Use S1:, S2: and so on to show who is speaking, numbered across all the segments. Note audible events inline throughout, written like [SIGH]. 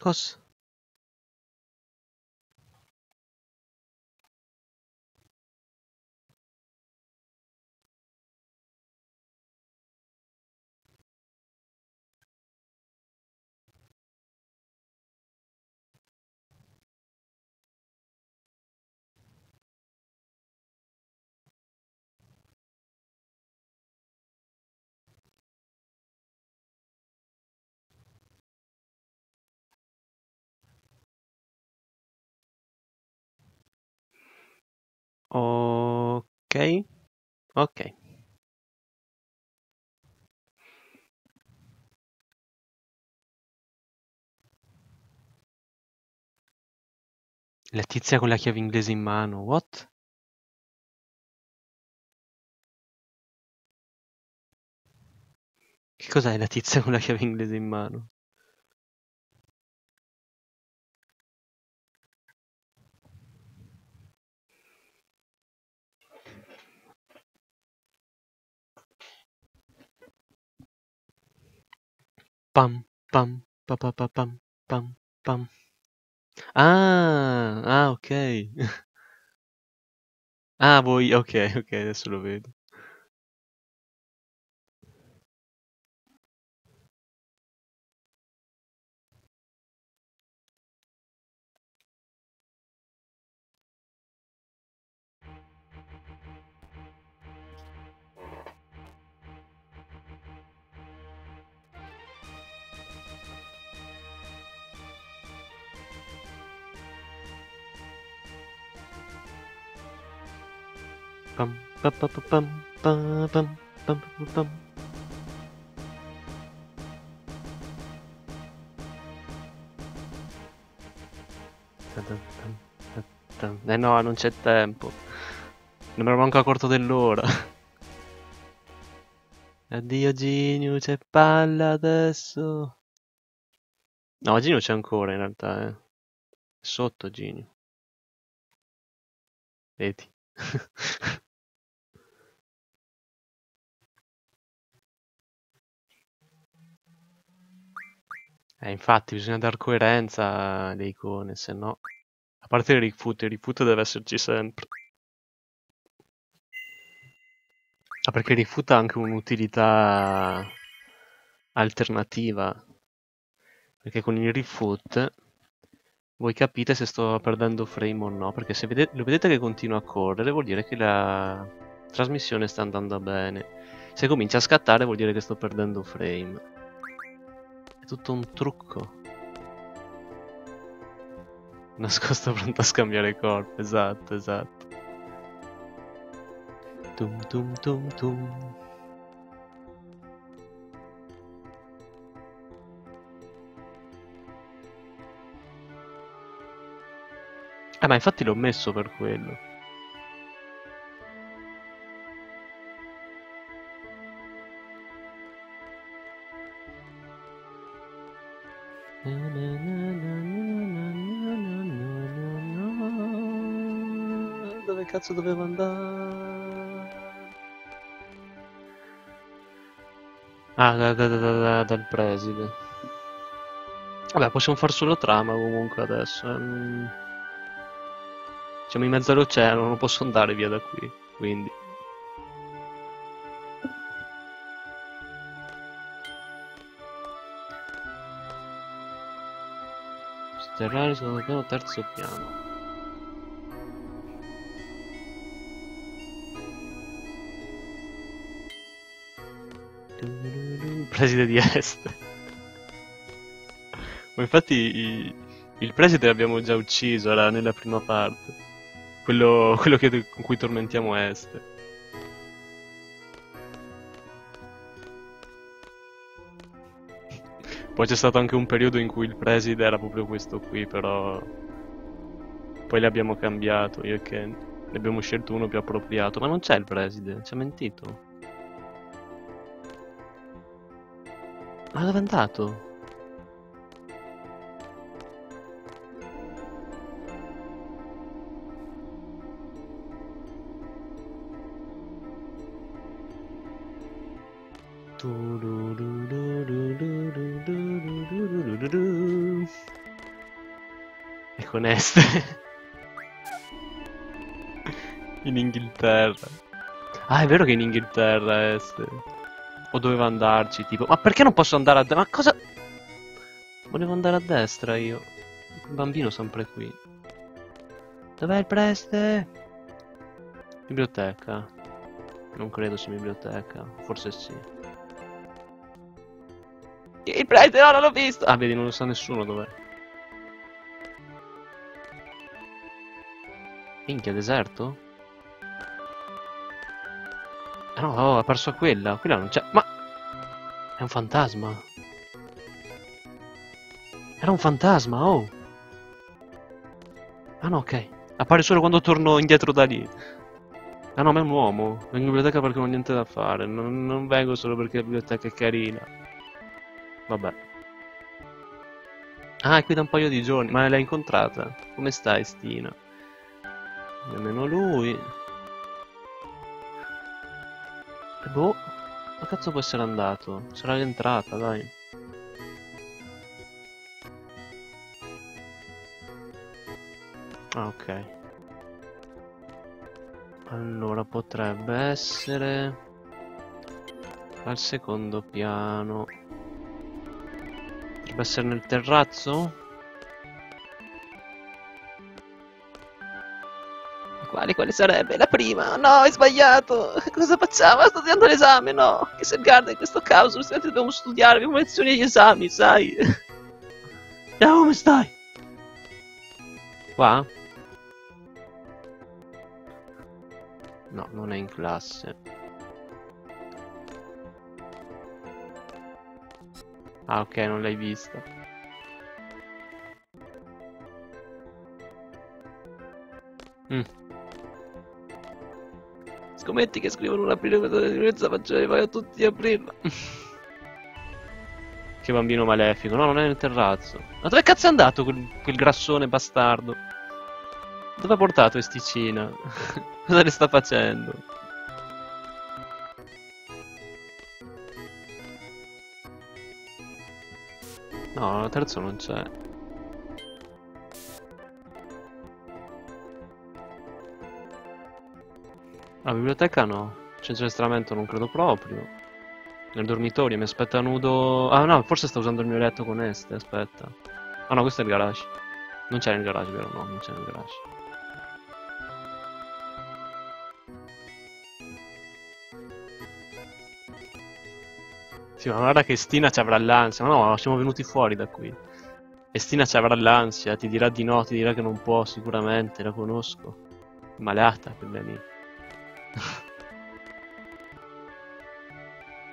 S1: Cosa? Ok. La tizia con la chiave inglese in mano, what? Che cos'è la tizia con la chiave inglese in mano? Pam, pam, pa pa pa pam, pam, pam. Ah, ah, ok. [LAUGHS] Ah, voi, ok, ok, adesso lo vedo. Eh no, non c'è tempo. Non ero manco accorto dell'ora. Addio Ginu, c'è palla adesso. No, Ginu c'è ancora in realtà, eh. Sotto Ginu. Vedi. [LAUGHS] Eh, infatti bisogna dar coerenza alle icone, se no... A parte il Rickfoot, il Rickfoot deve esserci sempre. Ah, perché il Rickfoot ha anche un'utilità alternativa. Perché con il Rickfoot voi capite se sto perdendo frame o no, perché se vedete, lo vedete che continua a correre vuol dire che la trasmissione sta andando bene. Se comincia a scattare vuol dire che sto perdendo frame. Tutto un trucco. Nascosto [LAUGHS] pronto a scambiare corpo, esatto, esatto. Tum tum tum tum. Eh, ma infatti l'ho messo per quello. Dove cazzo dovevo andare? Ah, da, da, da, da- dal preside. Vabbè, possiamo far solo trama comunque adesso. ehm. Siamo in mezzo all'oceano, non posso andare via da qui, quindi. Sterrari sono al piano terzo piano. Preside di est. Ma infatti i- il preside l'abbiamo già ucciso, era nella prima parte. Quello, quello che- con cui tormentiamo est. Poi c'è stato anche un periodo in cui il preside era proprio questo qui, però poi l'abbiamo cambiato io e Ken. Ne abbiamo scelto uno più appropriato. Ma non c'è il preside, ci ha mentito. Ma dove è andato? Con Este. [LAUGHS] in Inghilterra. Ah, è vero che in Inghilterra Este. O doveva andarci, tipo... Ma perché non posso andare a destra? Ma cosa... Volevo andare a destra io. Il bambino sempre qui. Dov'è il preste? Biblioteca. Non credo sia biblioteca. Forse sì. Il prete, no, non l'ho visto! Ah, vedi, non lo sa nessuno dov'è. Minchia, deserto? Ah no, oh, ha perso quella. Quella non c'è. Ma... È un fantasma. Era un fantasma, oh. Ah no, ok. Appare solo quando torno indietro da lì. Ah no, ma è un uomo. Vengo in biblioteca perché non ho niente da fare. Non, non vengo solo perché la biblioteca è carina. Vabbè. Ah, è qui da un paio di giorni. Ma l'hai incontrata? Come stai, Stina? Nemmeno lui. E boh. Ma cazzo può essere andato? Sarà rientrata, dai. Ah, ok. Allora potrebbe essere al secondo piano. Potrebbe essere nel terrazzo? Quali, quale sarebbe? La prima? No, hai sbagliato! [LAUGHS] Cosa facciamo? Sto studiando l'esame, no! Che se guarda in questo caos, dobbiamo studiare, abbiamo lezioni agli esami, sai? [LAUGHS] Ciao, come stai? Qua? No, non è in classe. Ah, ok, non l'hai vista. Mm. Scommetti che scrivono un aprire questa sicurezza faccio vai a tutti aprirla. [LAUGHS] che bambino malefico. No, non è nel terrazzo. Ma dove cazzo è andato quel, quel grassone bastardo? Dove ha portato Esticina? [LAUGHS] Cosa le sta facendo? No, il terzo non c'è. La biblioteca no. Centro di estramento non credo proprio. Nel dormitorio mi aspetta nudo... Ah no, forse sta usando il mio letto con Este, aspetta. Ah no, questo è il garage. Non c'è nel garage, vero? No, non c'è nel garage. Sì, ma guarda che Stina ci avrà l'ansia. Ma no, siamo venuti fuori da qui. E Stina ci avrà l'ansia, ti dirà di no, ti dirà che non può, sicuramente, la conosco. Malata quella lì.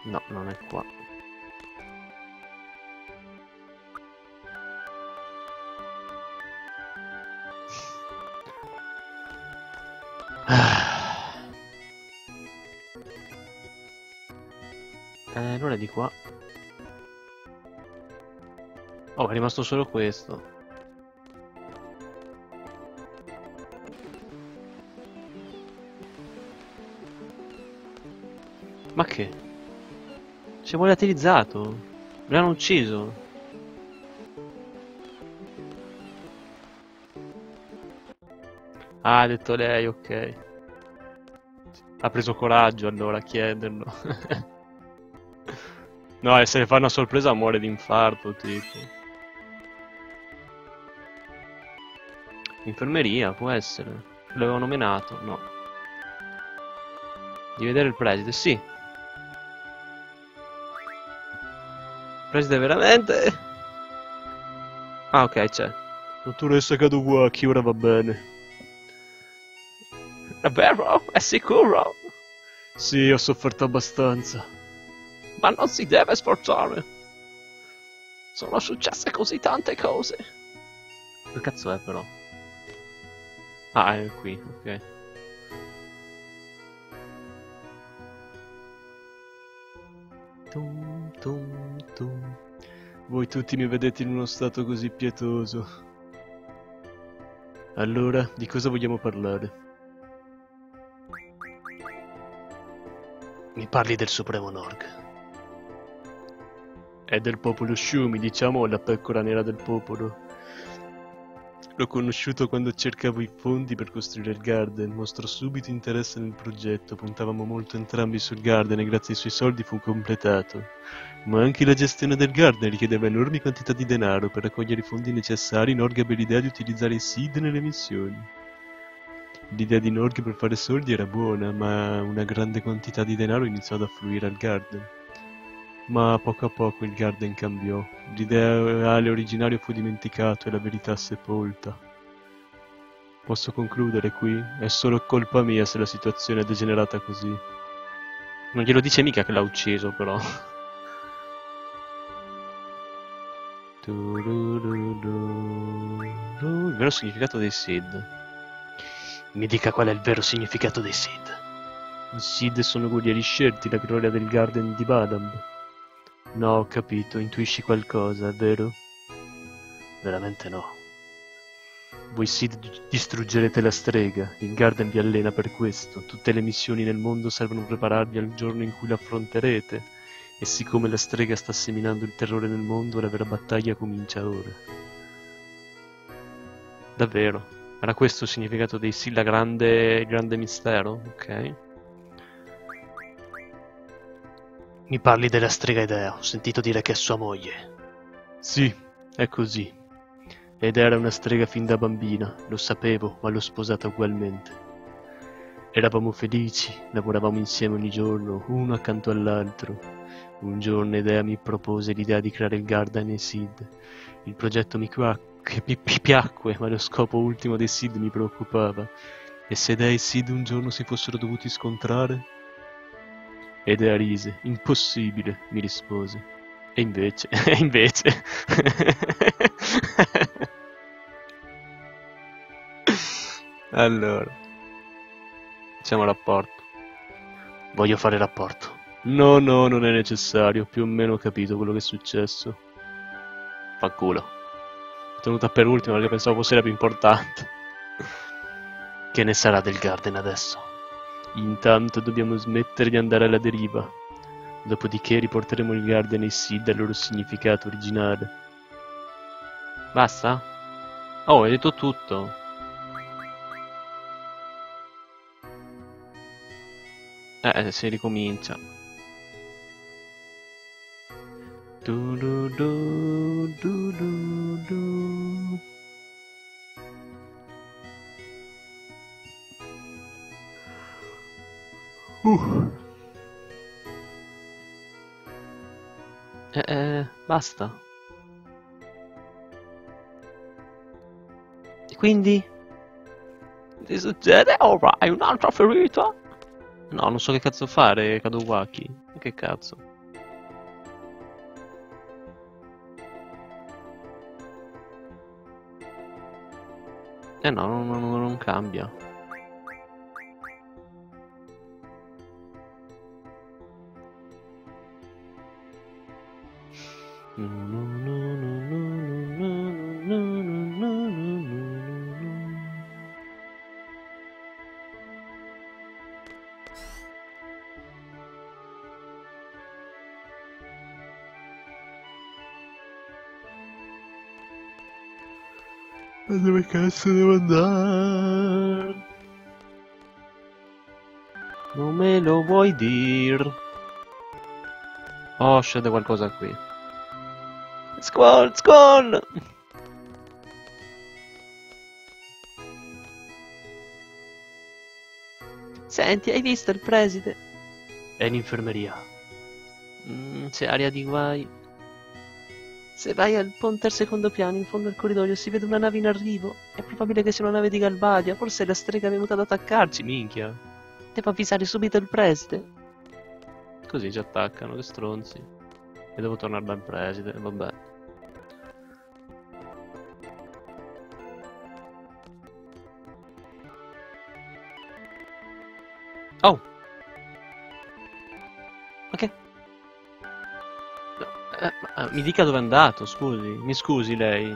S1: No, non è qua. Eh, non è di qua. Oh, è rimasto solo questo. Ma che? Si è volatilizzato. Me l'hanno ucciso. Ah, ha detto lei, ok. Ha preso coraggio allora a chiederlo. [LAUGHS] No, e se le fa una sorpresa muore di infarto, tipo. Infermeria, può essere. L'avevano nominato, no. Di vedere il preside, sì. Preside veramente? Ah, ok, c'è. Dottoressa Kadoguaki, ora va bene. Davvero? È sicuro? Sì, ho sofferto abbastanza ma non si deve sforzare. Sono successe così tante cose. Che cazzo è però? Ah, è qui, ok. Tum, tum, tum. Voi tutti mi vedete in uno stato così pietoso. Allora, di cosa vogliamo parlare? Mi parli del Supremo Norg. È del popolo Shumi, diciamo, la pecora nera del popolo. L'ho conosciuto quando cercavo i fondi per costruire il garden, mostrò subito interesse nel progetto, puntavamo molto entrambi sul garden e grazie ai suoi soldi fu completato. Ma anche la gestione del garden richiedeva enormi quantità di denaro per raccogliere i fondi necessari, Norg ebbe l'idea di utilizzare i seed nelle missioni. L'idea di Norg per fare soldi era buona, ma una grande quantità di denaro iniziò ad affluire al garden. Ma poco a poco il Garden cambiò. L'ideale originario fu dimenticato e la verità sepolta. Posso concludere qui? È solo colpa mia se la situazione è degenerata così. Non glielo dice mica che l'ha ucciso, però. Il vero significato dei Sid. Mi dica qual è il vero significato dei Sid. I Sid sono guerrieri scelti, la gloria del Garden di Badab. No, ho capito, intuisci qualcosa, vero? Veramente no. Voi Sid distruggerete la strega, il Garden vi allena per questo, tutte le missioni nel mondo servono a prepararvi al giorno in cui l'affronterete, e siccome la strega sta seminando il terrore nel mondo, la vera battaglia comincia ora. Davvero? Era questo il significato dei Sid, la grande, il grande mistero? Ok. Mi parli della strega Idea, ho sentito dire che è sua moglie. Sì, è così. Ed era una strega fin da bambina, lo sapevo, ma l'ho sposata ugualmente. Eravamo felici, lavoravamo insieme ogni giorno, uno accanto all'altro. Un giorno Idea mi propose l'idea di creare il Garden e Sid. Il progetto mi, mi, mi piacque, ma lo scopo ultimo dei Sid mi preoccupava. E se Idea e Sid un giorno si fossero dovuti scontrare? Ed Ea rise. Impossibile, mi rispose. E invece, [LAUGHS] e invece... [LAUGHS] allora... Facciamo rapporto. Voglio fare rapporto. No, no, non è necessario. Più o meno ho capito quello che è successo. Fa culo. L'ho tenuta per ultima perché pensavo fosse la più importante. che ne sarà del Garden adesso? Intanto dobbiamo smettere di andare alla deriva. Dopodiché riporteremo il Garden e Sid al loro significato originale. Basta? Oh, hai detto tutto. Eh, si ricomincia. Du du du. Uh. Eh, eh, basta. E quindi? Ti succede? Ora hai un'altra ferita? No, non so che cazzo fare, Kadowaki. Che cazzo? Eh no, non, non, non cambia. Ma dove cazzo devo andare? Non me lo vuoi dir? Oh, scende qualcosa qui. Squall, squall! Senti, hai visto il preside? È in infermeria. Mm, c'è aria di guai. Se vai al ponte al secondo piano, in fondo al corridoio, si vede una nave in arrivo. È probabile che sia una nave di Galvadia. Forse è la strega venuta ad attaccarci, minchia. Devo avvisare subito il preside. Così ci attaccano, che stronzi. E devo tornare dal preside, vabbè. Eh, mi dica dove è andato, scusi. Mi scusi lei.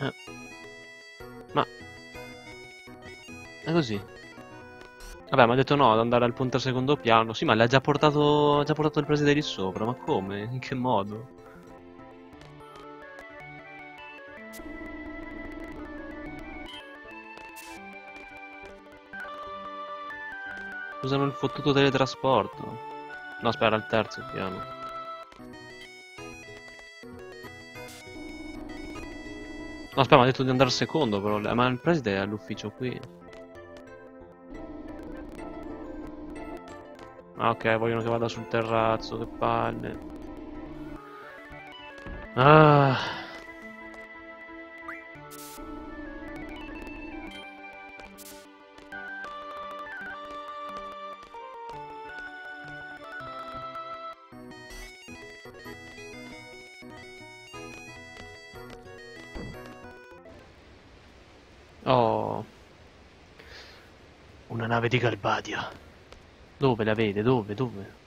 S1: Eh. Ma... È così. Vabbè, mi ha detto no, ad andare al ponte al secondo piano. Sì, ma l'ha già portato, ha già portato il presidente lì sopra. Ma come? In che modo? Usano il fottuto teletrasporto. No, aspetta, al terzo piano. No, aspetta, mi ha detto di andare al secondo, però. Ma il preside è all'ufficio qui. Ah, ok, vogliono che vada sul terrazzo, che palle. Ah. Nave di Galbadia. Dove la vede? Dove? Dove?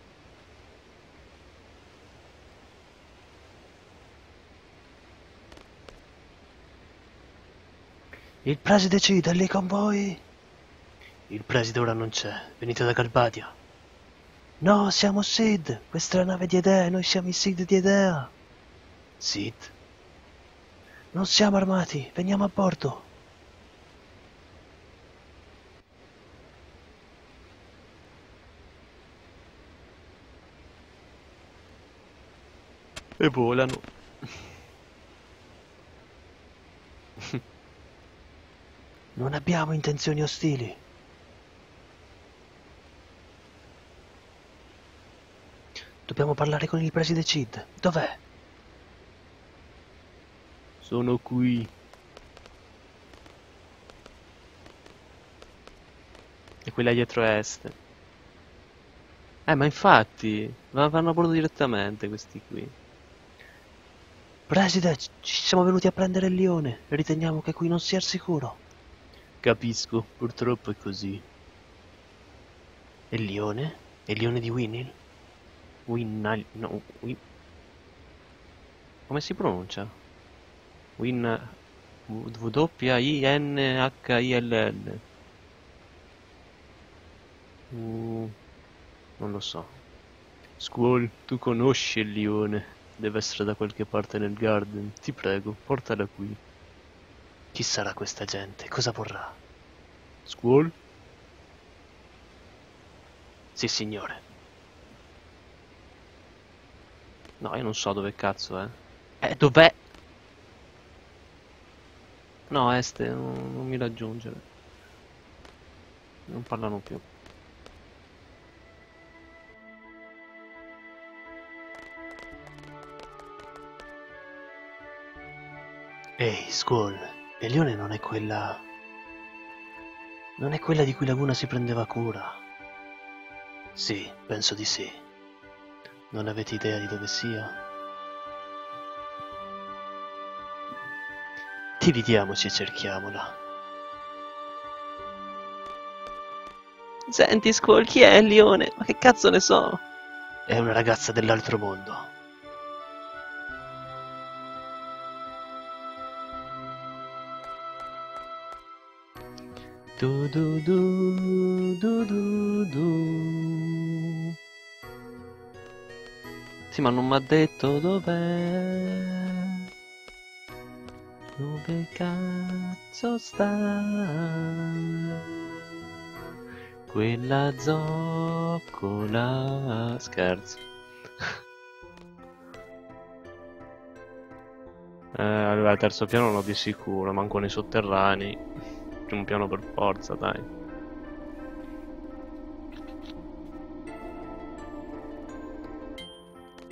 S1: Il preside Cida è lì con voi? Il preside ora non c'è. Venite da Galbadia. No, siamo Sid. Questa è la nave di Edea. Noi siamo i Sid di Edea. Sid? Non siamo armati. Veniamo a bordo. E volano. [LAUGHS] Non abbiamo intenzioni ostili. Dobbiamo parlare con il preside Cid. Dov'è? Sono qui. E quella dietro è est. Eh, ma infatti, va- vanno a bordo direttamente questi qui. Preside, ci siamo venuti a prendere il leone e riteniamo che qui non sia al sicuro. Capisco, purtroppo è così. E il leone? È il leone di Winnie? Winnal... no, Win... Come si pronuncia? Win... W-I-N-H-I-L-L. Mm, non lo so. Squall, tu conosci il leone. Deve essere da qualche parte nel garden. Ti prego, portala qui. Chi sarà questa gente? Cosa vorrà? Squall? Sì, signore. No, io non so dove cazzo è. Eh, dov'è? No, Este, non, non mi raggiungere. Non parlano più. Ehi, Squall, il leone non è quella... Non è quella di cui Laguna si prendeva cura. Sì, penso di sì. Non avete idea di dove sia? Dividiamoci e cerchiamola. Senti, Squall, chi è il leone? Ma che cazzo ne so? È una ragazza dell'altro mondo. Du du du du du du. Sì, ma non mi ha detto dov'è. Dove cazzo sta? Quella zoccola. Scherzo. eh, allora, al terzo piano no di sicuro, manco nei sotterranei. Primo piano per forza, dai.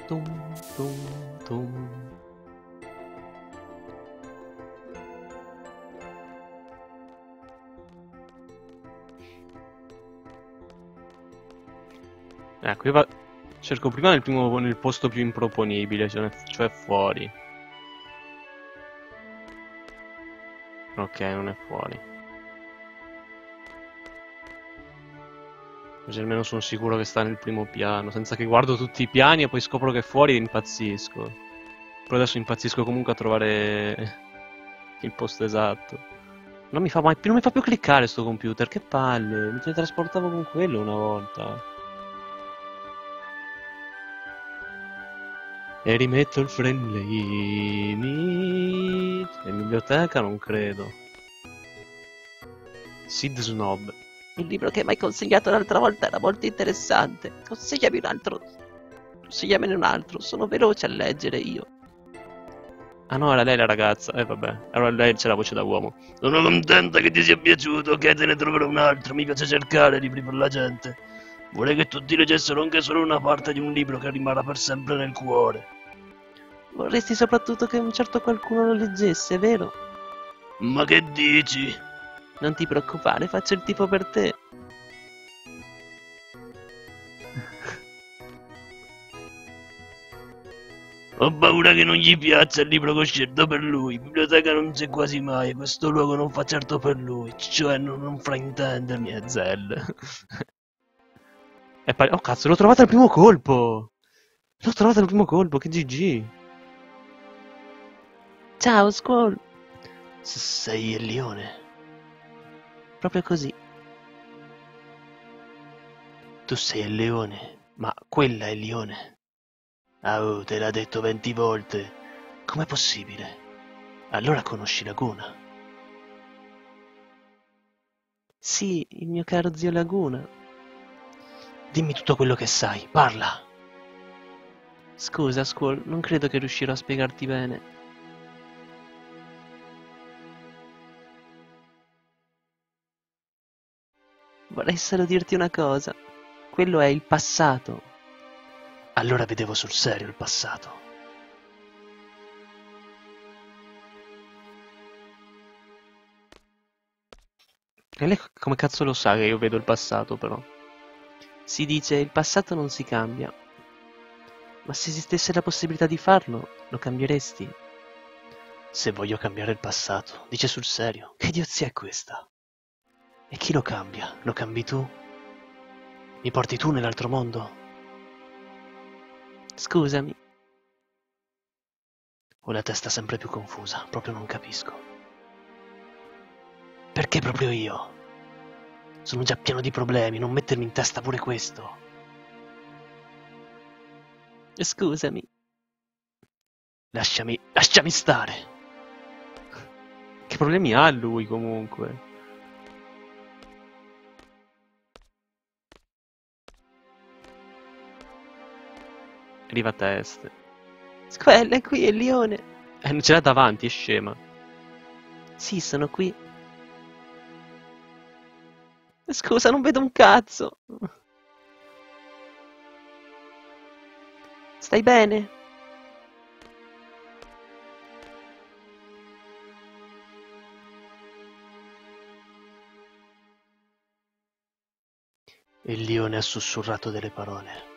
S1: Tum, tum, tum. Ecco, io va- cerco prima nel, primo, nel posto più improponibile, cioè, cioè fuori. Ok, non è fuori. Così almeno sono sicuro che sta nel primo piano, senza che guardo tutti i piani e poi scopro che è fuori e impazzisco. Però adesso impazzisco comunque a trovare il posto esatto. Non mi fa mai più, non mi fa più cliccare sto computer, che palle, mi teletrasportavo con quello una volta. E rimetto il frame limit. In biblioteca non credo. Sid Snob.
S2: Il libro che mi hai consigliato l'altra volta era molto interessante. Consigliami un altro. Consigliamene un altro. Sono veloce a leggere io.
S1: Ah no, era lei la ragazza. Eh vabbè, allora lei c'è la voce da uomo.
S3: Sono contenta che ti sia piaciuto, ok te ne troverò un altro, mi piace cercare libri per la gente. Vorrei che tutti leggessero anche solo una parte di un libro che rimarrà per sempre nel cuore.
S2: Vorresti soprattutto che un certo qualcuno lo leggesse, vero?
S3: Ma che dici?
S2: Non ti preoccupare, faccio il tifo per te.
S3: Ho paura che non gli piaccia il libro che ho scelto per lui. Biblioteca non c'è quasi mai e questo luogo non fa certo per lui. Cioè non, non fraintendermi, [LAUGHS] è Zell.
S1: È pari- Oh cazzo, l'ho trovata al primo colpo! L'ho trovata al primo colpo, che GG!
S2: Ciao, Squall.
S3: Sei il leone.
S2: Proprio così.
S3: Tu sei il leone, ma quella è il leone. Ah, oh, te l'ha detto venti volte. Com'è possibile? Allora conosci Laguna.
S2: Sì, il mio caro zio Laguna.
S3: Dimmi tutto quello che sai, parla.
S2: Scusa, Squall, non credo che riuscirò a spiegarti bene. Vorrei solo dirti una cosa. Quello è il passato.
S3: Allora vedevo sul serio il passato.
S1: E lei come cazzo lo sa che io vedo il passato, però?
S2: Si dice il passato non si cambia. Ma se esistesse la possibilità di farlo, lo cambieresti?
S3: Se voglio cambiare il passato, dice sul serio, che idiozia è questa? E chi lo cambia? Lo cambi tu? Mi porti tu nell'altro mondo?
S2: Scusami,
S3: Ho la testa sempre più confusa, proprio non capisco. Perché proprio io? Sono già pieno di problemi, non mettermi in testa pure questo.
S2: scusami.
S3: Lasciami, lasciami stare.
S1: Che problemi ha lui comunque? Arriva a teste.
S2: Squall, è qui il leone.
S1: Eh, non ce l'ha davanti, è scema.
S2: Sì, sono qui. Scusa, non vedo un cazzo. Stai bene?
S3: Il leone ha sussurrato delle parole.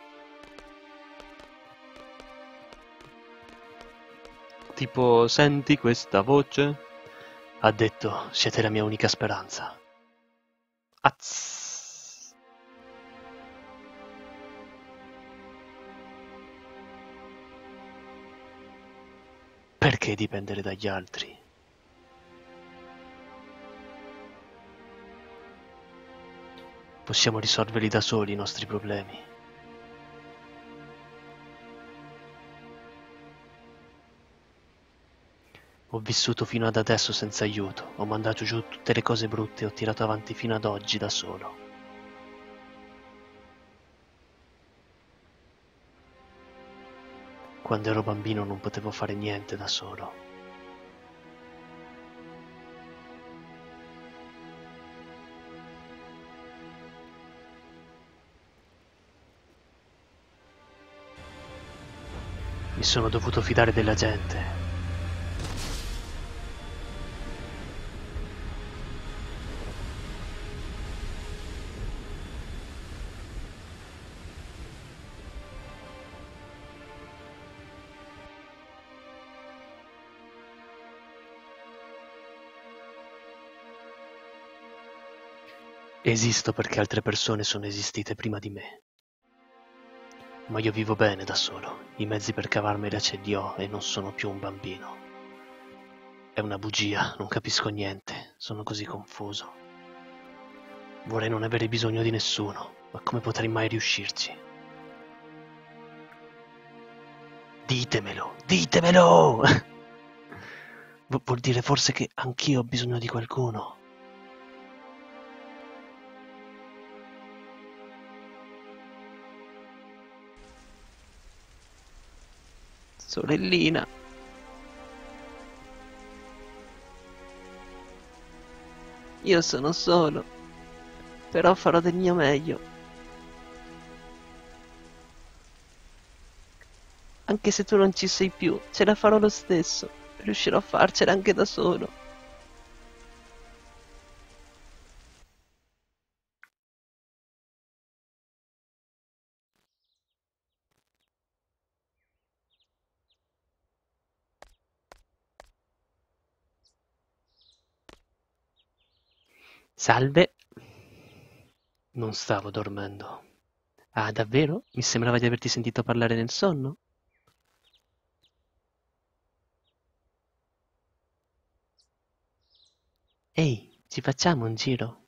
S1: Tipo, senti questa voce?
S3: Ha detto, siete la mia unica speranza.
S1: Azz.
S3: Perché dipendere dagli altri? Possiamo risolverli da soli i nostri problemi. Ho vissuto fino ad adesso senza aiuto, ho mandato giù tutte le cose brutte e ho tirato avanti fino ad oggi da solo. Quando ero bambino non potevo fare niente da solo. Mi sono dovuto fidare della gente. Esisto perché altre persone sono esistite prima di me. Ma io vivo bene da solo, i mezzi per cavarmela ce li ho e non sono più un bambino. È una bugia, non capisco niente, sono così confuso. Vorrei non avere bisogno di nessuno, ma come potrei mai riuscirci? Ditemelo, ditemelo! [LAUGHS] Vu- Vuol dire forse che anch'io ho bisogno di qualcuno.
S2: Sorellina. Io sono solo, però farò del mio meglio. Anche se tu non ci sei più, ce la farò lo stesso. Riuscirò a farcela anche da solo.
S3: Salve. Non stavo dormendo.
S2: Ah, davvero? Mi sembrava di averti sentito parlare nel sonno. Ehi, ci facciamo un giro?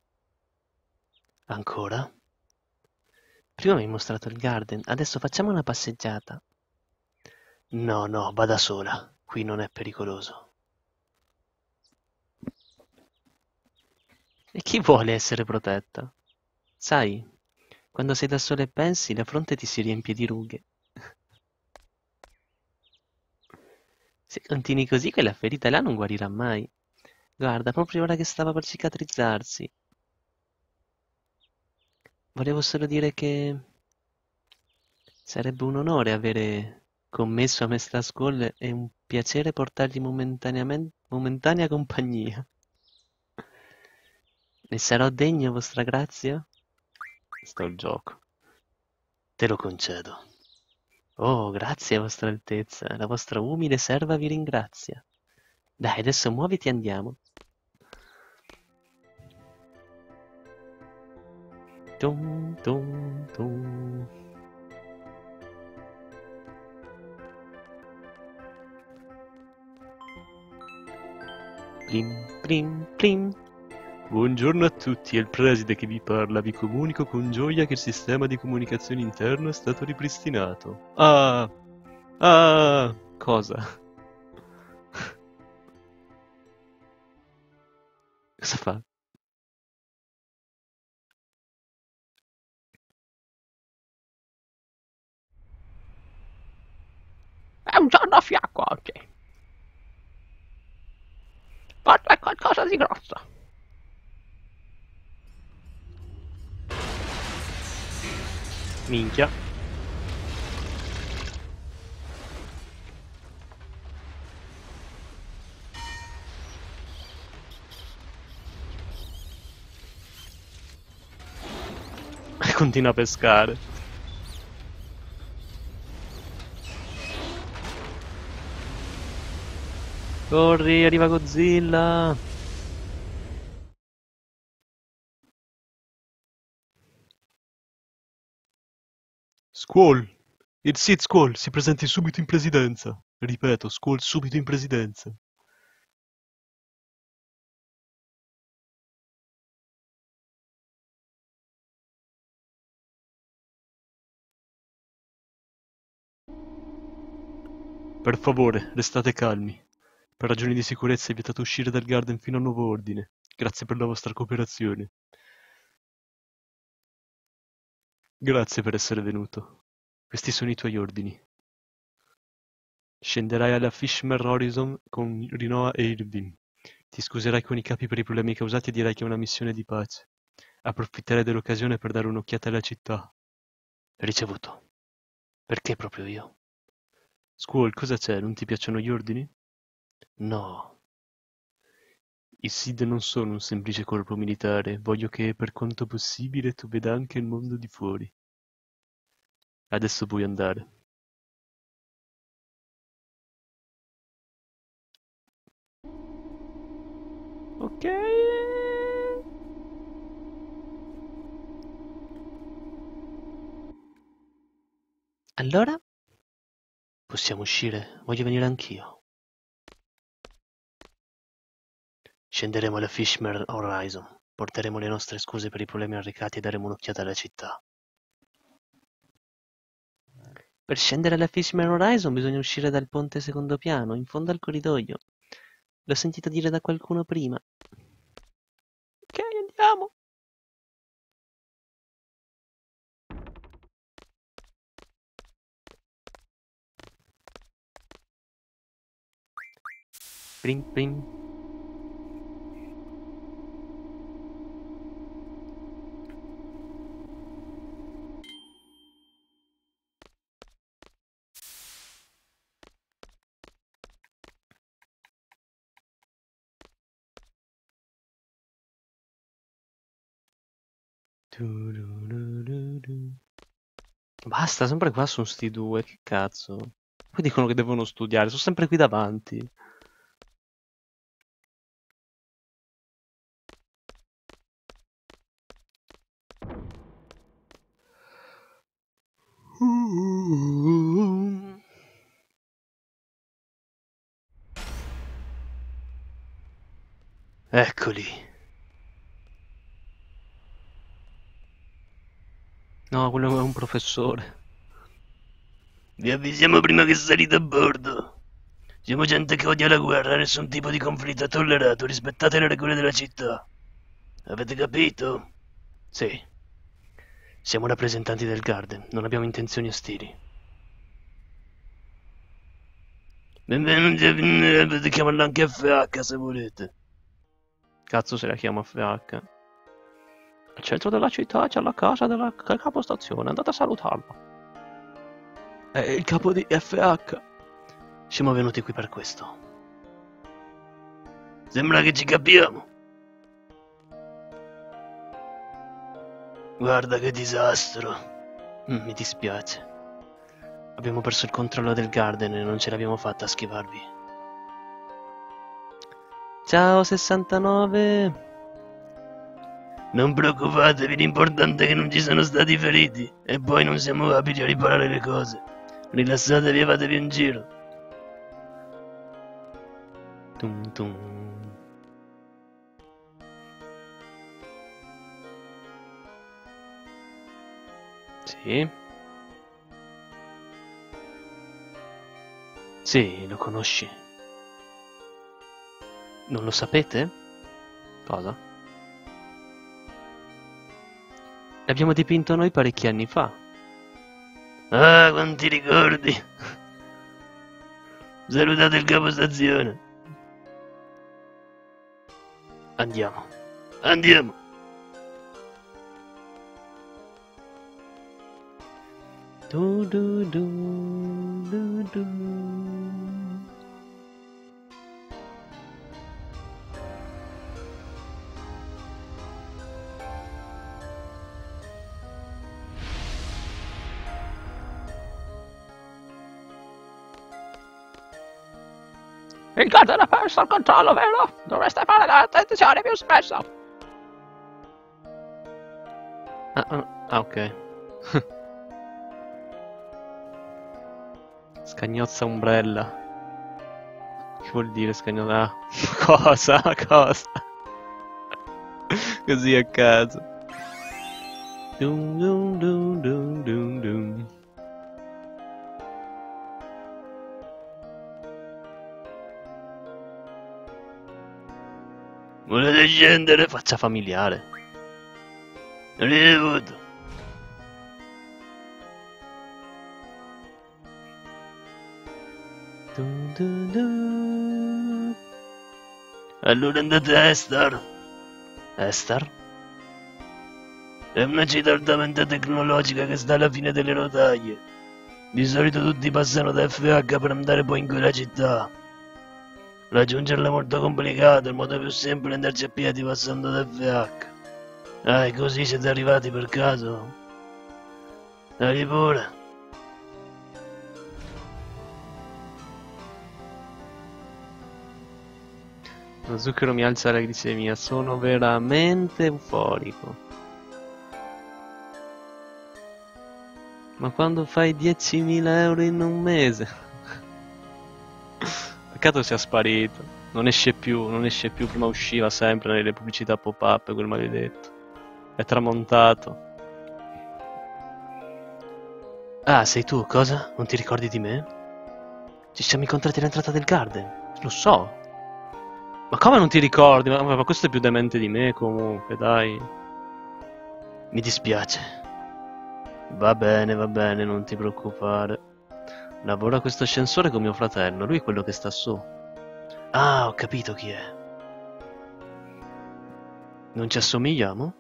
S3: Ancora?
S2: Prima mi hai mostrato il garden, adesso facciamo una passeggiata.
S3: No, no, vada sola. Qui non è pericoloso.
S2: E chi vuole essere protetta? Sai, quando sei da sola e pensi, la fronte ti si riempie di rughe. [LAUGHS] Se continui così, quella ferita là non guarirà mai. Guarda, proprio ora che stava per cicatrizzarsi. Volevo solo dire che sarebbe un onore avere commesso a Mestra Skull e un piacere portargli momentanea compagnia. Ne sarò degno, vostra grazia? Sto il gioco.
S3: Te lo concedo.
S2: Oh, grazie, vostra altezza. La vostra umile serva vi ringrazia. Dai, adesso muoviti e andiamo. Tum, tum, tum. Plim, plim, plim.
S1: Buongiorno a tutti, è il preside che vi parla. Vi comunico con gioia che il sistema di comunicazione interno è stato ripristinato. Ah! Ah! Cosa?
S2: Cosa fa?
S4: È un giorno a fiacco oggi. Porta qualcosa di grosso.
S1: Minchia. [LAUGHS] Continua a pescare. Corri, arriva Godzilla. Squall! Il Sid Squall si presenti subito in presidenza. Ripeto, Squall subito in presidenza. Per favore, restate calmi. Per ragioni di sicurezza è vietato uscire dal Garden fino a nuovo ordine. Grazie per la vostra cooperazione. Grazie per essere venuto. Questi sono i tuoi ordini. Scenderai alla Fishmer Horizon con Rinoa e Irvin. Ti scuserai con i capi per i problemi causati e dirai che è una missione di pace. Approfitterai dell'occasione per dare un'occhiata alla città.
S3: Ricevuto. Perché proprio io?
S1: Squall, cosa c'è? Non ti piacciono gli ordini?
S3: No.
S1: I Sid non sono un semplice corpo militare, voglio che per quanto possibile tu veda anche il mondo di fuori. Adesso puoi andare.
S4: Ok.
S2: Allora?
S3: Possiamo uscire? Voglio venire anch'io. Scenderemo alla Fishmer Horizon. Porteremo le nostre scuse per i problemi arrecati e daremo un'occhiata alla città.
S2: Per scendere alla Fishman Horizon bisogna uscire dal ponte secondo piano, in fondo al corridoio. L'ho sentito dire da qualcuno prima.
S4: Ok, andiamo!
S1: Pring, pring, Basta, sempre qua sono sti due, che cazzo. Poi dicono che devono studiare, sono sempre qui davanti.
S3: Eccoli.
S1: No, quello è un professore.
S3: Vi avvisiamo prima che salite a bordo. Siamo gente che odia la guerra, nessun tipo di conflitto è tollerato, rispettate le regole della città. Avete capito? Sì. Siamo rappresentanti del Garden, non abbiamo intenzioni ostili. Benvenuti, a- potete chiamarlo anche FH se volete.
S1: Cazzo se la chiama FH.
S4: Al centro della città c'è la casa della del capostazione, andate a salutarlo.
S1: È il capo di FH.
S3: Siamo venuti qui per questo. Sembra che ci capiamo. Guarda che disastro. Mm, mi dispiace. Abbiamo perso il controllo del Garden e non ce l'abbiamo fatta a schivarvi.
S1: Ciao 69.
S3: Non preoccupatevi, l'importante è che non ci sono stati feriti e poi non siamo abili a riparare le cose. Rilassatevi e fatevi un giro.
S1: Tum tum. Sì.
S3: Sì, lo conosci. Non lo sapete?
S1: Cosa? L'abbiamo dipinto noi parecchi anni fa.
S3: Ah, quanti ricordi! Salutate il capostazione. Andiamo. Andiamo.
S1: Du, du, du,
S4: Il Garden ha perso il controllo, vero? Dovreste fare l'attenzione più spesso.
S1: Ah, ah, ah, ok. [LAUGHS] Scagnozza ombrella. Che vuol dire scagnozza? Ah, [LAUGHS] cosa? Cosa? [LAUGHS] Così a caso. Dum dum dum dum
S3: Volete scendere?
S1: Faccia familiare. Dum dum dum.
S3: Allora andate a Estar.
S1: Esther?
S3: È una città altamente tecnologica che sta alla fine delle rotaie. Di solito tutti passano da FH per andare poi in quella città. Raggiungerla è molto complicato, il modo più semplice è andarci a piedi passando da FH. Ah, e così siete arrivati per caso? Dai pure.
S1: Lo zucchero mi alza la glicemia, sono veramente euforico. Ma quando fai 10.000 euro in un mese? Peccato sia sparito. Non esce più, non esce più. Prima usciva sempre nelle pubblicità pop-up, quel maledetto. È tramontato.
S3: Ah, sei tu, cosa? Non ti ricordi di me? Ci siamo incontrati all'entrata del Garden.
S1: Lo so. Ma come non ti ricordi? Ma, ma questo è più demente di me comunque, dai.
S3: Mi dispiace.
S1: Va bene, va bene, non ti preoccupare. Lavoro a questo ascensore con mio fratello, lui è quello che sta su.
S3: Ah, ho capito chi è. Non ci assomigliamo?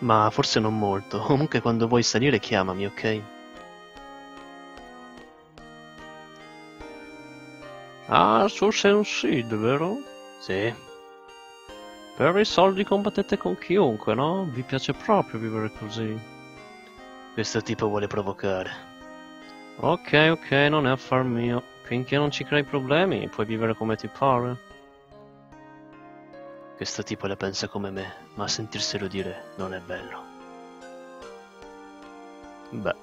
S3: Ma forse non molto. [LAUGHS] Comunque quando vuoi salire chiamami, ok?
S1: Ah, tu sei un Sid, vero?
S3: Sì.
S1: Per i soldi combattete con chiunque, no? Vi piace proprio vivere così.
S3: Questo tipo vuole provocare.
S1: Ok, ok, non è affar mio. Finché non ci crei problemi, puoi vivere come ti pare.
S3: Questo tipo la pensa come me, ma sentirselo dire non è bello.
S1: Beh.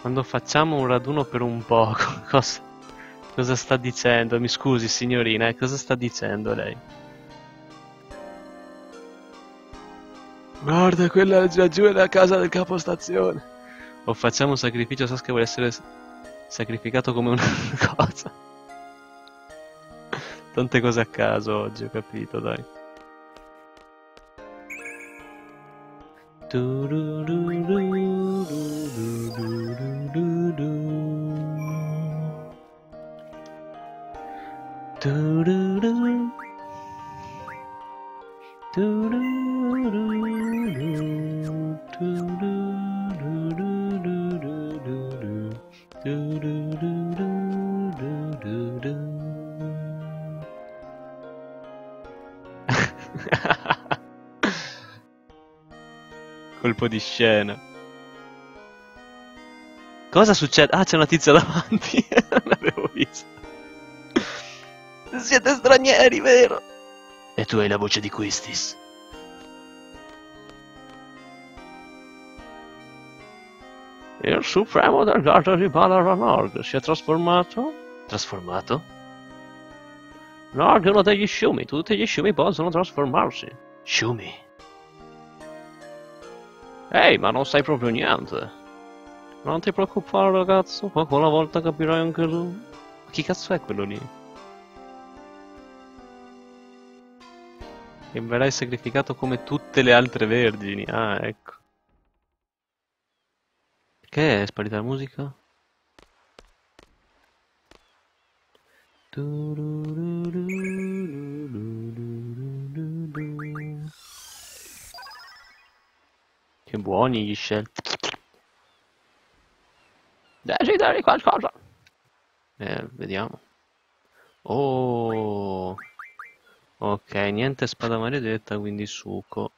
S1: Quando facciamo un raduno per un poco, [LAUGHS] cosa, cosa sta dicendo? Mi scusi signorina, eh, cosa sta dicendo lei?
S5: Guarda, quella già giù è la casa del capostazione.
S1: O facciamo un sacrificio, Sasuke vuole essere sacrificato come una [LAUGHS] cosa. Tante cose a caso oggi, ho capito, dai. Colpo di scena. Cosa succede? Ah, c'è una tizia [LAUGHS] davanti. non l'avevo vista.
S2: Siete stranieri, vero?
S3: E tu hai la voce di Quistis.
S1: Il supremo del garda di Balara Nord si è trasformato?
S3: Trasformato?
S1: Nord è uno degli sciumi, tutti gli sciumi possono trasformarsi.
S3: Shumi.
S1: Ehi, ma non sai proprio niente. Non ti preoccupare ragazzo, poco alla volta capirai anche tu. Chi cazzo è quello lì? E verrai sacrificato come tutte le altre vergini. Ah, ecco. Che è sparita la musica? Che buoni gli shell.
S4: Desideri qualcosa?
S1: Eh, vediamo. Oh. Ok, niente spada maledetta, quindi succo.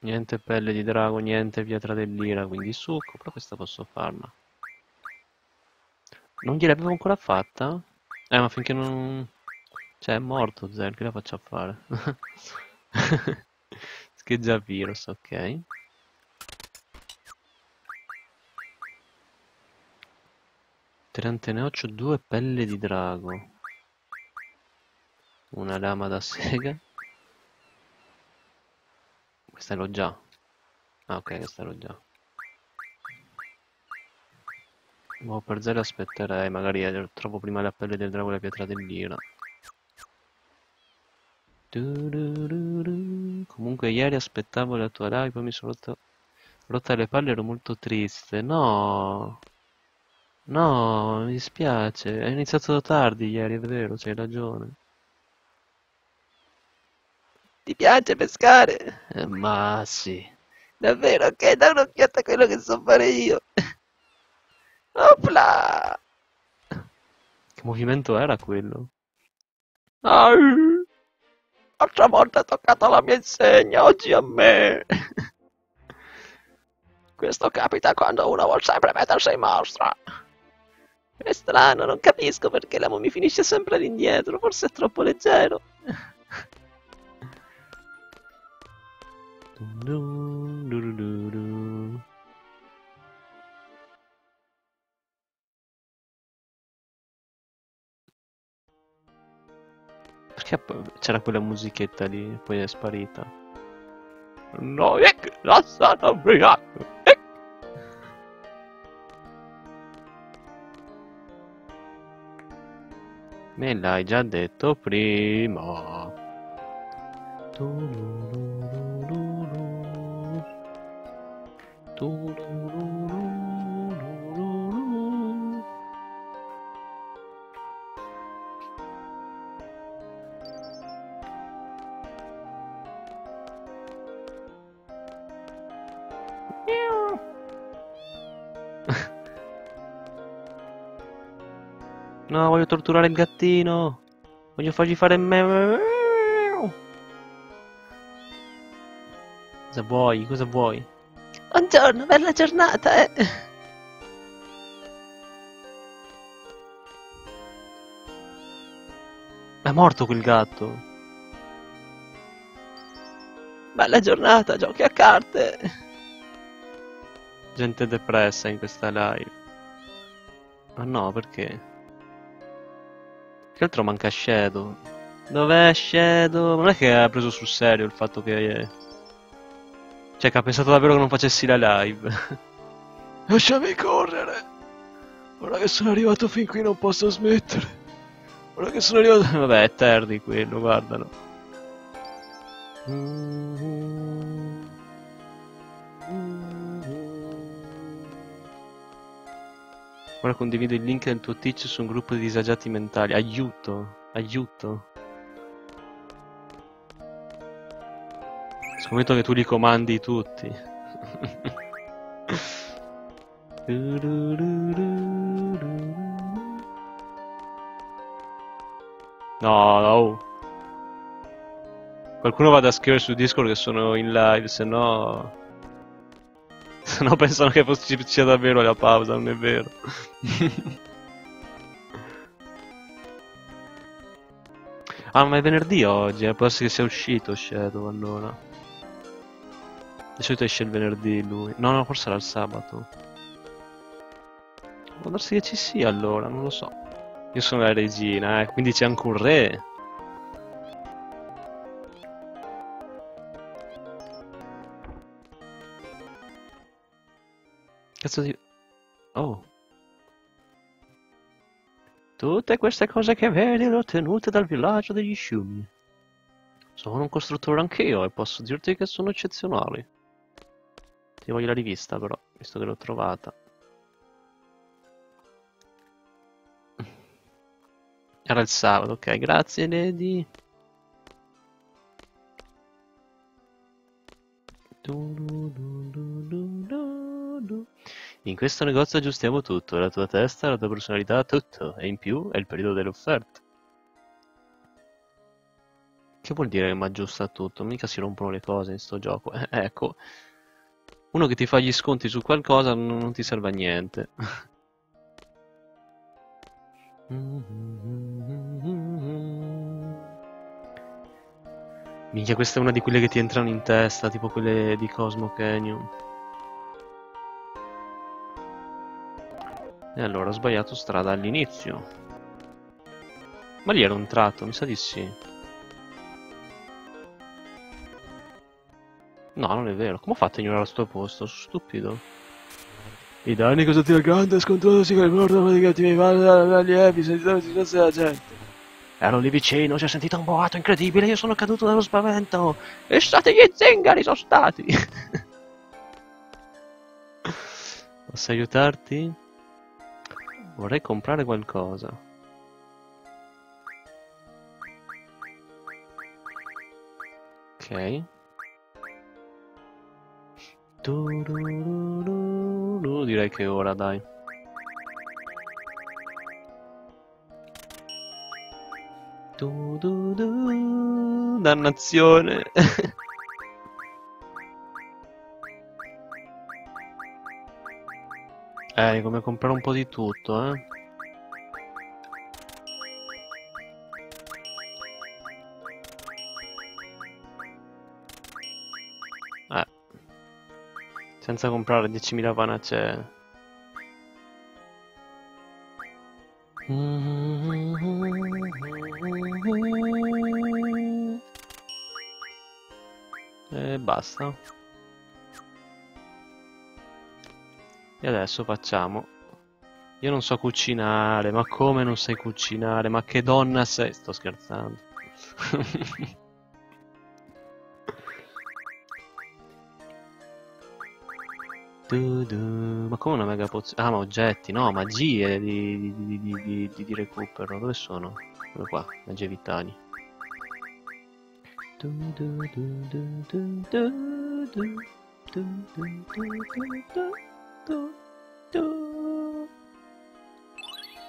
S1: Niente pelle di drago, niente pietra dell'ira, quindi succo, però questa posso farla. Non gliel'avevo ancora fatta? Eh, ma finché non... Cioè, è morto Zer, che la faccio a fare? [LAUGHS] Scheggia virus, ok. Teranteneoccio, due pelle di drago. Una lama da sega. Questa l'ho già. Ah, ok, questa l'ho già. Boh, per zero aspetterei, magari eh, trovo prima la pelle del drago e la pietra dell'ira. Du-du-du-du. Comunque ieri aspettavo la tua live, poi mi sono rotto- rotta le palle, ero molto triste. No, no, mi dispiace. Hai iniziato tardi ieri, è vero, c'hai ragione.
S2: Ti piace pescare?
S3: Eh, ma sì.
S2: Davvero? Ok, dai un'occhiata a quello che so fare io. [LAUGHS] Opla!
S1: Che movimento era quello?
S4: Ai, l'altra volta è toccata la mia insegna, oggi a me. [LAUGHS] Questo capita quando uno vuol sempre mettersi in mostra.
S2: È strano, non capisco perché l'amo mi finisce sempre all'indietro, forse è troppo leggero.
S1: Dun, dun, dun, Perché c'era quella musichetta lì poi è sparita?
S4: No, ecco, lasciata via. Ecco.
S1: Me l'hai già detto prima. Tururururu. Tururururu. No, voglio torturare il gattino. Voglio fargli fare me. Cosa vuoi? Cosa vuoi?
S2: Buongiorno, bella giornata, eh.
S1: È morto quel gatto.
S2: Bella giornata, giochi a carte.
S1: Gente depressa in questa live. Ma no, perché? Che altro manca Shadow. Dov'è Shadow? Non è che ha preso sul serio il fatto che... Cioè che ha pensato davvero che non facessi la live. [LAUGHS]
S5: Lasciami correre. Ora che sono arrivato fin qui non posso smettere. Ora che sono arrivato... [LAUGHS]
S1: Vabbè, è tardi quello, guardalo. Ora condivido il link del tuo Twitch su un gruppo di disagiati mentali. Aiuto, aiuto. Scommetto che tu li comandi tutti. [LAUGHS] No, no. Qualcuno vada a scrivere su Discord che sono in live, se no... [LAUGHS] No pensano che fosse- ci sia davvero la pausa, non è vero. [LAUGHS] ah, ma è venerdì oggi, eh? può essere che sia uscito Shadow allora. Di solito esce il venerdì lui. No, no, forse era il sabato. Può darsi che ci sia allora, non lo so. Io sono la regina, eh, quindi c'è anche un re. Cazzo di... Oh. Tutte queste cose che vedi le ho ottenute dal villaggio degli sciumi. Sono un costruttore anch'io e posso dirti che sono eccezionali. Ti voglio la rivista però, visto che l'ho trovata. Era il sabato, ok, grazie Lady. In questo negozio aggiustiamo tutto, la tua testa, la tua personalità, tutto, e in più è il periodo delle offerte. Che vuol dire che mi aggiusta tutto? Mica si rompono le cose in sto gioco. Eh, [LAUGHS] ecco, uno che ti fa gli sconti su qualcosa non, non ti serve a niente. [LAUGHS] Minchia, questa è una di quelle che ti entrano in testa, tipo quelle di Cosmo Canyon. E allora ho sbagliato strada all'inizio. Ma lì era un tratto, mi sa di sì. No, non è vero. Come ho fatto a ignorare sto posto? Sono stupido.
S5: I danni cosa ti accanta scontrosi ti mi fanno dagli epi, sentite la gente.
S2: Ero lì vicino, si è sentito un boato incredibile, io sono caduto dallo spavento. E state gli zingari, sono stati. [LAUGHS]
S1: Posso aiutarti? Vorrei comprare qualcosa. Ok. Direi che è ora, dai. Dannazione. [LAUGHS] Eh, come comprare un po' di tutto, eh. Eh. Senza comprare 10.000 panacee. E basta. E adesso facciamo. Io non so cucinare, ma come non sai cucinare? Ma che donna sei? Sto scherzando. Du, du. Ma come una mega pozione? Ah, ma oggetti, no, magie di, di, di, di, recupero. Dove sono? Eccolo qua, magie vitali. Du, du, du,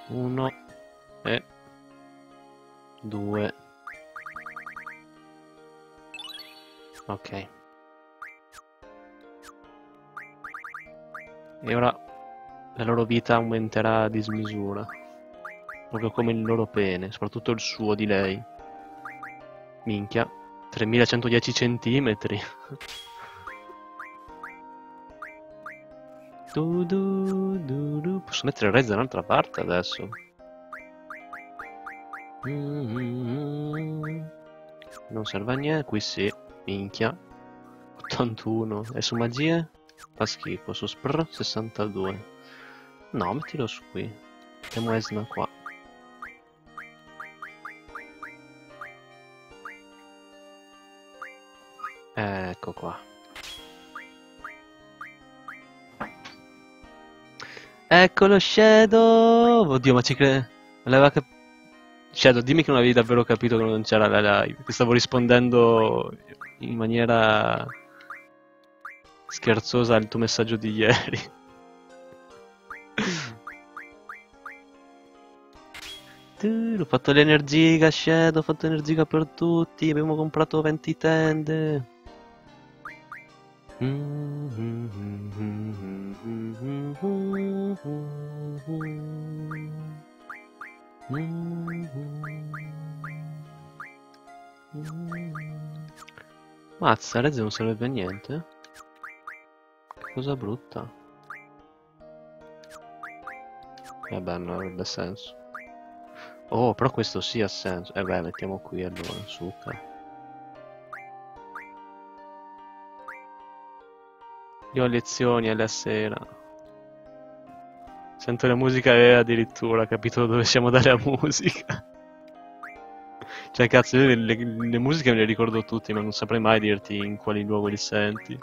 S1: uno e due. Ok. E ora la loro vita aumenterà a dismisura, proprio come il loro pene, soprattutto il suo di lei. Minchia, 3110 centimetri. [LAUGHS] Du, du, du. Posso mettere Rez da un'altra parte adesso? Non serve a niente, qui sì, minchia. 81. E su magie? Fa schifo, su Spr 62. No, mettilo su qui. Mettiamo Esna qua. Eccolo Shadow! Oddio, ma ci crede... Voleva cap- Shadow, dimmi che non avevi davvero capito che non c'era la live. Che stavo rispondendo in maniera scherzosa al tuo messaggio di ieri. [LAUGHS] Ho fatto l'energia, Shadow, ho fatto l'energia per tutti, abbiamo comprato 20 tende. Mazza, Rez non serve a niente? Che cosa brutta. Vabbè, non avrebbe senso. Oh, però questo sì ha senso. Eh beh, mettiamo qui allora, zucca. Io ho lezioni alla sera. Sento la musica e addirittura capito [LAUGHS] dove siamo dalla musica. Cioè, cazzo, io le, le, musiche me le ricordo tutte, ma non saprei mai dirti in quali luoghi li senti.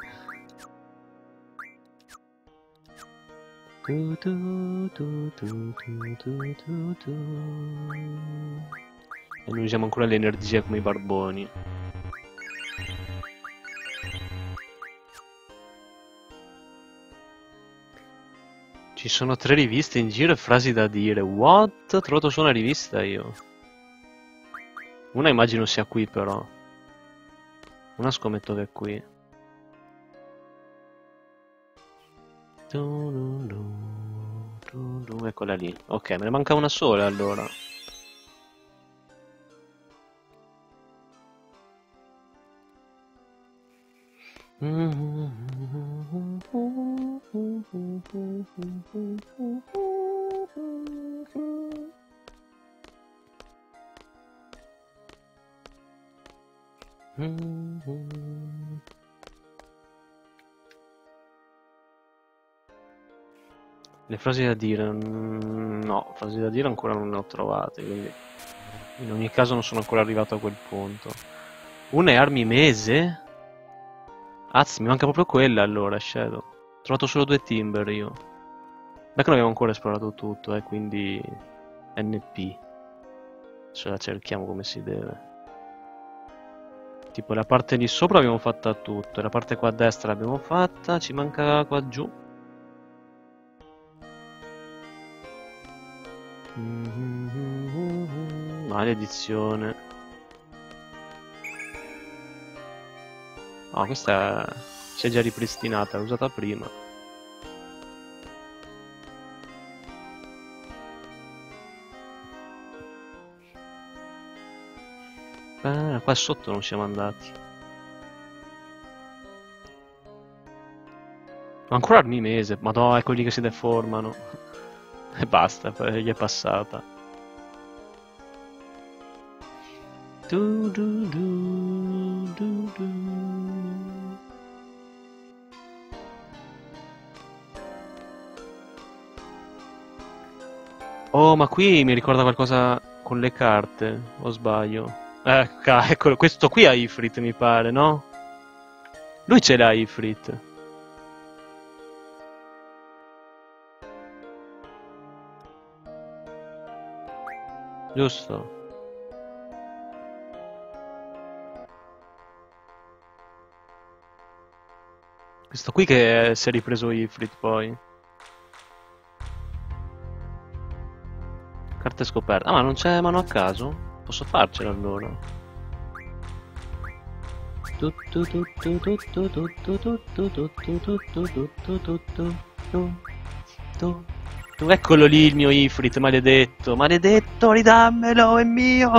S1: E noi usiamo ancora l'energia come i barboni. Ci sono tre riviste in giro e frasi da dire. What? Ho trovato su una rivista io. Una immagino sia qui però. Una scommetto che è qui. Eccola lì. Ok, me ne manca una sola allora. Le frasi da dire, mm, no, frasi da dire ancora non ne ho trovate, quindi in ogni caso non sono ancora arrivato a quel punto. Una è armi mese? Azz, mi manca proprio quella allora, Shadow. Ho trovato solo due timber io. Beh che non abbiamo ancora esplorato tutto, eh, quindi... NP. Ce la cerchiamo come si deve. Tipo la parte di sopra abbiamo fatta tutto, la parte qua a destra l'abbiamo fatta, ci manca qua giù. Maledizione. No, questa si è già ripristinata, l'ho usata prima. Ah, qua sotto non siamo andati. Ma ancora armi mese, madò, è quelli che si deformano. E basta, gli è passata. Du, du, du, Oh, ma qui mi ricorda qualcosa con le carte, o sbaglio? Ecco, [LAUGHS] eccolo, questo qui ha Ifrit, mi pare, no? Lui ce l'ha Ifrit. Giusto? Questo qui che si è ripreso Ifrit poi. forte scoperta. Ah, ma non c'è mano a caso? Posso farcela allora. Eccolo lì il mio Ifrit, maledetto. Maledetto, ridammelo, è mio.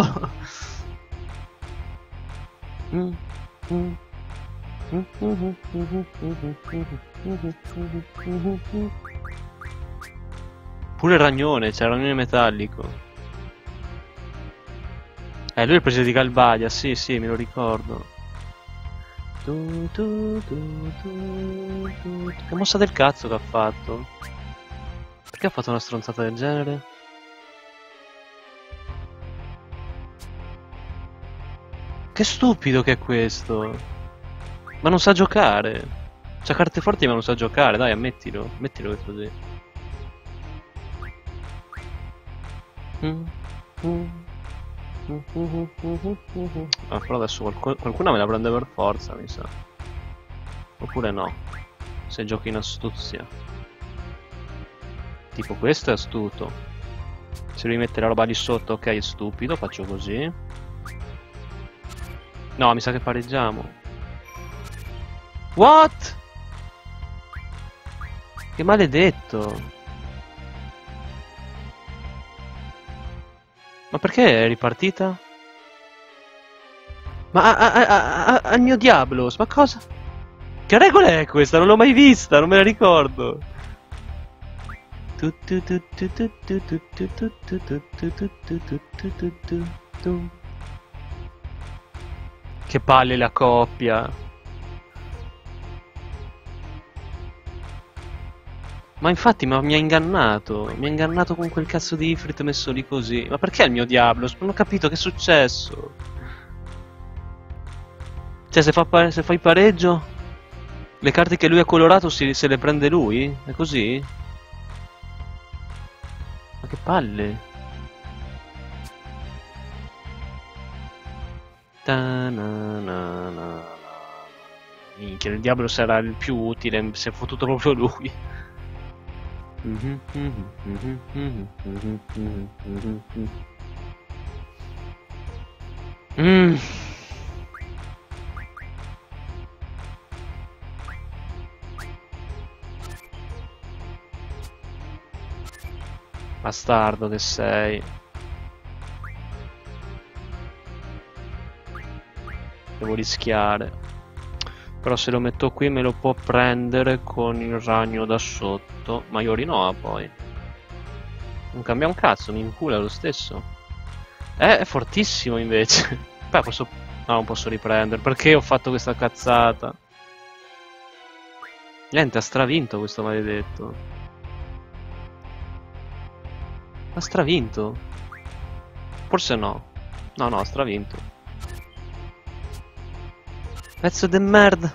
S1: Pure il ragnone, c'è il ragnone metallico. Eh, lui è il presidente di Galbadia, sì, sì, me lo ricordo. Tu, tu, tu. Che mossa del cazzo che ha fatto? Perché ha fatto una stronzata del genere? Che stupido che è questo! Ma non sa giocare! C'ha carte forti ma non sa giocare, dai, ammettilo. Ammettilo che è così. Ah, però adesso qualcuno, qualcuna me la prende per forza, mi sa. Oppure no. Se giochi in astuzia. Tipo questo è astuto. Se lui mette la roba lì sotto, ok, è stupido, faccio così. No, mi sa che pareggiamo. What? Che maledetto. Ma perché è ripartita? Ma a, a, a, al mio Diablos, ma cosa? Che regola è questa? Non l'ho mai vista, non me la ricordo. Tu, tu, tu, tu, Ma infatti ma mi ha ingannato, mi ha ingannato con quel cazzo di Ifrit messo lì così. Ma perché il mio Diablos? Non ho capito che è successo. Cioè se, fa pa- se fai pareggio, le carte che lui ha colorato si- se le prende lui? È così? Ma che palle. Ta-na-na-na-na. Minchia, il Diablo sarà il più utile, si è fottuto proprio lui. Mm. Bastardo che sei. Devo rischiare. Però se lo metto qui me lo può prendere con il ragno da sotto. Ma Yorinoa poi. Non cambia un cazzo, mi incula lo stesso. Eh, è fortissimo invece. [LAUGHS] Beh, posso... No, non posso riprendere. Perché ho fatto questa cazzata? Niente, ha stravinto questo maledetto. Ha stravinto. Forse no. No, no, ha stravinto. Pezzo de merda.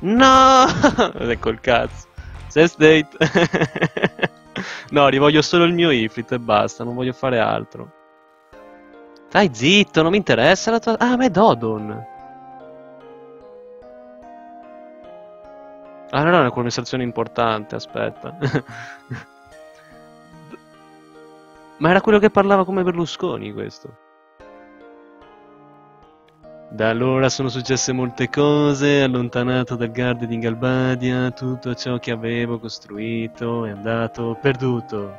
S1: No! [LAUGHS] ecco il cazzo. Sei state. [LAUGHS] no, rivoglio solo il mio Ifrit e basta, non voglio fare altro. Stai zitto, non mi interessa la tua... Ah, ma è Dodon. Ah, non è una conversazione importante, aspetta. [LAUGHS] ma era quello che parlava come Berlusconi, questo. Da allora sono successe molte cose, allontanato dal Garde di Galbadia, tutto ciò che avevo costruito è andato perduto.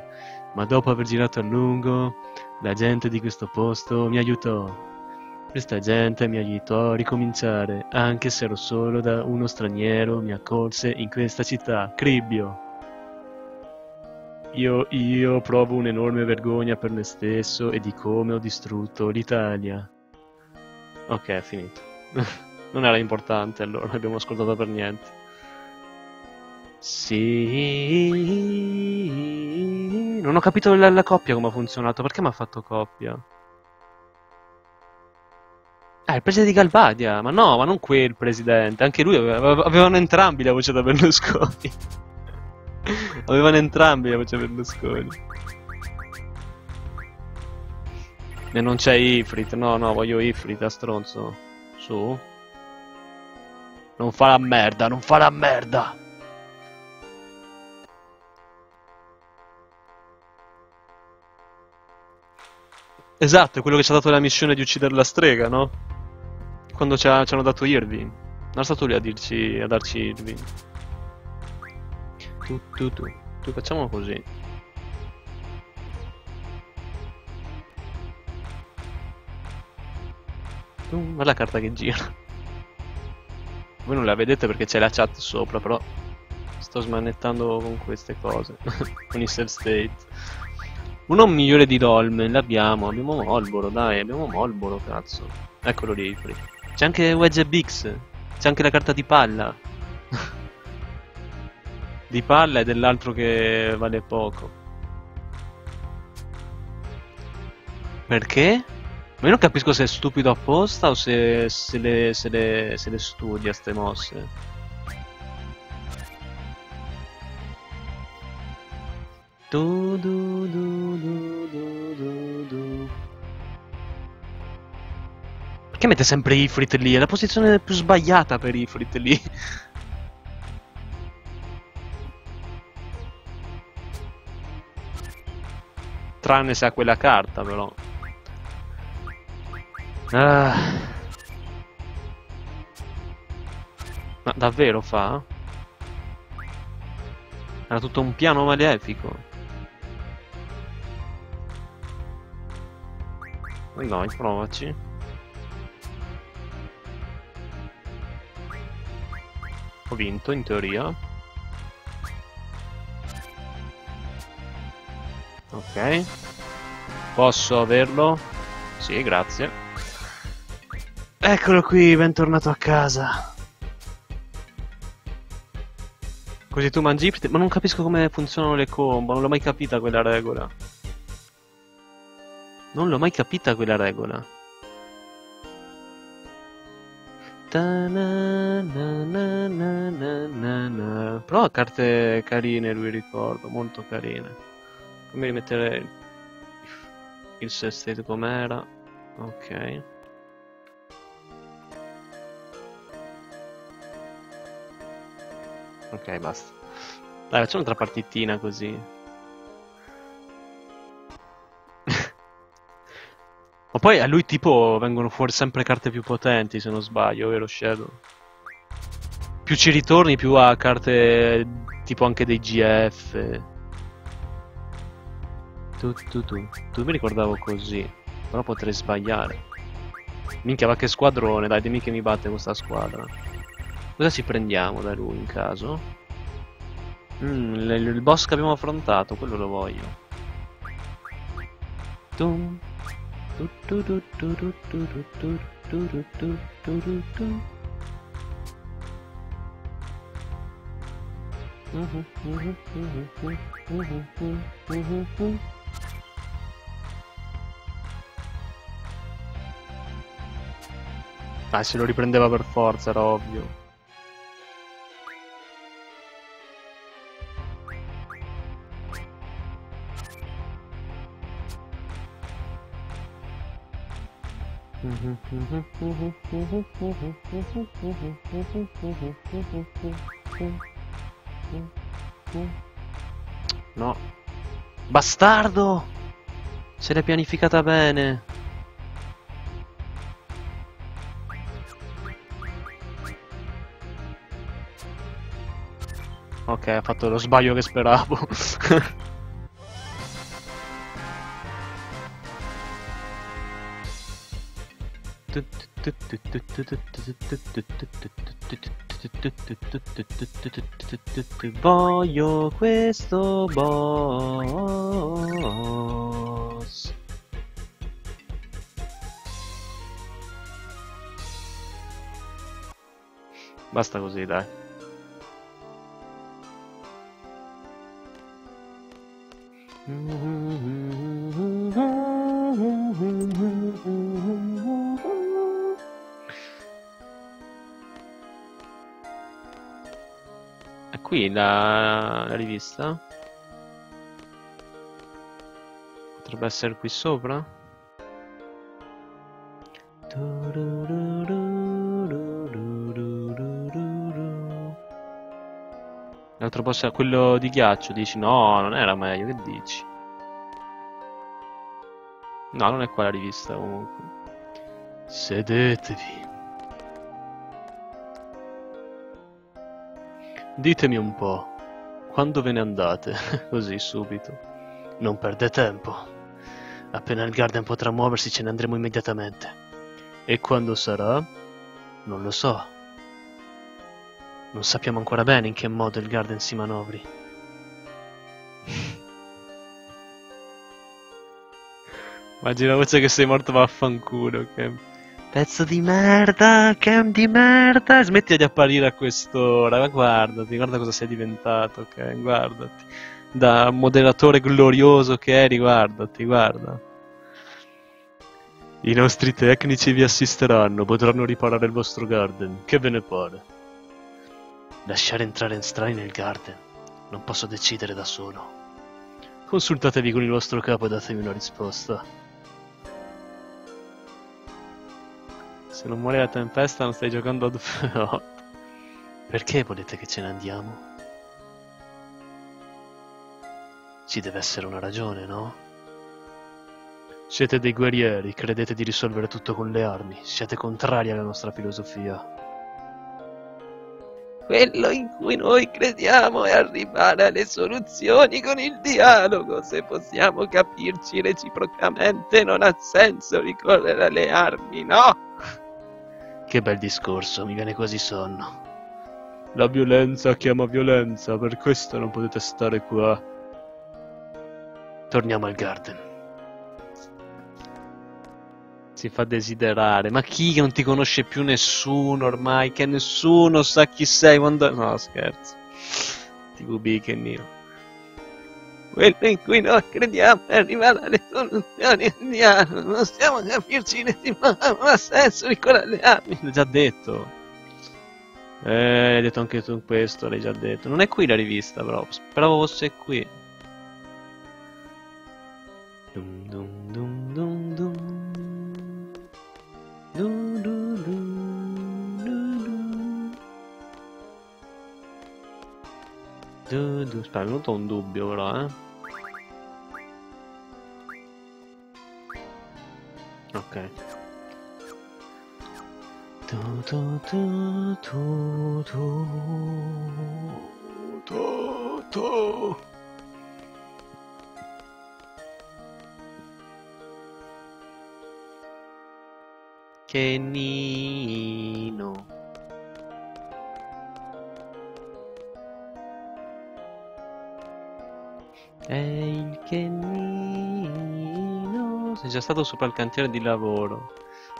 S1: Ma dopo aver girato a lungo, la gente di questo posto mi aiutò. Questa gente mi aiutò a ricominciare, anche se ero solo da uno straniero, mi accolse in questa città, Cribbio. Io, io provo un'enorme vergogna per me stesso e di come ho distrutto l'Italia. Ok, è finito. [LAUGHS] non era importante allora, non abbiamo ascoltato per niente. Sì. Non ho capito la, la coppia come ha funzionato. Perché mi ha fatto coppia? Ah, il presidente di Galbadia. Ma no, ma non quel presidente. Anche lui aveva, avevano entrambi la voce da Berlusconi. [LAUGHS] avevano entrambi la voce da Berlusconi. E non c'è Ifrit, no, no, voglio Ifrit, a stronzo. Su. Non fa la merda, non fa la merda. Esatto, è quello che ci ha dato la missione di uccidere la strega, no? Quando ci, ha- ci hanno dato Irving. Non è stato lui a dirci, a darci Irving. Tu, tu, tu. Tu facciamo così. Guarda la carta che gira. Voi non la vedete perché c'è la chat sopra, però sto smanettando con queste cose. [LAUGHS] con i save state. Uno migliore di Dolmen, l'abbiamo. Abbiamo Molboro, dai, abbiamo Molboro, cazzo. Eccolo lì. Ifri. C'è anche Wedge Bix. C'è anche la carta di palla. [LAUGHS] di palla e dell'altro che vale poco. Perché? Ma io non capisco se è stupido apposta o se, se, le, se, le, se le studia ste mosse. Du, du, du, du, du, du. Perché mette sempre Ifrit lì? È la posizione più sbagliata per Ifrit lì. Tranne se ha quella carta, però. Ah. Ma davvero fa? Era tutto un piano malefico. Dai, provaci. Ho vinto, in teoria. Ok. Posso averlo? Sì, grazie. Eccolo qui, bentornato a casa. Così tu mangi Ifrit, ma non capisco come funzionano le combo, non l'ho mai capita quella regola. Non l'ho mai capita quella regola. Ta-na-na-na-na-na. Però ha carte carine lui ricordo, molto carine. Fammi rimettere il, il set state com'era. Ok. Ok, basta. Dai, facciamo un'altra partitina così. [LAUGHS] Ma poi a lui tipo vengono fuori sempre carte più potenti se non sbaglio, vero Shadow? Più ci ritorni più ha carte tipo anche dei GF. Tu, tu, tu. Tu mi ricordavo così, però potrei sbagliare. Minchia, va che squadrone, dai, dimmi che mi batte questa squadra. Cosa ci prendiamo da lui in caso? Mm, il boss che abbiamo affrontato, quello lo voglio. Tum. Ah, se lo riprendeva per forza, era ovvio. No. Bastardo! Se l'è pianificata bene. Ok, ha fatto lo sbaglio che speravo. [LAUGHS] Voglio questo boss. Basta così, dai. È qui la, la rivista? Potrebbe essere qui sopra? L'altro boss è quello di ghiaccio, dici no, non era meglio, che dici? No, non è qua la rivista comunque.
S3: Sedetevi. Ditemi un po', quando ve ne andate? [LAUGHS] Così subito. Non perde tempo. Appena il Garden potrà muoversi ce ne andremo immediatamente. E quando sarà? Non lo so. Non sappiamo ancora bene in che modo il Garden si manovri. [LAUGHS]
S1: Immagina voce che sei morto vaffanculo. Che... Pezzo di merda, Cam di merda. Smetti di apparire a quest'ora. Ma guardati, guarda cosa sei diventato, ok? Guardati. Da moderatore glorioso che eri, guardati, guarda. I nostri tecnici vi assisteranno, potranno riparare il vostro garden. Che ve ne pare?
S3: Lasciare entrare Strai nel Garden. Non posso decidere da solo.
S1: Consultatevi con il vostro capo e datemi una risposta. Se non muore la tempesta non stai giocando ad no. [LAUGHS]
S3: Perché volete che ce ne andiamo? Ci deve essere una ragione, no?
S1: Siete dei guerrieri, credete di risolvere tutto con le armi, siete contrari alla nostra filosofia.
S2: Quello in cui noi crediamo è arrivare alle soluzioni con il dialogo. Se possiamo capirci reciprocamente, non ha senso ricorrere alle armi, no?
S3: Che bel discorso, mi viene quasi sonno.
S1: La violenza chiama violenza, per questo non potete stare qua.
S3: Torniamo al Garden.
S1: Si fa desiderare. Ma chi che non ti conosce più nessuno ormai? Che nessuno sa chi sei quando... No, scherzo. TV Beacon io.
S2: Quello in cui noi crediamo è arrivare alle soluzioni dialogo. Non stiamo a capirci reciprocamente, non ha senso ricorrere alle armi.
S1: L'hai già detto. Eh, hai detto anche tu questo, l'hai già detto. Non è qui la rivista, però. Speravo fosse qui. Dum dum dum dum. Dum dum dum Du, du. Aspetta, è venuto un dubbio però, eh. Ok. Tu, tu, tu, tu, tu.
S5: Tu, tu.
S1: Che nino. È il Kennino. Sei già stato sopra il cantiere di lavoro.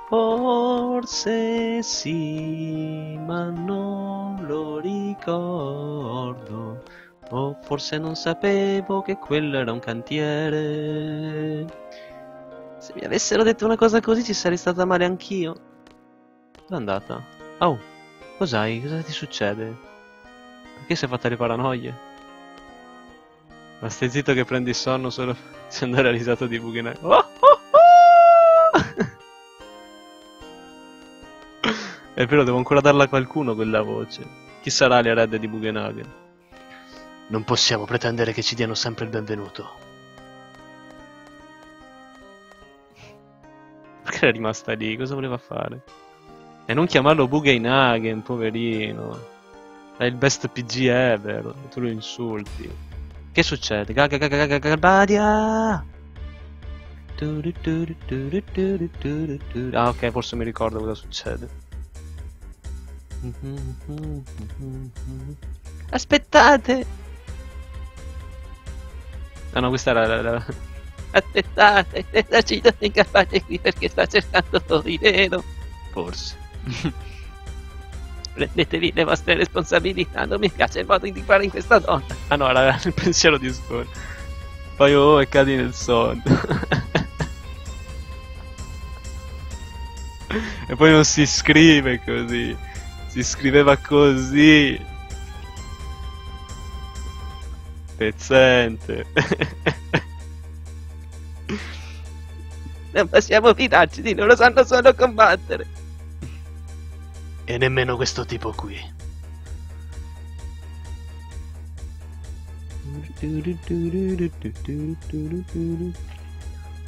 S1: Forse sì, ma non lo ricordo. O forse non sapevo che quello era un cantiere. Se mi avessero detto una cosa così ci sarei stata male anch'io. Dove è andata? Oh, cos'hai? Cosa ti succede? Perché sei fatta le paranoie? Ma stai zitto che prendi sonno solo facendo la risata di Buggenheim. Oh, oh, oh! È vero, devo ancora darla a qualcuno quella voce. Chi sarà l'erede di Buggenhagen?
S3: Non possiamo pretendere che ci diano sempre il benvenuto.
S1: Perché è rimasta lì? Cosa voleva fare? E non chiamarlo Buggenhagen, poverino. È il best PG ever. Tu lo insulti. Che succede? Garbadia! Ah ok, forse mi ricordo cosa succede.
S2: Aspettate!
S1: Ah no, questa era la... la...
S2: Aspettate! L'esercito di Garbadia è qui perché sta cercando Torinero.
S1: Forse. [LAUGHS]
S2: Prendetevi le vostre responsabilità, non mi piace il modo di fare in questa donna.
S1: Ah no, era [LAUGHS] il pensiero di Spawn. Poi oh e cadi nel sonno. [LAUGHS] e poi non si scrive così. Si scriveva così. Pezzente.
S2: non possiamo fidarci di loro, sanno solo combattere.
S3: E nemmeno questo tipo qui.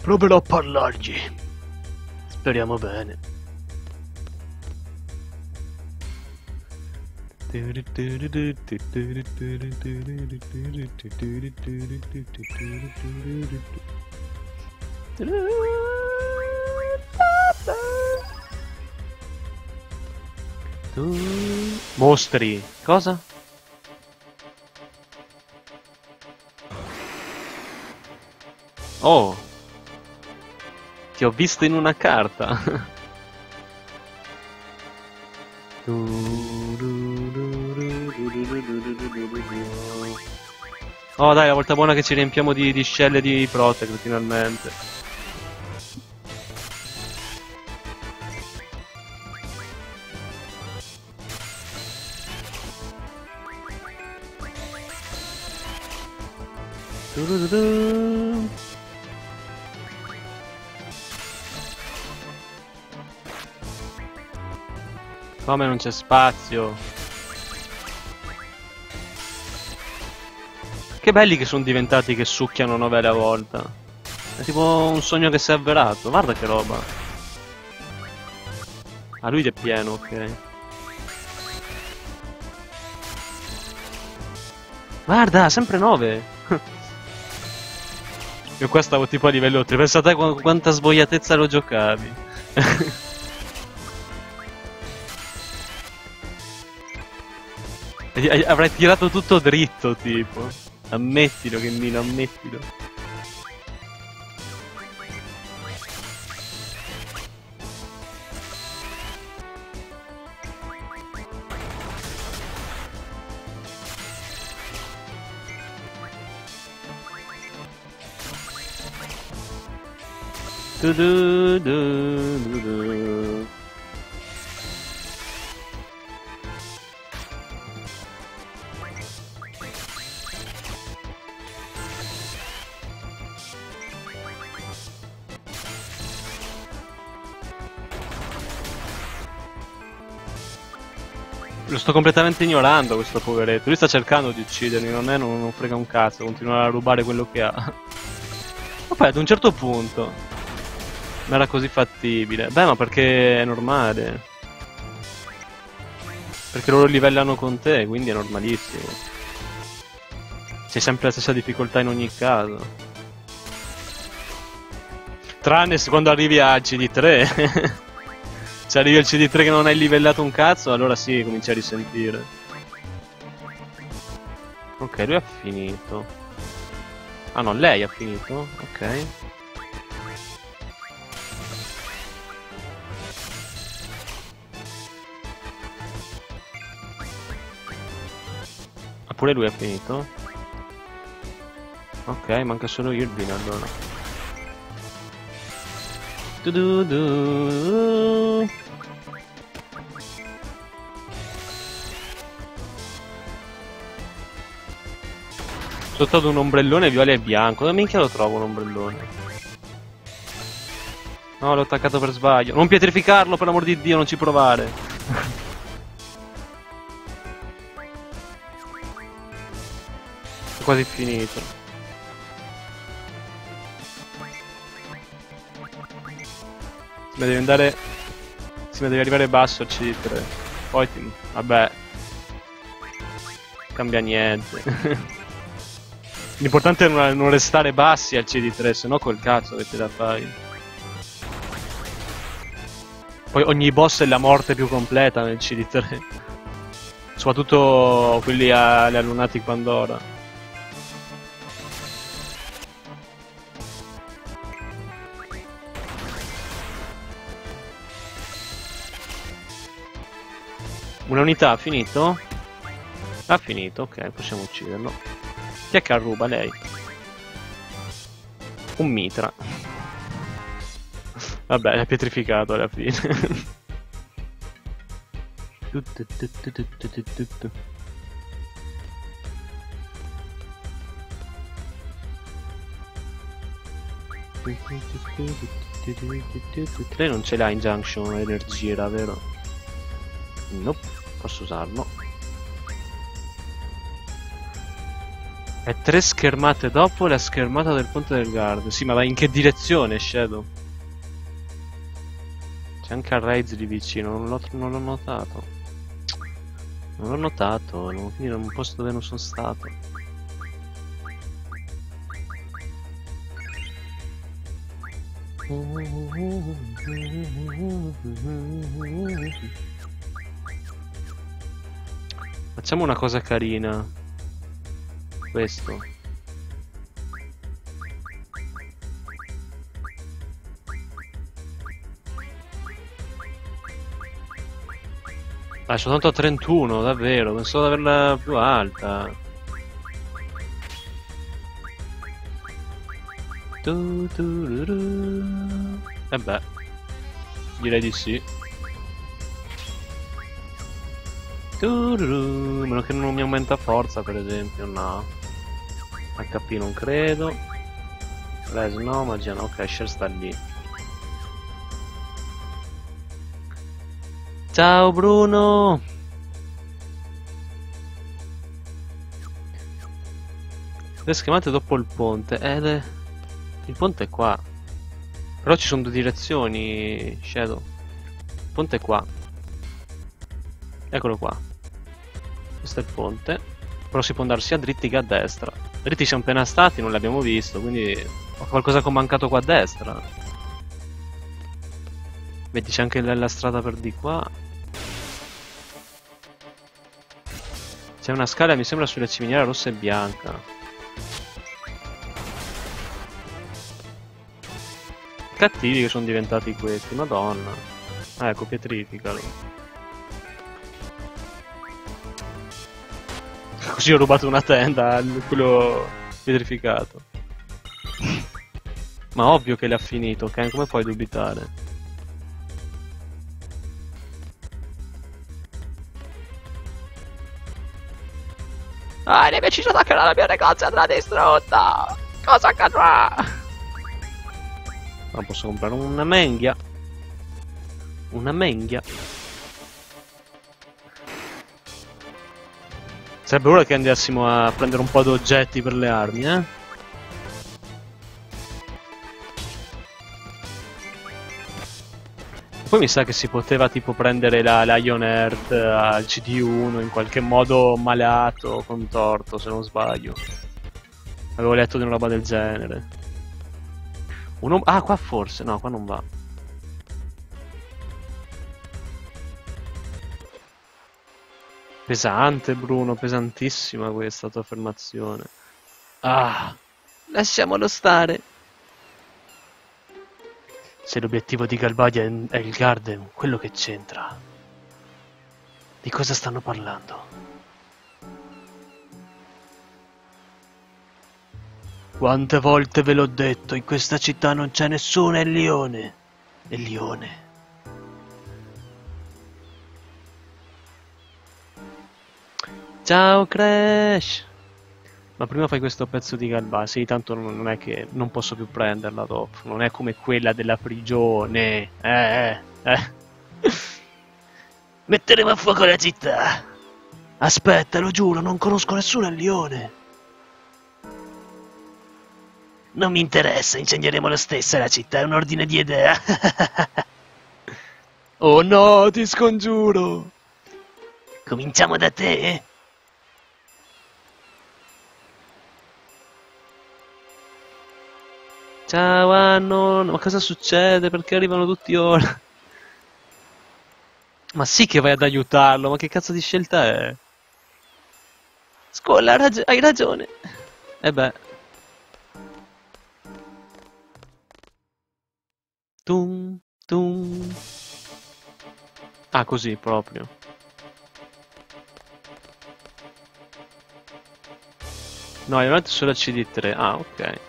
S3: Proverò a parlargli. Speriamo bene.
S1: Mostri. Cosa? Oh. Ti ho visto in una carta. [LAUGHS] Oh dai, la volta buona che ci riempiamo di, di scelle di Protect finalmente. Come non c'è spazio? Che belli che sono diventati che succhiano nove alla volta. È tipo un sogno che si è avverato. Guarda che roba. Ah, lui è pieno, ok. Guarda, sempre 9. [LAUGHS] Io qua stavo tipo a livello 3. Pensate qu quanta svogliatezza lo giocavi. [LAUGHS] [LAUGHS] Avrai tirato tutto dritto, tipo. Ammettilo Mino, ammettilo. Du du du. Sto completamente ignorando questo poveretto. Lui sta cercando di uccidermi, non è, non, non frega un cazzo, continuerà a rubare quello che ha. [LAUGHS] Ma poi ad un certo punto non era così fattibile. Beh, ma perché è normale. Perché loro livellano con te, quindi è normalissimo. C'è sempre la stessa difficoltà in ogni caso. Tranne se quando arrivi a CD3. [LAUGHS] Se arrivi al CD3 che non hai livellato un cazzo, allora sì, cominci a risentire. Ok, lui ha finito. Ah no, lei ha finito? Ok. Ah, pure lui ha finito? Ok, manca solo Irvin allora. Du du du. Sotto ad un ombrellone viola e bianco. Dove minchia lo trovo un ombrellone? No, l'ho attaccato per sbaglio. Non pietrificarlo, per l'amor di Dio, non ci provare. [LAUGHS] È quasi finito. Si deve andare... Si deve arrivare basso a C3. Poi ti... Vabbè. Cambia niente. [LAUGHS] L'importante è non restare bassi al CD3, se no col cazzo avete da fare. Poi ogni boss è la morte più completa nel CD3. Soprattutto quelli alle Lunatic Pandora. Una unità ha finito? Ha finito, ok, possiamo ucciderlo. Chi è che ruba lei? Un mitra. Vabbè, è pietrificato alla fine. Lei non ce l'ha in junction energia, vero? Nope, posso usarlo. È tre schermate dopo la schermata del ponte del guard. Sì, ma va in che direzione, Shadow? C'è anche Raids lì vicino, non l'ho, notato. Non l'ho notato, non, quindi non posto dove non sono stato. Facciamo una cosa carina. Questo. Ah, soltanto a 31, davvero. Pensavo di averla più alta. Tururu. Eh beh, direi di sì. Meno che non mi aumenta forza, per esempio, no. HP non credo. Res no, magia no. Ok, Share sta lì. Ciao Bruno! Le schemate dopo il ponte. Eh, le- il ponte è qua. Però ci sono due direzioni, Shadow. Il ponte è qua. Eccolo qua. Questo è il ponte. Però si può andare sia dritti che a destra. Dritti siamo appena stati, non l'abbiamo visto, quindi ho qualcosa che ho mancato qua a destra. Vedi c'è anche la, strada per di qua. C'è una scala, mi sembra, sulla ciminiera rossa e bianca. Cattivi che sono diventati questi, madonna. Ah, ecco, pietrificalo. [LAUGHS] Così ho rubato una tenda, al- quello pietrificato. Ma ovvio che l'ha finito, Ken, come puoi dubitare?
S4: Ah, ne ci attaccherà la mia ragazza andrà distrutta! Cosa accadrà?
S1: Ma posso comprare una menghia? Una menghia? Sarebbe ora che andassimo a prendere un po' di oggetti per le armi, eh? Poi mi sa che si poteva tipo prendere la Lionheart al CD1 in qualche modo malato, contorto, se non sbaglio. Avevo letto di una roba del genere. Uno... Ah, qua forse. No, qua non va. Pesante, Bruno, pesantissima questa tua affermazione. Ah,
S4: Lasciamolo stare.
S3: Se l'obiettivo di Galbadia è il Garden, quello che c'entra. Di cosa stanno parlando? Quante volte ve l'ho detto, in questa città non c'è nessuno, è Lione.
S1: Ciao Crash! Ma prima fai questo pezzo di galba. Sì, tanto non è che non posso più prenderla dopo. Non è come quella della prigione. Eh, eh, eh. [LAUGHS]
S3: Metteremo a fuoco la città. Aspetta, lo giuro, non conosco nessuno a Lione. Non mi interessa, insegneremo lo stesso la città, è un ordine di idea. [LAUGHS]
S5: Oh no, ti scongiuro!
S3: Cominciamo da te?
S1: Ciao Anno, ma cosa succede? Perché arrivano tutti ora? Ma sì che vai ad aiutarlo, ma che cazzo di scelta è?
S4: Scuola, rag- hai ragione.
S1: Eh beh. Tum, tum. Ah, così proprio. No, in realtà solo CD3. Ah, ok.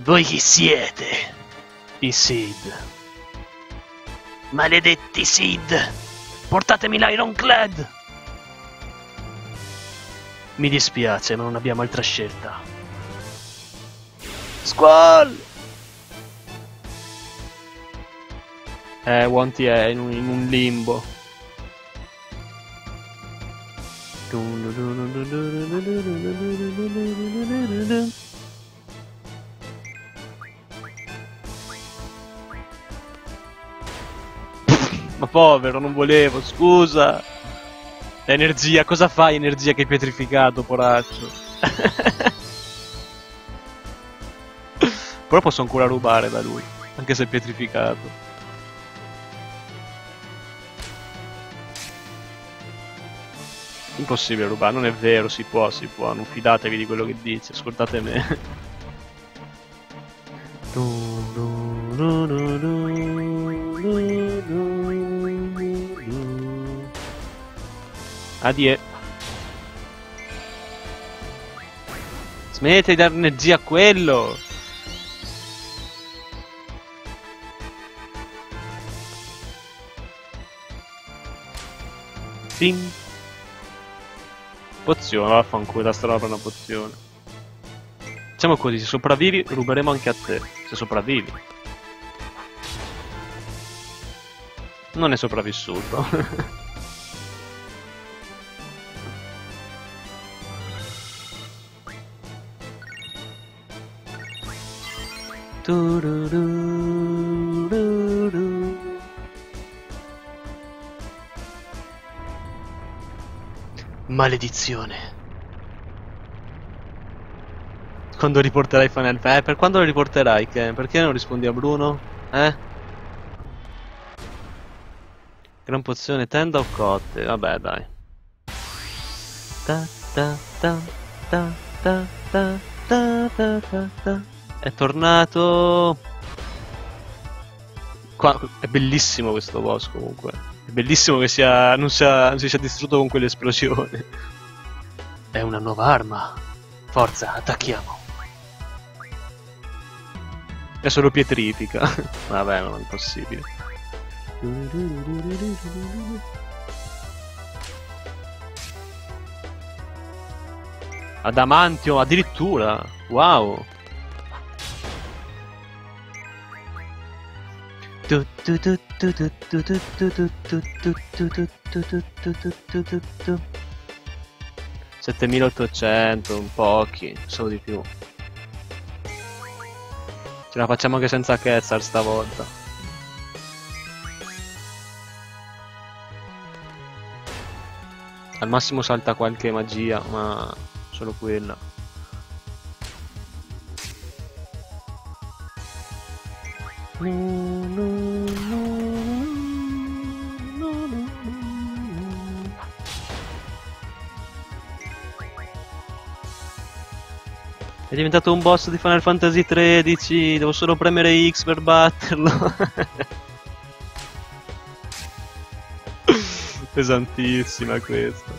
S3: Voi chi siete? I Sid. Maledetti Sid! Portatemi l'Ironclad! Mi dispiace, ma non abbiamo altra scelta.
S4: Squall!
S1: Eh, Wanty è in un, in un limbo. Ma povero, non volevo, scusa. Energia, cosa fai energia che hai pietrificato, poraccio? [LAUGHS] Però posso ancora rubare da lui, anche se è pietrificato. Impossibile rubare, non è vero, si può, si può, non fidatevi di quello che dice, ascoltate me. [LAUGHS] Adie. Smetti di dare energia a quello! Ting. Pozione, vaffanculo, da sta roba una pozione. Diciamo così, se sopravvivi ruberemo anche a te, se sopravvivi. Non è sopravvissuto. [LAUGHS]
S3: Maledizione.
S1: Quando riporterai Final? Eh, per quando lo riporterai, Ken? Perché non rispondi a Bruno? Eh? Gran pozione, tenda o cotte? Vabbè, dai. Ta ta ta ta ta ta ta ta ta ta. È tornato. Qua, è bellissimo questo boss comunque. È bellissimo che sia, non, sia, non si sia distrutto con quell'esplosione.
S3: È una nuova arma. Forza, attacchiamo.
S1: È solo pietrifica. [LAUGHS] Vabbè, non è possibile. Adamantio, addirittura. Wow. 7800, un pochi, solo di più. Ce la facciamo anche senza Ketzar stavolta. Al massimo salta qualche magia, ma solo quella. È diventato un boss di Final Fantasy XIII, devo solo premere X per batterlo. [LAUGHS] Pesantissima questa.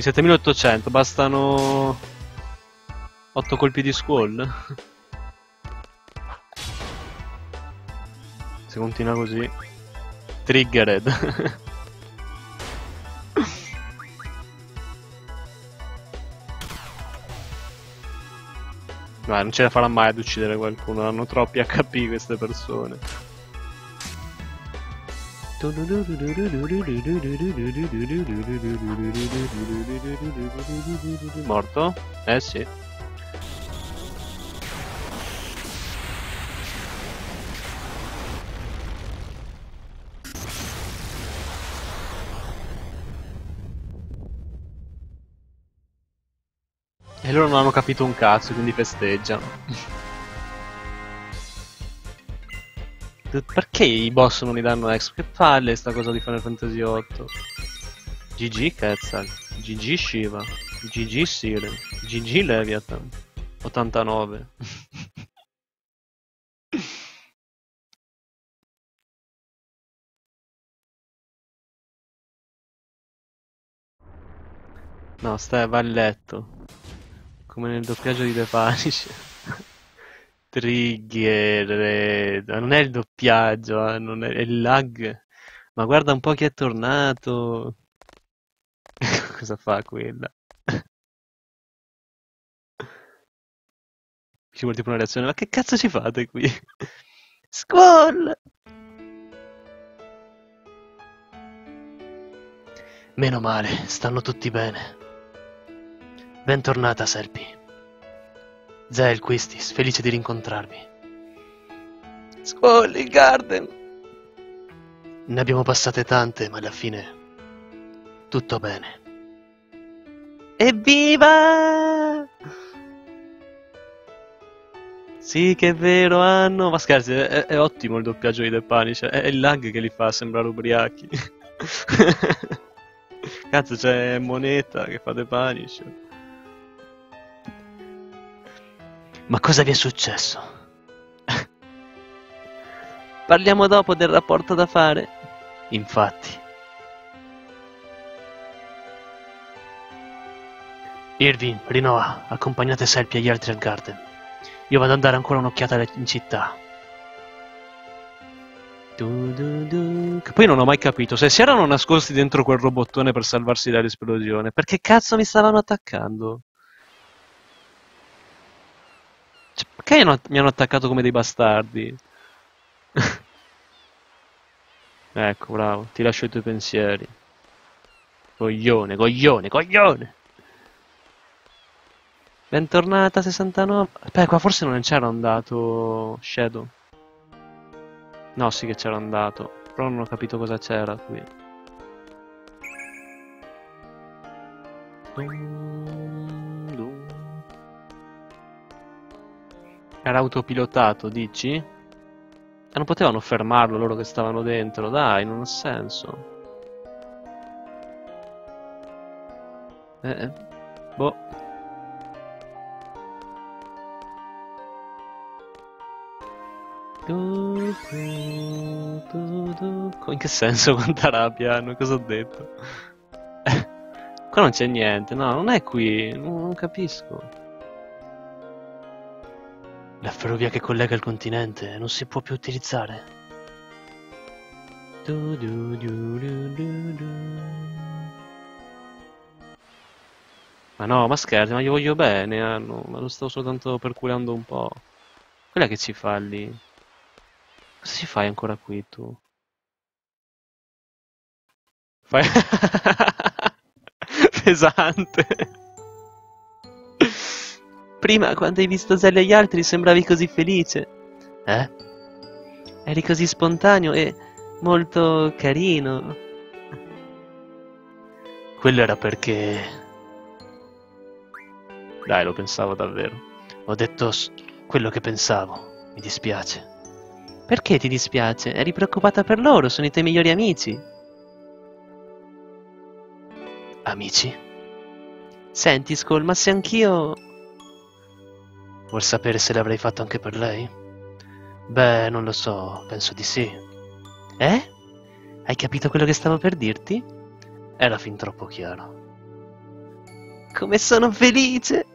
S1: Quindi 7800, bastano 8 colpi di squall. Se continua così. Triggered. [LAUGHS] Ma non ce la farà mai ad uccidere qualcuno, hanno troppi HP queste persone. Morto? Eh sì. E loro non hanno capito un cazzo, quindi festeggiano. Perché i boss non mi danno exp? Che palle sta cosa di Final Fantasy 8? GG Quetzal, GG Shiva, GG Siren, GG Leviathan, 89. [LAUGHS] No, stai, va a letto. Come nel doppiaggio di The Punisher. Trigger. Non è il doppiaggio, eh, non è, è il lag. Ma guarda un po' chi è tornato. [LAUGHS] cosa fa quella. [LAUGHS] Ci vuole tipo una reazione, ma che cazzo ci fate qui? [LAUGHS]
S2: Squall!
S3: Meno male, stanno tutti bene. Bentornata, Selby. Zel Quistis, felice di rincontrarvi.
S2: Squall, il Garden!
S3: Ne abbiamo passate tante, ma alla fine tutto bene.
S2: Evviva!
S1: Sì, che è vero, hanno. Ma scherzi, è, è ottimo il doppiaggio di The Punisher. È, è il lag che li fa sembrare ubriachi. [LAUGHS] Cazzo, c'è Moneta che fa The Punisher.
S3: Ma cosa vi è successo? [LAUGHS]
S2: Parliamo dopo del rapporto da fare.
S3: Infatti. Irvin, Rinoa, accompagnate Selby e gli altri al Garden. Io vado a dare ancora un'occhiata in città.
S1: Poi non ho mai capito se si erano nascosti dentro quel robottone per salvarsi dall'esplosione. Perché cazzo mi stavano attaccando? Cioè, perché hanno, mi hanno attaccato come dei bastardi? [LAUGHS] ecco, bravo, ti lascio i tuoi pensieri. Coglione, coglione, coglione! Bentornata 69. Aspetta, qua forse non c'era andato Shadow. No, sì che c'era andato. Però non ho capito cosa c'era qui. Dum, Era autopilotato, dici? E non potevano fermarlo loro che stavano dentro, dai, non ha senso. Eh, eh, boh. In che senso [LAUGHS] quanta rabbia hanno? Cosa ho detto? [LAUGHS] Qua non c'è niente, no, non è qui, non capisco.
S3: La ferrovia che collega il continente non si può più utilizzare.
S1: Du, du, du. Ma no, ma scherzi, ma gli voglio bene, hanno, ma lo sto soltanto perculando un po'. Quella che ci fa lì? Cosa ci fai ancora qui tu? Fai... [LAUGHS] Pesante.
S2: Prima, quando hai visto Zelli e gli altri, sembravi così felice.
S3: Eh?
S2: Eri così spontaneo e molto carino.
S3: Quello era perché
S1: Dai, lo pensavo davvero.
S3: ho detto quello che pensavo. Mi dispiace.
S2: Perché ti dispiace? Eri preoccupata per loro, sono i tuoi migliori amici.
S3: Amici?
S2: Senti, Skull, ma se anch'io...
S3: Vuol sapere se l'avrei fatto anche per lei? Beh, non lo so, penso di sì.
S2: Eh? Hai capito quello che stavo per dirti?
S3: Era fin troppo chiaro.
S2: Come sono felice!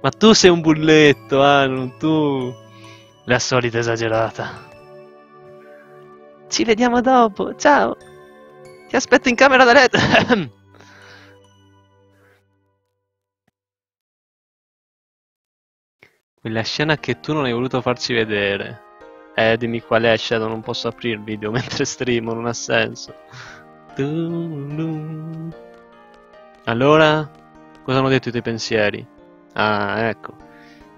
S1: Ma tu sei un bulletto, ah, non tu.
S3: La solita esagerata.
S2: Ci vediamo dopo, ciao! Ti aspetto in camera da letto! [CLEARS THROAT]
S1: Quella scena che tu non hai voluto farci vedere. Eh, dimmi qual è, Shadow, non posso aprire il video [LAUGHS] mentre streamo, non ha senso. Allora, cosa hanno detto i tuoi pensieri? Ah, ecco.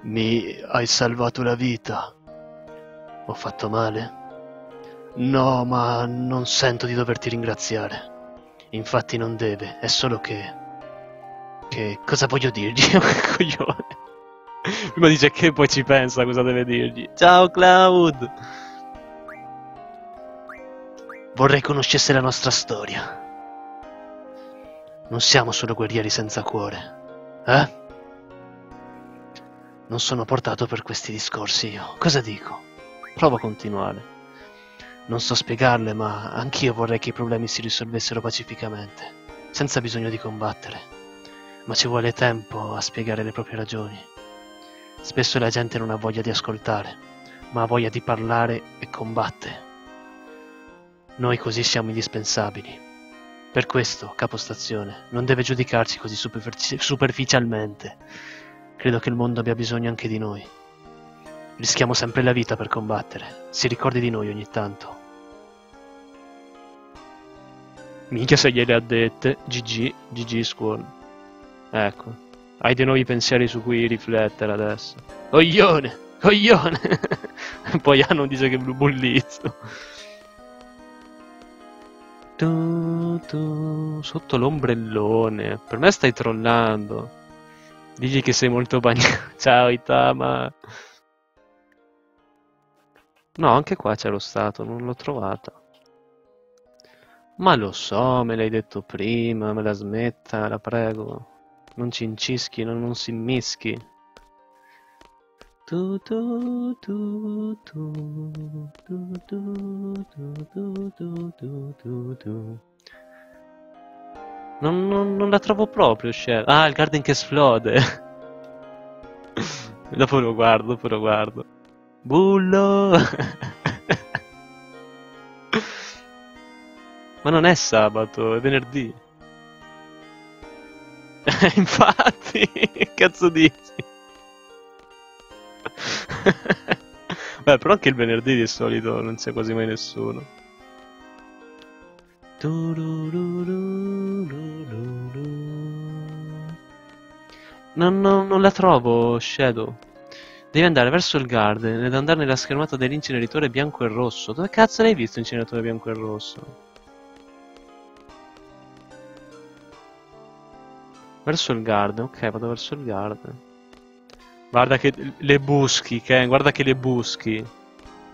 S3: Mi hai salvato la vita. Ho fatto male? No, ma non sento di doverti ringraziare. Infatti non deve, è solo che... Che cosa voglio dirgli? [LAUGHS]
S1: Coglione. [LAUGHS] Prima dice che poi ci pensa cosa deve dirgli. Ciao Cloud!
S3: Vorrei conoscesse la nostra storia. Non siamo solo guerrieri senza cuore, eh? Non sono portato per questi discorsi io. Cosa dico?
S1: Prova a continuare.
S3: Non so spiegarle, ma anch'io vorrei che i problemi si risolvessero pacificamente, senza bisogno di combattere. Ma ci vuole tempo a spiegare le proprie ragioni. Spesso la gente non ha voglia di ascoltare, ma ha voglia di parlare e combatte. Noi così siamo indispensabili. Per questo, capostazione, non deve giudicarci così superfici- superficialmente. Credo che il mondo abbia bisogno anche di noi. Rischiamo sempre la vita per combattere. Si ricordi di noi ogni tanto.
S1: Minchia se gliele ha dette. GG, GG Squall. Ecco. Hai dei nuovi pensieri su cui riflettere adesso. Coglione! Coglione! [LAUGHS] Poi hanno dice che blu bullizzo. Tu, sotto l'ombrellone. Per me stai trollando. Digli che sei molto bagnato. [LAUGHS] Ciao Itama. No, anche qua c'è lo stato, non l'ho trovata. Ma lo so, me l'hai detto prima, me la smetta, la prego. Non ci incischi, non, non si immischi. Tu, tu, tu, tu, tu, tu, tu, tu, tu, tu. Non, non, non la trovo proprio, Shell. Ah, il Garden che esplode. dopo lo guardo, dopo lo guardo. Bullo! Ma non è sabato, è venerdì. [LAUGHS] Infatti, che cazzo dici? [LAUGHS] Beh, però anche il venerdì di solito non c'è quasi mai nessuno. No, no, non la trovo, Shadow. Devi andare verso il garden ed andare nella schermata dell'inceneritore bianco e rosso. Dove cazzo l'hai visto l'inceneritore bianco e rosso? Verso il garden, ok, vado verso il garden. Guarda che le buschi, Ken, guarda che le buschi.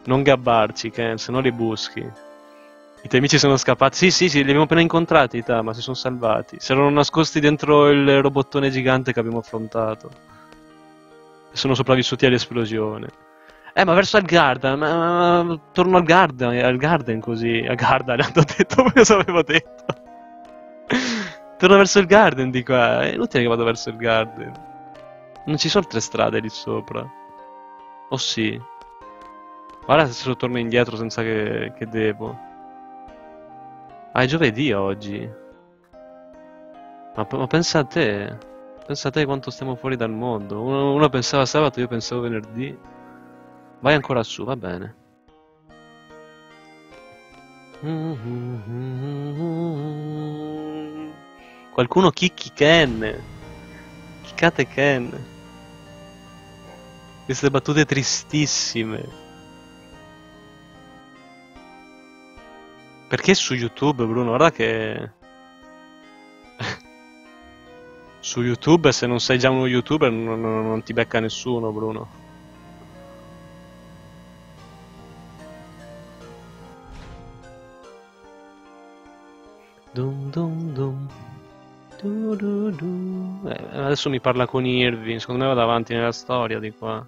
S1: Non gabbarci, Ken, se no le buschi. I tuoi amici sono scappati. Sì, sì, sì, li abbiamo appena incontrati, ta, ma si sono salvati. Si erano nascosti dentro il robottone gigante che abbiamo affrontato. E sono sopravvissuti all'esplosione. Eh, ma verso il garden, ma, ma, torno al garden, al garden così. Al garden, [LAUGHS] hanno detto, cosa avevo detto? Torno verso il garden di qua. È inutile che vado verso il garden. Non ci sono tre strade lì sopra. Oh sì. Guarda se torno indietro senza che, che devo. Ah, è giovedì oggi. Ma, ma, pensa a te. Pensa a te quanto stiamo fuori dal mondo. Uno, uno pensava sabato, io pensavo venerdì. Vai ancora su, va bene. Qualcuno chicchi Ken. Chiccate Ken. Queste battute tristissime. Perché su YouTube, Bruno? Guarda che... [LAUGHS] su YouTube, se non sei già uno YouTuber, non, non, non ti becca nessuno, Bruno. Dum dum dum. Du, du, du. Eh, adesso mi parla con Irving, secondo me vado avanti nella storia di qua.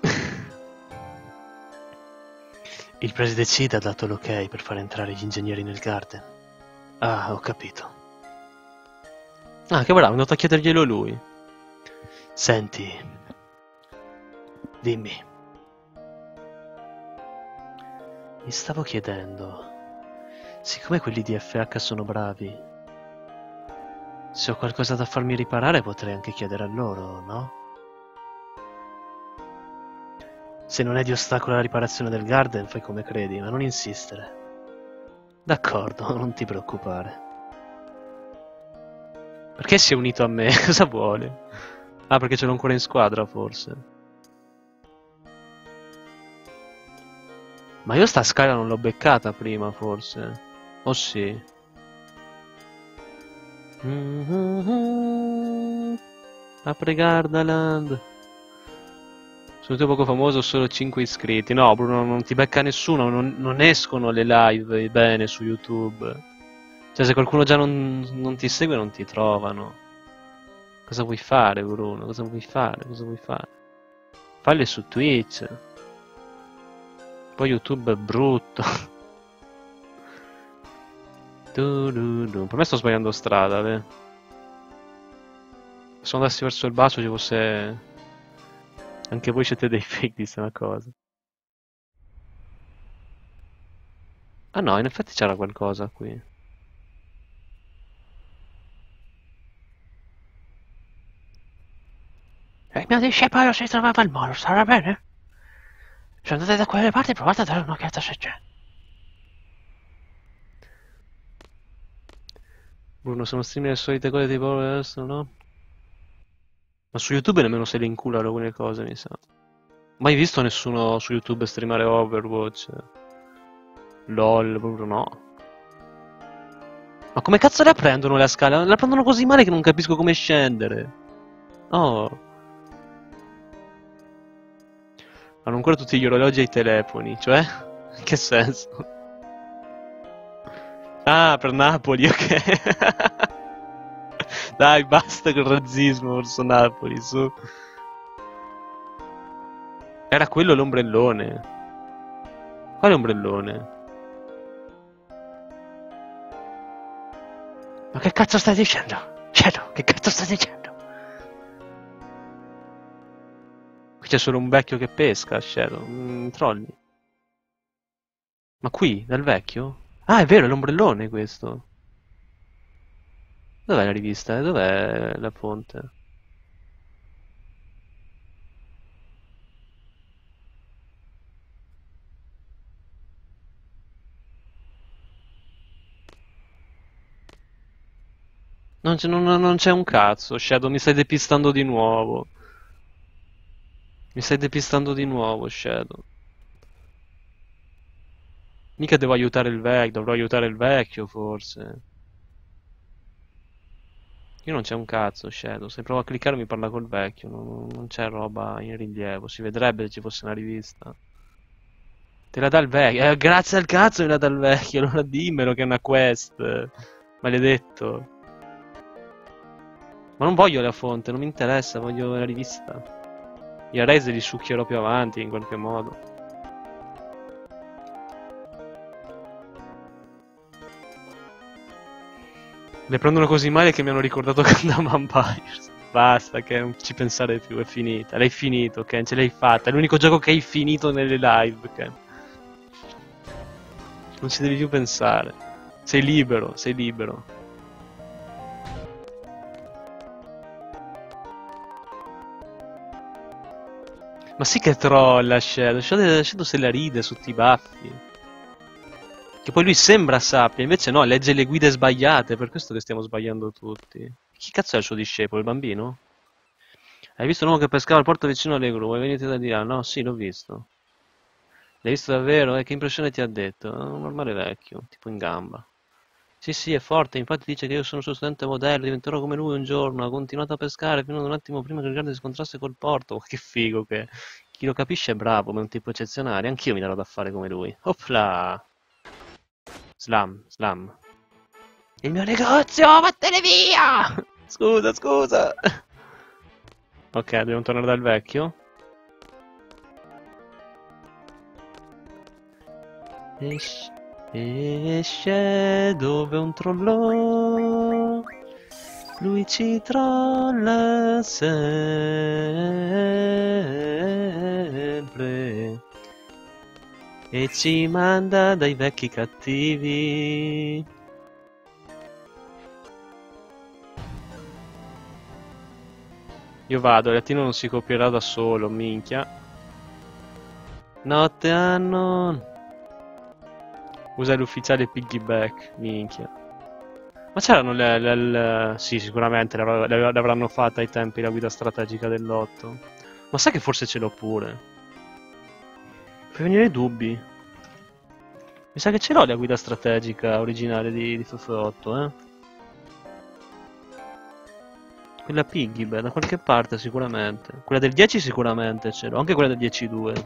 S1: [LAUGHS]
S3: Il presidente ha dato l'ok per far entrare gli ingegneri nel garden. Ah, ho capito.
S1: Ah, che bravo, è andato a chiederglielo lui.
S3: Senti, dimmi. Mi stavo chiedendo, siccome quelli di FH sono bravi, se ho qualcosa da farmi riparare potrei anche chiedere a loro, no? Se non è di ostacolo alla riparazione del garden, fai come credi, ma non insistere. D'accordo, [LAUGHS] non ti preoccupare.
S1: Perché si è unito a me? [LAUGHS] Cosa vuole? Ah, perché ce l'ho ancora in squadra, forse. Ma io sta scala non l'ho beccata prima, forse. Oh sì. Apre Gardaland. Sono tutti poco famoso, solo 5 iscritti. No, Bruno, non ti becca nessuno, non, non escono le live bene su YouTube. Cioè, se qualcuno già non, non, ti segue, non ti trovano. Cosa vuoi fare, Bruno? Cosa vuoi fare? Cosa vuoi fare? Falle su Twitch. Poi YouTube è brutto. [LAUGHS] du, du, du. Per me sto sbagliando strada, beh. Se andassi verso il bacio ci fosse anche voi siete dei [LAUGHS] fake di sta cosa. Ah no, in effetti c'era qualcosa qui.
S3: Il mio discepolo si trovava al molo, sarà bene? Se andate da quelle parti provate a dare un'occhiata se c'è.
S1: Bruno, sono streamer le solite cose tipo questo, no? Ma su YouTube nemmeno se le incula alcune cose, mi sa. Mai visto nessuno su YouTube streamare Overwatch? LOL, proprio no. Ma come cazzo la prendono la scala? La prendono così male che non capisco come scendere. Oh. Hanno ancora tutti gli orologi ai telefoni, cioè? [LAUGHS] Che senso? Ah, per Napoli, ok. [LAUGHS] Dai, basta col razzismo verso Napoli, su. Era quello l'ombrellone. Quale ombrellone?
S3: Ma che cazzo stai dicendo? Shadow, che cazzo stai dicendo?
S1: Qui c'è solo un vecchio che pesca, Shadow. Mm, trolli. Ma qui, dal vecchio? Ah, è vero, è l'ombrellone questo. Dov'è la rivista? Dov'è la fonte? Non c'è, non- non c'è un cazzo, Shadow, mi stai depistando di nuovo. Mi stai depistando di nuovo, Shadow. Mica devo aiutare il vecchio, dovrò aiutare il vecchio, forse. Io non c'è un cazzo, Shadow. Se provo a cliccare mi parla col vecchio. Non, non c'è roba in rilievo. Si vedrebbe se ci fosse una rivista. Te la dà il vecchio. Eh, grazie al cazzo me la dà il vecchio. [LAUGHS] Allora dimmelo che è una quest. Maledetto. Ma non voglio la fonte, non mi interessa, voglio la rivista. Gli arresi li succhierò più avanti in qualche modo. Le prendono così male che mi hanno ricordato [LAUGHS] Gundam Vampires. Basta, che non ci pensare più, è finita. L'hai finito, Ken, ce l'hai fatta. È l'unico gioco che hai finito nelle live, Ken. Non ci devi più pensare. Sei libero, sei libero. Ma sì che trolla Shadow, Shadow, Shadow se la ride su sti baffi. Che poi lui sembra sappia, invece no, legge le guide sbagliate, per questo che stiamo sbagliando tutti. Chi cazzo è il suo discepolo, il bambino? Hai visto l'uomo che pescava al porto vicino alle gru? Vuoi venire da di là? No, sì, l'ho visto. L'hai visto davvero? E che impressione ti ha detto? Un normale vecchio, tipo in gamba. Sì, sì, è forte, infatti dice che io sono suo studente modello, diventerò come lui un giorno, ha continuato a pescare fino ad un attimo prima che il grande si scontrasse col porto. Ma che figo che. Chi lo capisce è bravo, ma è un tipo eccezionale, anch'io mi darò da fare come lui. Opla! Slam, slam. Il mio negozio, vattene via! [LAUGHS] Scusa, scusa! Ok, dobbiamo tornare dal vecchio. Esce, esce dove un trollò. Lui ci trolla sempre e ci manda dai vecchi cattivi. Io vado, Latino non si copierà da solo, minchia. Notte hanno... Usa l'ufficiale piggyback, minchia. Ma c'erano le, le, le- Sì, sicuramente l'avr- l'avr- l'avranno fatta ai tempi la guida strategica dell'8. Ma sai che forse ce l'ho pure? Fai venire dubbi. Mi sa che ce l'ho la guida strategica originale di, di FF8, eh? Quella Piggy, beh, da qualche parte sicuramente. Quella del 10 sicuramente ce l'ho, anche quella del 10-2.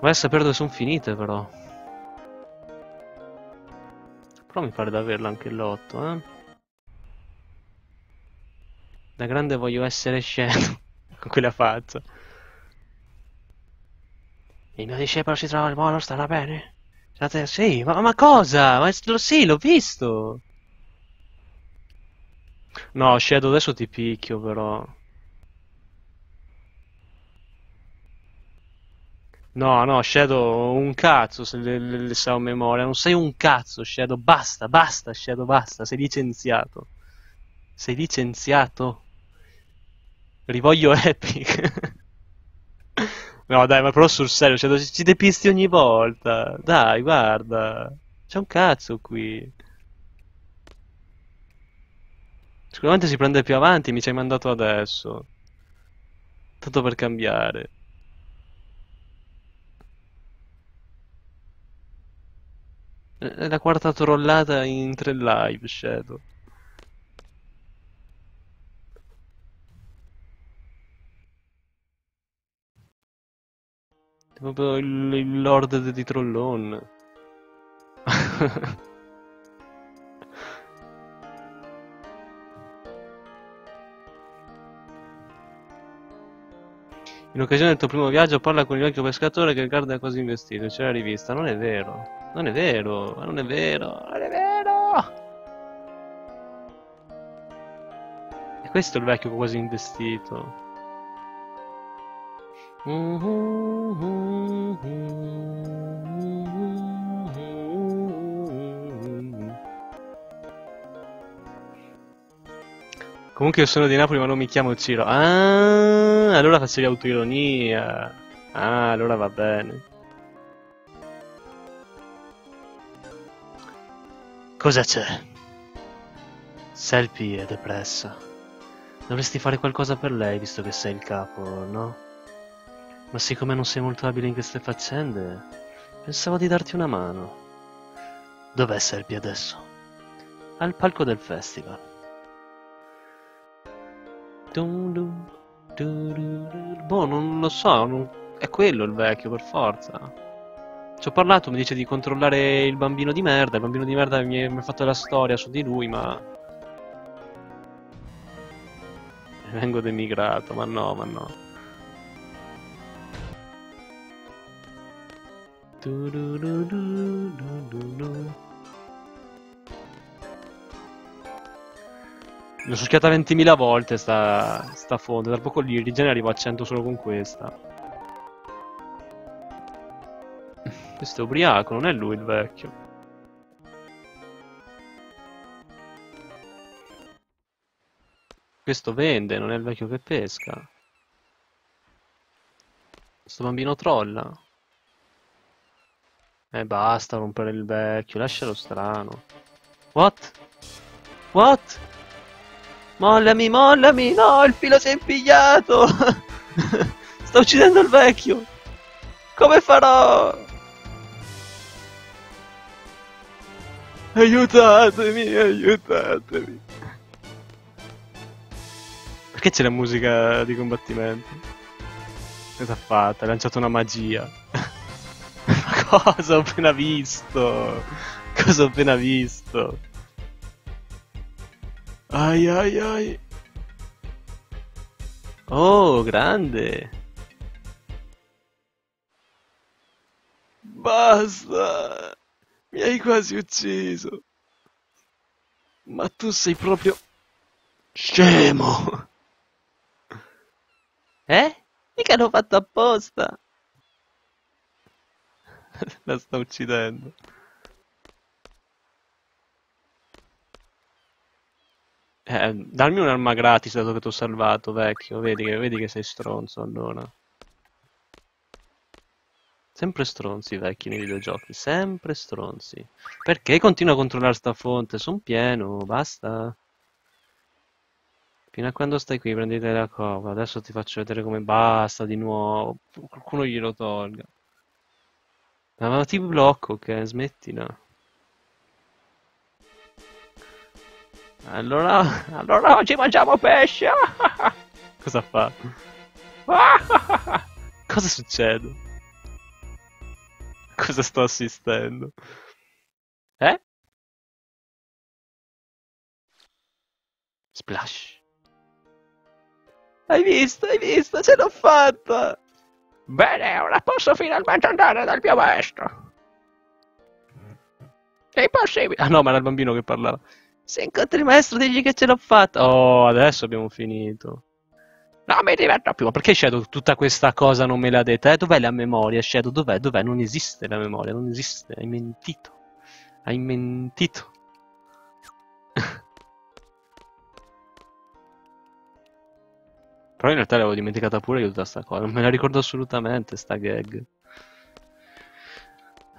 S1: Vai a sapere dove sono finite però. Però mi pare di averla anche l'8, eh? Da grande voglio essere sceno. [LAUGHS] Con quella faccia. Il mio discepolo si trova al molo, starà bene? State- Sì, ma, ma cosa? Ma lo- sì, l'ho visto. No, Shadow, adesso ti picchio però. No, no, Shadow, un cazzo se le, le, le sa a memoria. Non sei un cazzo, Shadow. Basta, basta, Shadow, basta. Sei licenziato. Sei licenziato. Rivoglio [LAUGHS] Epic. No, dai, ma però sul serio, Shadow, ci ci depisti ogni volta. Dai, guarda. C'è un cazzo qui. Sicuramente si prende più avanti, mi ci hai mandato adesso. Tanto per cambiare. È la quarta trollata in tre live, Shadow. Proprio il, il lord di Trollon. [LAUGHS] In occasione del tuo primo viaggio parla con il vecchio pescatore che guarda cose investito. C'è la rivista. Non è vero. Non è vero. Ma non è vero. Non è vero. E questo è il vecchio quasi investito. Comunque io sono di Napoli ma non mi chiamo Ciro. Ah, allora facevi autoironia. Ah, allora va bene.
S3: Cosa c'è? Selfie è depressa. Dovresti fare qualcosa per lei, visto che sei il capo, no? Ma siccome non sei molto abile in queste faccende, pensavo di darti una mano. Dov'è Selfie adesso? Al palco del festival.
S1: Dum dum, du du du. Boh, non lo so, non- è quello il vecchio per forza. Ci ho parlato, mi dice di controllare il bambino di merda. Il bambino di merda mi ha fatto la storia su di lui, ma. Vengo demigrato, ma no, ma no. Du du du. L'ho succhiata 20.000 volte sta, sta fonte, tra poco lì rigenera arrivo a 100 solo con questa. Questo è ubriaco, non è lui il vecchio. Questo vende, non è il vecchio che pesca. Questo bambino trolla. E basta rompere il vecchio, lascialo strano. What? What? Mollami, mollami! No, il filo si è impigliato! [LAUGHS] Sta uccidendo il vecchio! Come farò? Aiutatemi, aiutatemi! Perché c'è la musica di combattimento? Cosa ha fatto? Ha lanciato una magia. Cosa ho appena visto? Cosa ho appena visto? Ai ai ai. Oh, grande. Basta. Mi hai quasi ucciso. Ma tu sei proprio scemo. Eh? Mica l'ho fatto apposta. [LAUGHS] La sta uccidendo. Eh, dammi un'arma gratis dato che ti ho salvato, vecchio. Vedi che, vedi che sei stronzo allora. Sempre stronzi vecchi nei videogiochi, sempre stronzi. Perché continua a controllare sta fonte? Sono pieno, basta. Fino a quando stai qui, prendete la cova. Adesso ti faccio vedere come basta di nuovo. Qualcuno glielo tolga. Ma, ma ti blocco, che smettila. Allora, [LAUGHS]
S4: Allora oggi mangiamo pesce. [LAUGHS]
S1: cosa fa? [LAUGHS] Cosa succede? Cosa sto assistendo? Eh? Splash.
S4: Hai visto, hai visto, ce l'ho fatta. Bene, ora posso finalmente andare dal mio maestro. È impossibile.
S1: Ah no, ma era il bambino che parlava. Se incontri il maestro, digli che ce l'ho fatta. Oh, adesso abbiamo finito.
S4: Non mi diverto più.
S1: Ma perché Shadow tutta questa cosa non me l'ha detta? Eh, dov'è la memoria, Shadow? Dov'è? Dov'è? Non esiste la memoria, non esiste. Hai mentito. Hai mentito. Però in realtà l'avevo dimenticata pure io tutta sta cosa. Non me la ricordo assolutamente, sta gag.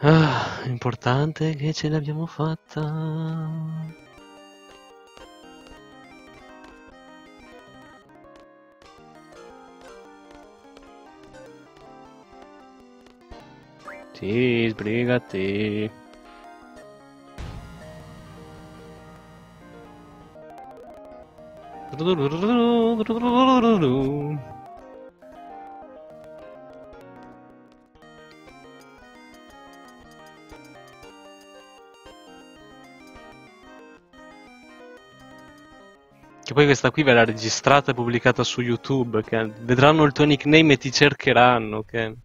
S1: Ah, importante che ce l'abbiamo fatta. Sì, sbrigati. Che poi questa qui verrà registrata e pubblicata su YouTube. Che vedranno il tuo nickname e ti cercheranno. Che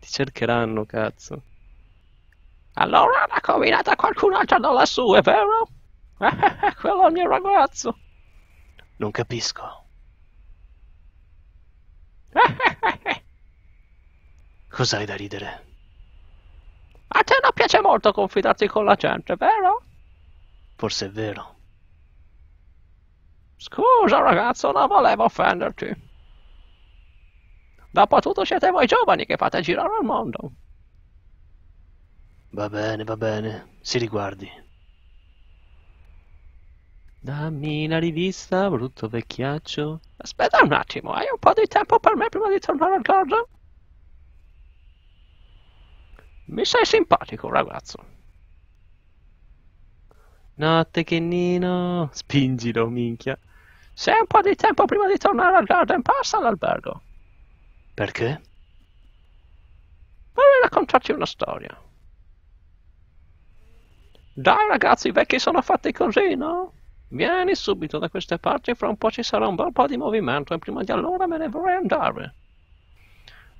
S1: ti cercheranno, cazzo.
S4: Allora l'ha combinata qualcun altro dalla sua, è vero? [LAUGHS] Quello è il mio ragazzo.
S3: Non capisco. [LAUGHS] Cos'hai da ridere?
S4: A te non piace molto confidarti con la gente, vero?
S3: Forse è vero.
S4: Scusa ragazzo, non volevo offenderti. Dopotutto siete voi giovani che fate girare il mondo.
S3: Va bene, va bene. Si riguardi.
S1: Dammi la rivista, brutto vecchiaccio.
S4: Aspetta un attimo, hai un po' di tempo per me prima di tornare a casa? Mi sei simpatico, ragazzo.
S1: Notte Kennino, spingilo, minchia.
S4: Se hai un po' di tempo prima di tornare al Garden, passa all'albergo.
S3: Perché?
S4: Vorrei raccontarti una storia. Dai ragazzi, i vecchi sono fatti così, no? Vieni subito da queste parti, fra un po' ci sarà un bel po' di movimento e prima di allora me ne vorrei andare.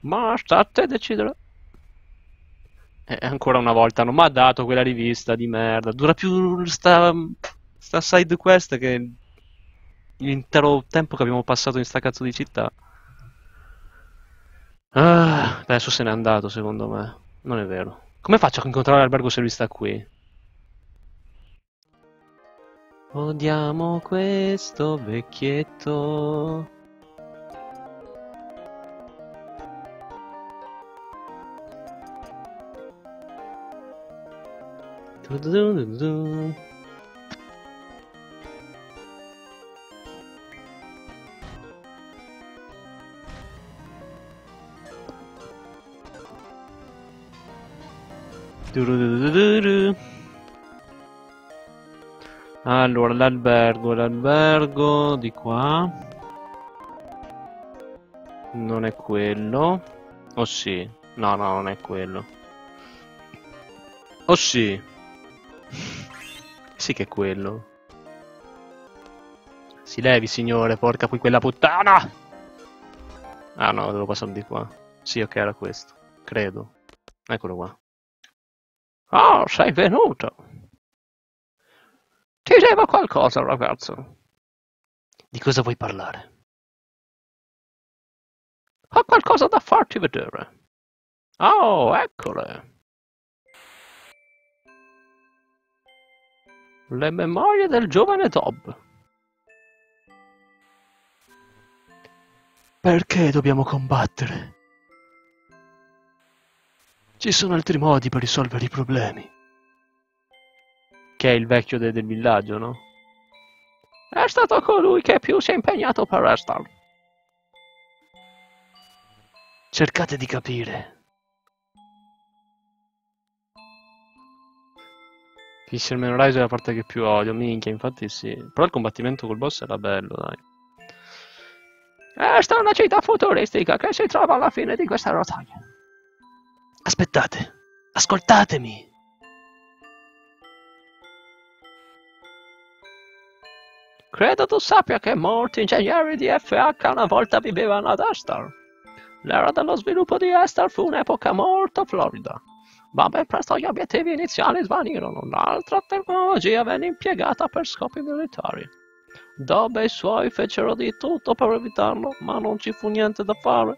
S4: Ma sta a te decidere.
S1: E ancora una volta non mi ha dato quella rivista di merda. Dura più sta, sta side quest che l'intero tempo che abbiamo passato in sta cazzo di città. Ah, adesso se n'è andato secondo me. Non è vero. Come faccio a incontrare l'albergo se lui sta qui? Odiamo questo vecchietto. Du du du du. Du du du du du. Allora, l'albergo, l'albergo di qua. Non è quello. Oh sì. No, no, non è quello. Oh sì. [LAUGHS] Sì che è quello. Si levi, signore, porca poi quella puttana! Ah no, devo passare di qua. Sì, ok, era questo. Credo. Eccolo qua.
S4: Oh, sei venuto. Ti devo qualcosa, ragazzo.
S3: Di cosa vuoi parlare?
S4: Ho qualcosa da farti vedere. Oh, eccole. Le memorie del giovane Dob.
S5: Perché dobbiamo combattere? Ci sono altri modi per risolvere i problemi.
S1: Che è il vecchio de- del villaggio, no?
S4: È stato colui che più si è impegnato per Estar.
S3: Cercate di capire.
S1: Fisherman Rise è la parte che più odio, minchia, infatti sì. Però il combattimento col boss era bello, dai.
S4: Questa è una città futuristica che si trova alla fine di questa rotaia.
S3: Aspettate. Ascoltatemi.
S4: Credo tu sappia che molti ingegneri di FH una volta vivevano ad Astar. L'era dello sviluppo di Astar fu un'epoca molto florida, ma ben presto gli obiettivi iniziali svanirono. Un'altra tecnologia venne impiegata per scopi militari. Dob e i suoi fecero di tutto per evitarlo, ma non ci fu niente da fare.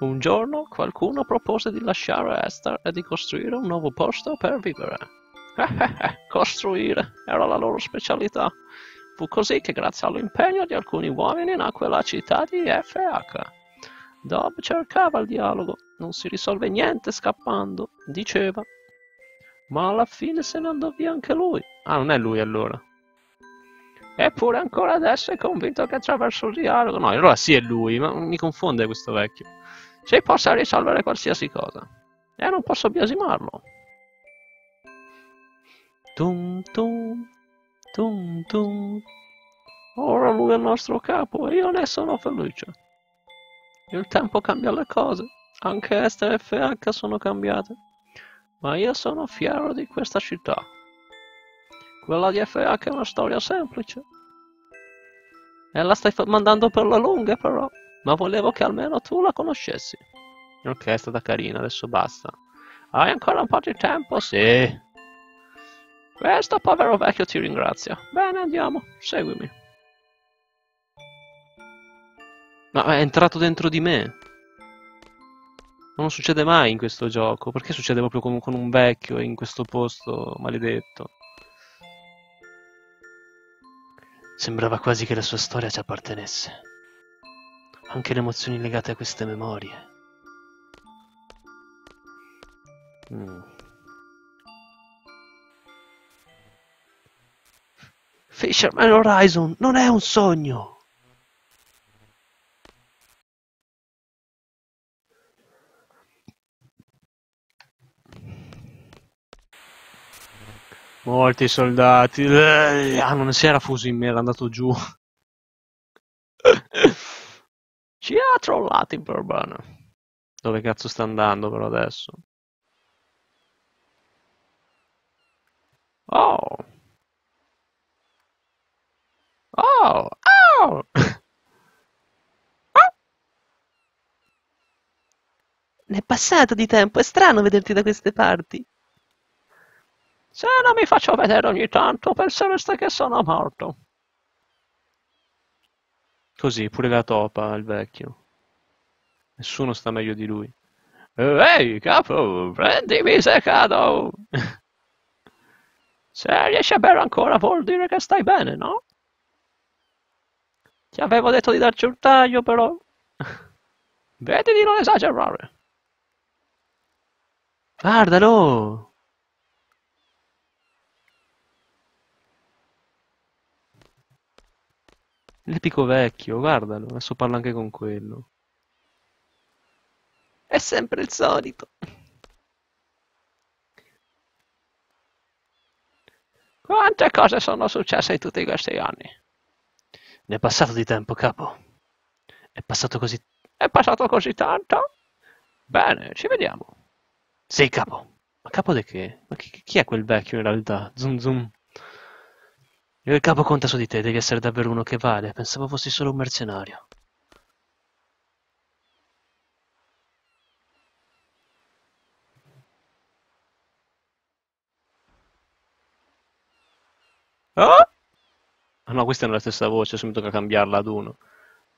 S4: Un giorno qualcuno propose di lasciare Esther e di costruire un nuovo posto per vivere. [LAUGHS] Costruire era la loro specialità. Fu così che grazie all'impegno di alcuni uomini nacque la città di FH. Dob cercava il dialogo, non si risolve niente scappando, diceva. Ma alla fine se ne andò via anche lui.
S1: Ah, non è lui allora.
S4: Eppure ancora adesso è convinto che attraverso il dialogo...
S1: No, allora sì è lui, ma mi confonde questo vecchio.
S4: Si possa risolvere qualsiasi cosa. E non posso biasimarlo.
S1: Tum tum, tum tum.
S4: Ora lui è il nostro capo e io ne sono felice. Il tempo cambia le cose. Anche Esther e FH sono cambiate. Ma io sono fiero di questa città. Quella di FH è una storia semplice. E la stai mandando per la lunga però. Ma volevo che almeno tu la conoscessi.
S1: Ok, è stata carina, adesso basta.
S4: Hai ancora un po' di tempo?
S1: Sì.
S4: Questo povero vecchio ti ringrazia. Bene, andiamo, seguimi.
S1: Ma è entrato dentro di me. Non succede mai in questo gioco. Perché succede proprio con, con un vecchio in questo posto maledetto?
S3: Sembrava quasi che la sua storia ci appartenesse. Anche le emozioni legate a queste memorie.
S1: Mm.
S3: Fisherman Horizon non è un sogno!
S1: Molti soldati. Ah, non si era fuso in me, era andato giù. [LAUGHS]
S4: Ci ha trollati in Burbana.
S1: Dove cazzo sta andando però adesso?
S4: Oh. Oh. Oh.
S3: Ne [COUGHS] è passato di tempo, è strano vederti da queste parti.
S4: Se non mi faccio vedere ogni tanto, pensereste che sono morto.
S1: Così, pure la topa, il vecchio. Nessuno sta meglio di lui.
S4: Ehi, capo, prendimi se cado. [LAUGHS] se riesci a bere ancora vuol dire che stai bene, no? Ti avevo detto di darci un taglio, però... [LAUGHS] Vedi di non esagerare.
S1: Guardalo! L'epico vecchio, guardalo, adesso parla anche con quello.
S3: È sempre il solito.
S4: Quante cose sono successe in tutti questi anni?
S3: Ne è passato di tempo, capo. È passato così...
S4: È passato così tanto? Bene, ci vediamo.
S3: Sì, capo.
S1: Ma capo di che? Ma chi, chi è quel vecchio in realtà? Zoom zoom.
S3: Il capo conta su di te, devi essere davvero uno che vale. Pensavo fossi solo un mercenario.
S1: Oh? Ah no, questa è la stessa voce, adesso mi tocca cambiarla ad uno.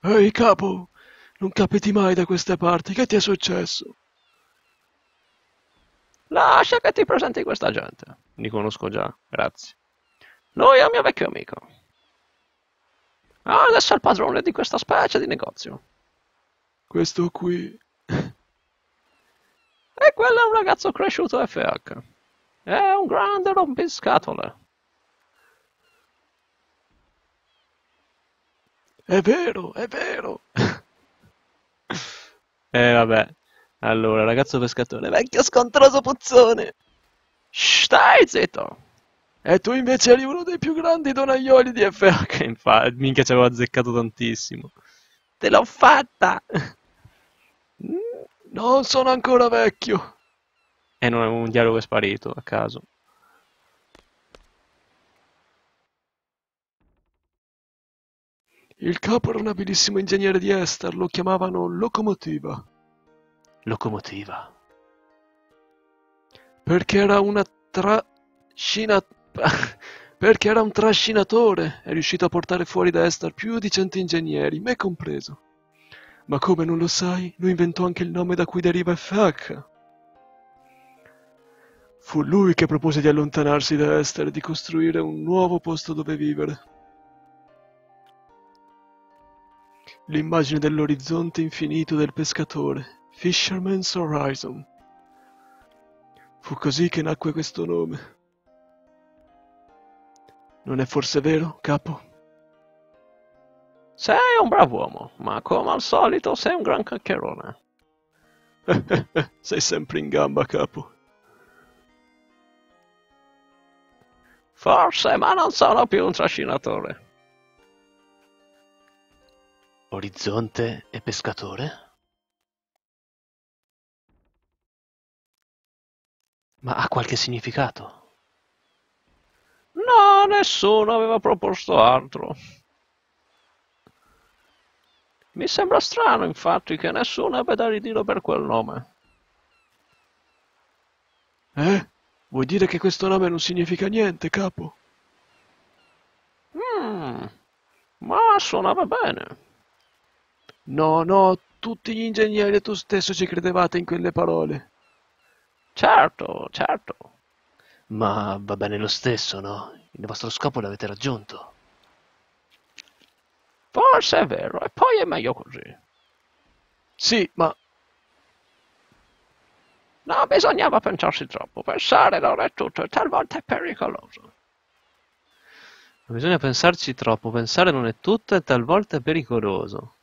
S5: Ehi capo, non capiti mai da queste parti, che ti è successo?
S4: Lascia che ti presenti questa gente.
S1: Li conosco già, grazie.
S4: Lui è un mio vecchio amico. Ah, adesso è il padrone di questa specie di negozio.
S5: Questo qui...
S4: E quello è un ragazzo cresciuto FH. È un grande rompiscatole.
S5: È vero, è vero. [LAUGHS]
S1: eh vabbè. Allora, ragazzo pescatore,
S3: Vecchio scontroso puzzone.
S4: Stai zitto.
S5: E tu invece eri uno dei più grandi donaioli di FH. [LAUGHS]
S1: Che infatti, minchia ci avevo azzeccato tantissimo.
S3: Te l'ho fatta.
S5: Non sono ancora vecchio.
S1: E non è un dialogo è sparito, a caso.
S5: Il capo era un abilissimo ingegnere di Esther, lo chiamavano Locomotiva.
S3: Locomotiva.
S5: Perché era una trascina... [LAUGHS] Perché era un trascinatore. È riuscito a portare fuori da Estar più di cento ingegneri, me compreso. Ma come non lo sai, lui inventò anche il nome da cui deriva FH. Fu lui che propose di allontanarsi da Esther e di costruire un nuovo posto dove vivere. L'immagine dell'orizzonte infinito del pescatore, Fisherman's Horizon. Fu così che nacque questo nome. Non è forse vero, capo?
S4: Sei un bravo uomo, ma come al solito sei un gran caccherone. [LAUGHS]
S5: sei sempre in gamba, capo.
S4: Forse, ma non sono più un trascinatore.
S3: Orizzonte e pescatore? Ma ha qualche significato?
S4: No, nessuno aveva proposto altro. Mi sembra strano, infatti, che nessuno abbia da ridire per quel nome.
S5: Eh? Vuoi dire che questo nome non significa niente, capo?
S4: Mm, ma suonava bene.
S5: No, no, tutti gli ingegneri e tu stesso ci credevate in quelle parole.
S4: Certo, certo.
S3: Ma va bene lo stesso, no? Il vostro scopo l'avete raggiunto.
S4: Forse è vero, e poi è meglio così.
S5: Sì, ma...
S4: No, bisognava pensarsi troppo. Pensare non è tutto, e talvolta è pericoloso.
S1: Non bisogna pensarci troppo, pensare non è tutto e talvolta è pericoloso.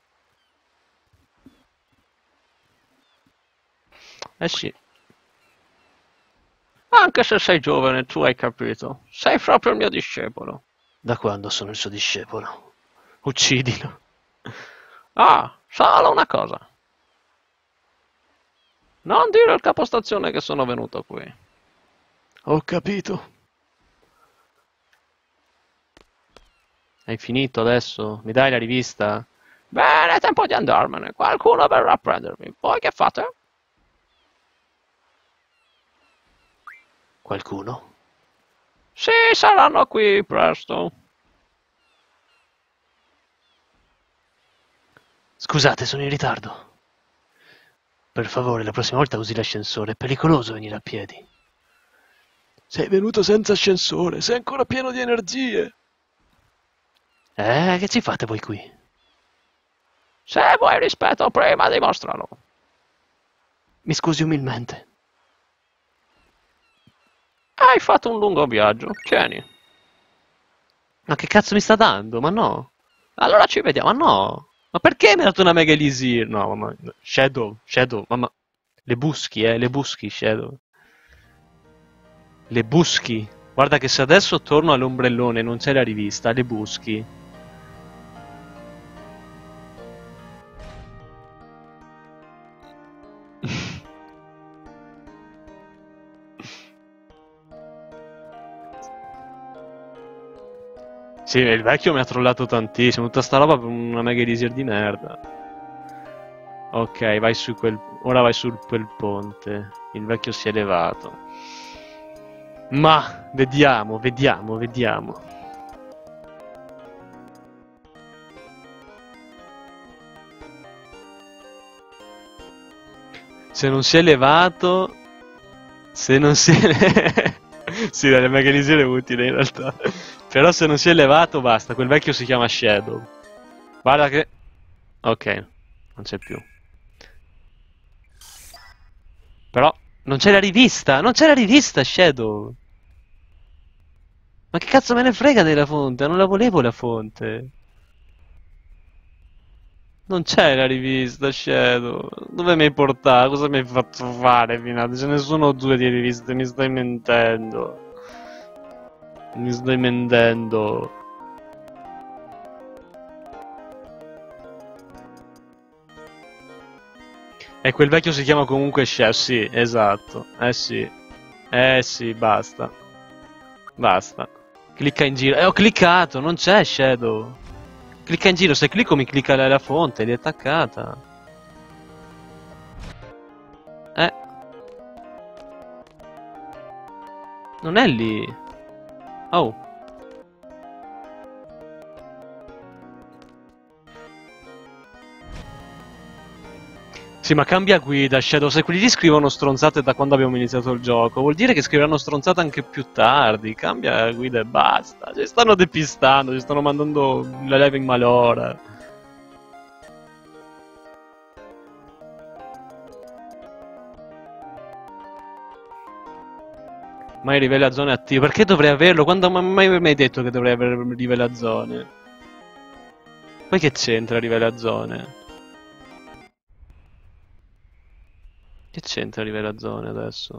S1: Eh sì.
S4: Anche se sei giovane, tu hai capito. Sei proprio il mio discepolo.
S3: Da quando sono il suo discepolo? Uccidilo.
S4: Ah, solo una cosa. Non dire al capostazione che sono venuto qui.
S5: Ho capito.
S1: Hai finito adesso? Mi dai la rivista?
S4: Bene, è tempo di andarmene. Qualcuno verrà a prendermi. Poi che fate?
S3: Qualcuno?
S4: Sì, saranno qui presto.
S3: Scusate, sono in ritardo. Per favore, la prossima volta usi l'ascensore, è pericoloso venire a piedi.
S5: Sei venuto senza ascensore, sei ancora pieno di energie.
S3: Eh, che ci fate voi qui?
S4: Se vuoi rispetto prima, dimostralo.
S3: Mi scusi umilmente.
S4: Hai fatto un lungo viaggio, tieni.
S1: Ma che cazzo mi sta dando? Ma no.
S4: Allora ci vediamo.
S1: Ma no. Ma perché mi ha dato una Mega Elisir? No, ma Shadow, Shadow, mamma. Le buschi, eh, le buschi, Shadow. Le buschi. Guarda che se adesso torno all'ombrellone non c'è la rivista, le buschi. Sì, il vecchio mi ha trollato tantissimo. Tutta sta roba per una mega elisir di merda. Ok, vai su quel. Ora vai su quel ponte. Il vecchio si è elevato. Ma vediamo, vediamo, vediamo. Se non si è elevato. Se non si è. [LAUGHS] [LAUGHS] sì, mega elisir è utile in realtà. Però se non si è elevato basta, quel vecchio si chiama Shadow. Guarda che... Ok, non c'è più. Però non c'è la rivista, non c'è la rivista Shadow. Ma che cazzo me ne frega della fonte? Non la volevo la fonte. Non c'è la rivista Shadow. Dove mi hai portato? Cosa mi hai fatto fare adesso? Ce ne sono due di riviste, mi stai mentendo. Mi stai mentendo. E quel vecchio si chiama comunque Chef, sì, esatto. Eh sì. Eh sì, basta. Basta. Clicca in giro. Eh, ho cliccato, non c'è Shadow. Clicca in giro, se clicco mi clicca la, la fonte, è attaccata. Eh. Non è lì. Oh. Sì, ma cambia guida, Shadow. Se quelli lì scrivono stronzate da quando abbiamo iniziato il gioco, vuol dire che scriveranno stronzate anche più tardi. Cambia guida e basta. Ci stanno depistando, ci stanno mandando la live in malora. Mai rivela zone attivo. Perché dovrei averlo? Quando ma mai mai detto che dovrei avere rivela zone? Poi che c'entra rivela zone? Che c'entra rivela zone adesso?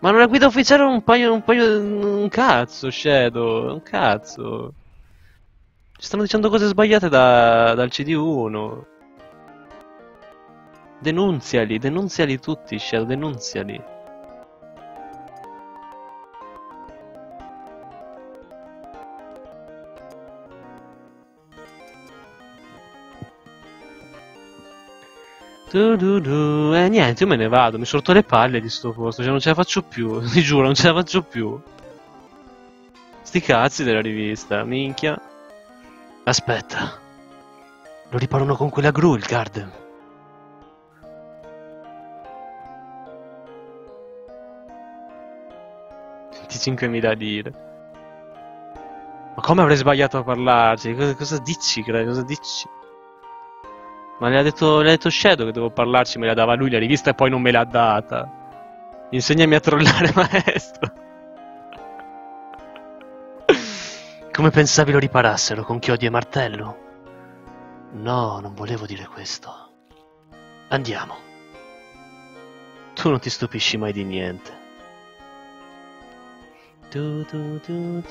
S1: Ma non è guida ufficiale un paio, un paio, un cazzo, Shadow, un cazzo. Ci stanno dicendo cose sbagliate da, dal CD1. Denunziali, denunziali tutti, Shadow, denunziali. Du. Eh niente, io me ne vado, mi sorto le palle di sto posto, cioè non ce la faccio più, [LAUGHS] ti giuro, non ce la faccio più. Sti cazzi della rivista, minchia. Aspetta. Lo riparano con quella gru il Garden. mila lire. Ma come avrei sbagliato a parlarci? Cosa, cosa dici, Cosa dici? Ma le ha detto, detto Shadow che devo parlarci, me la dava lui la rivista e poi non me l'ha data. Insegnami a trollare, [LAUGHS] maestro. Come pensavi lo riparassero? Con chiodi e martello? No, non volevo dire questo. Andiamo. Tu non ti stupisci mai di niente. Du, du, du.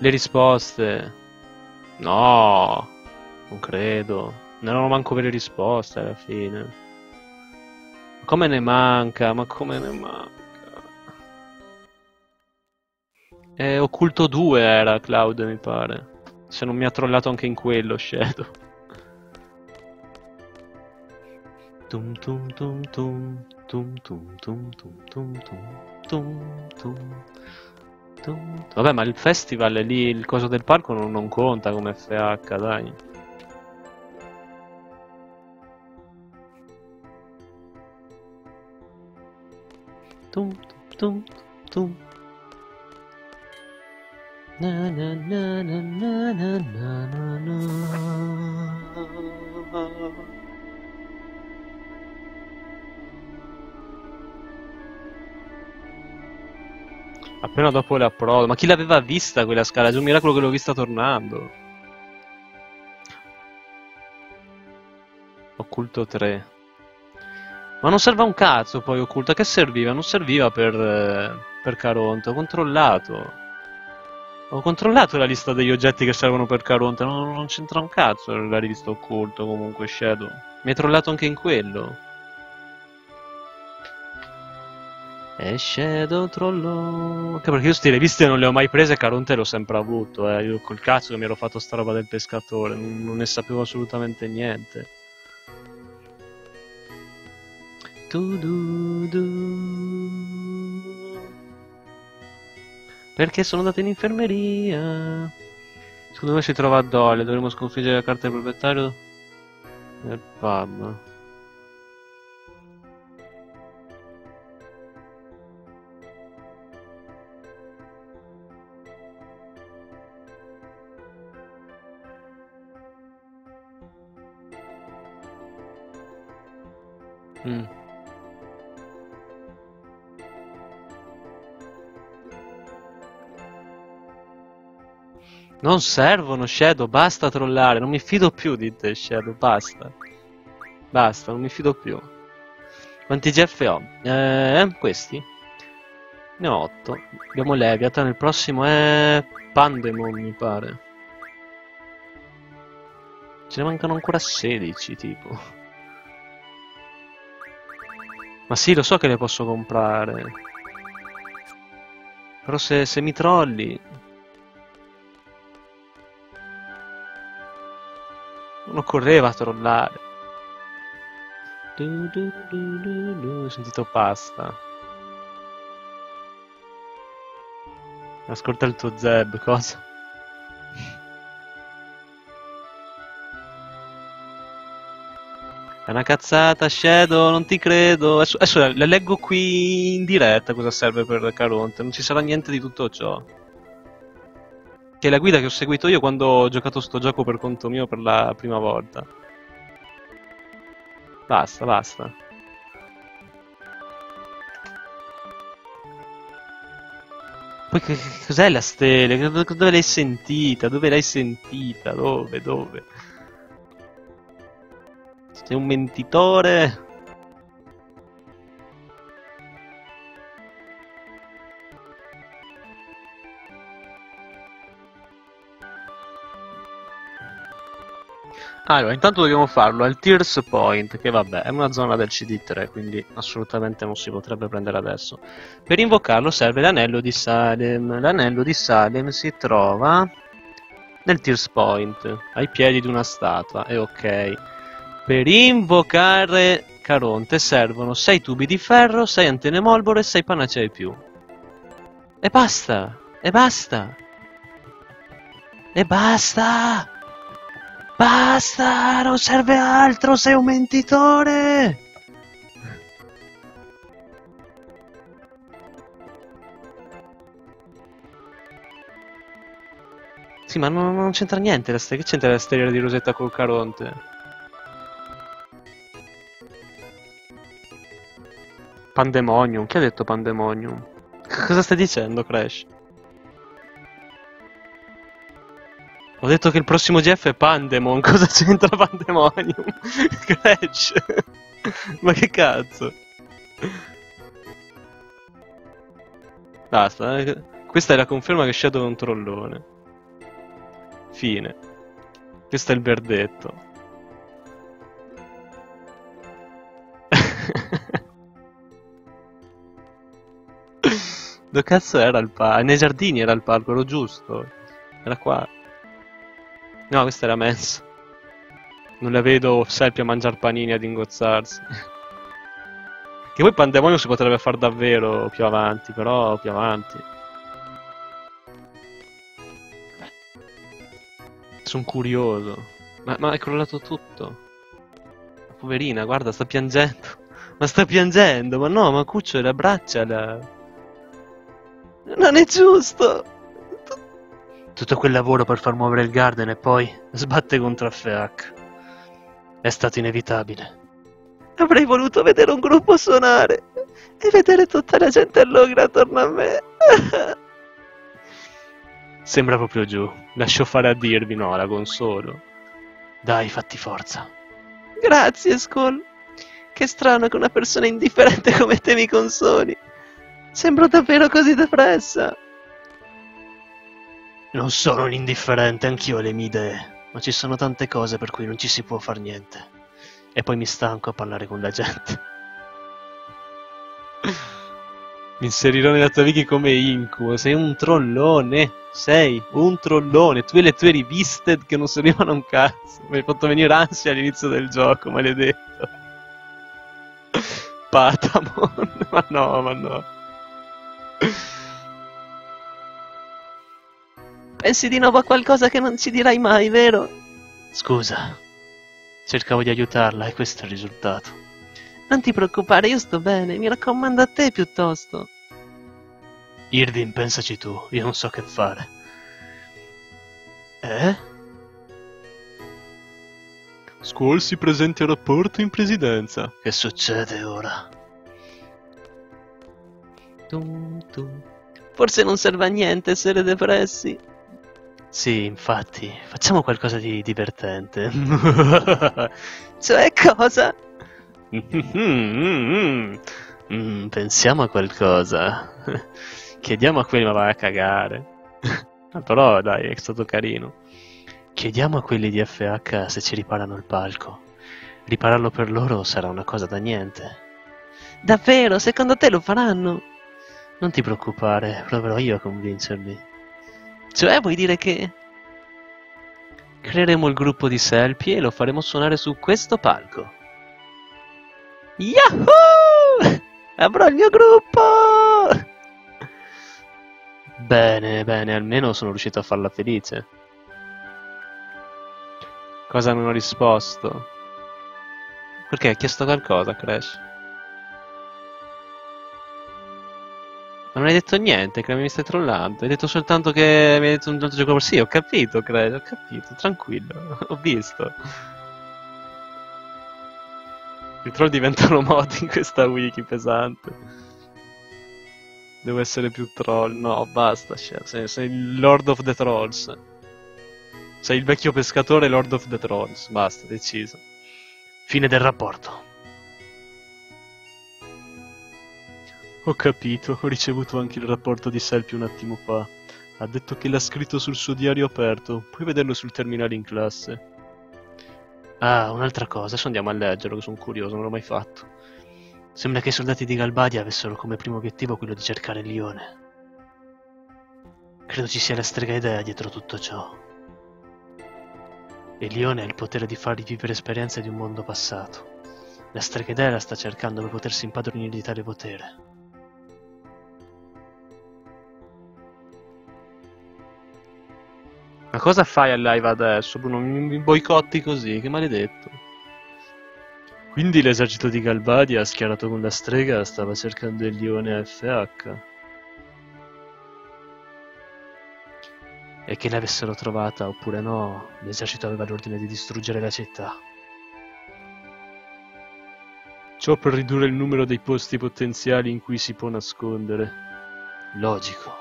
S1: Le risposte. No, non credo. Non erano manco vere risposte alla fine. Ma come ne manca? Ma come ne manca? Eh, Occulto 2 era Cloud, mi pare. Se non mi ha trollato anche in quello, Shadow. Tum tum tum tum tum tum tum tum tum tum tum Vabbè, ma il festival lì, il coso del parco non, non conta come FH, dai. Tum, tum, tum. Na na na na na na na na. Appena dopo la prova. Ma chi l'aveva vista quella scala? È un miracolo che l'ho vista tornando. Occulto 3. Ma non serve a un cazzo poi occulta. Che serviva? Non serviva per, eh, per Caronte. Ho controllato. Ho controllato la lista degli oggetti che servono per Caronte. Non, non c'entra un cazzo la rivista occulto comunque Shadow. Mi hai trollato anche in quello. E Shadow Trollo. Anche perché io sti riviste non le ho mai prese, Caronte l'ho sempre avuto, eh. Io col cazzo che mi ero fatto sta roba del pescatore, non, non ne sapevo assolutamente niente. Du du du. Perché sono andato in infermeria? Secondo me si trova a Dole, dovremmo sconfiggere la carta del proprietario del pub. Mm. Non servono Shadow, basta trollare, non mi fido più di te Shadow, basta. Basta, non mi fido più. Quanti GF ho? Eh, questi? Ne ho 8. Abbiamo Leviathan, il prossimo è Pandemon mi pare. Ce ne mancano ancora 16 tipo. Ma sì, lo so che le posso comprare. Però se, se mi trolli... Non occorreva trollare. Du, du, du, Ho sentito pasta. Ascolta il tuo Zeb, cosa? È una cazzata, Shadow, non ti credo. Adesso, adesso le leggo qui in diretta cosa serve per Caronte. Non ci sarà niente di tutto ciò. Che è la guida che ho seguito io quando ho giocato sto gioco per conto mio per la prima volta. Basta, basta. Poi cos'è la stele? Dove l'hai sentita? Dove l'hai sentita? Dove? Dove? Sei un mentitore? Allora, intanto dobbiamo farlo al Tears Point, che vabbè, è una zona del CD3, quindi assolutamente non si potrebbe prendere adesso. Per invocarlo serve l'anello di Salem. L'anello di Salem si trova nel Tears Point, ai piedi di una statua, e ok. Per invocare Caronte servono 6 tubi di ferro, 6 antenne molbore e 6 panacee più. E basta! E basta! E basta! Basta, non serve altro, sei un mentitore! Sì, ma non, non c'entra niente che c'entra la stella di Rosetta col Caronte? Pandemonium, chi ha detto Pandemonium? Cosa stai dicendo, Crash? Ho detto che il prossimo GF è Pandemon, [LAUGHS] cosa c'entra Pandemonium? [LAUGHS] Crash! [LAUGHS] Ma che cazzo? Basta, eh. questa è la conferma che Shadow è un trollone. Fine. Questo è il verdetto. Dove cazzo era il palco? Nei giardini era il palco, ero giusto. Era qua. No, questa era mensa. Non la vedo Selfie a mangiare panini ad ingozzarsi. [LAUGHS] che poi Pandemonio si potrebbe far davvero più avanti, però più avanti. Sono curioso. Ma, ma è crollato tutto. Poverina, guarda, sta piangendo. Ma sta piangendo, ma no, ma Cuccio le abbracciala. Non è giusto. Tutto quel lavoro per far muovere il Garden e poi sbatte contro FH. È stato inevitabile.
S2: Avrei voluto vedere un gruppo suonare e vedere tutta la gente allogra attorno a me. [LAUGHS]
S1: Sembra proprio giù. Lascio fare a dirvi, no, la consolo. Dai, fatti forza.
S2: Grazie, Skull. Che strano che una persona indifferente come te mi consoli. Sembro davvero così depressa.
S3: Non sono un indifferente, anch'io ho le mie idee, ma ci sono tante cose per cui non ci si può far niente. E poi mi stanco a parlare con la gente.
S1: mi inserirò nella tua wiki come incubo, sei un trollone, sei un trollone, tu e le tue riviste che non servivano un cazzo, mi hai fatto venire ansia all'inizio del gioco, maledetto. Patamon, [LAUGHS] ma no, ma no.
S2: Pensi di nuovo a qualcosa che non ci dirai mai, vero?
S3: Scusa. Cercavo di aiutarla e questo è il risultato.
S2: Non ti preoccupare, io sto bene, mi raccomando a te piuttosto.
S3: Irdin, pensaci tu, io non so che fare. Eh?
S5: Squall si presenti a rapporto in presidenza.
S3: Che succede ora?
S2: Tum, tum. Forse non serve a niente essere depressi.
S3: Sì, infatti, facciamo qualcosa di divertente. [LAUGHS]
S2: cioè cosa? [LAUGHS]
S3: mm, pensiamo a qualcosa. Chiediamo a quelli, ma vai a cagare. [LAUGHS] Però dai, è stato carino. Chiediamo a quelli di FH se ci riparano il palco. Ripararlo per loro sarà una cosa da niente.
S2: Davvero? Secondo te lo faranno?
S3: Non ti preoccupare, proverò io a convincerli.
S2: Cioè, vuoi dire che...
S3: Creeremo il gruppo di Selpie e lo faremo suonare su questo palco.
S2: Yahoo! Avrò il mio gruppo!
S1: Bene, bene, almeno sono riuscito a farla felice. Cosa non ho risposto? Perché hai chiesto qualcosa, Crash? Non hai detto niente, che mi stai trollando. Hai detto soltanto che mi hai detto un altro gioco. Sì, ho capito, Crash, ho capito, tranquillo, [LAUGHS] ho visto. I troll diventano mod in questa wiki pesante. Devo essere più troll. No, basta, sei, sei il Lord of the Trolls. Sei il vecchio pescatore Lord of the Trolls. Basta, deciso.
S3: Fine del rapporto.
S5: Ho capito, ho ricevuto anche il rapporto di Selfie un attimo fa. Ha detto che l'ha scritto sul suo diario aperto. Puoi vederlo sul terminale in classe.
S3: Ah, un'altra cosa, adesso andiamo a leggerlo, che sono curioso, non l'ho mai fatto. Sembra che i soldati di Galbadia avessero come primo obiettivo quello di cercare Lione. Credo ci sia la strega idea dietro tutto ciò. Il Lione ha il potere di far rivivere esperienze di un mondo passato. La strega idea la sta cercando per potersi impadronire di tale potere.
S1: Ma cosa fai al live adesso, Bruno? Mi boicotti così, che maledetto.
S5: Quindi l'esercito di Galbadia, schierato con la strega, stava cercando il lione FH.
S3: E che l'avessero trovata oppure no, l'esercito aveva l'ordine di distruggere la città.
S5: Ciò per ridurre il numero dei posti potenziali in cui si può nascondere.
S3: Logico.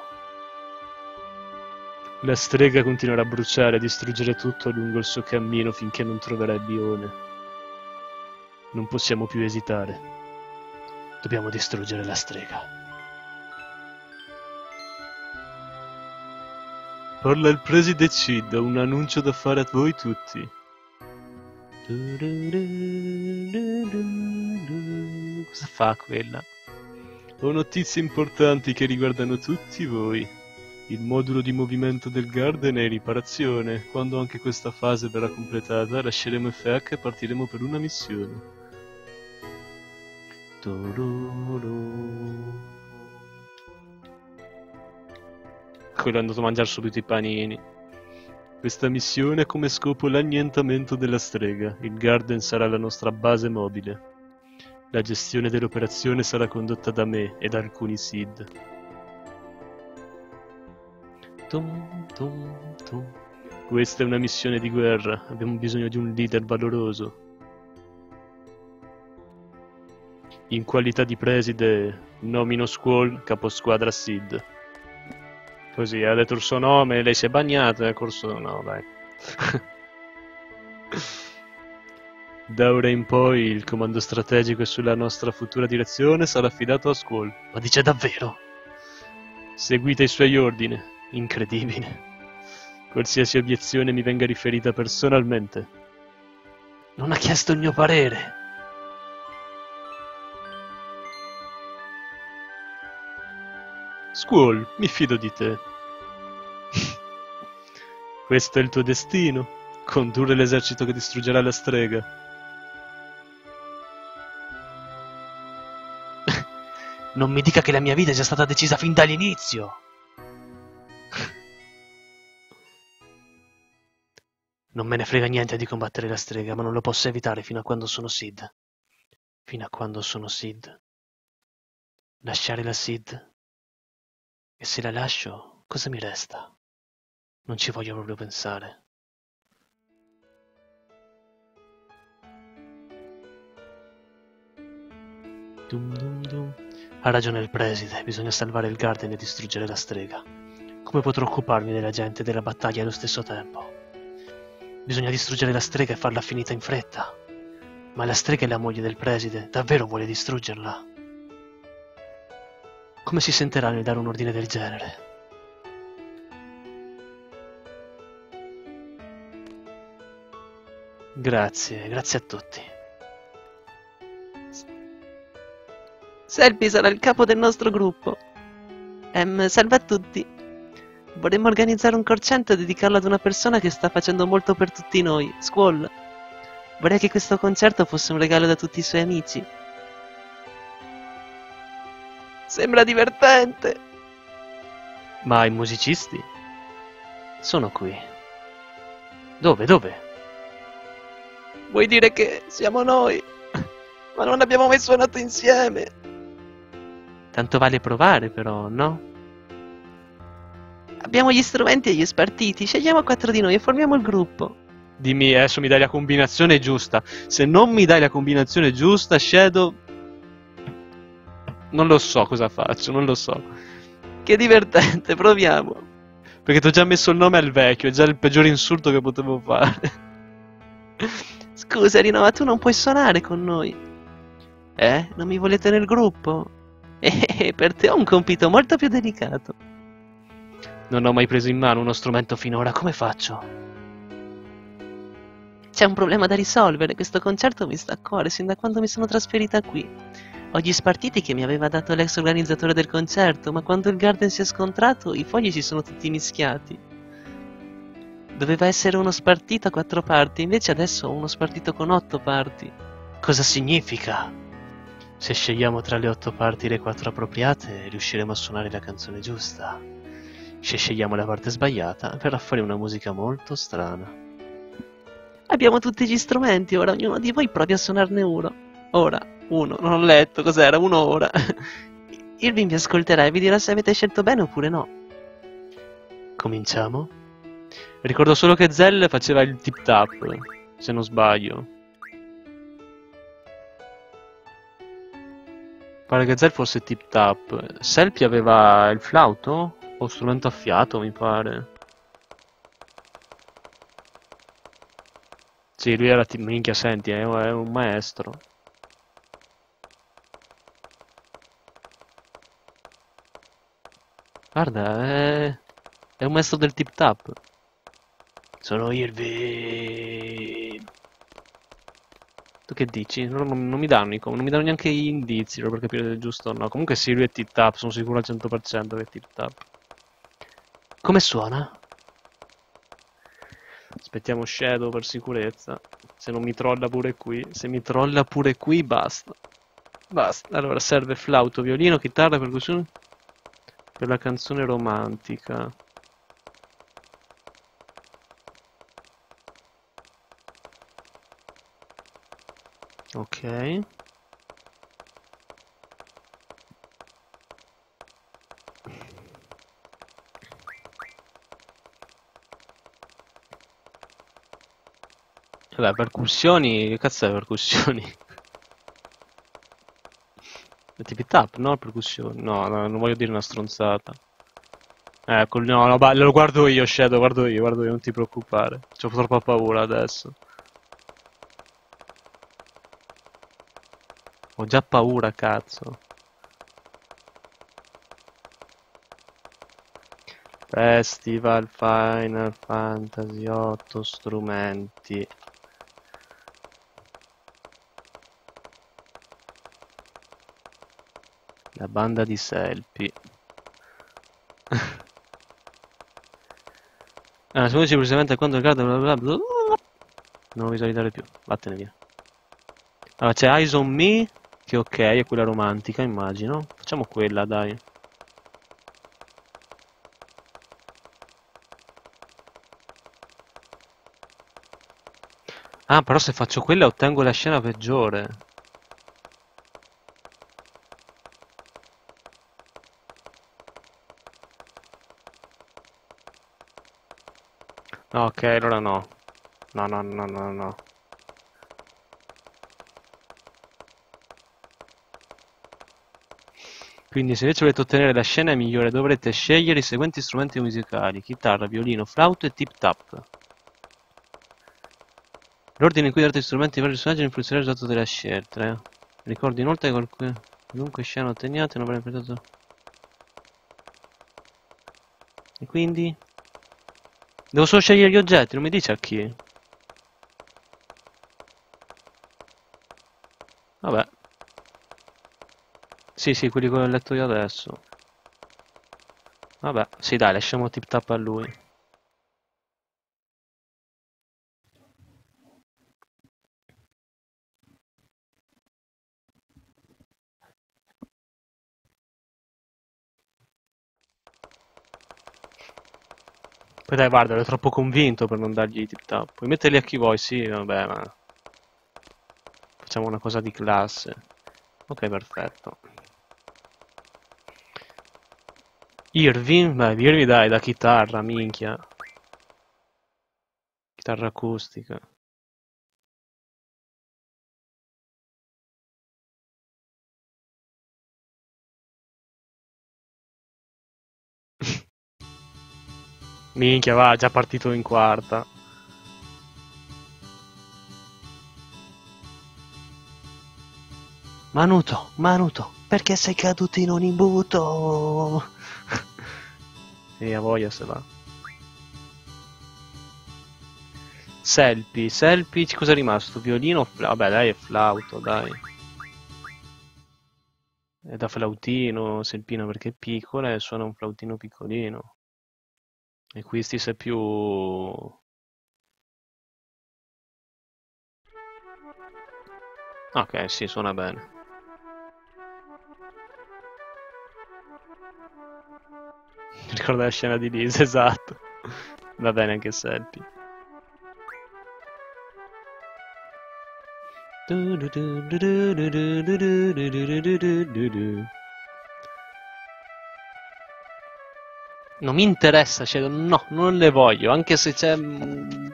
S5: La strega continuerà a bruciare e a distruggere tutto lungo il suo cammino finché non troverà il lione. Non possiamo più esitare.
S3: Dobbiamo distruggere la strega.
S5: Parla il preside Cid, ho un annuncio da fare a voi tutti.
S1: Cosa fa quella?
S5: Ho notizie importanti che riguardano tutti voi. Il modulo di movimento del Garden è in riparazione. Quando anche questa fase verrà completata, lasceremo FH e partiremo per una missione.
S1: Quello è andato a mangiare subito i panini.
S5: Questa missione ha come scopo l'annientamento della strega. Il Garden sarà la nostra base mobile. La gestione dell'operazione sarà condotta da me e da alcuni SID.
S1: Tum, tum, tum.
S5: Questa è una missione di guerra. Abbiamo bisogno di un leader valoroso. In qualità di preside nomino Squall caposquadra Sid.
S1: Così, ha detto il suo nome, lei si è bagnata corso... no, dai. [LAUGHS]
S5: da ora in poi il comando strategico sulla nostra futura direzione sarà affidato a Squall.
S3: Ma dice davvero?
S5: Seguite i suoi ordini. Incredibile. Qualsiasi obiezione mi venga riferita personalmente.
S3: Non ha chiesto il mio parere.
S5: Squall, mi fido di te. [LAUGHS] Questo è il tuo destino? Condurre l'esercito che distruggerà la strega. [LAUGHS]
S3: Non mi dica che la mia vita è già stata decisa fin dall'inizio. Non me ne frega niente di combattere la strega, ma non lo posso evitare fino a quando sono Sid. Fino a quando sono Sid. Lasciare la Sid e se la lascio, cosa mi resta? Non ci voglio proprio pensare. Dum dum dum. Ha ragione il preside, bisogna salvare il Garden e distruggere la strega. Come potrò occuparmi della gente e della battaglia allo stesso tempo? Bisogna distruggere la strega e farla finita in fretta. Ma la strega è la moglie del preside, davvero vuole distruggerla? Come si sentirà nel dare un ordine del genere? Grazie, grazie a tutti.
S2: Selby sarà il capo del nostro gruppo. Em, salve a tutti. Vorremmo organizzare un concerto e dedicarlo ad una persona che sta facendo molto per tutti noi, Squall. Vorrei che questo concerto fosse un regalo da tutti i suoi amici. Sembra divertente.
S3: Ma i musicisti? Sono qui. Dove, dove?
S2: Vuoi dire che siamo noi? Ma non abbiamo mai suonato insieme.
S3: Tanto vale provare, però, no?
S2: Abbiamo gli strumenti e gli spartiti. Scegliamo quattro di noi e formiamo il gruppo.
S1: Dimmi, adesso mi dai la combinazione giusta. Se non mi dai la combinazione giusta, Shadow... Non lo so cosa faccio, non lo so.
S2: Che divertente, proviamo.
S1: Perché ti ho già messo il nome al vecchio, è già il peggior insulto che potevo fare.
S2: Scusa, Rino, ma tu non puoi suonare con noi. Eh? Non mi volete nel gruppo? [LAUGHS] Eh, per te ho un compito molto più delicato.
S3: Non ho mai preso in mano uno strumento finora, come faccio?
S2: C'è un problema da risolvere, questo concerto mi sta a cuore sin da quando mi sono trasferita qui. Ho gli spartiti che mi aveva dato l'ex organizzatore del concerto, ma quando il Garden si è scontrato i fogli si sono tutti mischiati. Doveva essere uno spartito a quattro parti, invece adesso ho uno spartito con otto parti.
S3: Cosa significa? Se scegliamo tra le otto parti le quattro appropriate, riusciremo a suonare la canzone giusta. Se scegliamo la parte sbagliata, verrà fuori una musica molto strana.
S2: Abbiamo tutti gli strumenti, ora ognuno di voi provi a suonarne uno. Ora, uno, non ho letto, cos'era? Uno ora. [LAUGHS] Irving vi ascolterà e vi dirà se avete scelto bene oppure no.
S3: Cominciamo?
S1: Ricordo solo che Zell faceva il tip tap, se non sbaglio. Pare che Zell fosse tip tap. Selpi aveva il flauto? O strumento a fiato, mi pare. Sì, lui era. Minchia, senti, è un maestro. Guarda, è... è un maestro del tip tap.
S3: Sono Irving.
S1: Tu che dici? Non, non- non mi danno i non mi danno neanche gli indizi per capire se è giusto o no. Comunque sì, lui è tip tap, sono sicuro al 100% che è tip tap.
S3: Come suona?
S1: Aspettiamo Shadow per sicurezza. Se non mi trolla pure qui. Se mi trolla pure qui, basta. Basta. Allora, serve flauto, violino, chitarra, percussione. Per la canzone romantica. Ok. Vabbè, percussioni, che cazzo è percussioni? [LAUGHS] È tip tap, no? Percussioni. No, no, non voglio dire una stronzata. Ecco, no, no, lo guardo io, Shadow, guardo io, guardo io, non ti preoccupare. C'ho troppa paura adesso. Ho già paura, cazzo. Festival Final Fantasy 8 strumenti. La banda di Selpi. [LAUGHS] Ah, se precisamente quando il card bla bla bla Non lo visualizzare più, vattene via. Allora c'è Eyes on Me, che ok, è quella romantica, immagino. Facciamo quella, dai. Ah, però se faccio quella ottengo la scena peggiore. Ok, allora no. No, no, no, no, no. Quindi se invece volete ottenere la scena migliore dovrete scegliere i seguenti strumenti musicali. Chitarra, violino, flauto e tip tap. L'ordine in cui date strumenti ai vari personaggi influenzerà il risultato della scelta. eh. Ricordo inoltre che qualunque, scena otteniate non avrà interpretato... E quindi... Devo solo scegliere gli oggetti, non mi dice a chi. Vabbè. Sì, sì, quelli che ho letto io adesso. Vabbè, sì dai, lasciamo tip tap a lui. Poi dai, guarda, ero troppo convinto per non dargli i tip top. Puoi metterli a chi vuoi, sì, vabbè, ma... Facciamo una cosa di classe. Ok, perfetto. Irving? Beh, Irving dai, da chitarra, minchia. Chitarra acustica. Minchia, va, già partito in quarta.
S3: Manuto, Manuto, perché sei caduto in un imbuto? [LAUGHS]
S1: E a voglia se va. Selpi, Selpi, cosa è rimasto? Violino? Vabbè, dai, è flauto, dai. È da flautino, Selpina perché è piccola e suona un flautino piccolino. E questi se più... Ok, sì, suona bene. Ricorda la scena di Lisa, esatto. Va bene anche Selfie. Non mi interessa, cioè, no, non le voglio, anche se c'è mm,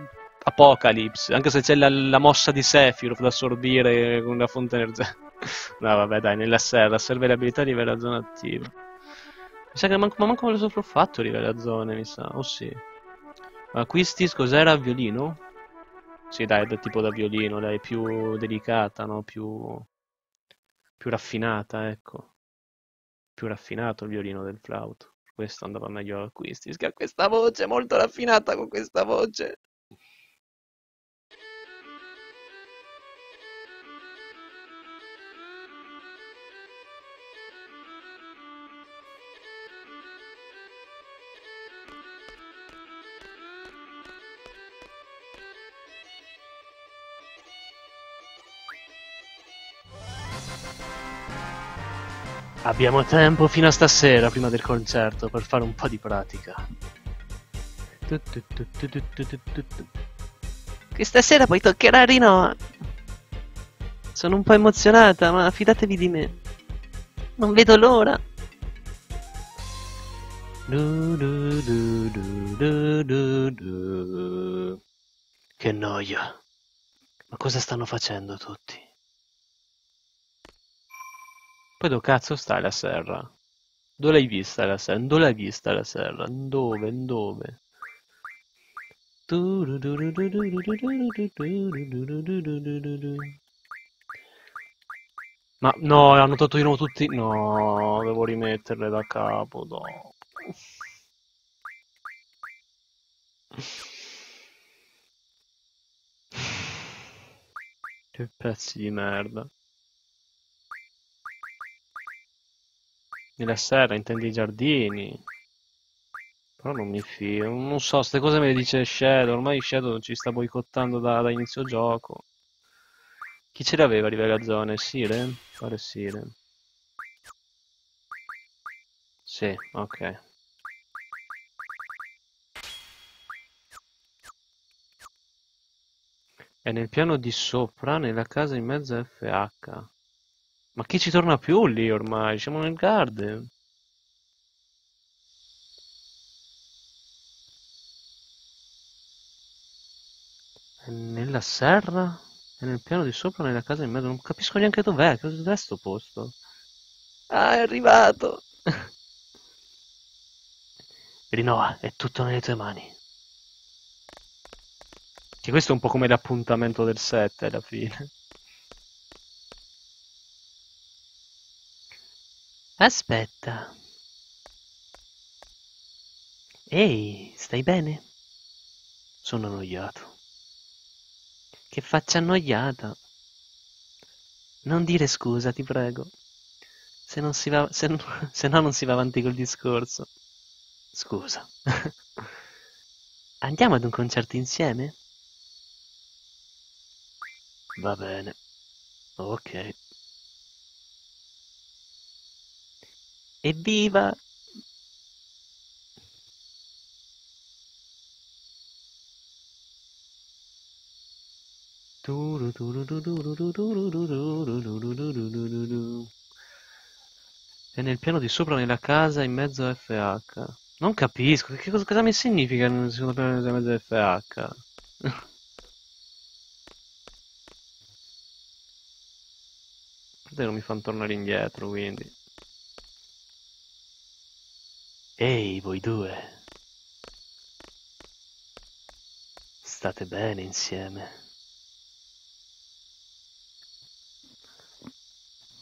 S1: Apocalypse, anche se c'è la, la mossa di Sephiroth da assorbire con una fonte energetica. [LAUGHS] no, vabbè, dai, nella serra serve l'abilità a livello zona attiva. Mi sa che manco, ma manco me lo so fatto a livello zone, mi sa. Oh sì. Ma Quistis cos'era? Violino? Sì, dai, da tipo da violino, dai, più delicata, no? Più... più raffinata, ecco. Più raffinato il violino del flauto. Questo andava meglio a Quistis, che ha questa voce molto raffinata con questa voce. Abbiamo tempo fino a stasera, prima del concerto, per fare un po' di pratica.
S2: Che stasera poi toccherà a Rinoa. Sono un po' emozionata, ma fidatevi di me. Non vedo l'ora.
S3: Che noia. Ma cosa stanno facendo tutti?
S1: Poi dove cazzo sta la serra? Dove l'hai vista la serra? Dove l'hai vista la serra? Dove? Dove? Ma no, hanno tolto di nuovo tutti... No, devo rimetterle da capo dopo. Che pezzi di merda. Nella serra intendi i giardini. Però non mi fio. Non so, queste cose me le dice Shadow. Ormai Shadow ci sta boicottando da, da inizio gioco. Chi ce l'aveva a rivelazione? Siren? Pare Siren. Sì, ok. È nel piano di sopra, nella casa in mezzo a FH. Ma chi ci torna più lì ormai? Siamo nel garden. È nella serra? È nel piano di sopra, nella casa in mezzo? Non capisco neanche dov'è. Cos'è sto posto?
S2: Ah, è arrivato. [LAUGHS]
S3: Rinoa, è tutto nelle tue mani.
S1: Che questo è un po' come l'appuntamento del 7 alla fine.
S2: Aspetta. Ehi, stai bene?
S3: Sono annoiato.
S2: Che faccia annoiata. Non dire scusa, ti prego. Se, non si va, se, [LAUGHS] se no non si va avanti col discorso.
S3: Scusa. [LAUGHS]
S2: Andiamo ad un concerto insieme?
S3: Va bene. Ok.
S2: evviva
S1: E nel piano di sopra nella casa in mezzo a FH. Non capisco, che cosa, cosa mi significa nel secondo piano in mezzo a FH? Perché non mi fanno tornare indietro, quindi...
S3: Ehi, voi due. State bene insieme.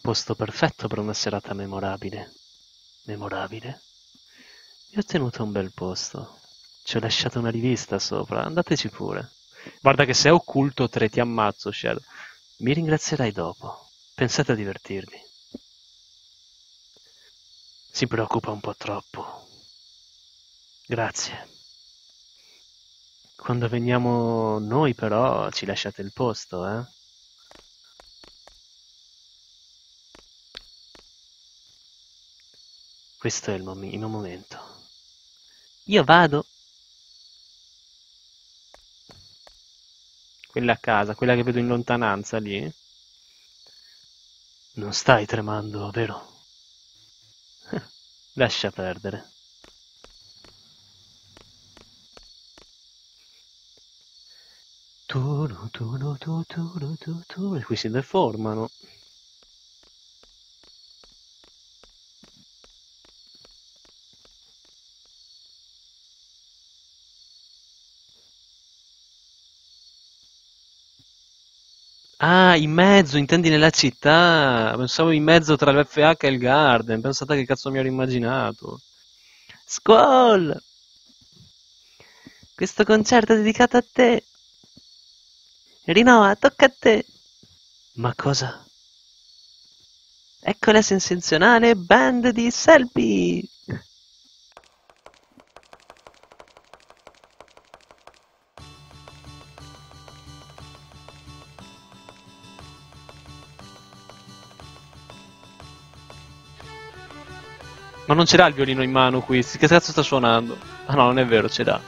S3: Posto perfetto per una serata memorabile. Memorabile? Vi ho tenuto un bel posto. Ci ho lasciato una rivista sopra, andateci pure.
S1: Guarda che se è occulto tre ti ammazzo, Shell.
S3: Mi ringrazierai dopo. Pensate a divertirvi. Si preoccupa un po' troppo. Grazie.
S1: Quando veniamo noi però ci lasciate il posto, eh?
S3: Questo è il, mom- il mio momento.
S1: Io vado. Quella a casa, quella che vedo in lontananza lì.
S3: Non stai tremando, vero? [LAUGHS] Lascia perdere.
S1: Tu, tu, tu, tu, tu, e qui si deformano. Ah, in mezzo, intendi nella città? Pensavo in mezzo tra l'FH e il Garden. Pensate che cazzo mi ero immaginato. Squall! Questo concerto è dedicato a te. Rinoa, tocca a te.
S3: Ma cosa?
S1: Ecco la sensazionale band di Selby. Ma non ce l'ha il violino in mano qui, che cazzo sta suonando? Ah no, non è vero, ce l'ha.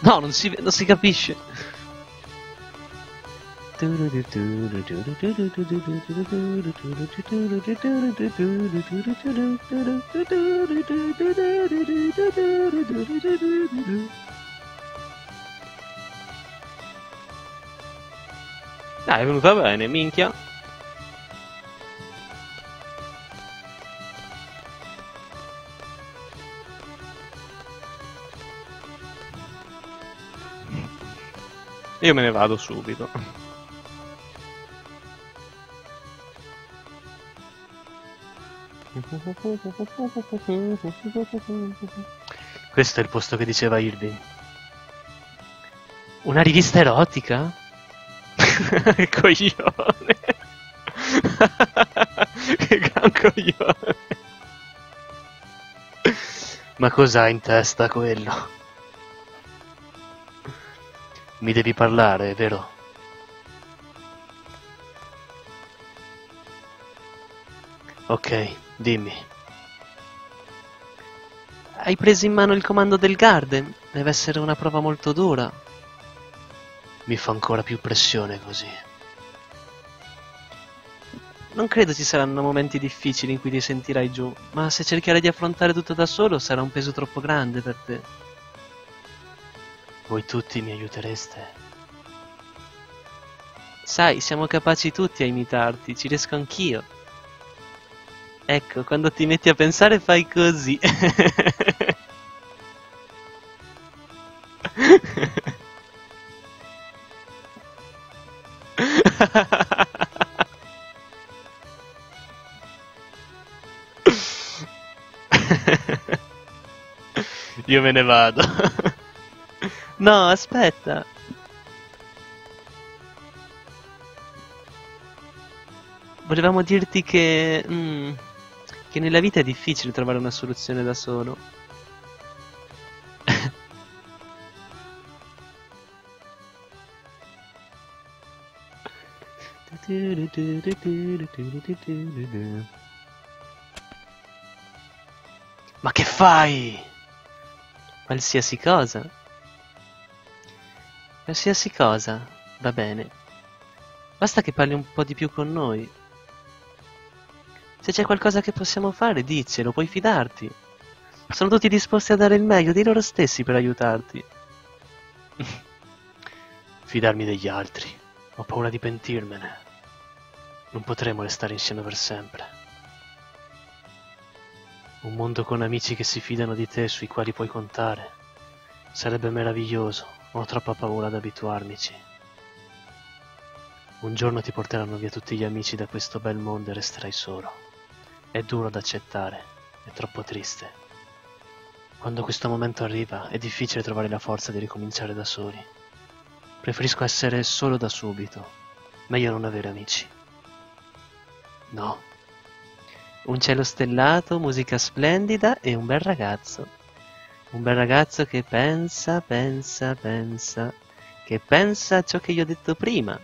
S1: No, non si, non si capisce. Dai, è venuta bene, minchia. Io me ne vado subito.
S3: Questo è il posto che diceva Irving.
S1: Una rivista erotica? [LAUGHS] coglione! [LAUGHS] che gran coglione!
S3: Ma cos'ha in testa quello? Mi devi parlare, vero? Ok, dimmi.
S1: Hai preso in mano il comando del Garden. Deve essere una prova molto dura.
S3: Mi fa ancora più pressione così.
S1: Non credo ci saranno momenti difficili in cui ti sentirai giù, ma se cercherai di affrontare tutto da solo sarà un peso troppo grande per te.
S3: Voi tutti mi aiutereste?
S1: Sai, siamo capaci tutti a imitarti, ci riesco anch'io. Ecco, quando ti metti a pensare fai così.
S3: Io me ne vado.
S1: No, aspetta. Volevamo dirti che... Mm, che nella vita è difficile trovare una soluzione da solo.
S3: Ma che fai?
S1: Qualsiasi cosa. Qualsiasi cosa, va bene. Basta che parli un po' di più con noi. Se c'è qualcosa che possiamo fare, diccelo, puoi fidarti. Sono tutti disposti a dare il meglio di loro stessi per aiutarti. [LAUGHS]
S3: Fidarmi degli altri. Ho paura di pentirmene. Non potremo restare insieme per sempre. Un mondo con amici che si fidano di te e sui quali puoi contare. Sarebbe meraviglioso. Ho troppa paura ad abituarmici. Un giorno ti porteranno via tutti gli amici da questo bel mondo e resterai solo. È duro da accettare, è troppo triste. Quando questo momento arriva è difficile trovare la forza di ricominciare da soli. Preferisco essere solo da subito, meglio non avere amici. No.
S1: Un cielo stellato, musica splendida e un bel ragazzo. Un bel ragazzo che pensa, pensa, pensa, che pensa a ciò che gli ho detto prima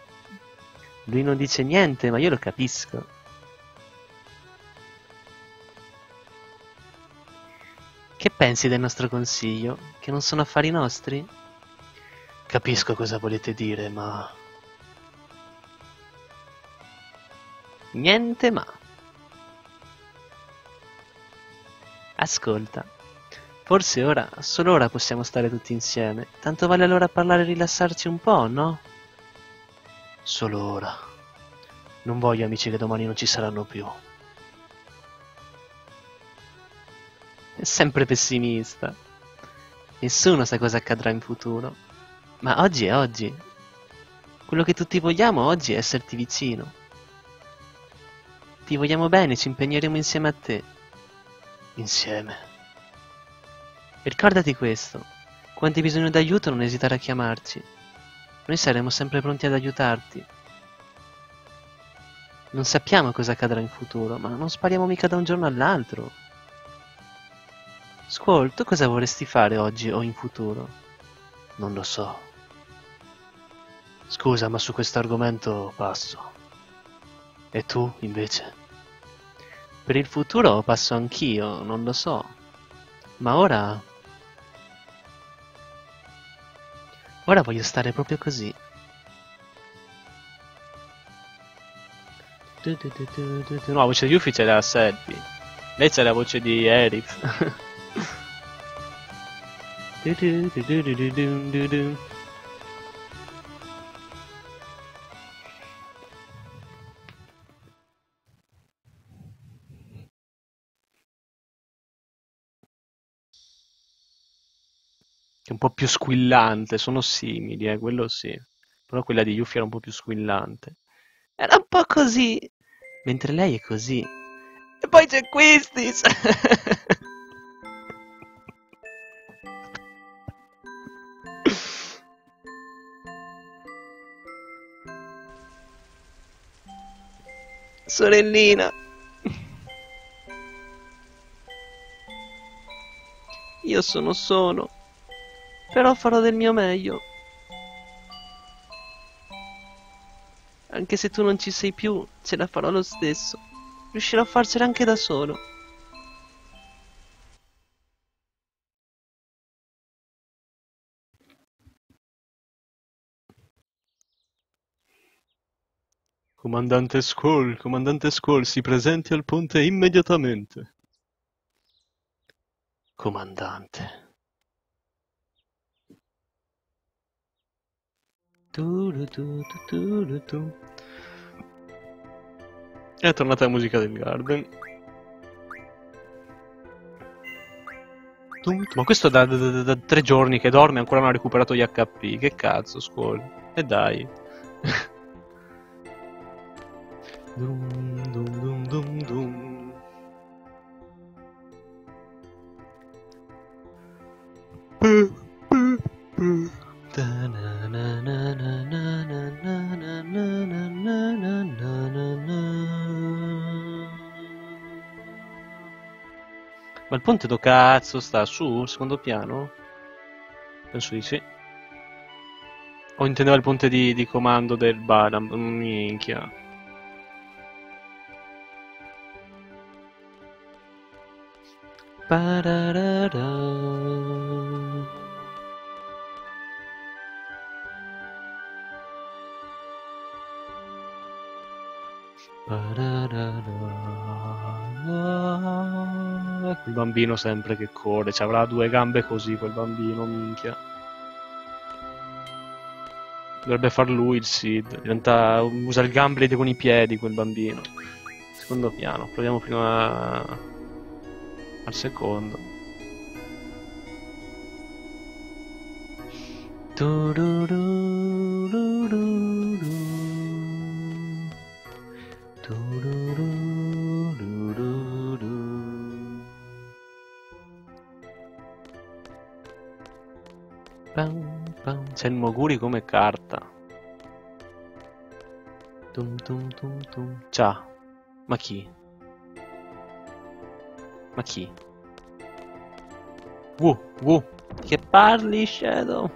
S1: lui non dice niente, ma io lo capisco. Che pensi del nostro consiglio? Che non sono affari nostri?
S3: Capisco cosa volete dire, ma...
S1: Niente ma. Ascolta, forse ora, solo ora possiamo stare tutti insieme. Tanto vale allora parlare e rilassarci un po', no?
S3: Solo ora. Non voglio amici che domani non ci saranno più.
S1: È sempre pessimista. Nessuno sa cosa accadrà in futuro. Ma oggi è oggi. Quello che tutti vogliamo oggi è esserti vicino. Ti vogliamo bene, ci impegneremo insieme a te.
S3: Insieme.
S1: ricordati questo. Quando hai bisogno d'aiuto non esitare a chiamarci. Noi saremo sempre pronti ad aiutarti. Non sappiamo cosa accadrà in futuro, ma non spariamo mica da un giorno all'altro. Squall, tu cosa vorresti fare oggi o in futuro?
S3: Non lo so. Scusa, ma su questo argomento passo. E tu, invece?
S1: Per il futuro passo anch'io, non lo so. Ma ora Ora voglio stare proprio così. No, la voce di Yuffie c'è la Selby. Lei c'è la voce di Erif. [LAUGHS] Un po' più squillante, sono simili, eh, quello sì. Però quella di Yuffie era un po' più squillante. Era un po' così. Mentre lei è così. E poi c'è Quistis! [LAUGHS] Sorellina. Io sono solo. Però farò del mio meglio. Anche se tu non ci sei più, ce la farò lo stesso. Riuscirò a farcela anche da solo.
S5: Comandante Skull, comandante Skull, si presenti al ponte immediatamente.
S3: Comandante.
S1: È tornata la musica del Garden. Ma questo da, da, da, tre giorni che dorme ancora non ha recuperato gli HP. Che cazzo, Squall? E dai. [LAUGHS] dum, dum, dum, dum, dum. Ma il ponte do cazzo sta su, secondo piano? Penso di sì. O intendeva il ponte di, di comando del Balam, minchia. Pararara. Quel bambino sempre che corre, ci avrà due gambe così quel bambino, minchia. Dovrebbe far lui il Sid, diventa, usa il Gambleride con i piedi quel bambino. Secondo piano, proviamo prima al secondo. C'è il Moguri come carta. Tum tum tum tum. Ciao. Ma chi? Ma chi? Wu, Wu. Che parli, Shadow?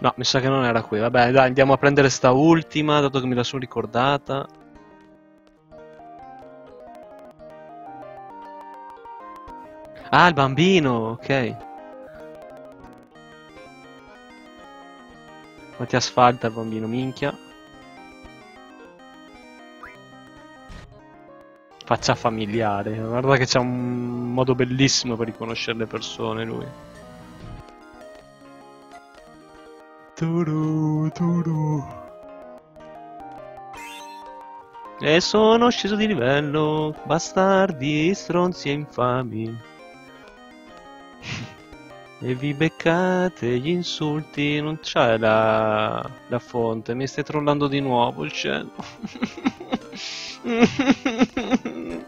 S1: No, mi sa che non era qui. Vabbè, dai, andiamo a prendere sta ultima, dato che me la sono ricordata. Ah, il bambino, ok. Quanti asfalta il bambino, minchia. Faccia familiare. Guarda che c'ha un modo bellissimo per riconoscere le persone, lui. Turu, turu. E sono sceso di livello, bastardi, stronzi e infami. E vi beccate gli insulti, non c'è la, la fonte, mi stai trollando di nuovo il cielo. [LAUGHS]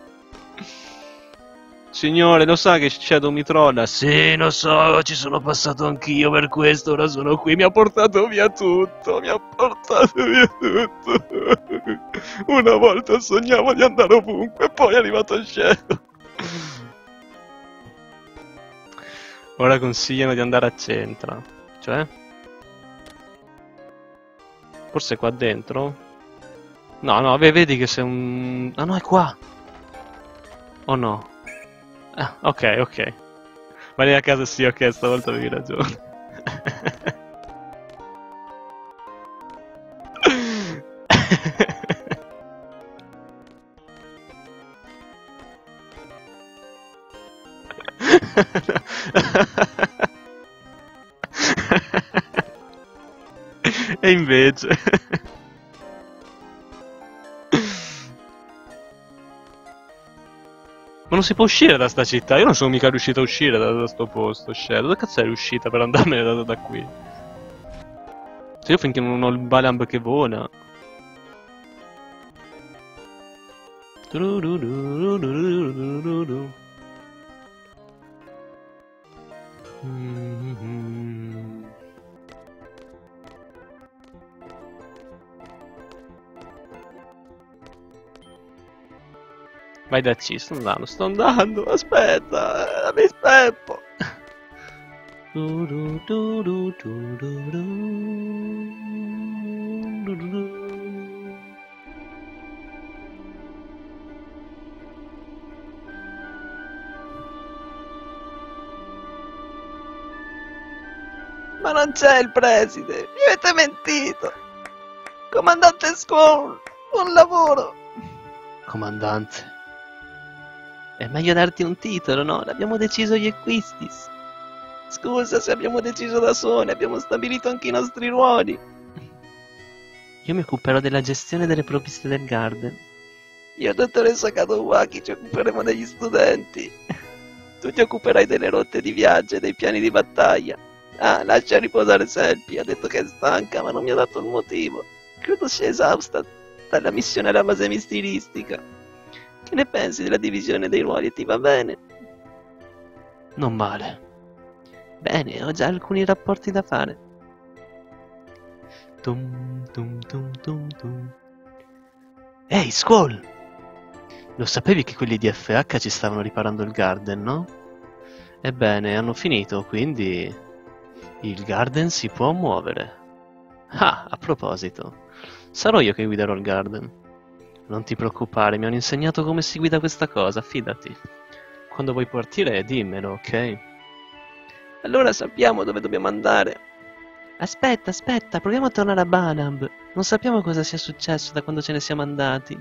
S1: Signore, lo sa che Shadow mi trolla? Sì, lo so, ci sono passato anch'io per questo, ora sono qui, mi ha portato via tutto, mi ha portato via tutto. Una volta sognavo di andare ovunque, poi è arrivato Shadow. Ora consigliano di andare a Centra. Cioè? Forse qua dentro? No, no, vedi che sei un... Ah no, è qua! Oh no? Ah, ok, ok. Ma lì a casa sì, ok, stavolta avevi ragione. [LAUGHS] e invece... Ma non si può uscire da sta città, io non sono mica riuscito a uscire da, da sto posto, Shadow. Dove cazzo è riuscita per andarmene da, da qui? Se io finché non ho il Balamb che vola. Mm-hmm. Vai da C, sto andando, sto andando, aspetta, mi speppo.
S2: Ma non c'è il preside, mi avete mentito. Comandante Scorn, buon lavoro.
S3: Comandante. È meglio darti un titolo, no? L'abbiamo deciso gli Equistis.
S2: Scusa se abbiamo deciso da soli, abbiamo stabilito anche i nostri ruoli.
S3: Io mi occuperò della gestione delle provviste del Garden.
S2: Io dottoressa Kadowaki ci occuperemo degli studenti. Tu ti occuperai delle rotte di viaggio e dei piani di battaglia. Ah, lascia riposare Selby, ha detto che è stanca, ma non mi ha dato il motivo. Credo sia esausta dalla missione alla base mistilistica. Che ne pensi della divisione dei ruoli? Ti va bene?
S3: Non male. Bene, ho già alcuni rapporti da fare. Tum, tum, tum, tum, tum. Ehi, Squall! Lo sapevi che quelli di FH ci stavano riparando il garden, no? Ebbene, hanno finito, quindi il garden si può muovere. Ah, a proposito, sarò io che guiderò il garden. Non ti preoccupare, mi hanno insegnato come si guida questa cosa, fidati.
S1: Quando vuoi partire, dimmelo, ok?
S2: Allora sappiamo dove dobbiamo andare.
S4: Aspetta, aspetta, proviamo a tornare a Balamb. Non sappiamo cosa sia successo da quando ce ne siamo andati.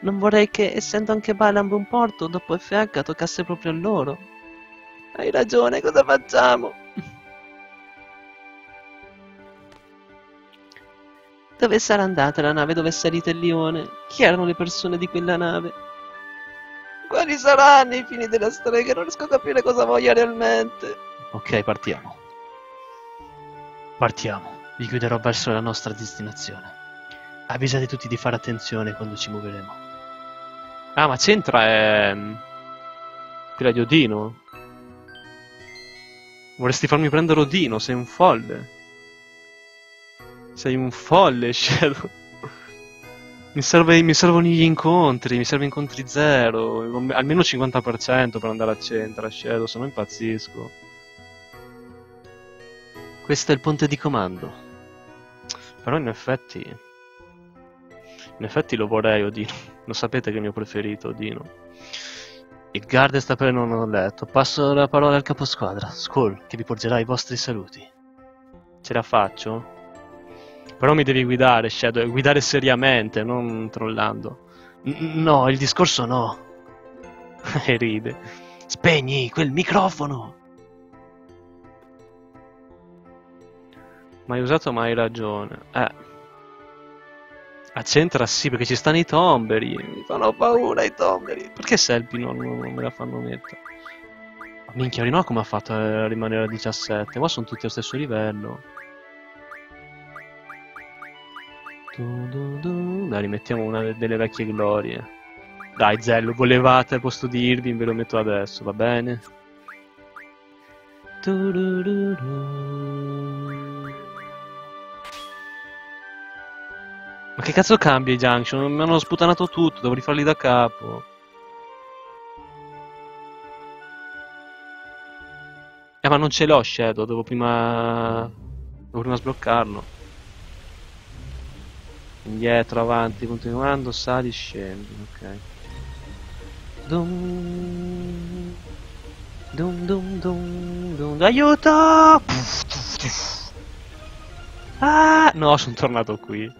S4: Non vorrei che, essendo anche Balamb un porto, dopo FH toccasse proprio a loro.
S2: Hai ragione, cosa facciamo?
S4: Dove sarà andata la nave dove è salito il lione? Chi erano le persone di quella nave?
S2: Quali saranno i fini della storia? Che non riesco a capire cosa voglia realmente.
S1: Ok, partiamo.
S3: Partiamo. Vi guiderò verso la nostra destinazione. Avvisate tutti di fare attenzione quando ci muoveremo.
S1: Ah, ma Centra è... quella di Odino? Vorresti farmi prendere Odino? Sei un folle. Sei un folle, [LAUGHS] Shadow. Mi, serve, mi servono gli incontri, mi serve incontri zero, almeno 50% per andare a Centra, Shadow, se no impazzisco.
S3: Questo è il ponte di comando.
S1: Però in effetti... In effetti lo vorrei Odino. [LAUGHS] Lo sapete che è il mio preferito, Odino.
S3: Il guard sta per non ho letto. Passo la parola al caposquadra, Skull, che vi porgerà i vostri saluti.
S1: Ce la faccio? Però mi devi guidare, Shadow, guidare seriamente, non trollando.
S3: No, il discorso no. [LAUGHS]
S1: e ride.
S3: Spegni quel microfono!
S1: Ma hai usato ma hai ragione. Eh. Accentra sì, perché ci stanno i tomberi.
S2: Mi fanno paura i tomberi.
S1: Perché Selby non, non me la fanno mettere? Minchia, Rino come ha fatto a rimanere a 17? Qua sono tutti allo stesso livello. Dai, rimettiamo una delle vecchie glorie. Dai, Zello, volevate al posto di Irving, ve lo metto adesso, va bene? Ma che cazzo cambia i junction? Mi hanno sputanato tutto, devo rifarli da capo. Eh, ma non ce l'ho Shadow, devo prima... Devo prima sbloccarlo. Indietro, avanti, continuando, sali, scendi, ok. Dum... Dum dum dum dum... Aiuto! Ah! No, sono tornato qui.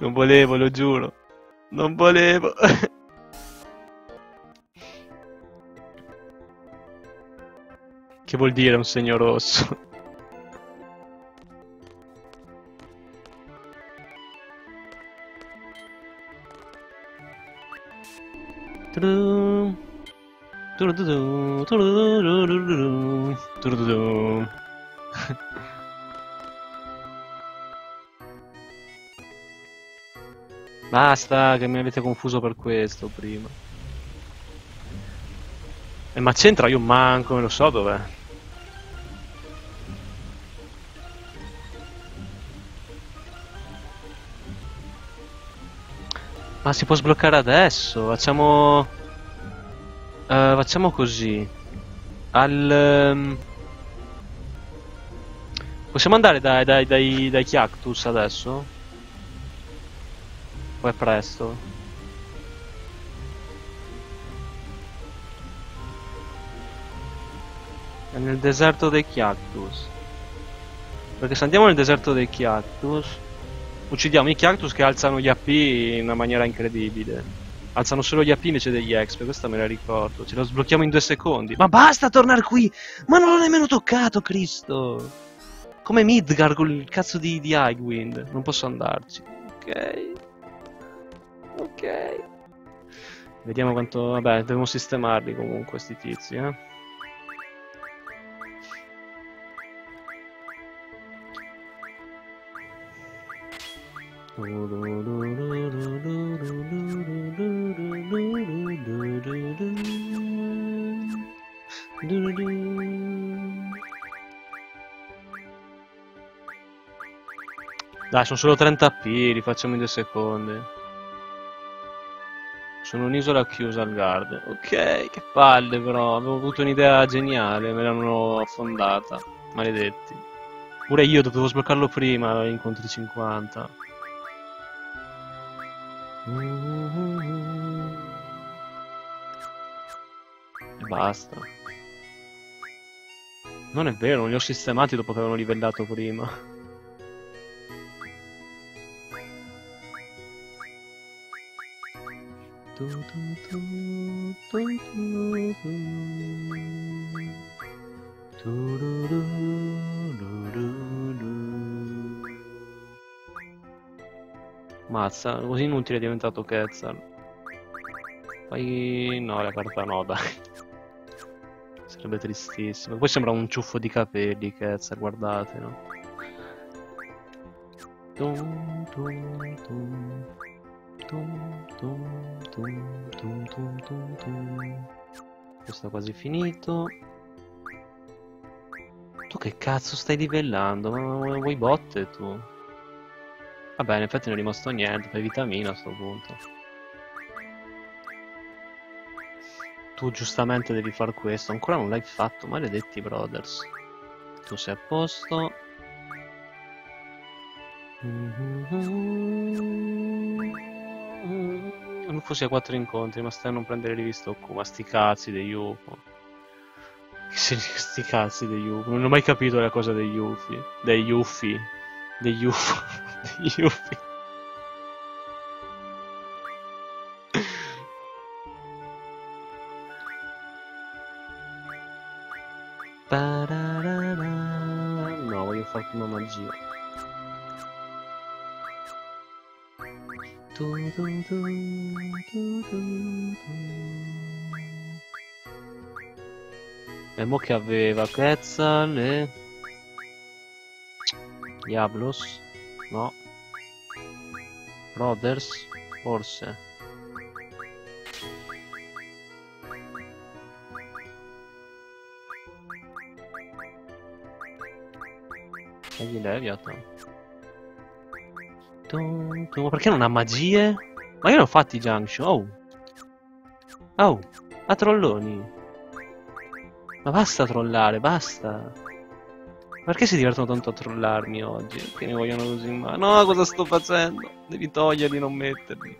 S1: non volevo, lo giuro. Non volevo. che vuol dire un segno rosso? Basta, che mi avete confuso per questo prima. E ma c'entra io manco, me lo so dov'è. Ma si può sbloccare adesso, facciamo... Uh, facciamo così. Al... Um... Possiamo andare dai, dai, dai, dai Chiactus adesso? O è presto? È nel deserto dei Chiactus. Perché se andiamo nel deserto dei Chiactus, uccidiamo i Chiactus che alzano gli AP in una maniera incredibile. Alzano solo gli AP invece degli exp, questa me la ricordo. Ce lo sblocchiamo in due secondi. Ma basta tornare qui! Ma non l'ho nemmeno toccato, Cristo! Come Midgar con il cazzo di, di Highwind. Non posso andarci. Ok. Ok. Vediamo quanto... Vabbè, dobbiamo sistemarli comunque, sti tizi, eh. Dai, sono solo 30 p, li facciamo in due secondi. Sono un'isola chiusa al guard. Ok, che palle però, avevo avuto un'idea geniale, me l'hanno affondata. Maledetti. Pure io dovevo sbloccarlo prima, incontri 50. Basta. Non è vero, non li ho sistemati dopo che avevano livellato prima. Mazza, così inutile è diventato Quetzal. Poi no, la carta no, dai. Sarebbe tristissimo. Poi sembra un ciuffo di capelli, Quetzal, guardate, no? Tum, tum, tum. Questo è quasi finito. Tu che cazzo stai livellando? Ma vuoi botte tu? Vabbè, in effetti non è rimasto niente, fai vitamina a sto punto. Tu giustamente devi far questo, ancora non l'hai fatto, maledetti brothers. Tu sei a posto. Non fossi a quattro incontri, ma stai a non prendere rivista Okuma, sti cazzi degli UFO. Sti cazzi degli UFO, non ho mai capito la cosa degli UFI. Degli UFI. Degli UFO. Degli UFI. No, voglio fare prima magia. E mo che aveva Quetzal e... Diablos? No. Brothers? Forse. E gli Leviathan. Tum, tum, perché non ha magie? Ma io ne ho fatti Junction. Oh. Oh. A trolloni. Ma basta trollare, basta. Perché si divertono tanto a trollarmi oggi? Che mi vogliono così in? No, cosa sto facendo? Devi toglierli, non metterli.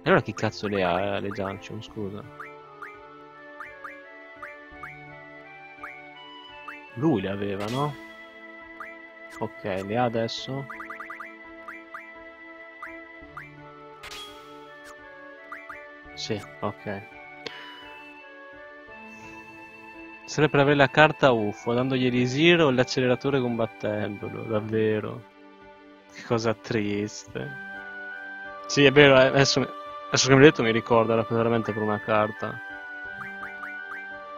S1: E allora chi cazzo le ha, eh, le Junction, scusa? Lui le aveva, no? Ok, le ha adesso? Sì, ok. Serve per avere la carta UFO, dandogli elisir o l'acceleratore combattendolo, davvero. Che cosa triste. Sì, è vero, eh, adesso, adesso che mi hai detto mi ricordo, era veramente per una carta.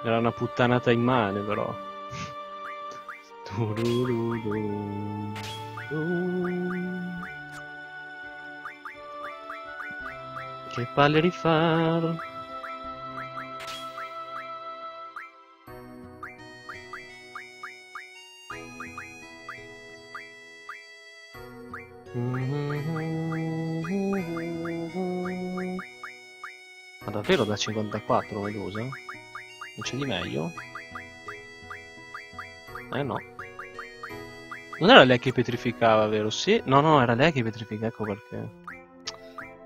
S1: Era una puttanata immane, però. [LAUGHS] Che palle rifar. Davvero da 54 Medusa? Non c'è di meglio? Eh no. Non era lei che petrificava, vero? Sì? No, no, era lei che petrifica, ecco perché.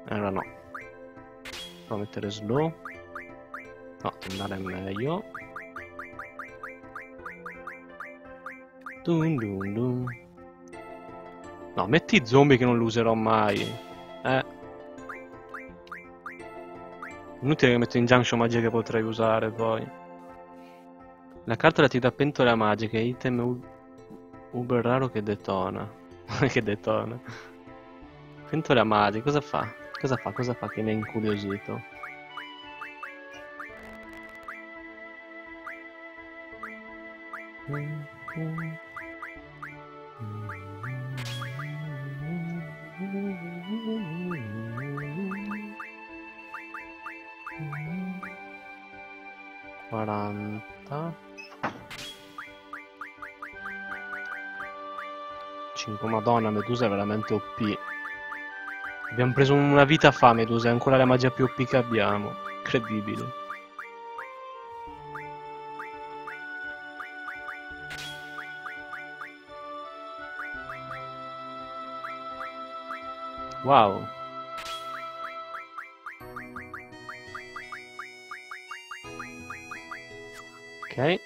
S1: Era no. Provo a mettere slow. No, andare meglio. Dun dun dun. No, metti zombie che non lo userò mai. Inutile che metto in junction magia che potrei usare poi. La carta ti dà pentole magiche, item u- uber raro che detona. [LAUGHS] che detona. Pentola magica, cosa fa? Cosa fa? Cosa fa che mi ha incuriosito? Quaranta. tipo, madonna, Medusa è veramente OP. Abbiamo preso una vita fa Medusa, è ancora la magia più OP che abbiamo. Incredibile. Wow. Ok.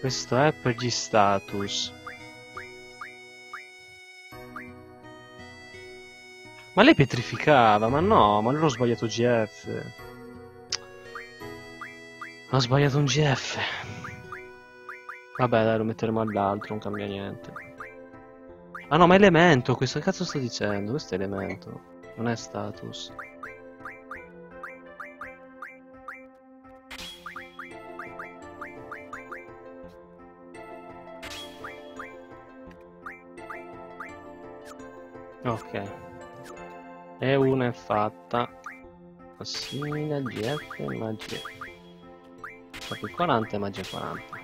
S1: Questo è per gli status. Ma lei pietrificava, ma no, ma allora ho sbagliato GF. Ho sbagliato un GF. Vabbè, dai, lo metteremo all'altro, non cambia niente. Ah no, ma elemento, questo che cazzo sto dicendo? Questo è elemento, non è status. Ok. E una è fatta. Assimila GF magia. Proprio 40 e magia 40.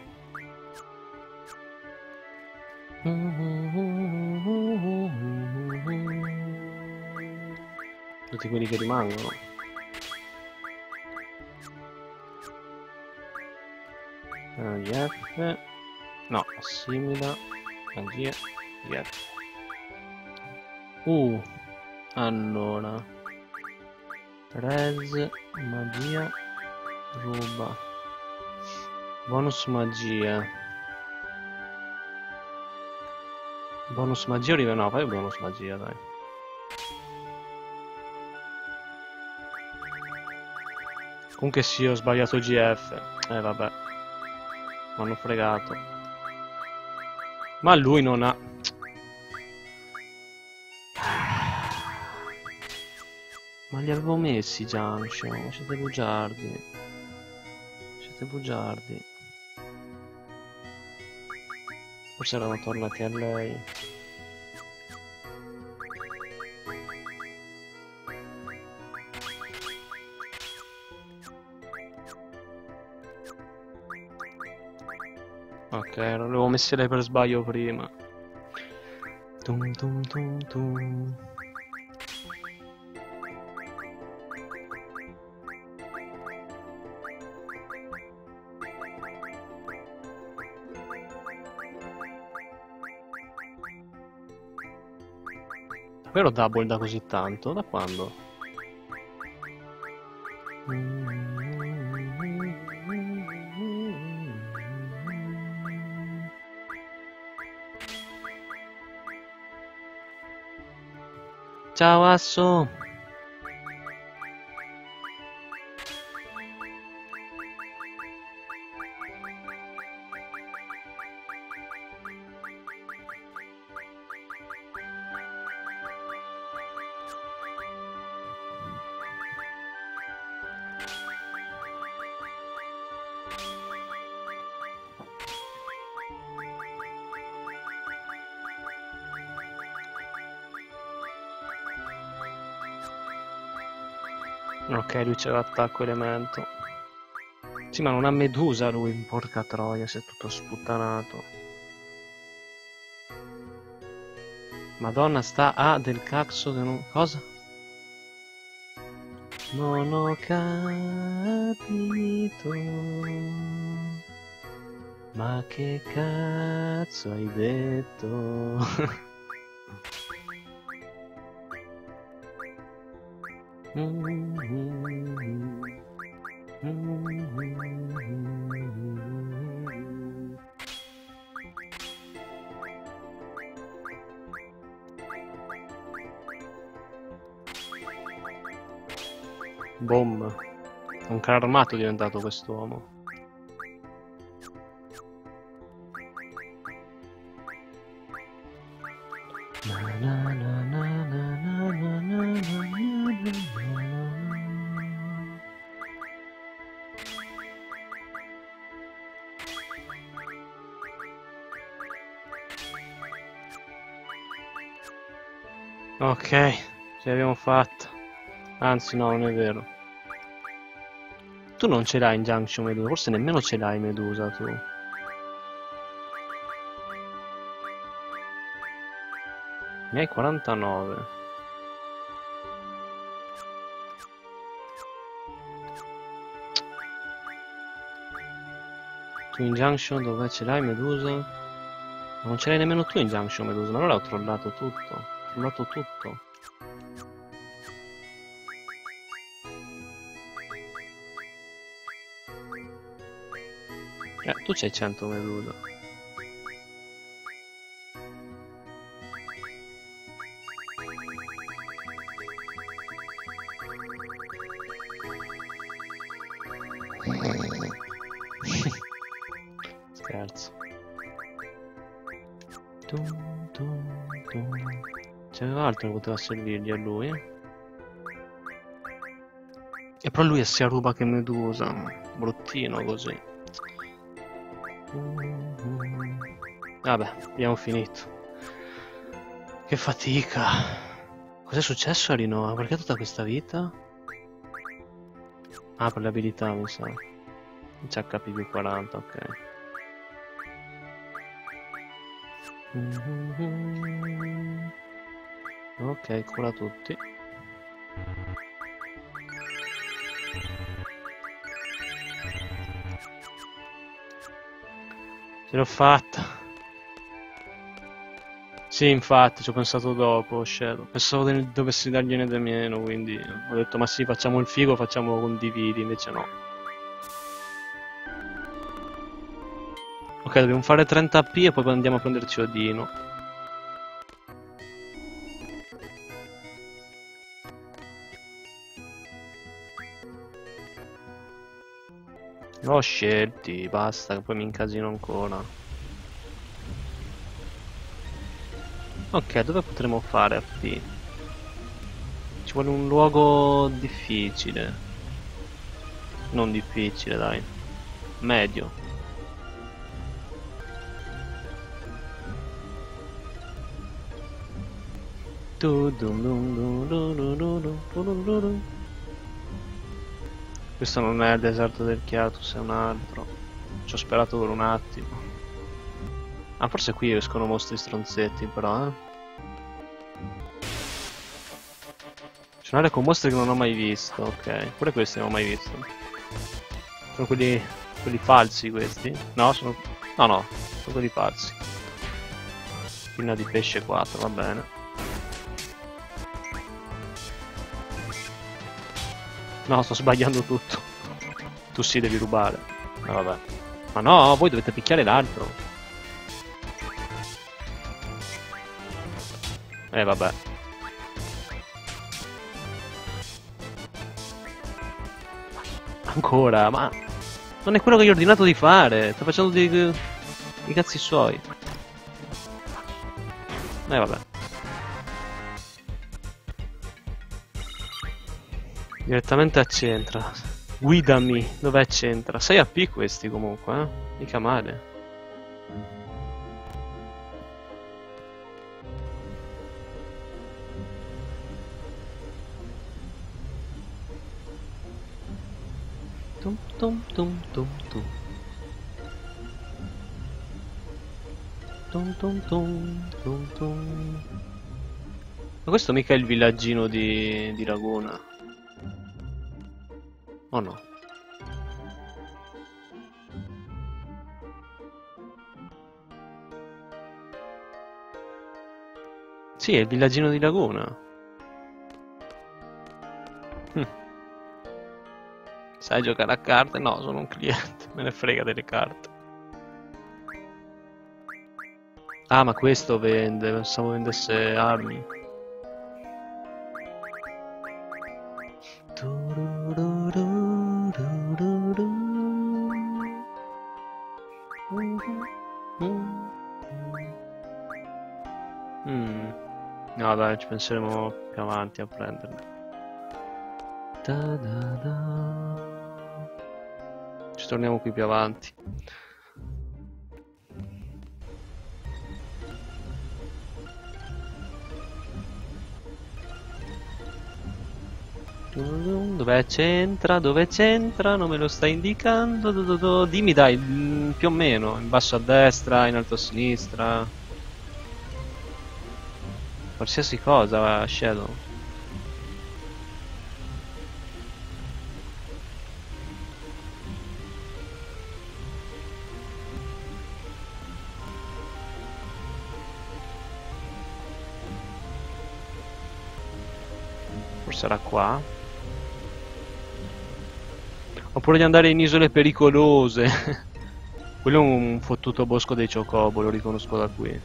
S1: Tutti quelli che rimangono. GF. No, assimila magia GF. Uh, allora. Res, magia, ruba. Bonus magia. Bonus magia o No, fai bonus magia, dai. Comunque sì, ho sbagliato GF. Eh, vabbè. Mi hanno fregato. Ma lui non ha... li avevo messi junction, ma siete bugiardi. Siete bugiardi. Forse erano tornati a lei. Ok, non l'avevo messi lei per sbaglio prima. Tum tum tum tum. Davvero double da così tanto? Da quando? Ciao Asso! Lui c'è l'attacco elemento. Sì, ma non ha medusa lui, porca troia, si è tutto sputtanato. Madonna, sta a del cazzo che non... Cosa? Non ho capito. Ma che cazzo hai detto? Boom. [LAUGHS] armato è diventato quest'uomo. Ok, ce l'abbiamo fatta. Anzi no, non è vero. Tu non ce l'hai in Junction Medusa, forse nemmeno ce l'hai Medusa tu. Ne hai 49. Tu in Junction dove ce l'hai Medusa? Non ce l'hai nemmeno tu in Junction Medusa, ma allora ho trollato tutto. Ho trollato tutto. Eh, tu c'hai 100 medusa. [LAUGHS] Scherzo. C'era altro che poteva servirgli a lui. E però lui è sia ruba che medusa. Bruttino così. Vabbè, abbiamo finito. Che fatica. Cos'è successo a Rinoa? Perché tutta questa vita? Ah, per le abilità, mi sa. HP più 40, ok. Ok, cura tutti. Ce l'ho fatta. Sì, infatti, ci ho pensato dopo, Shadow. Pensavo che dovessi dargliene di meno, quindi ho detto, ma sì, facciamo il figo, facciamo condividi, invece no. Ok, dobbiamo fare 30 AP e poi andiamo a prenderci Odino. L'ho scelti, basta, che poi mi incasino ancora. Ok, dove potremo fare AP? Ci vuole un luogo difficile. Non difficile, dai. Medio. Questo non è il deserto del Chiatus, è un altro. Ci ho sperato per un attimo. Ah, forse qui escono mostri stronzetti, però, eh. C'è un'area con mostri che non ho mai visto, ok. Pure questi non ho mai visto. Sono quelli, quelli falsi questi? No, sono... No, no, sono quelli falsi. Pinna di pesce 4, va bene. No, sto sbagliando tutto. Tu sì, devi rubare. Ma vabbè. Ma no, voi dovete picchiare l'altro. Eh, vabbè. Ancora, ma... Non è quello che gli ho ordinato di fare. Sto facendo dei... i cazzi suoi. Eh, vabbè. Direttamente a Centra. Guidami, dov'è Centra? 6 AP questi comunque, eh? Mica male. Tum tum tum tum tum. Tum tum tum tum. Ma questo mica è il villaggino di, di Laguna. O no? Sì, è il villaggino di Laguna. Sai giocare a carte? No, sono un cliente, [LAUGHS] me ne frega delle carte. Ah, ma questo vende, pensavo vendesse armi. Mm. No dai, ci penseremo più avanti a prenderle. Da da da. Ci torniamo qui più avanti. Dove c'entra? Dove c'entra? Non me lo stai indicando? Do, do, do. Dimmi dai, mm, più o meno, in basso a destra, in alto a sinistra. Qualsiasi cosa, Shadow. Era qua. Oppure di andare in isole pericolose. [LAUGHS] Quello è un fottuto bosco dei Chocobo, lo riconosco da qui.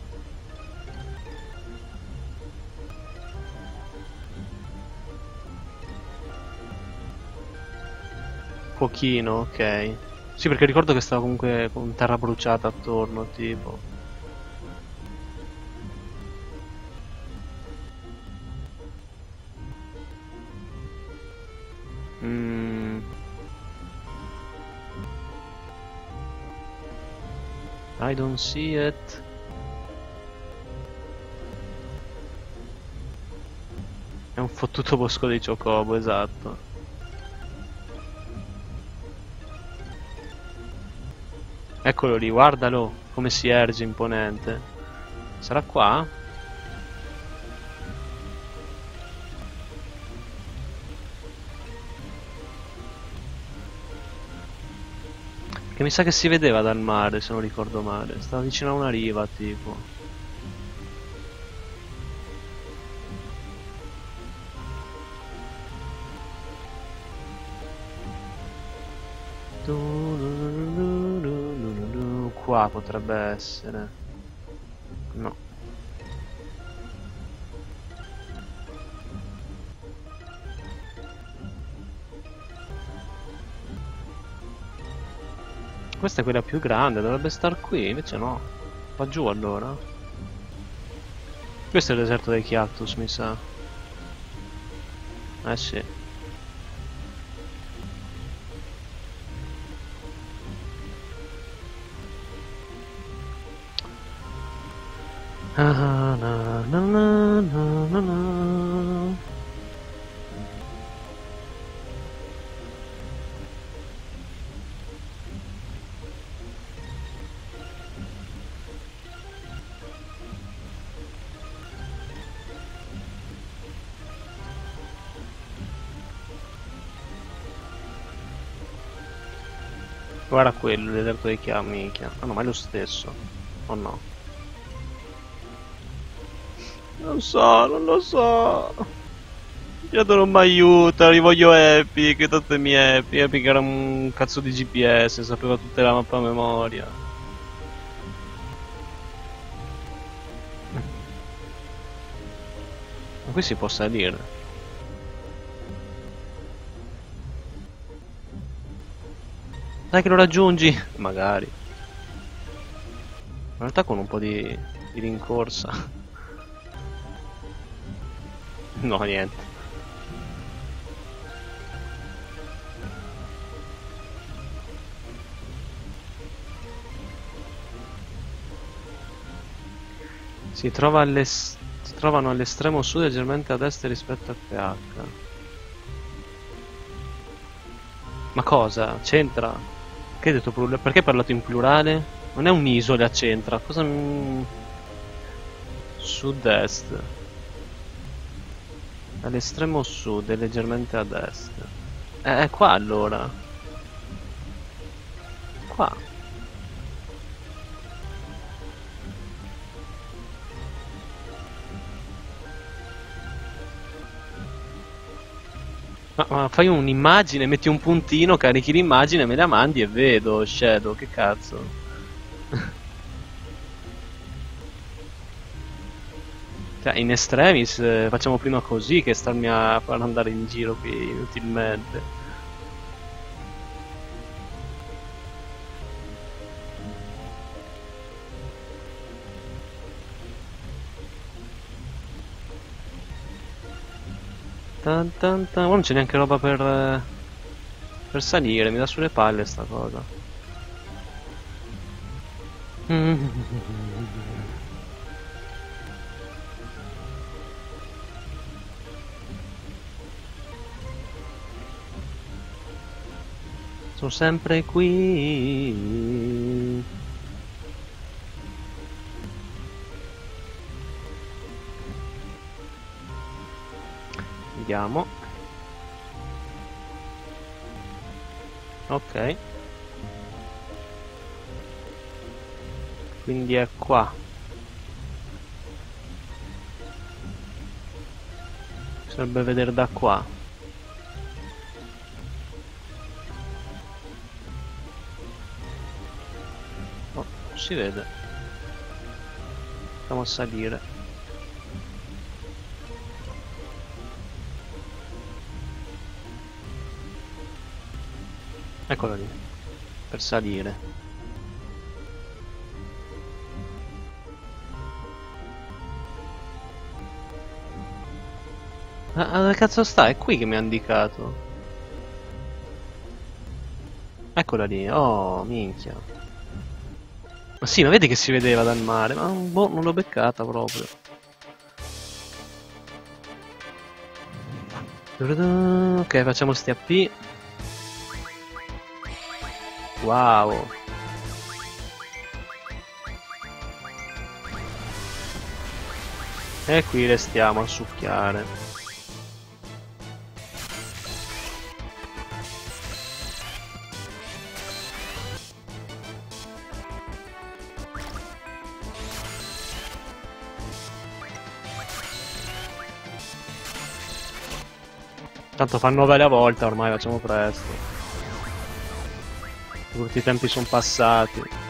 S1: Pochino, ok. Sì, perché ricordo che stava comunque con terra bruciata attorno, tipo. I don't see it. È un fottuto bosco dei Chocobo, esatto. Eccolo lì, guardalo come si erge imponente. Sarà qua? Che mi sa che si vedeva dal mare, se non ricordo male. Stava vicino a una riva, tipo. Qua potrebbe essere. Questa è quella più grande, dovrebbe star qui, invece no. Va giù allora. Questo è il deserto dei Chiatus, mi sa. Eh sì. Ah, Guarda quello, deserto dei chiami. Ah no, ma è lo stesso. O no? Non so, non lo so. Io non mi aiuta, rivoglio Epic, che tanto è mia Epic. Epic era un cazzo di GPS, sapeva tutta la mappa a memoria. Ma qui si può salire. Dai che lo raggiungi! Magari. In realtà con un po' di, di rincorsa. [LAUGHS] No, niente. Si, trova si trovano all'estremo sud leggermente a destra rispetto a PH. Ma cosa? C'entra? Che hai detto plurale? Perché hai parlato in plurale? Non è un'isola, c'entra. Cosa... Sud-est. All'estremo sud e leggermente a destra. Eh, è qua allora. Qua. Ma, fai un'immagine, metti un puntino, carichi l'immagine, me la mandi e vedo Shadow, che cazzo. [LAUGHS] Cioè, in extremis eh, facciamo prima così che starmi a far andare in giro qui inutilmente. Tan tan tan. Oh, non c'è neanche roba per, eh, per salire, mi dà sulle palle sta cosa. [LAUGHS] Sono sempre qui. Vediamo. Ok. Quindi è qua. Bisognerebbe vedere da qua. si vede. Andiamo a salire. Eccolo lì. Per salire. Ah, dove cazzo sta? È qui che mi ha indicato. Eccola lì. Oh, minchia. Ma sì, ma vedi che si vedeva dal mare? Ma boh, non l'ho beccata proprio. Ok, facciamo sti AP. Wow. E qui restiamo a succhiare. Tanto fa 9 alla volta ormai, facciamo presto. Tutti i tempi sono passati.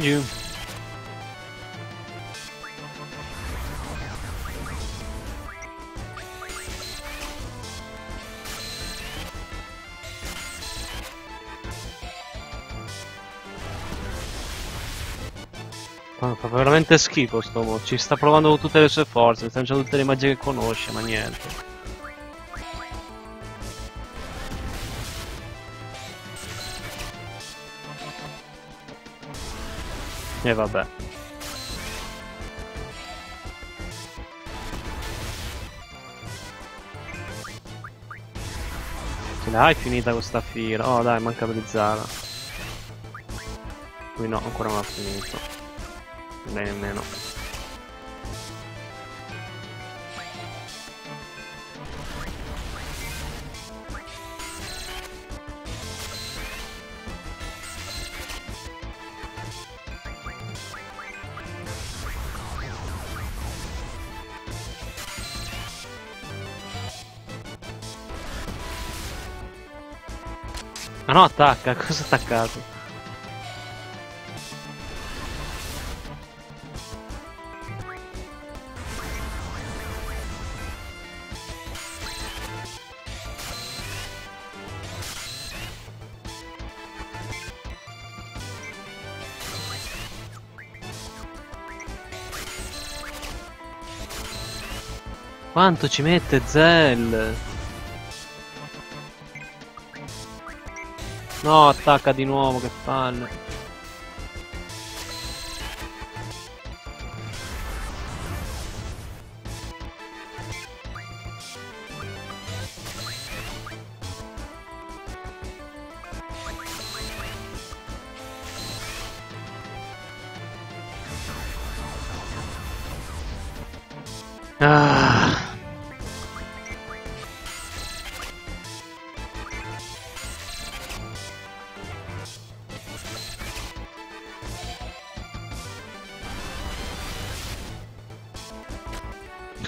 S1: Giù. Fa fa veramente schifo sto mo. Ci sta provando con tutte le sue forze, sta lanciando tutte le magie che conosce, ma niente. E vabbè. Ce l'hai finita questa fila? Oh dai, manca Brizzara. Qui no, ancora non ha finito. Lei nemmeno. No, attacca, [LAUGHS] cosa ha attaccato? Quanto ci mette Zell? No, attacca di nuovo, che palle.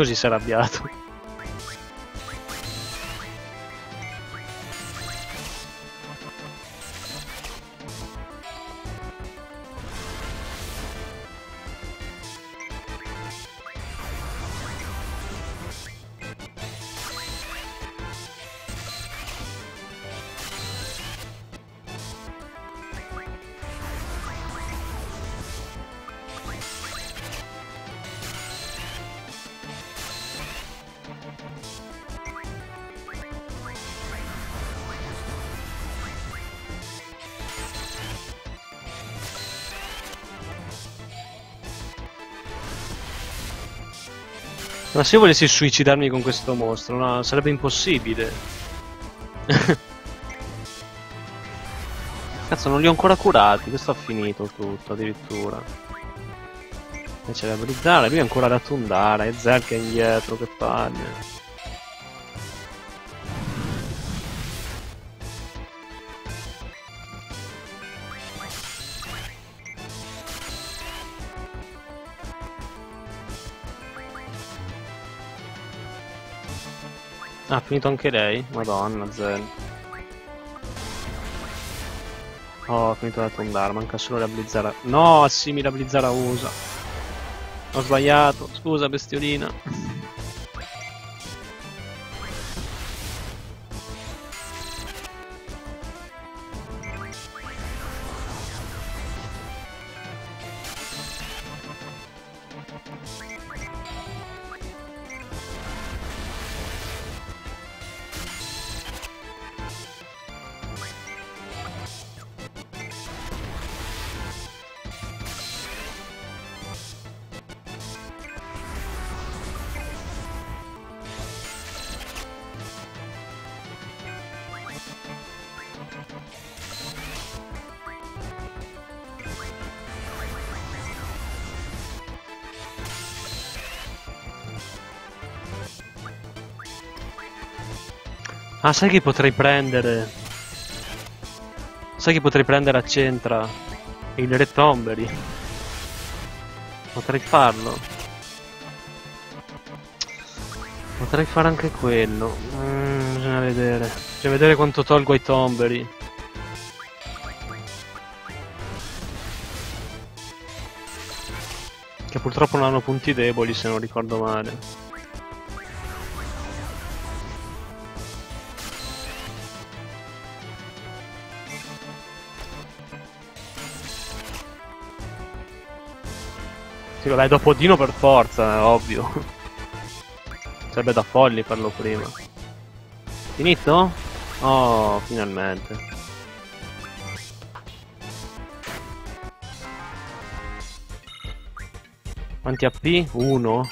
S1: Così si è arrabbiato. Ma se io volessi suicidarmi con questo mostro, no, sarebbe impossibile. [LAUGHS] Cazzo, non li ho ancora curati, questo ha finito tutto addirittura. Invece da brizzare, lui è ancora da tondare, e Zelk è indietro, che palle. Ah, ha finito anche lei? Madonna, Zen. Oh, ha finito da tondare, manca solo la blizzara. No, simile la blizzara usa. Ho sbagliato, scusa bestiolina. Ah, sai che potrei prendere? Sai che potrei prendere a Centra? Il Re Tombery. Potrei farlo. Potrei fare anche quello. Mm, bisogna vedere. Bisogna vedere quanto tolgo ai Tombery. Che purtroppo non hanno punti deboli se non ricordo male. Sì, vabbè, dopo Dino per forza, è ovvio. Sarebbe da folli farlo prima. Finito? Oh, finalmente. Quanti AP? Uno?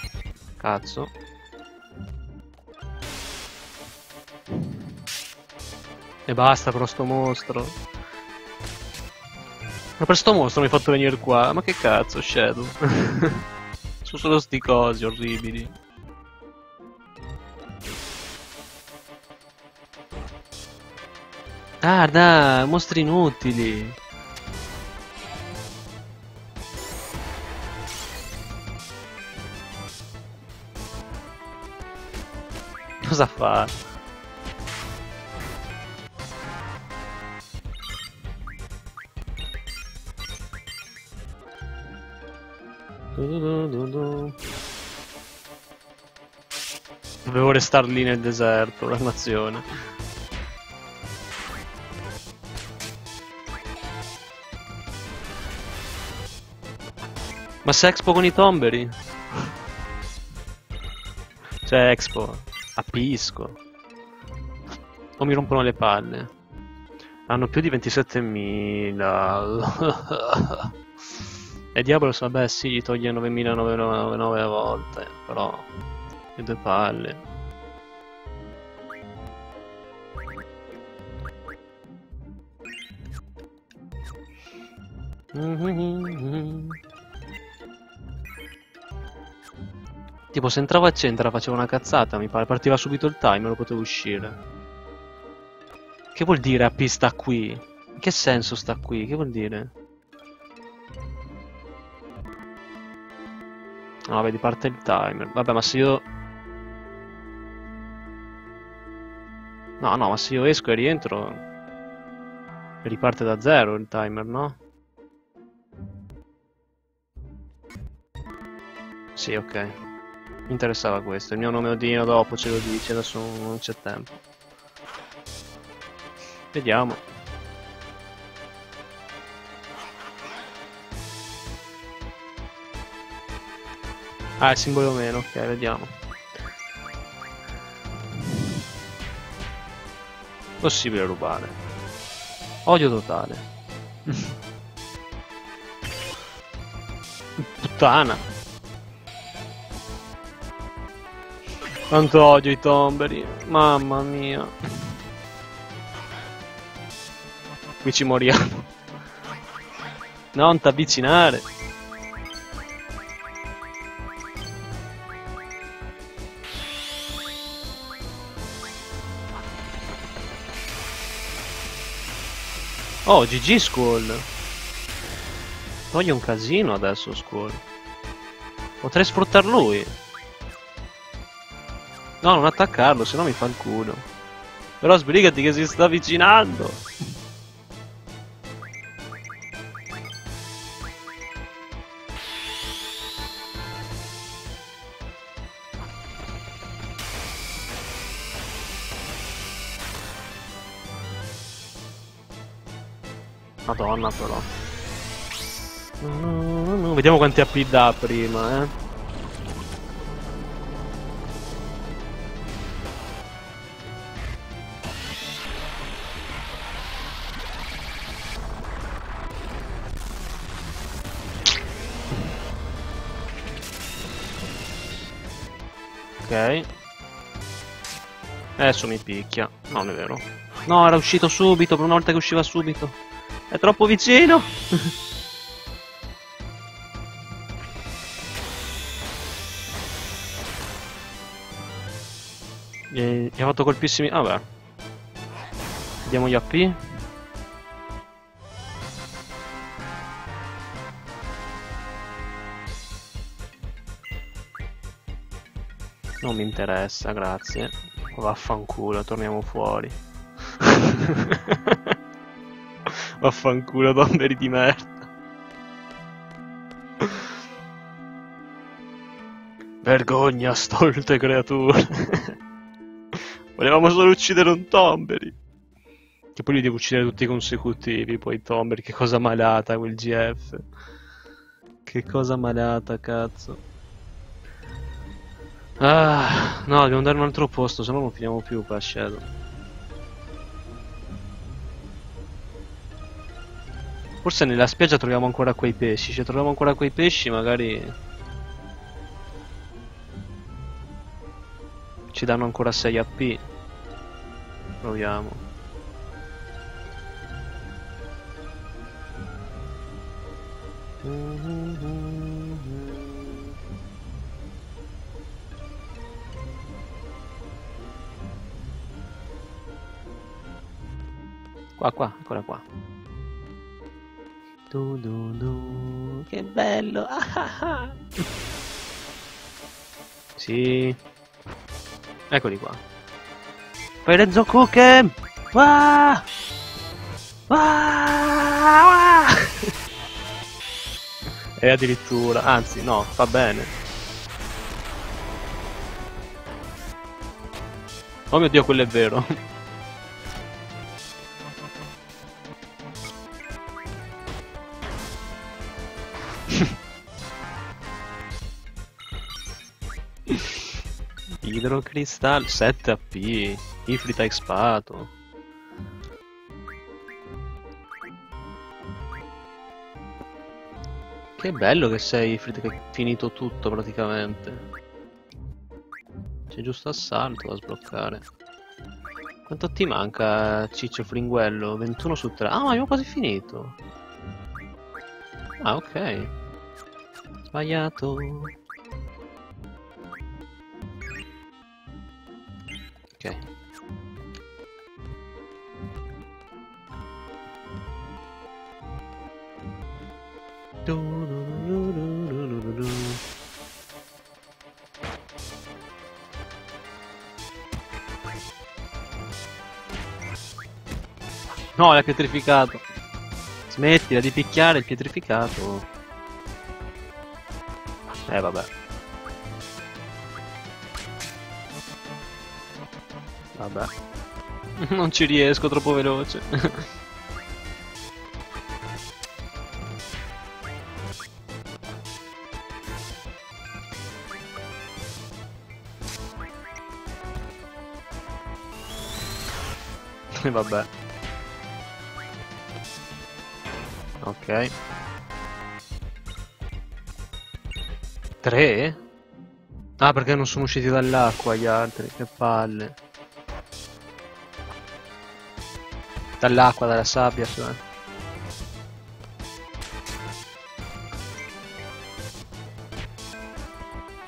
S1: Cazzo. E basta però sto mostro. Ma per sto mostro mi hai fatto venire qua. Ma che cazzo, Shadow? [LAUGHS] Sono solo sti cosi orribili. Dai, mostri inutili. Cosa fa? Dovevo restare lì nel deserto, la nazione. Ma se Expo con i tomberi? Cioè Expo, appisco. O mi rompono le palle. Hanno più di 27.000. E Diabolos, vabbè, sì, gli toglie 9999 a volte, però... Che due palle. Tipo se entravo a centra facevo una cazzata, mi pare, partiva subito il timer, lo potevo uscire. Che vuol dire AP sta qui? In che senso sta qui? Che vuol dire? No, vedi, parte il timer. Vabbè, ma se io... No, no, ma se io esco e rientro... Riparte da zero il timer, no? Sì, ok. Mi interessava questo. Il mio nome Odino dopo ce lo dice, adesso non c'è tempo. Vediamo. Ah, il simbolo meno, ok, vediamo. Possibile rubare. Odio totale. [LAUGHS] Puttana. Quanto odio i tomberi, mamma mia. Qui ci moriamo. Non t'avvicinare. Oh, GG Squall. Toglie un casino adesso Squall. Potrei sfruttar lui. No, non attaccarlo, se no mi fa il culo. Però sbrigati che si sta avvicinando. Madonna però. Vediamo quanti AP dà prima, eh. Ok. Adesso mi picchia. No, non è vero. No, era uscito subito, per una volta che usciva subito. È troppo vicino. [LAUGHS] Gli ha fatto colpissimi... Vabbè. Vediamo gli AP. Non mi interessa, grazie. Vaffanculo, torniamo fuori. [LAUGHS] Vaffanculo, tomberi di merda. Vergogna, stolte creature. Volevamo solo uccidere un tomberi. Che poi li devo uccidere tutti consecutivi, poi tomberi. Che cosa malata quel GF. Che cosa malata, cazzo. Ah, no, dobbiamo andare in un altro posto, se no non finiamo più qua Shadow. Forse nella spiaggia troviamo ancora quei pesci, se troviamo ancora quei pesci magari... Ci danno ancora 6 AP. Proviamo. Qua, qua, ancora qua. Du, du, du. Che bello! Ah, ah, ah. Sì. Eccoli qua. Fai Renzo Kuken! Wow! Wow! e addirittura, anzi no, fa bene. Oh mio dio, quello è vero. Idrocristallo 7 AP Ifrita Expato. Che bello che sei Ifrit che hai finito tutto praticamente. C'è giusto assalto da sbloccare. Quanto ti manca Ciccio Fringuello? 21 su 3 Ah ma abbiamo quasi finito. Ah ok. Sbagliato No, l'ha pietrificato. Smettila di picchiare il pietrificato. Eh, vabbè. Vabbè. [LAUGHS] Non ci riesco, troppo veloce. E [LAUGHS] vabbè. Ok. Tre? Ah, perché non sono usciti dall'acqua gli altri, che palle. Dall'acqua, dalla sabbia, cioè.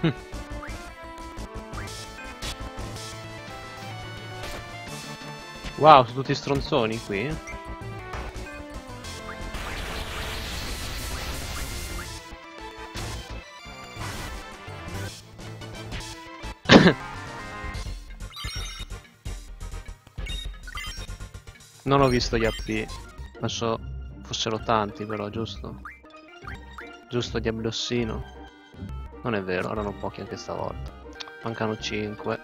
S1: Hm. Wow, sono tutti stronzoni qui. Non ho visto gli AP. Penso fossero tanti però, giusto? Giusto Diablossino? Non è vero, erano pochi anche stavolta. Mancano 5.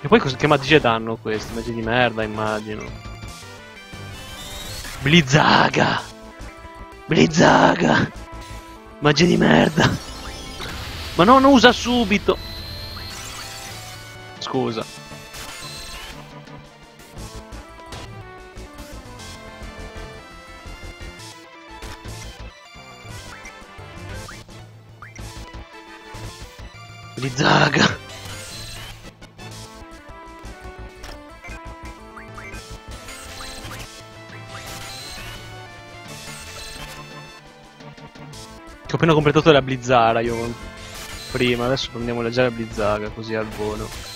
S1: E poi che magie danno questi? Magie di merda, immagino. Blizzaga! Blizzaga! Magia di merda. Ma no, non usa subito. Scusa. Lizaga. Ho appena completato la Blizzara io prima, adesso prendiamo già la Blizzaga così al volo.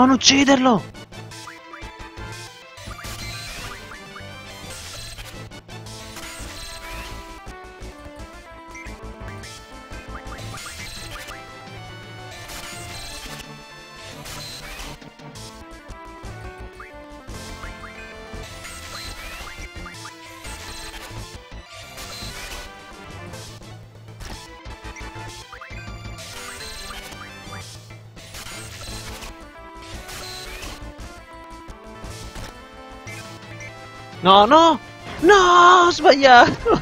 S1: Non ucciderlo! No, no! No, ho sbagliato!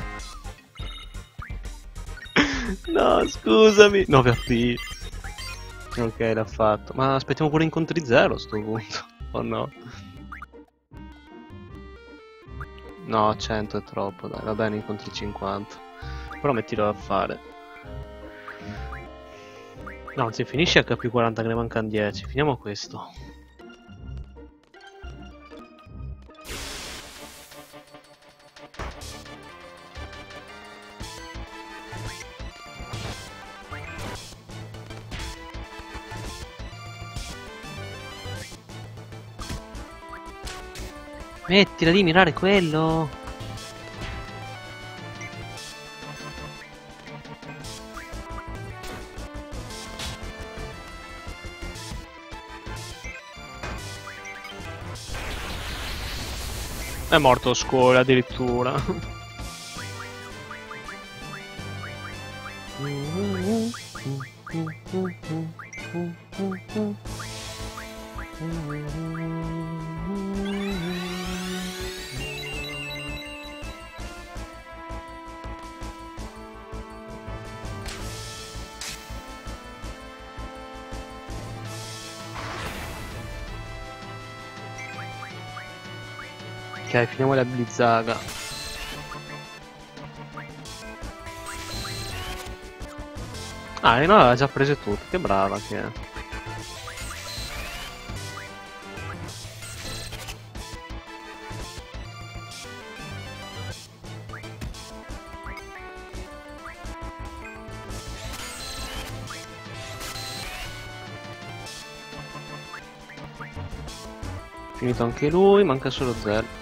S1: No, scusami! 9 AP. Ok, l'ha fatto. Ma aspettiamo pure incontri zero a sto punto. [LAUGHS] Oh no. No, 100 è troppo, dai, va bene, incontri 50. Però mettilo a fare. No, anzi, finisce HP 40 che ne mancano 10. Finiamo questo. Smettila di mirare quello! È morto scuola addirittura. [LAUGHS] Finiamo la blizzaga. Ah, no, l'ha già prese tutte, che brava che è. Finito anche lui, manca solo Zel.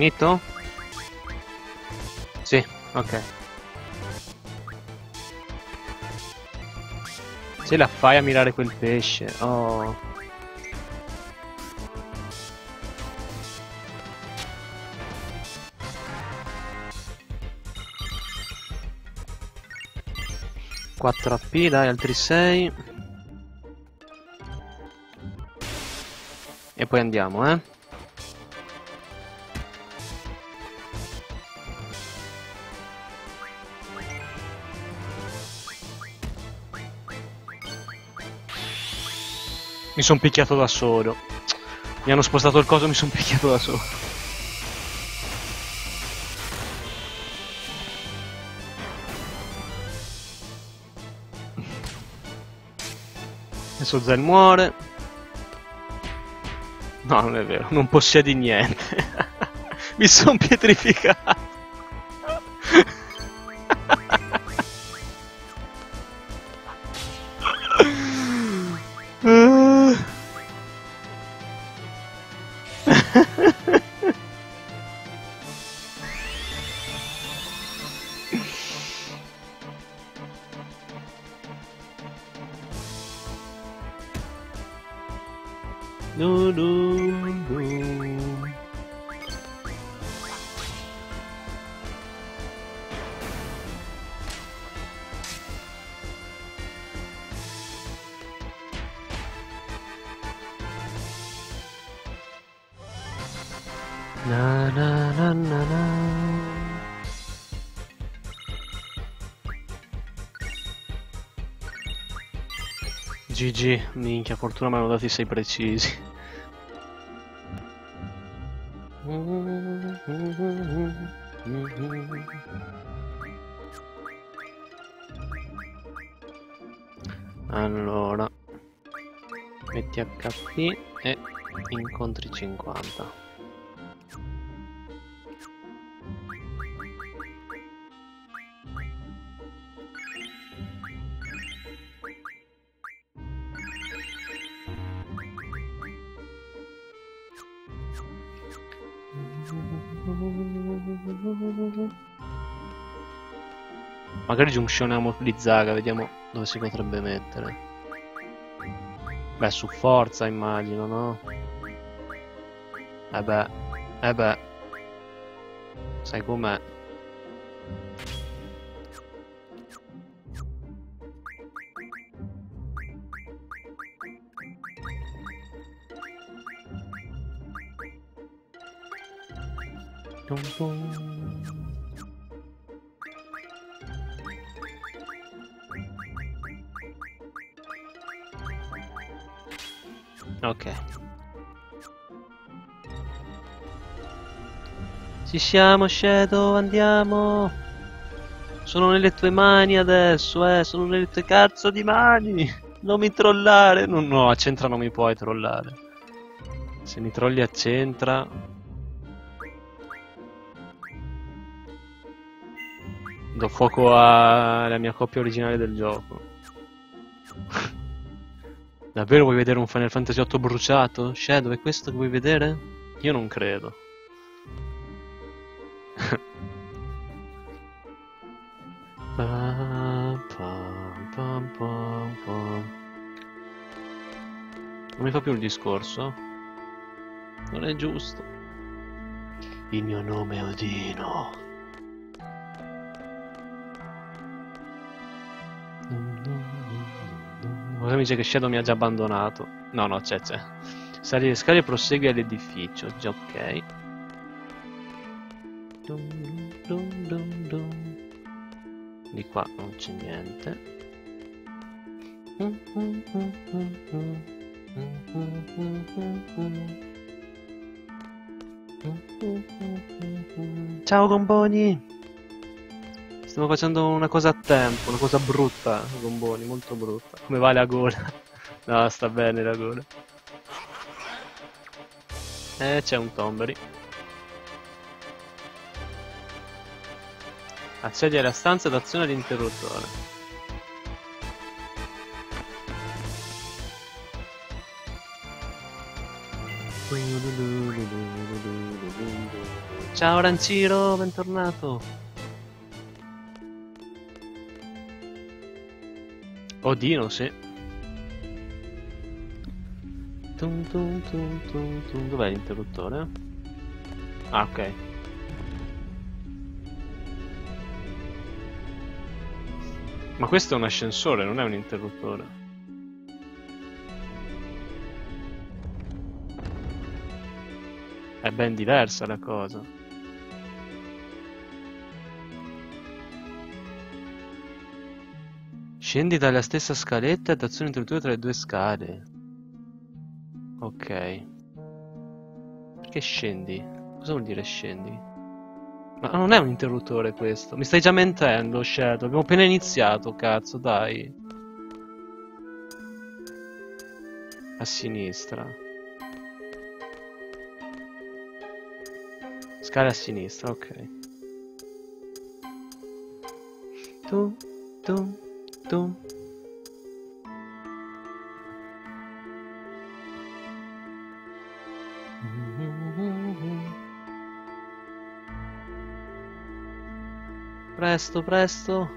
S1: Finito? Sì, ok. Se la fai a mirare quel pesce, oh. Quattro AP, dai, altri 6. E poi andiamo, eh. Mi sono picchiato da solo. Mi hanno spostato il coso, mi sono [LAUGHS] picchiato da solo. Adesso Zen muore. No, non è vero, non possiedi niente. [LAUGHS] mi sono pietrificato. GG, minchia, fortuna mi hanno dati sei precisi. Allora, metti HP e incontri 50. Magari giunzioniamo di Zaga, vediamo dove si potrebbe mettere. Beh, su forza immagino, no? Eh beh, eh beh. Sai com'è? Siamo, Shadow, andiamo! Sono nelle tue mani adesso, eh, sono nelle tue cazzo di mani! Non mi trollare! No, no, a Centra non mi puoi trollare. Se mi trolli a Centra... Do fuoco alla mia coppia originale del gioco. [LAUGHS] Davvero vuoi vedere un Final Fantasy VIII bruciato? Shadow, è questo che vuoi vedere? Io non credo. Discorso? Non è giusto. Il mio nome è Odino. Cosa mi dice che Shadow mi ha già abbandonato? No, no, c'è, c'è. Sali le scale e prosegui all'edificio. Già ok. Di qua non c'è niente. Ciao compagni! Stiamo facendo una cosa a tempo, una cosa brutta, Gomboni, molto brutta. Come va la gola? [LAUGHS] no, sta bene la gola. Eh, c'è un Tombery. Accedi alla stanza d'azione all'interruttore. Ciao Ranciro, bentornato. Odino, sì. Tum, tum, tum, tum, tum. Dov'è l'interruttore? Ah, ok. Ma questo è un ascensore, non è un interruttore. È ben diversa la cosa. Scendi dalla stessa scaletta ed azione interruttore tra le due scale. Ok. Perché scendi? Cosa vuol dire scendi? Ma non è un interruttore questo. Mi stai già mentendo, Shadow. Abbiamo appena iniziato, cazzo, dai. A sinistra. Scale a sinistra, ok. Tum, tum, tum. Presto, presto.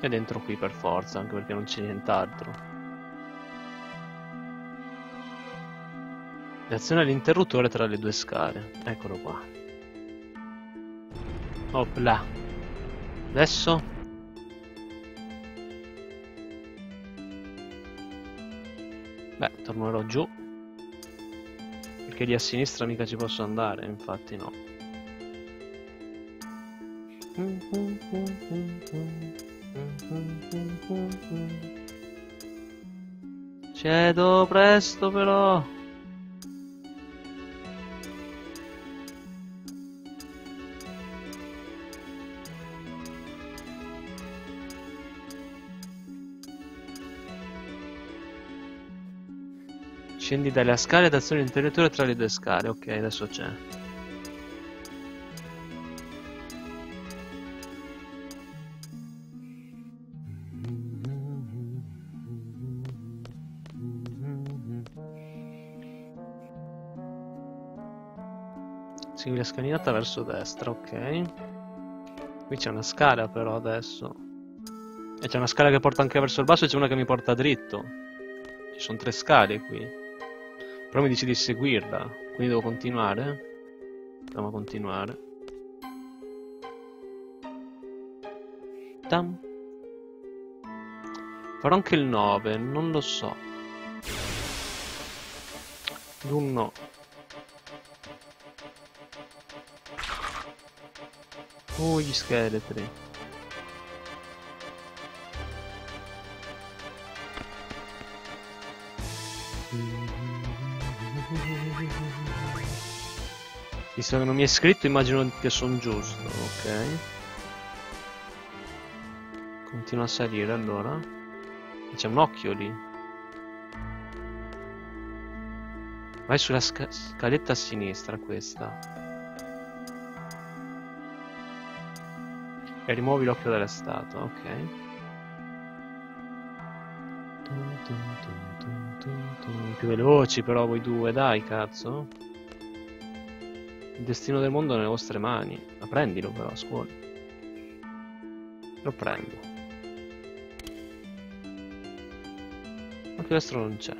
S1: E dentro qui per forza, anche perché non c'è nient'altro. Reazione all'interruttore tra le due scale. Eccolo qua. Opla. Adesso? Beh, tornerò giù. Perché lì a sinistra mica ci posso andare, infatti no. Cedo presto però. Scendi dalle scale ed azioni interruttore tra le due scale. Ok, adesso c'è. Segui la scalinata verso destra, ok. Qui c'è una scala però adesso. E c'è una scala che porta anche verso il basso e c'è una che mi porta dritto. Ci sono tre scale qui. Però mi dice di seguirla, quindi devo continuare. Andiamo a continuare. Tam. Farò anche il 9, non lo so. L'1 Oh, gli scheletri. Visto che non mi è scritto immagino che sono giusto, ok. Continua a salire allora. C'è un occhio lì. Vai sulla sca scaletta a sinistra questa. E rimuovi l'occhio della statua, ok. Più veloci però voi due, dai cazzo. Il destino del mondo è nelle vostre mani. Ma prendilo però scuola. Lo prendo. Anche destro non c'è.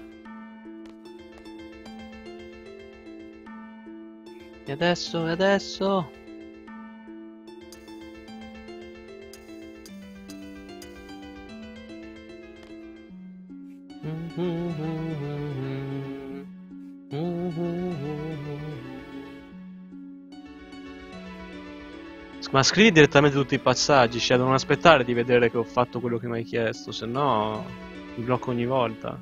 S1: E adesso, e adesso? Ma scrivi direttamente tutti i passaggi, cioè non aspettare di vedere che ho fatto quello che mi hai chiesto, se no mi blocco ogni volta.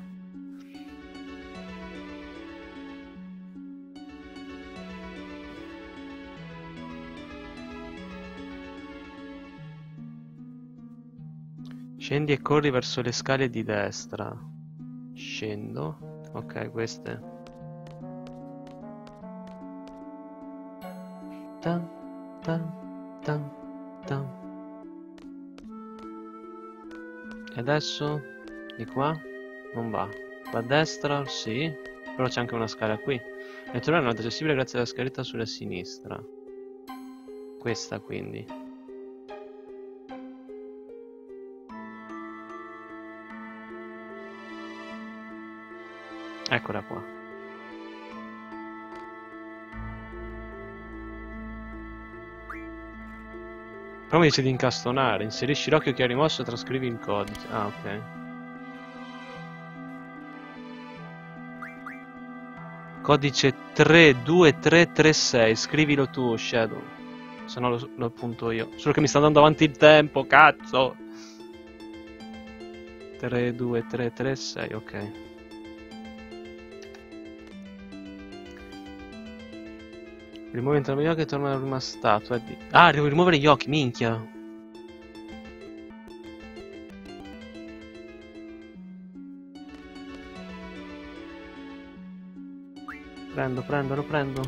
S1: Scendi e corri verso le scale di destra. Scendo. Ok, queste. Adesso? Di qua? Non va. Va a destra? Sì. Però c'è anche una scala qui. Il terreno è accessibile grazie alla scaletta sulla sinistra. Questa quindi. Eccola qua. Però mi dice di incastonare. Inserisci l'occhio che hai rimosso e trascrivi il codice. Ah, ok. Codice 32336. Scrivilo tu, Shadow. Se no lo, lo appunto io. Solo che mi sta andando avanti il tempo, cazzo. 32336, ok. Rimuove entrambi gli occhi e torna alla prima statua. Di... Ah, devo rimuovere gli occhi, minchia. Prendo, prendo, lo prendo.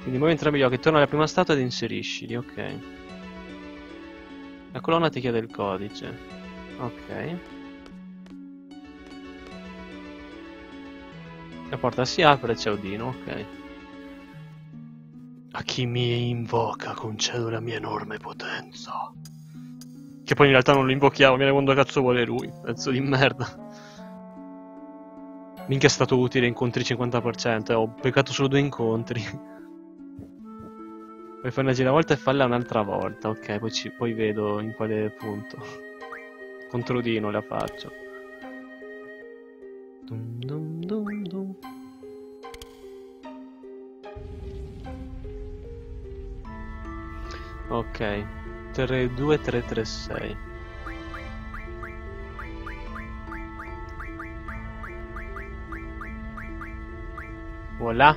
S1: Quindi muovi entrambi gli occhi, torna alla prima statua ed inseriscili, ok. La colonna ti chiede il codice. Ok. La porta si apre c'è Odino, ok.
S3: A chi mi invoca concedo la mia enorme potenza.
S1: Che poi in realtà non lo invochiamo, viene quando cazzo vuole lui, pezzo di merda. Minchia è stato utile incontri 50%, eh, ho peccato solo due incontri. Puoi fare una giravolta e falla un'altra volta, ok, poi, ci, poi vedo in quale punto. Contro Dino la faccio. Dum dum dum dum. Ok, 3, 2, 3, 3, 6. Voilà.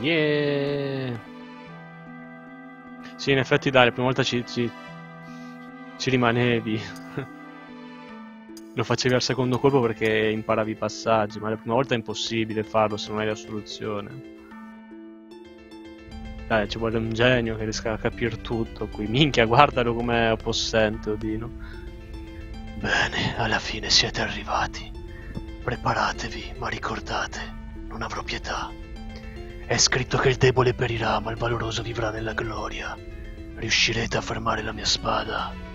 S1: Yeah. Sì, in effetti dai, la prima volta ci, ci, ci rimanevi. Lo facevi al secondo colpo perché imparavi i passaggi, ma la prima volta è impossibile farlo se non hai la soluzione. Dai, ci vuole un genio che riesca a capire tutto qui. Minchia, guardalo com'è possente, Odino.
S3: Bene, alla fine siete arrivati. Preparatevi, ma ricordate, non avrò pietà. È scritto che il debole perirà, ma il valoroso vivrà nella gloria. Riuscirete a fermare la mia spada?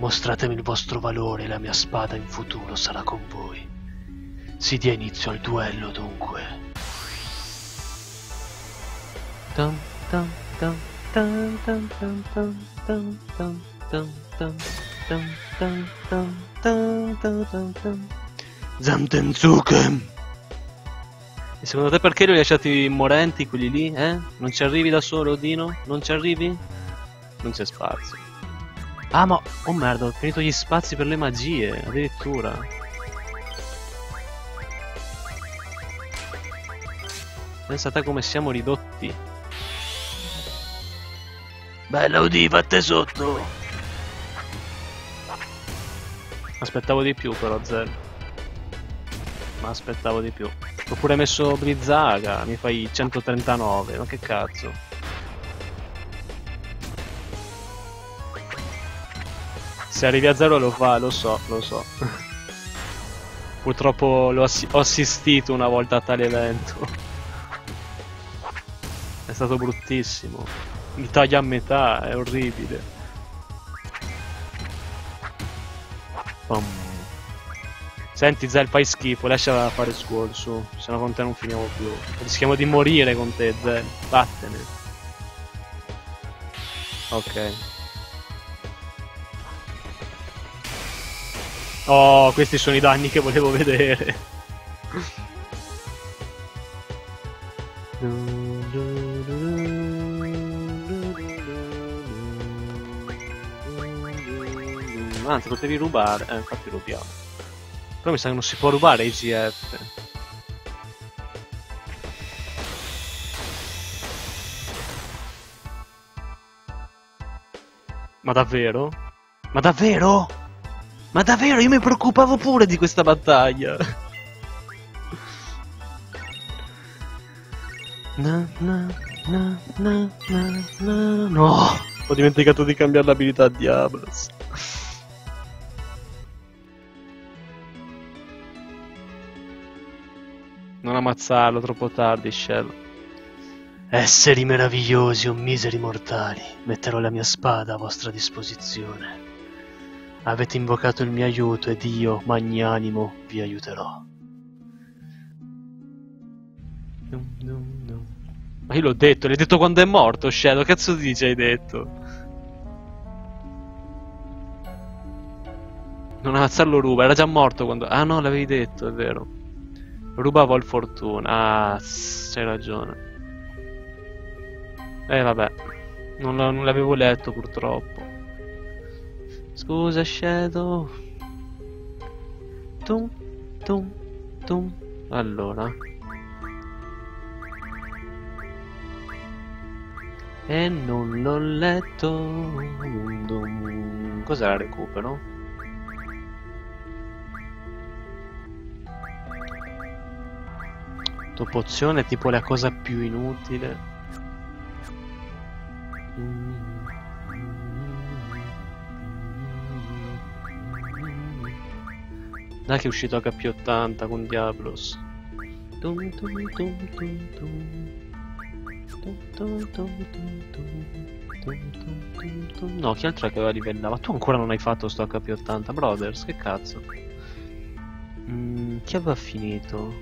S3: Mostratemi il vostro valore e la mia spada in futuro sarà con voi. Si dia inizio al duello dunque. Zamtenzuken!
S1: E secondo te perché li ho lasciati morenti quelli lì, eh? Non ci arrivi da solo, Dino? Non ci arrivi? Non c'è spazio. Ah, ma... Oh merda, ho finito gli spazi per le magie, addirittura. Pensate come siamo ridotti.
S3: Bella Udi, fatte sotto!
S1: Aspettavo di più però, Zel. Ma aspettavo di più. Ho pure messo Blizzaga, mi fai 139, ma che cazzo. Se arrivi a zero lo fa, lo so, lo so. [LAUGHS] Purtroppo l'ho assi- ho assistito una volta a tale evento. È stato bruttissimo. Mi taglia a metà, è orribile. Pam. Senti Zel, fai schifo, lasciala fare squall su, se no con te non finiamo più. Rischiamo di morire con te Zel, vattene. Ok. Oh, questi sono i danni che volevo vedere. Anzi, potevi rubare. Eh, infatti rubiamo. Però mi sa che non si può rubare IGF. Ma davvero? Ma davvero? Ma davvero? Io mi preoccupavo pure di questa battaglia. Na, na, na, na, na, na. No, ho dimenticato di cambiare l'abilità a Diablos. Non ammazzarlo troppo tardi, Shell.
S3: Esseri meravigliosi o miseri mortali, metterò la mia spada a vostra disposizione. Avete invocato il mio aiuto ed io, magnanimo, vi aiuterò.
S1: Dum, dum, dum. Ma io l'ho detto, l'hai detto quando è morto, Shadow. Cazzo dici hai detto? Non ammazzarlo ruba, era già morto quando... Ah no, l'avevi detto, è vero. Ruba vol fortuna. Ah, c'hai ragione. Eh vabbè, non l'avevo letto purtroppo. Scusa Shadow. Tum, tum, tum. Allora. E non l'ho letto. Cos'era il recupero? Tua pozione è tipo la cosa più inutile. Dai che è uscito HP80 con Diablos. Tum, tum, tum. No, chi altro è che aveva livellato? Ma tu ancora non hai fatto sto HP80, Brothers, che cazzo? Mm, chi aveva finito?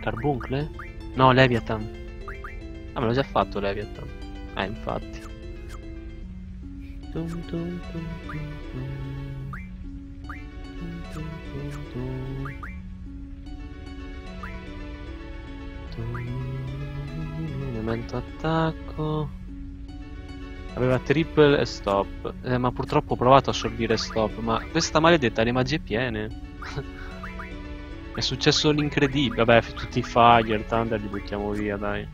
S1: Carbuncle? No, Leviathan. Ah, me l'ho già fatto Leviathan. Ah, infatti. Tum, tum, tum, tum, Elemento attacco. Aveva triple e stop. Eh, ma purtroppo ho provato a assorbire stop. Ma questa maledetta ha le magie piene. [LAUGHS] È successo l'incredibile. Vabbè, tutti i Fire, Thunder li buttiamo via, dai.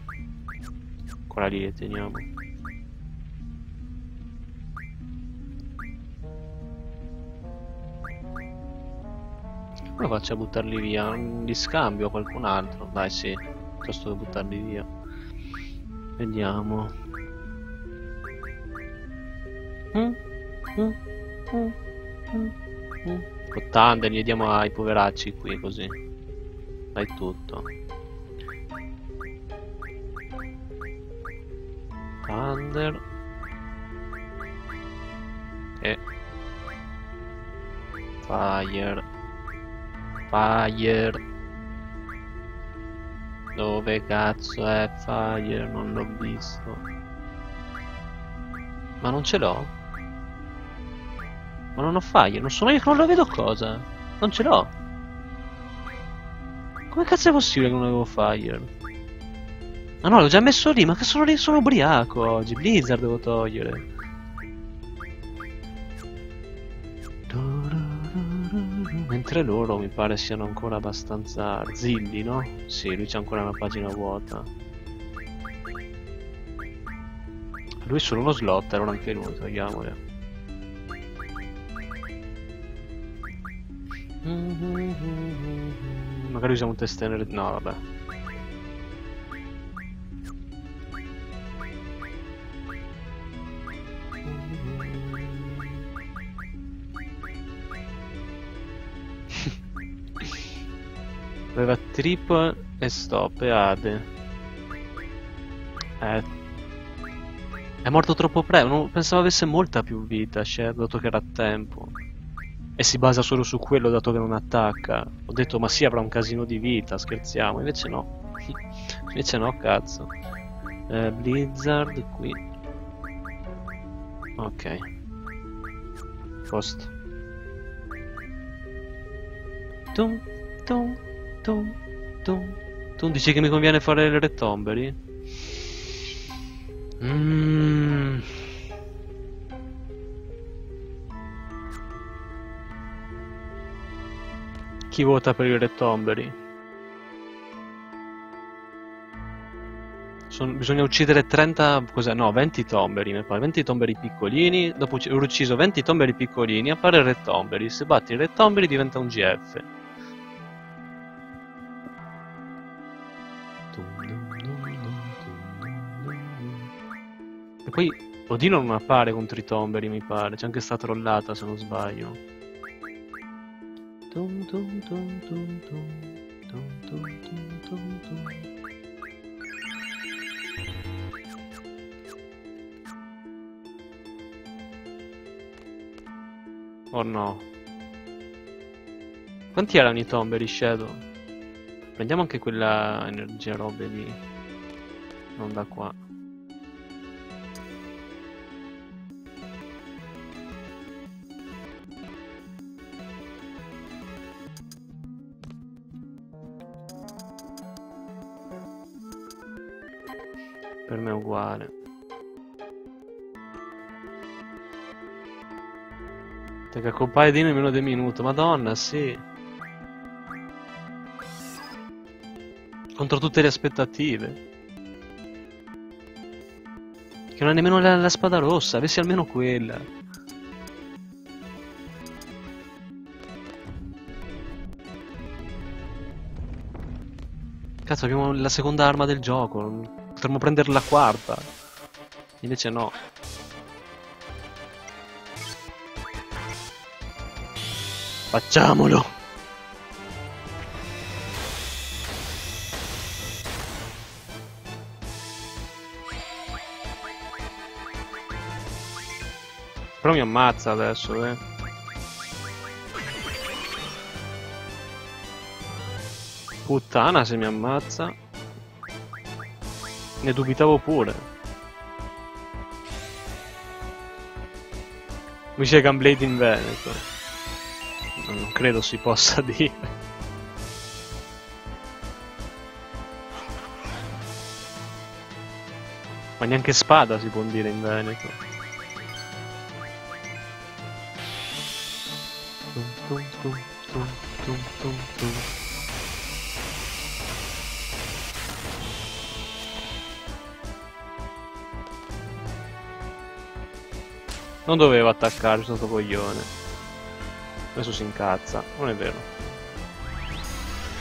S1: Ancora lì li teniamo. Come faccio a buttarli via? Li scambio a qualcun altro? Dai, sì. Piuttosto che buttarli via. Vediamo. Mm, mm, mm, mm, mm. Diamo ai poveracci qui così. Fai tutto. Thunder. E. Fire. Fire. Dove cazzo è Fire? Non l'ho visto. Ma non ce l'ho? Ma non ho Fire, non sono io che non lo vedo cosa? Non ce l'ho. Come cazzo è possibile che non avevo Fire? Ma no, l'ho già messo lì, ma che sono lì, sono ubriaco oggi. Blizzard devo togliere. Mentre loro mi pare siano ancora abbastanza zilli, no? Sì, lui c'ha ancora una pagina vuota. Lui è solo uno slot, allora anche lui, togliamole. Magari usiamo un test. No, vabbè. [LAUGHS] Aveva trip e stop e ade. Eh. È morto troppo presto. Pensavo avesse molta più vita, Cher, dato che era a tempo. E si basa solo su quello, dato che non attacca. Ho detto, ma sì, avrà un casino di vita, scherziamo. Invece no. [LAUGHS] Invece no, cazzo. Eh, Blizzard qui. Ok. Post. Tum, tum, tum, tum. Tu dici che mi conviene fare le rettomberi? Mmm. Chi vota per il rettomberi? Son- bisogna uccidere 30, cos'è? No, 20 tomberi, mi pare. 20 tomberi piccolini. Dopo aver ucciso 20 tomberi piccolini, appare il re tomberi. Se batti il re tomberi diventa un GF. E poi Odino non appare contro i tomberi, mi pare. C'è anche sta trollata, se non sbaglio. Tum, tum, tum, tum, tum. Tum, tum, tum, tum, tum. Oh no. Quanti erano i tomberi Shadow? Prendiamo anche quella energia robe lì. Non da qua. Per me è uguale. Te che compaia di nemmeno di minuto. Madonna, sì. Contro tutte le aspettative. Che non ha nemmeno la, la spada rossa, avessi almeno quella. Cazzo, abbiamo la seconda arma del gioco. Potremmo prendere la quarta. Invece no. Facciamolo! Però mi ammazza adesso, eh. Puttana se mi ammazza. Ne dubitavo pure. C'è Gunblade in Veneto. Non credo si possa [LAUGHS] dire. Ma neanche spada si può dire in Veneto. Tum, tum, tum, Non dovevo attaccare sotto coglione. Adesso si incazza. Non è vero.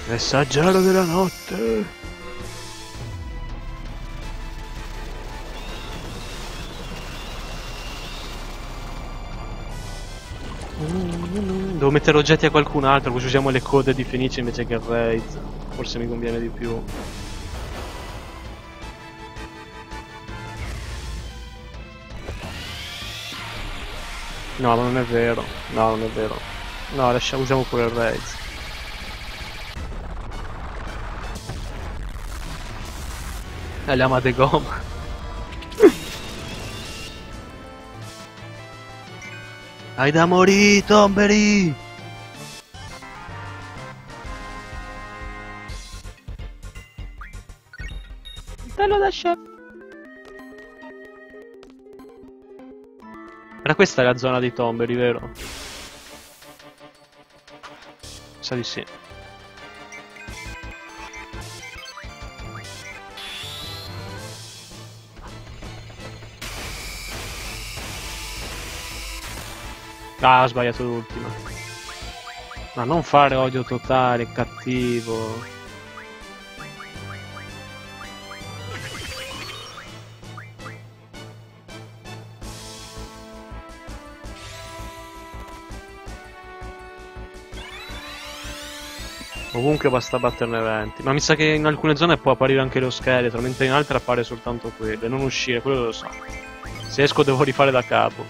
S1: Messaggero della notte. Devo mettere oggetti a qualcun altro, così usiamo le code di Fenice invece che il Raid. Forse mi conviene di più. No, non è vero. No, non è vero. No, lasciamo, usiamo pure il Raid. Eh, lama de gomma. Hai da morire, Tomberi! Questa la zona di Tomberi, vero? Sa di sì. Ah, ho sbagliato l'ultima. Ma non fare odio totale, cattivo. Ovunque basta batterne 20. Ma mi sa che in alcune zone può apparire anche lo scheletro, mentre in altre appare soltanto quello. E non uscire, quello lo so. Se esco devo rifare da capo.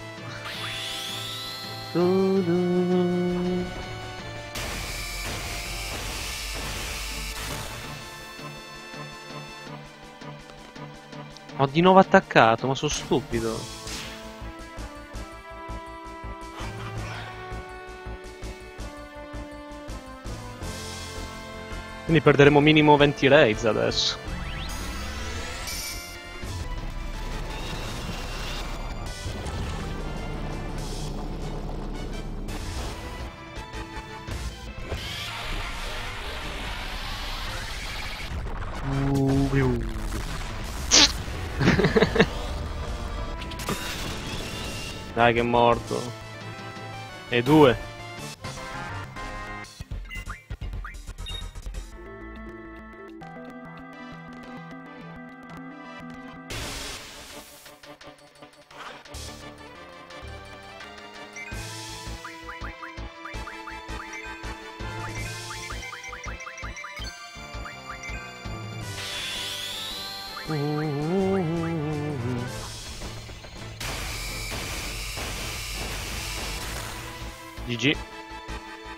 S1: Ho di nuovo attaccato, ma sono stupido. Quindi perderemo minimo 20 raids adesso. [LAUGHS] Dai che è morto. E due.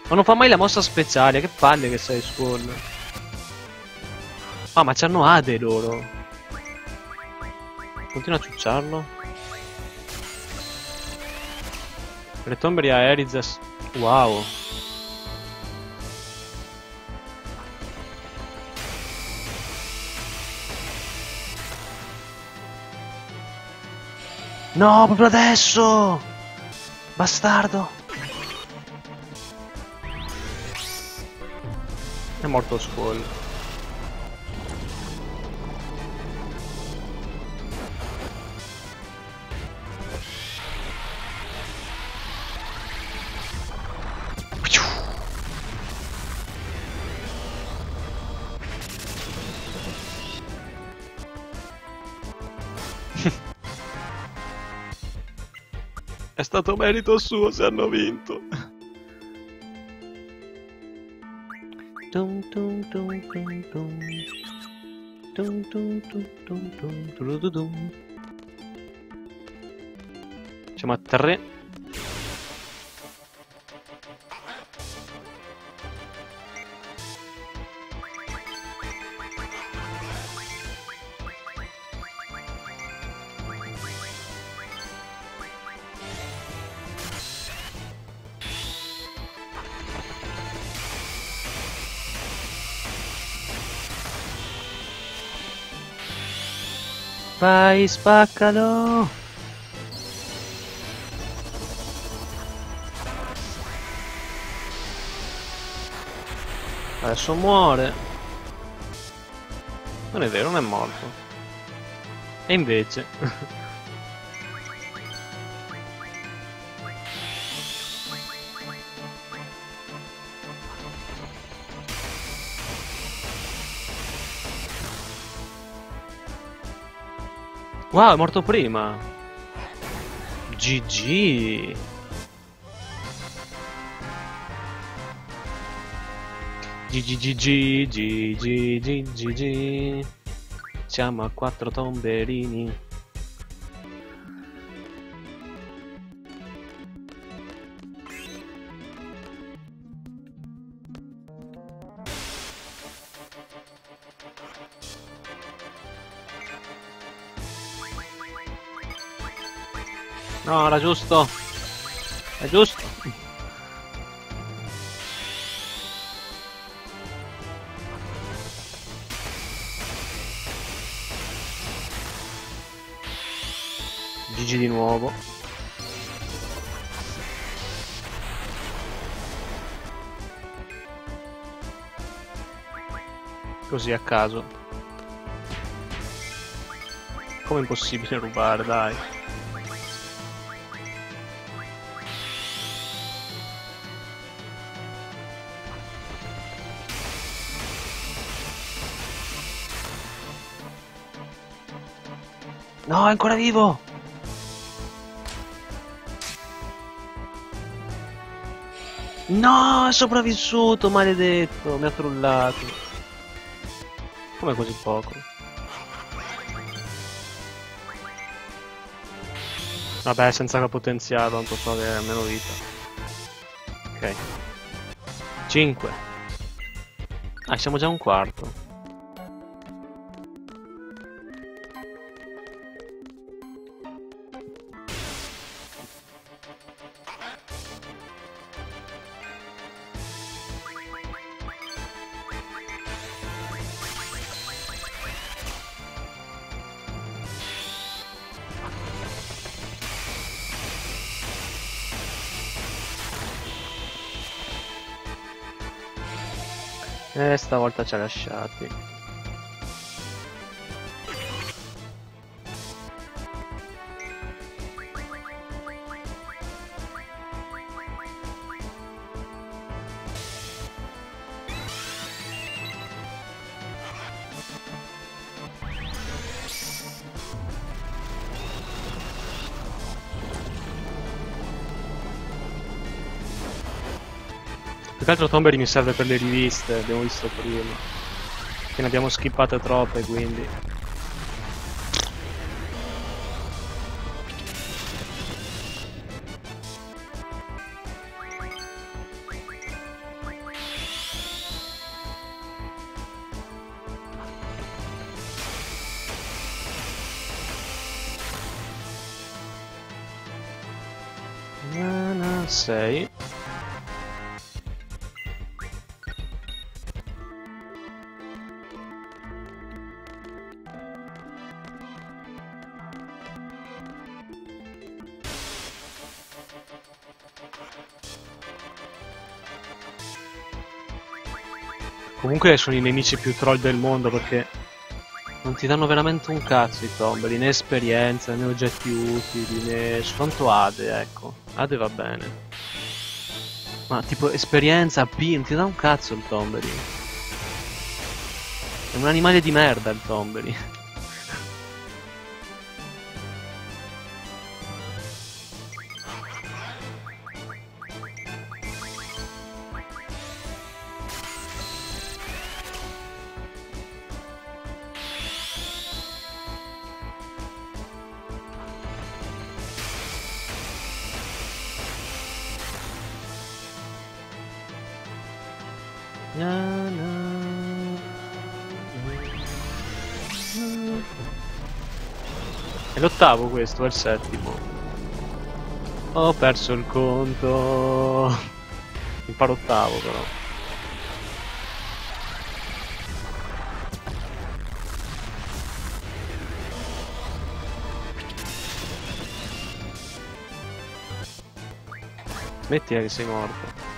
S1: Ma non fa mai la mossa speciale, che palle che sei Squall. Ah, ma c'hanno Ade loro. Continua a ciucciarlo. Retombery a Erizas. Wow. No, proprio adesso! Bastardo! Morto Squall.
S5: È stato merito suo se hanno vinto.
S1: Siamo a 3. Vai, spaccalo! Adesso muore. Non è vero, non è morto. E invece... [LAUGHS] Wow, è morto prima. GG. GG GG GG GG Siamo a quattro tomberini. Giusto. È giusto. GG di nuovo. Così a caso. Come impossibile rubare, dai. No, è ancora vivo! No, è sopravvissuto, maledetto, mi ha trollato. Come così poco? Vabbè, senza potenziarlo, tanto so che ha meno vita. Ok. 5. Ah, siamo già a un quarto. Stavolta ci ha lasciati. Che altro Tombery mi serve per le riviste, abbiamo visto prima. Che ne abbiamo skippate troppe, quindi... Comunque sono i nemici più troll del mondo perché non ti danno veramente un cazzo i tomboli, né esperienza, né oggetti utili, né soltanto Ade, ecco. Ade va bene. Ma tipo esperienza, AP, non ti dà un cazzo il tomboli. È un animale di merda il tomboli. L'ottavo questo, è il settimo. Ho perso il conto. Mi pare ottavo però. Smettila che sei morto.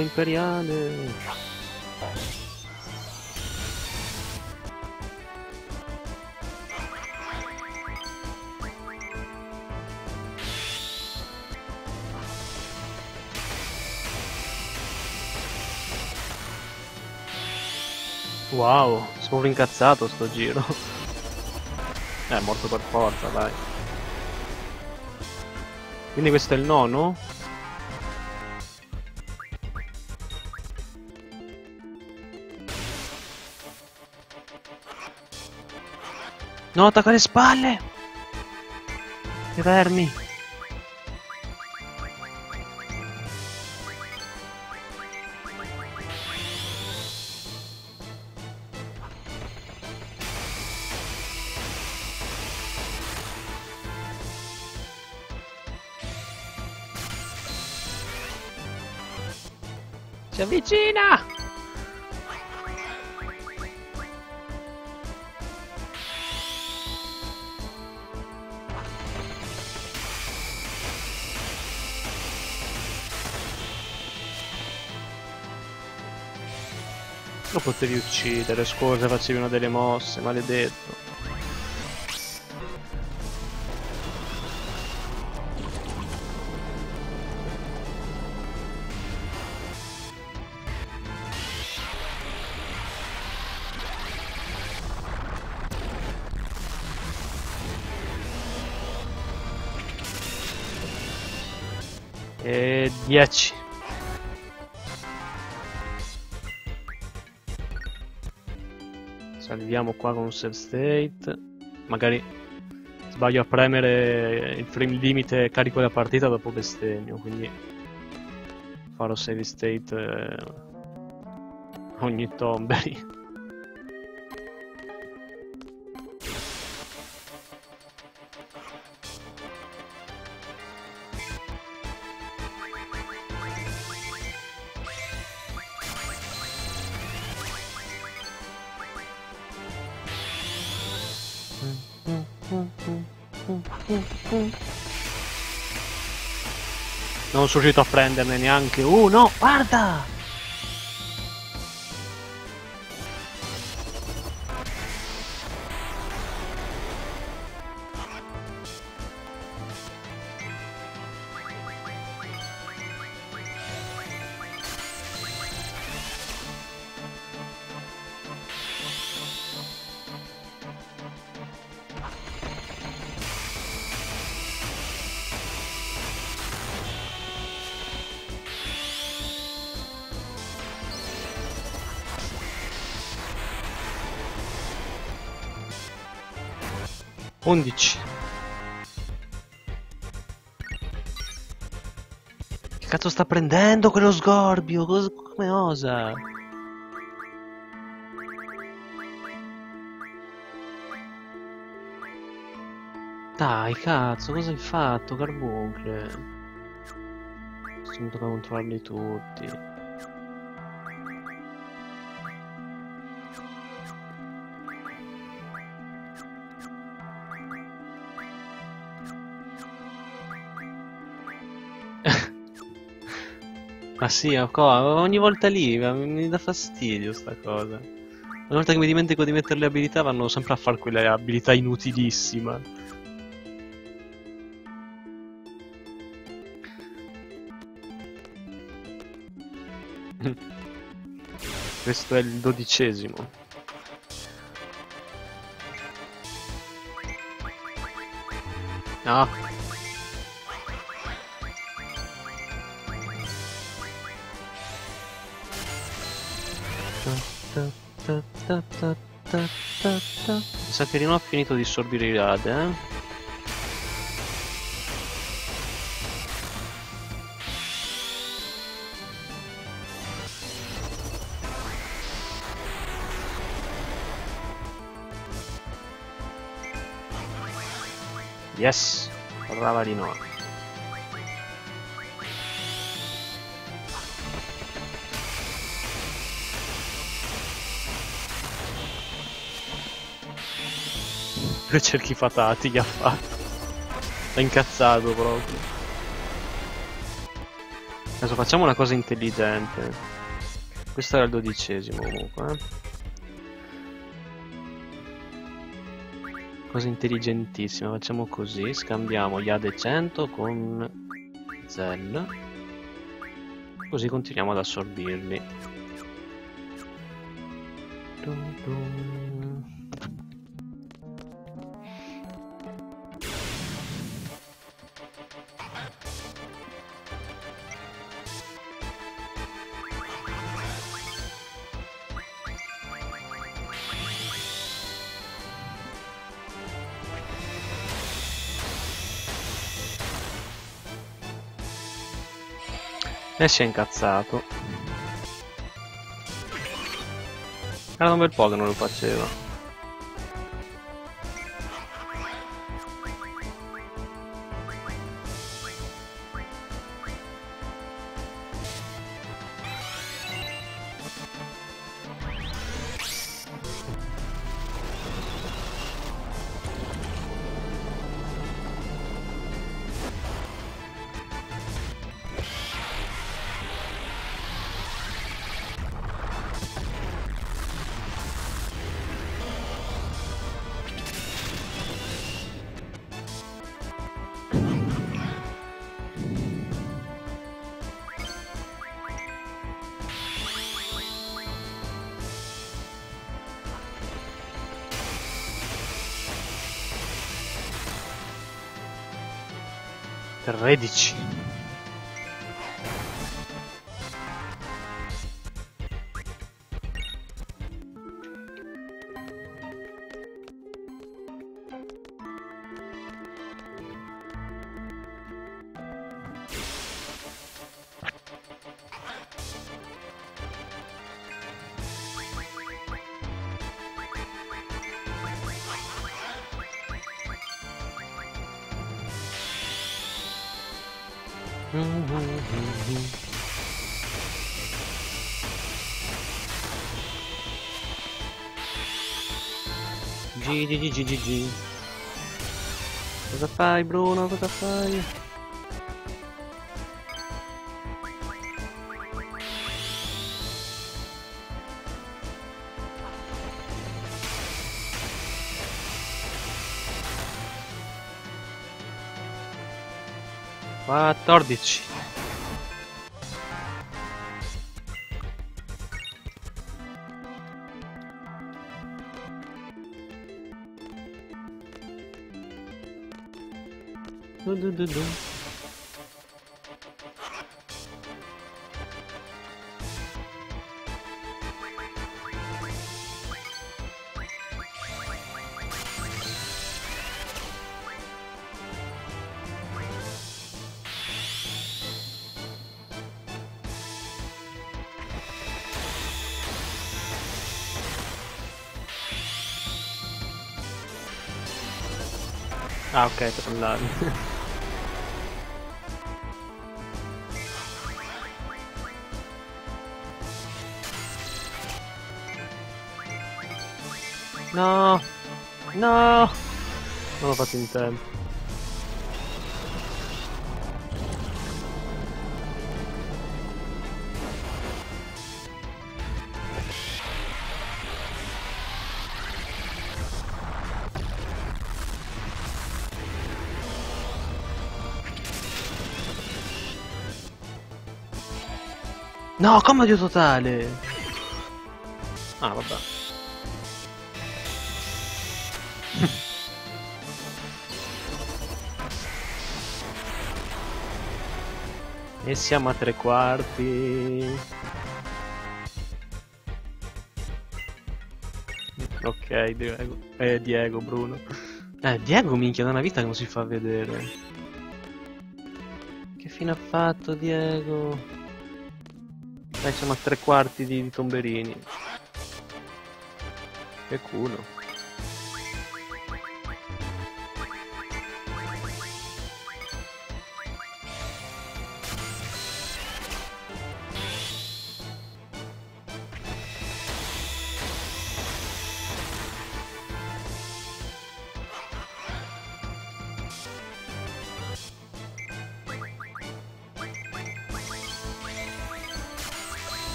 S1: Imperiale. Wow, sono rincazzato sto giro. Eh, è morto per forza, dai. Quindi questo è il nono? No, attacca le spalle! I potevi uccidere, scusa, facevi una delle mosse, maledetto. Qua con un save state. Magari sbaglio a premere il frame limite e carico la partita dopo bestemmio, quindi farò save state eh, ogni tomberi.
S4: Sono riuscito a prenderne neanche uno. Guarda! Undici. Che cazzo sta prendendo quello sgorbio? Cosa, come osa? Dai, cazzo, cosa hai fatto, Carbuncle? Mi tocca controllarli tutti. Sì, ogni volta lì mi dà fastidio sta cosa. Ogni volta che mi dimentico di mettere le abilità vanno sempre a fare quelle abilità inutilissime. [LAUGHS] Questo è il dodicesimo. No. Mi sa che Rino ha finito di sorbire i rade, eh? Yes! Brava Rino. Due cerchi fatati gli ha fatto. È incazzato proprio. Adesso facciamo una cosa intelligente. Questo era il dodicesimo comunque. eh. Cosa intelligentissima, facciamo così, scambiamo gli AD 100 con Zell. Così continuiamo ad assorbirli. Dun dun. E si è incazzato. Era un bel po' che non lo faceva. 13 GGG. Cosa fai Bruno? Cosa fai?
S1: Quattordici. Du du du du. Ah ok, per andare. [LAUGHS] No! No! Non l'ho fatto in tempo. No, come odio totale! Ah, vabbè. E siamo a tre quarti. Ok, Diego. Eh, Diego, Bruno. Eh, Diego minchia da una vita che non si fa vedere. Che fine ha fatto Diego? Dai, siamo a tre quarti di, di tomberini. Che culo.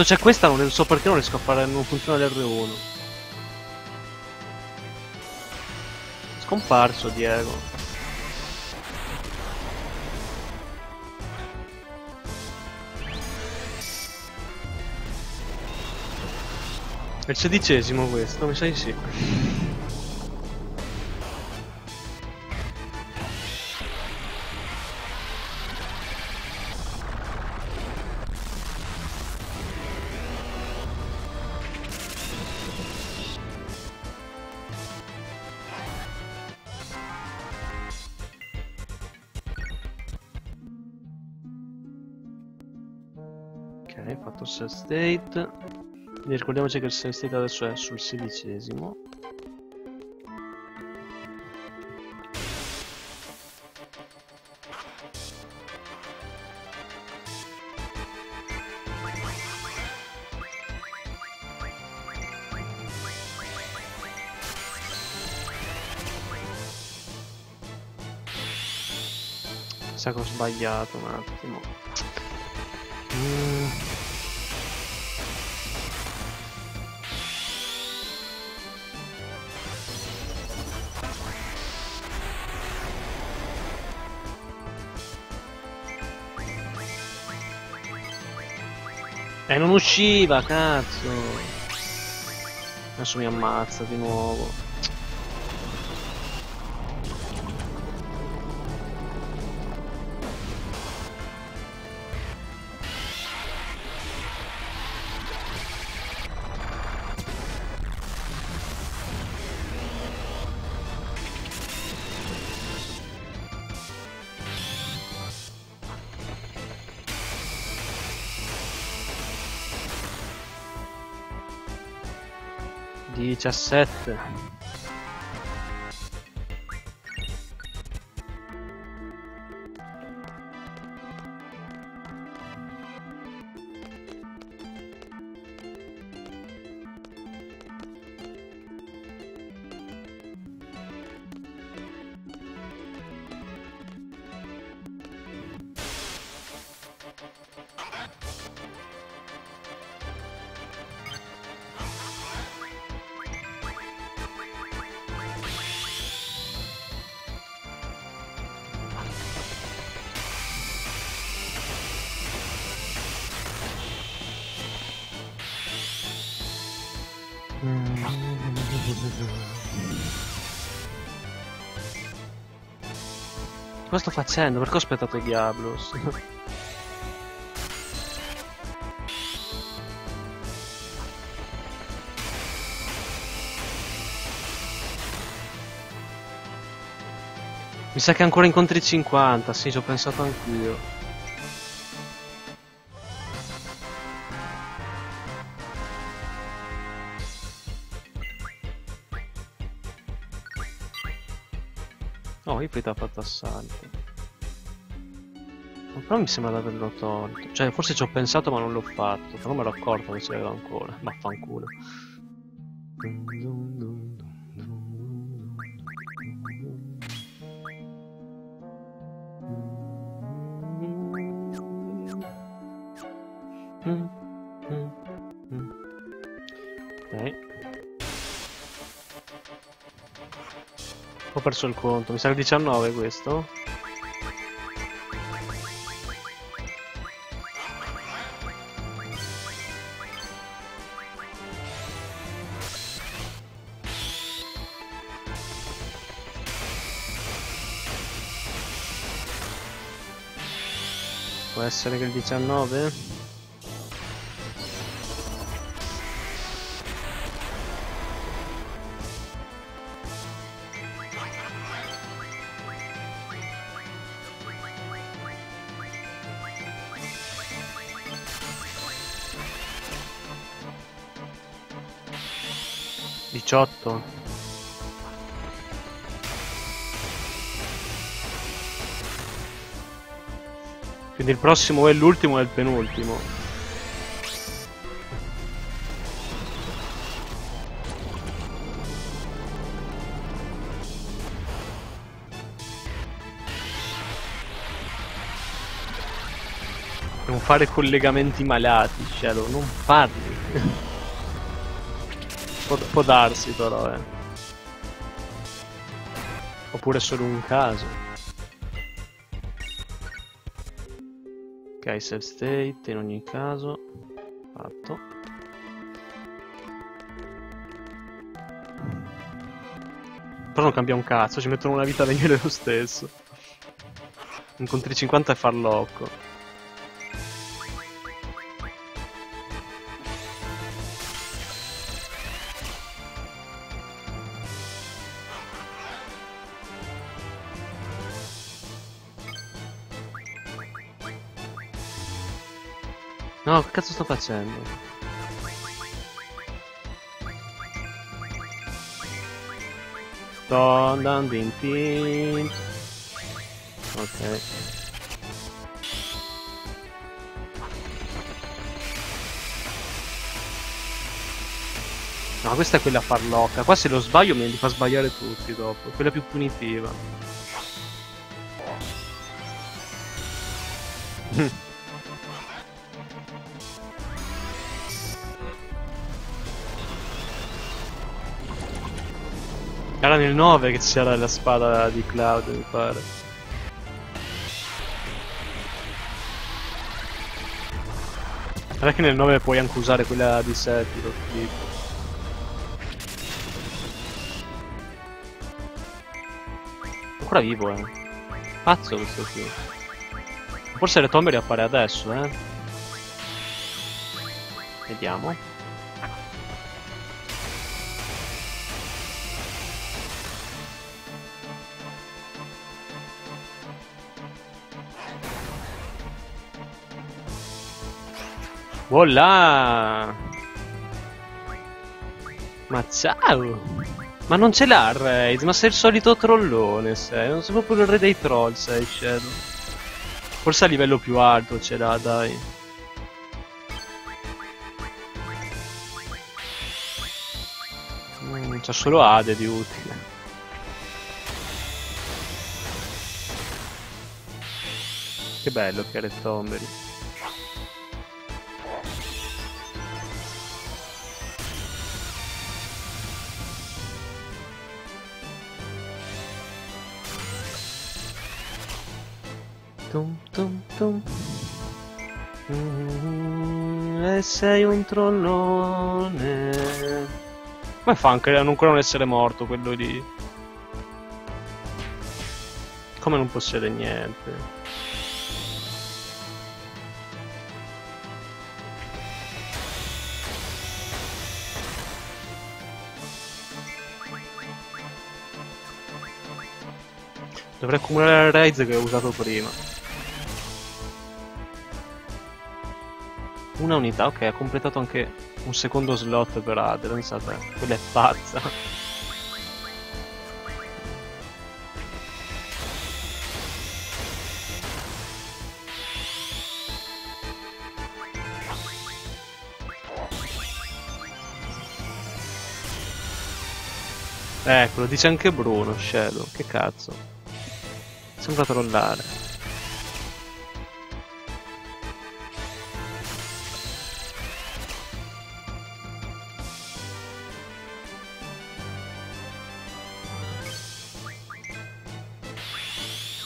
S1: Quando c'è questa non so perché non riesco a fare, non funziona l'R1. Scomparso Diego. È il sedicesimo questo, mi sa di sì. State. Quindi ricordiamoci che il save state adesso è sul sedicesimo. Sa che ho sbagliato un attimo. Mm. E non usciva, cazzo! Adesso mi ammazza di nuovo. 17 facendo? Perché ho aspettato Diablos? Mi sa che ancora incontri 50, sì, ci ho pensato anch'io. Oh, Ifrit ha fatto assalto. Però mi sembra di averlo tolto. Cioè, forse ci ho pensato ma non l'ho fatto. Però me l'ho accorto che ce l'avevo ancora. Vaffanculo. Ok. Ho perso il conto, mi sa che 19 questo. Essere che il 19? Diciotto. Quindi il prossimo è l'ultimo e il penultimo. Non fare collegamenti malati, Shadow, non farli. [LAUGHS] può, può darsi però, eh. Oppure solo un caso. Ok, save state in ogni caso. Fatto. Però non cambia un cazzo, ci mettono una vita Daniele lo stesso. Incontri 50 e farlocco. Che cazzo sto facendo? Don dan din din. Ok. No, questa è quella farlocca. Qua se lo sbaglio me li fa sbagliare tutti dopo. Quella più punitiva. Era nel 9 che c'era la spada di Cloud, mi pare. Guarda che nel 9 puoi anche usare quella di Sephiroth, tipo. Ancora vivo, eh. Pazzo questo qui. Forse le tombe riappare adesso, eh. Vediamo. Voilà! Ma ciao! Ma non ce l'ha raid, ma sei il solito trollone, sei. Non sei proprio il re dei troll, sei Shadow. Forse a livello più alto ce l'ha, dai. Mm, c'ha solo Ade di utile. Che bello che è le tomberi. Sei un trollone. Come fa anche a ancora non essere morto quello lì? Come non possiede niente? Dovrei accumulare il raid che ho usato prima. Una unità, ok, ha completato anche un secondo slot per Ade, pensate, quella è pazza. Ecco, lo dice anche Bruno, Shadow, che cazzo. Sembra trollare.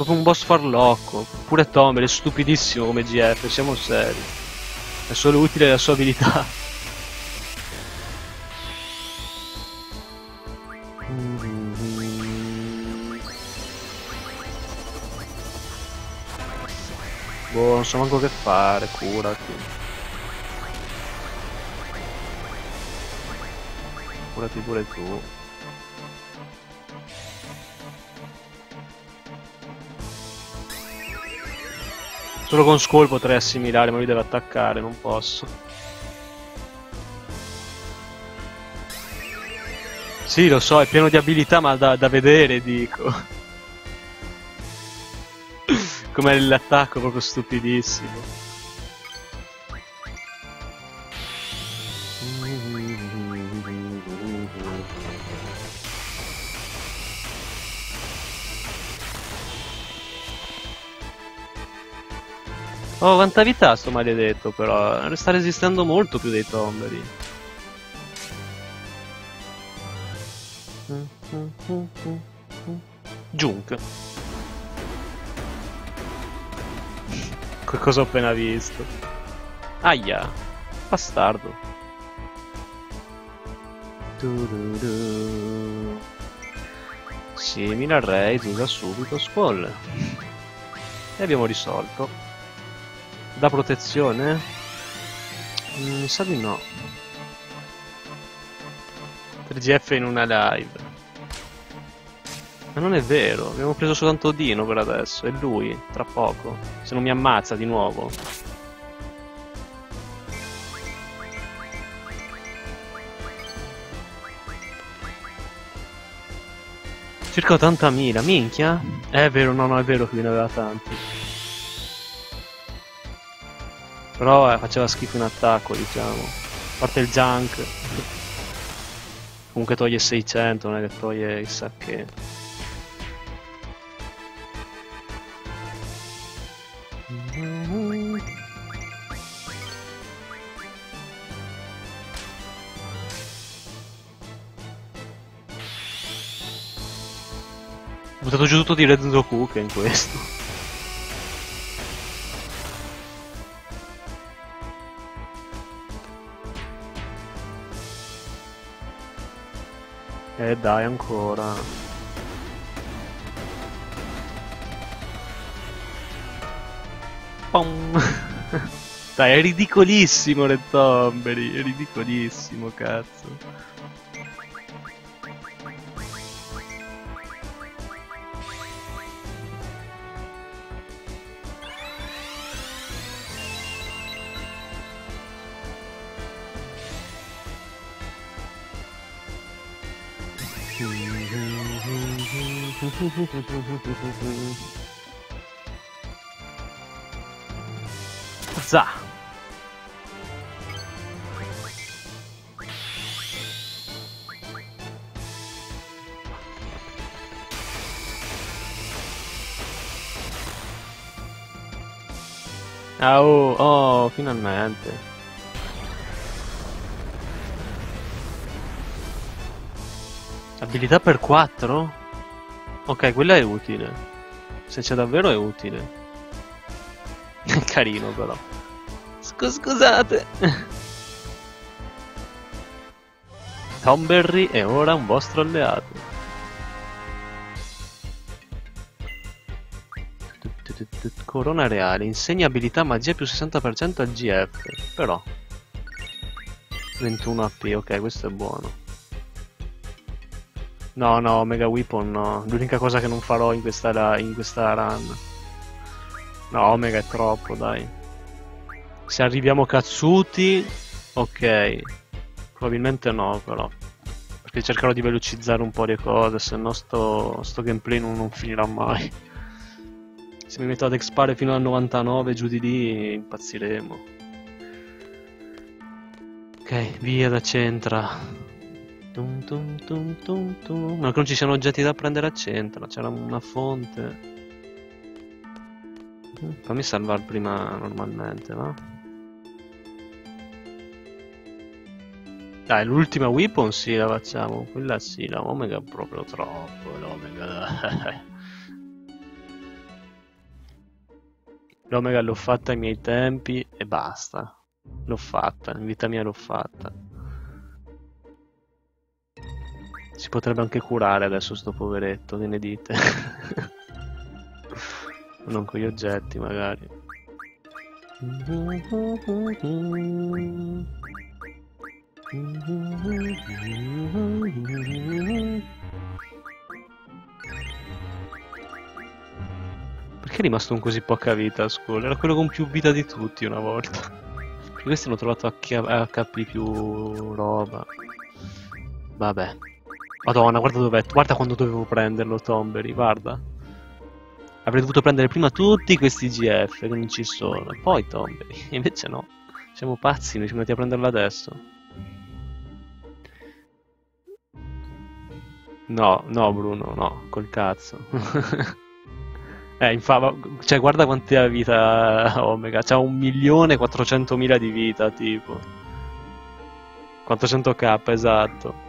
S1: Proprio un boss farlocco. Pure Tomber è stupidissimo come GF, siamo seri. È solo utile la sua abilità. Boh, non so manco che fare, curati. Curati pure tu. Solo con Skull potrei assimilare, ma lui deve attaccare, non posso. Sì, lo so, è pieno di abilità, ma da, da vedere, dico. [LAUGHS] Come l'attacco proprio stupidissimo. Oh, quanta vita sto maledetto però. Sta resistendo molto più dei tomberi. Junk. Cosa ho appena visto? Aia, bastardo. Simile al raid, usa subito Squall. E abbiamo risolto. Da protezione? Mm, mi sa di no. 3GF in una live. Ma non è vero, abbiamo preso soltanto Dino per adesso, è lui, tra poco. Se non mi ammazza di nuovo. Circa 80.000, minchia? È vero, no, no, è vero che ne aveva tanti. Però eh, faceva schifo in attacco, diciamo. A parte il junk. Comunque toglie 600, non è che toglie chissà che. buttato giù tutto di Red Goku che in questo. Eh dai ancora. Pom. [LAUGHS] dai, è ridicolissimo Red Tombery, è ridicolissimo, cazzo. Za. Oh, oh, finalmente. Abilità per 4? Ok, quella è utile. Se c'è davvero è utile. [LAUGHS] Carino però.
S2: Sc scusate. [LAUGHS]
S1: Tomberry è ora un vostro alleato. Corona reale, insegna abilità magia più 60% al GF, però 21 AP, ok, questo è buono. No, no, Omega Weapon no, l'unica cosa che non farò in questa, in questa run. No, Omega è troppo, dai. Se arriviamo cazzuti, ok. Probabilmente no, però. Perché cercherò di velocizzare un po' le cose, se no sto, sto gameplay non, non finirà mai. Se mi metto ad expare fino al 99 giù di lì impazziremo. Ok, via da centra. Tum tum tum tum tum. Ma che non ci siano oggetti da prendere a centra, c'era una fonte. Fammi salvare prima normalmente, va? Dai, l'ultima weapon sì la facciamo, quella sì, la Omega proprio troppo, l'Omega. [LAUGHS] L'Omega l'ho fatta ai miei tempi e basta. L'ho fatta, in vita mia l'ho fatta. Si potrebbe anche curare adesso sto poveretto, che ne dite? [LAUGHS] non con gli oggetti magari. Perché è rimasto con così poca vita a scuola? Era quello con più vita di tutti una volta. Questi hanno trovato HP più roba. Vabbè. Madonna, guarda dov'è. Guarda quando dovevo prenderlo, Tombery, guarda. Avrei dovuto prendere prima tutti questi GF che non ci sono. E poi Tombery. [LAUGHS] Invece no. Siamo pazzi, noi ci mettiamo a prenderlo adesso. No, no Bruno, no, col cazzo. [LAUGHS] eh, infatti, cioè guarda quanta vita [LAUGHS] Omega, c'ha un milione e quattrocentomila di vita, tipo. 400k, esatto.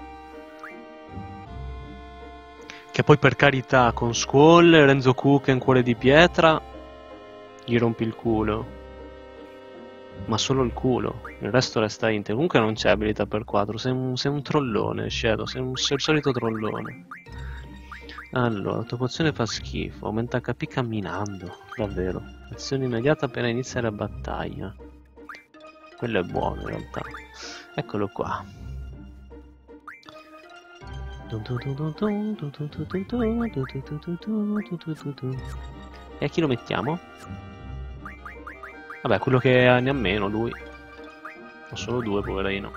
S1: Che poi per carità, con Squall, Renzo Kuken, Cuore di Pietra, gli rompi il culo. Ma solo il culo, il resto resta integro. Comunque non c'è abilità per 4, sei un, sei un trollone, Shadow, sei, un, sei il solito trollone. Allora, la tua pozione fa schifo, aumenta HP camminando, davvero. Azione immediata appena inizia la battaglia. Quello è buono in realtà. Eccolo qua. E a chi lo mettiamo? Vabbè, quello che ne ha meno lui. Ho solo due, poverino.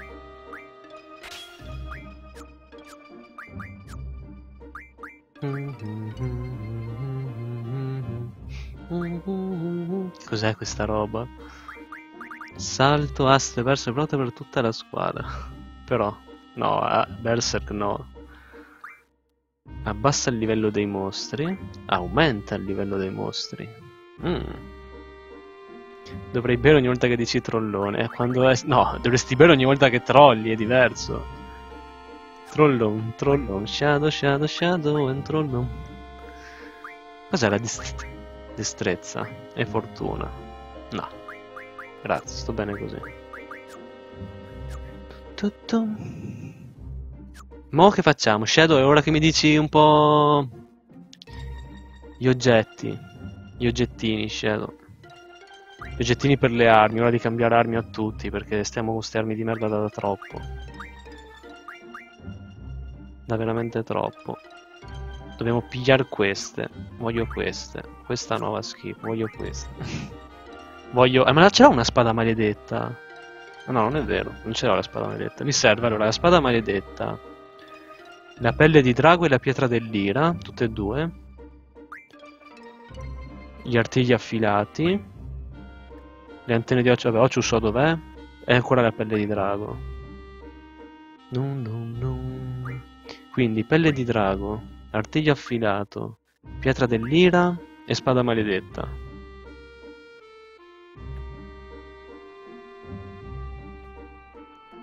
S1: Cos'è questa roba? Salto, aste, verso pronte per tutta la squadra. Però, no, eh, Berserk no. Abbassa il livello dei mostri. Aumenta il livello dei mostri. Mm. Dovrei bere ogni volta che dici trollone. Quando è... No, dovresti bere ogni volta che trolli, è diverso. Trollon, trollon, shadow, shadow, shadow and trollon. Cos'è la dist destrezza? E fortuna? No. Grazie, sto bene così. Tutto. Mo che facciamo? Shadow, è ora che mi dici un po'... Gli oggetti. Gli oggettini, Shadow. Gli oggettini per le armi, ora di cambiare armi a tutti perché stiamo con queste armi di merda da, da troppo. Da veramente troppo. Dobbiamo pigliare queste. Voglio queste. Questa nuova schifo, voglio queste. [LAUGHS] voglio... Eh, ma c'era una spada maledetta? no, non è vero, non c'era la spada maledetta. Mi serve allora la spada maledetta. La pelle di drago e la pietra dell'ira, tutte e due. Gli artigli affilati. Le antenne di Occhio, vabbè, Occhio so dov'è? E ancora la pelle di drago. Dun dun dun. Quindi pelle di drago, artiglio affilato, pietra dell'ira e spada maledetta.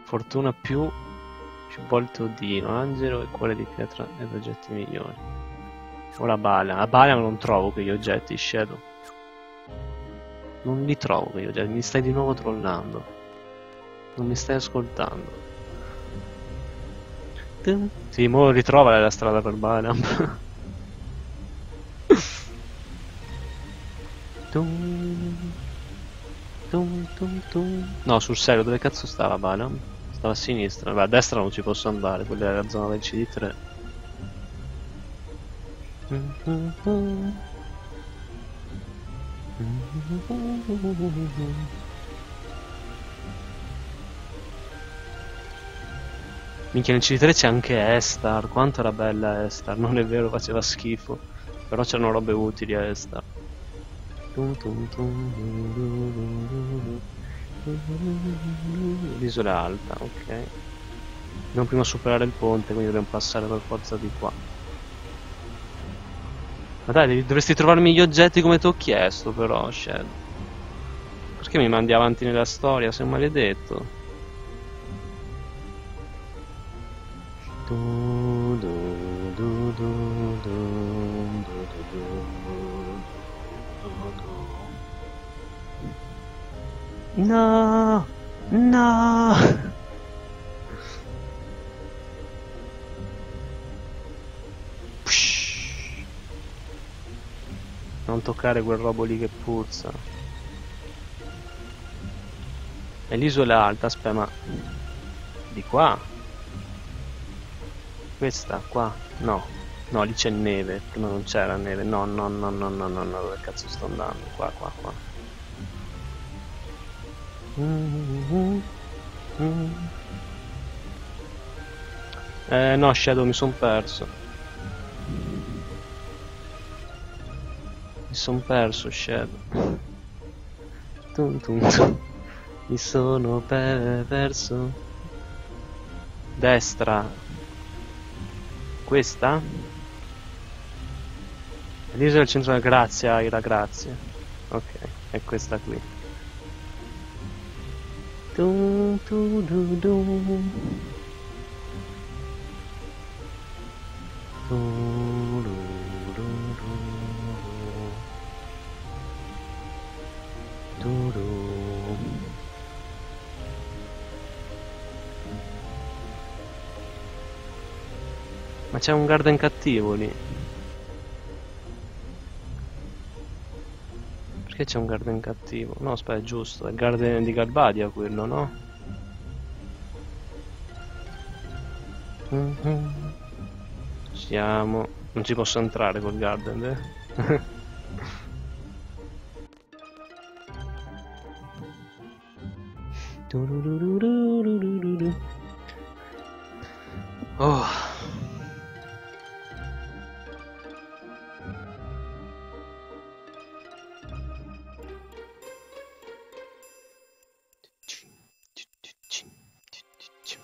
S1: Fortuna più più volte Odino, Angelo e cuore di pietra ed oggetti migliori. Ora Bala. A Bala non trovo quegli oggetti, Shadow. Non li trovo quegli oggetti, mi stai di nuovo trollando. Non mi stai ascoltando. Sì, mo ritrova la strada per Balam. [LAUGHS] No, sul serio, dove cazzo stava Balam? Stava a sinistra. Beh, a destra non ci posso andare, quella è la zona del CD3. Minchia, nel CD3 c'è anche Estar. Quanto era bella Estar. Non è vero, faceva schifo. Però c'erano robe utili a Estar. L'isola alta, ok. Dobbiamo prima superare il ponte, quindi dobbiamo passare per forza di qua. Ma dai, dovresti trovarmi gli oggetti come ti ho chiesto, però, Shed. Perché mi mandi avanti nella storia? Sei un maledetto. Du, No! No! Non toccare quel robo lì che puzza. È l'isola alta, aspetta, ma... Di qua? Questa, qua? No. No, lì c'è neve. Prima non c'era neve. No, no, no, no, no, no, no. Dove cazzo sto andando? Qua, qua, qua. Eh no, Shadow, mi son perso. Mi son perso, Shadow. Tum, tum, tum. Mi sono perso. Destra. Questa? L'isola del centro della grazia, Aira, grazie. Ok, è questa qui. Dum, du, du, dum. Du, du, du, du. Du, du. Ma c'è un garden cattivo lì. Perché c'è un garden cattivo? No, aspetta, è giusto, è il garden di Galbadia quello, no? Mhm. Siamo... Non ci posso entrare col garden, eh? Oh.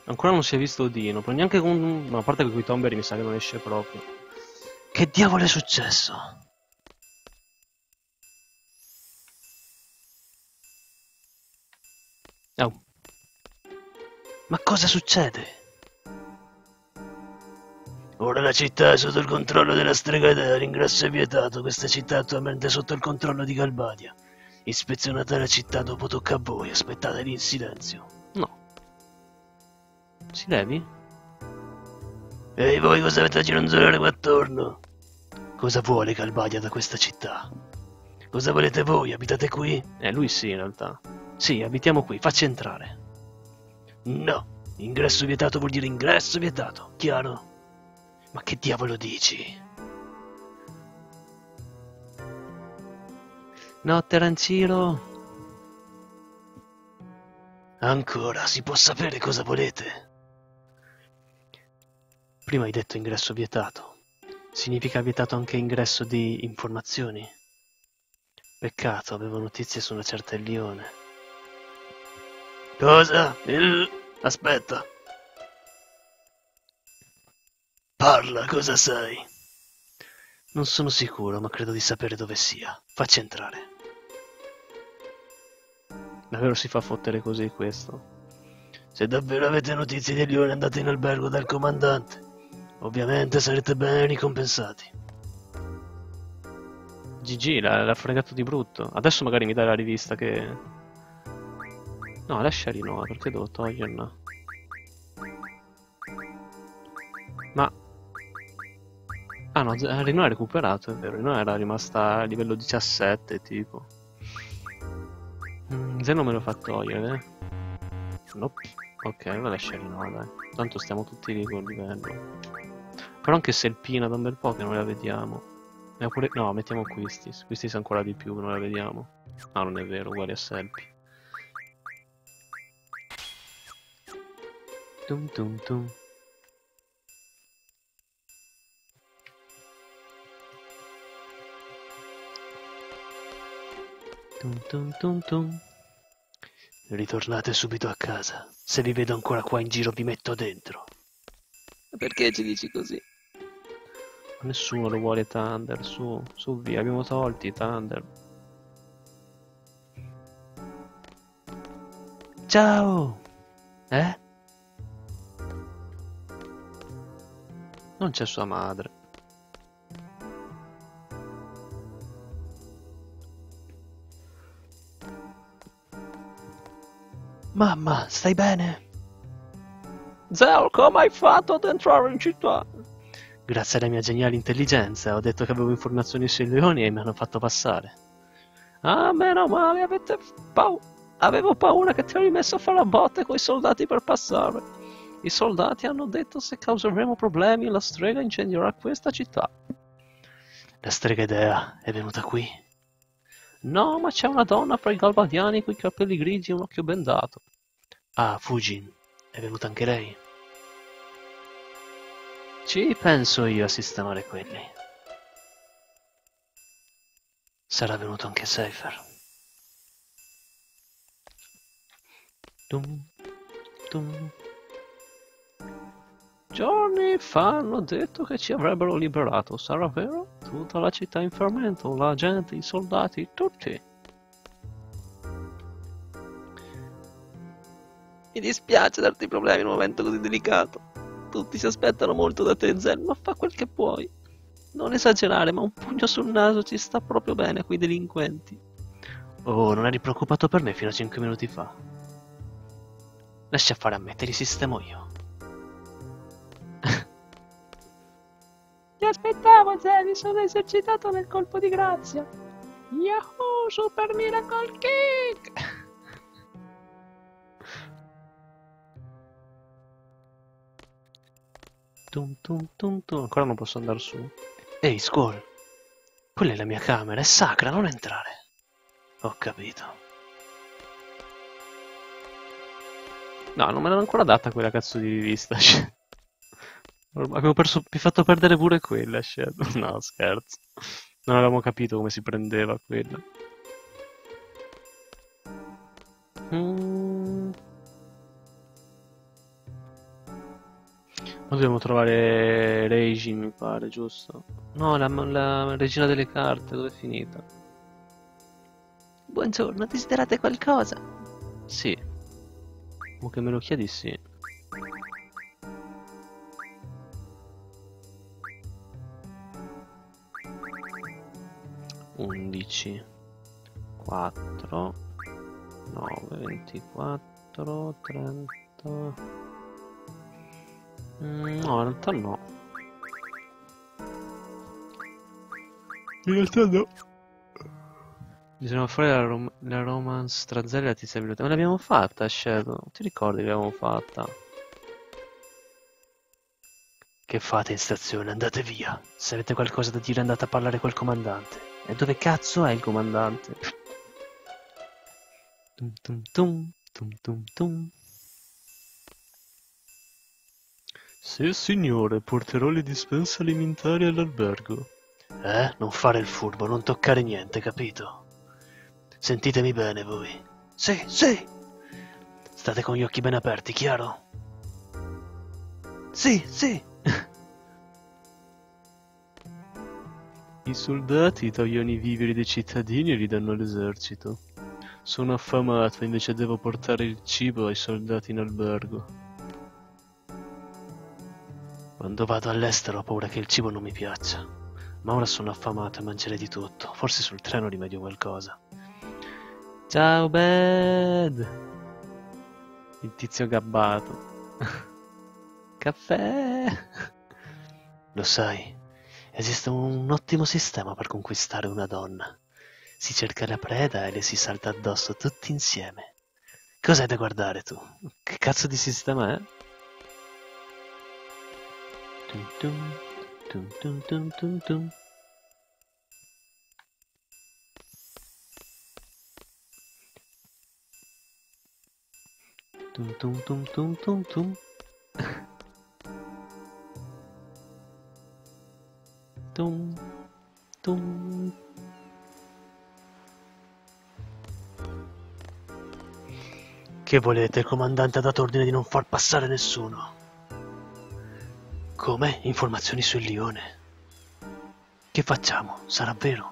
S1: Ancora non si è visto Dino, poi neanche con... Ma a parte che con i tomberi mi sa che non esce proprio. Che diavolo è successo? Oh. Ma cosa succede?
S3: Ora la città è sotto il controllo della stregata, l'ingresso è vietato. Questa città è attualmente sotto il controllo di Galbadia. Ispezionate la città, dopo tocca a voi. Aspettate lì in silenzio.
S1: Si levi?
S3: Ehi voi cosa avete a gironzolare qua attorno? Cosa vuole Galbadia da questa città? Cosa volete voi? Abitate qui?
S1: Eh, lui sì in realtà. Sì, abitiamo qui, facci entrare.
S3: No. Ingresso vietato vuol dire ingresso vietato, chiaro? Ma che diavolo dici?
S1: No, Terancino.
S3: Ancora, si può sapere cosa volete?
S1: Prima hai detto ingresso vietato. Significa vietato anche ingresso di informazioni? Peccato, avevo notizie su una certa Elione.
S3: Cosa? Il... Aspetta. Parla, cosa sai?
S1: Non sono sicuro, ma credo di sapere dove sia. Facci entrare. Davvero si fa fottere così questo?
S3: Se davvero avete notizie di Elione andate in albergo dal comandante. Ovviamente sarete ben ricompensati.
S1: GG, l'ha, fregato di brutto. Adesso magari mi dai la rivista che... No, lascia rinova, perché devo toglierla? Ma... Ah no, Rino ha recuperato, è vero. Rino era rimasta a livello 17, tipo. Mm, Zeno me lo fa togliere. Nope. Ok, lo lascia Rino, dai. Tanto stiamo tutti lì col livello. Però anche Selpina da un bel po' che non la vediamo. E oppure- No, mettiamo Quistis. Quistis ancora di più, non la vediamo. Ah, non è vero, uguale a Selpi. Tum tum tum. Tum tum tum tum.
S3: Ritornate subito a casa. Se vi vedo ancora qua in giro vi metto dentro.
S2: Perché ci dici così?
S1: Nessuno lo vuole Thunder, su, su via, abbiamo tolti Thunder. Ciao! Eh? Non c'è sua madre.
S3: Mamma, stai bene?
S4: Zeo, come hai fatto ad entrare in città?
S1: Grazie alla mia geniale intelligenza, ho detto che avevo informazioni sui leoni e mi hanno fatto passare.
S4: Ah, meno male, avete pau- Avevo paura che ti eri messo a fare la botte coi soldati per passare. I soldati hanno detto se causeremo problemi la strega incendierà questa città.
S3: La strega idea è venuta qui.
S4: No, ma c'è una donna fra i galvadiani coi capelli grigi e un occhio bendato.
S3: Ah, Fujin, è venuta anche lei.
S1: Ci penso io a sistemare quelli.
S3: Sarà venuto anche Seifer.
S1: Tum, tum.
S4: Giorni fa hanno detto che ci avrebbero liberato, sarà vero? Tutta la città in fermento, la gente, i soldati, tutti.
S2: Mi dispiace darti problemi in un momento così delicato. Tutti si aspettano molto da te, Zen, ma fa quel che puoi. Non esagerare, ma un pugno sul naso ci sta proprio bene a quei delinquenti.
S1: Oh, non eri preoccupato per me fino a 5 minuti fa. Lascia fare a me, te li sistemo io.
S4: Ti aspettavo, Zé, mi sono esercitato nel colpo di grazia. Yahoo, Super Miracle Kick!
S1: Tum tum tum tum. Ancora non posso andare su.
S3: Ehi, Squall, quella è la mia camera, è sacra, non entrare. Ho capito.
S1: No, non me l'hanno ancora data quella cazzo di rivista. [LAUGHS] Ormai abbiamo perso, mi fatto perdere pure quella, Shadow. [LAUGHS] No, scherzo. Non avevamo capito come si prendeva quella. Mm. Ma dobbiamo trovare Reiji, mi pare, giusto? No, la, la regina delle carte, dove è finita?
S2: Buongiorno, desiderate qualcosa?
S1: Sì. Mo che me lo chiedi, sì. Undici, quattro, nove, ventiquattro, trenta. Mm, no, in realtà no. In realtà no. Bisogna fare la, rom- la romance tra Zelda e la tizia biblioteca. Ma l'abbiamo fatta, Shadow. Non ti ricordi che l'abbiamo fatta?
S3: Che fate in stazione? Andate via. Se avete qualcosa da dire andate a parlare col comandante.
S1: E dove cazzo è il comandante? Tum tum tum, tum tum tum. Sì, signore, porterò le dispense alimentari all'albergo.
S3: Eh? Non fare il furbo, non toccare niente, capito? Sentitemi bene voi. Sì, sì. State con gli occhi ben aperti, chiaro? Sì, sì.
S1: I soldati tagliano i viveri dei cittadini e li danno all'esercito. Sono affamato, invece devo portare il cibo ai soldati in albergo.
S3: Quando vado all'estero ho paura che il cibo non mi piaccia. Ma ora sono affamato e mangerei di tutto. Forse sul treno rimedio qualcosa.
S1: Ciao, Bed! Il tizio gabbato. [LAUGHS] Caffè!
S3: Lo sai, esiste un ottimo sistema per conquistare una donna. Si cerca la preda e le si salta addosso tutti insieme. Cos'hai da guardare tu?
S1: Che cazzo di sistema è?
S3: Tum tum tum. Tum tum tum tum tum tum. tum tum. Che volete? Il comandante ha dato ordine di non far passare nessuno. Come? Informazioni sul Lione. Che facciamo? Sarà vero?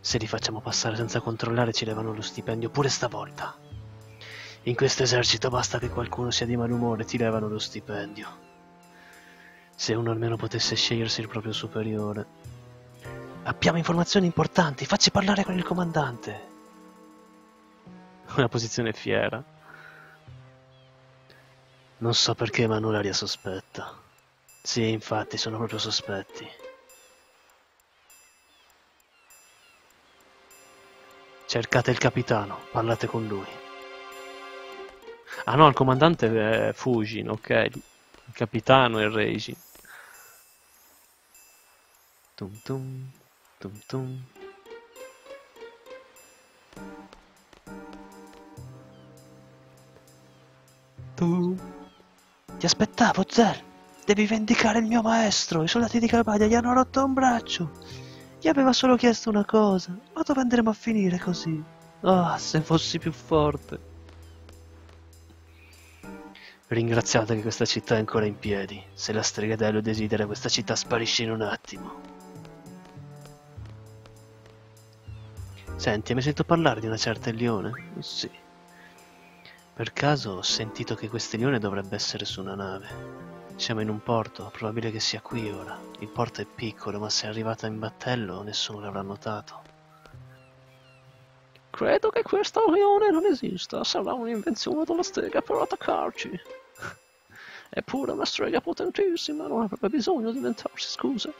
S3: Se li facciamo passare senza controllare ci levano lo stipendio pure stavolta. In questo esercito basta che qualcuno sia di malumore e ti levano lo stipendio. Se uno almeno potesse scegliersi il proprio superiore. Abbiamo informazioni importanti, facci parlare con il comandante.
S1: Una posizione fiera.
S3: Non so perché ma l'aria sospetta. Sì, infatti, sono proprio sospetti. Cercate il capitano, parlate con lui.
S1: Ah no, il comandante è Fujin, ok. Il capitano è Reiji.
S3: Tum tum, tum tum. Tu. Ti aspettavo, Zel. Devi vendicare il mio maestro. I soldati di Calvadia gli hanno rotto un braccio. Gli aveva solo chiesto una cosa. Ma dove andremo a finire così? Ah, oh, se fossi più forte. Ringraziate che questa città è ancora in piedi. Se la stregadello desidera, questa città sparisce in un attimo. Senti, mi sento parlare di una certa Elione? Sì. Per caso ho sentito che quest'Elione dovrebbe essere su una nave. Siamo in un porto, probabile che sia qui ora. Il porto è piccolo, ma se è arrivata in battello nessuno l'avrà notato.
S4: Credo che questa leone non esista, sarà un'invenzione della strega per attaccarci. [LAUGHS] Eppure una strega potentissima, non avrebbe bisogno di inventarsi scuse.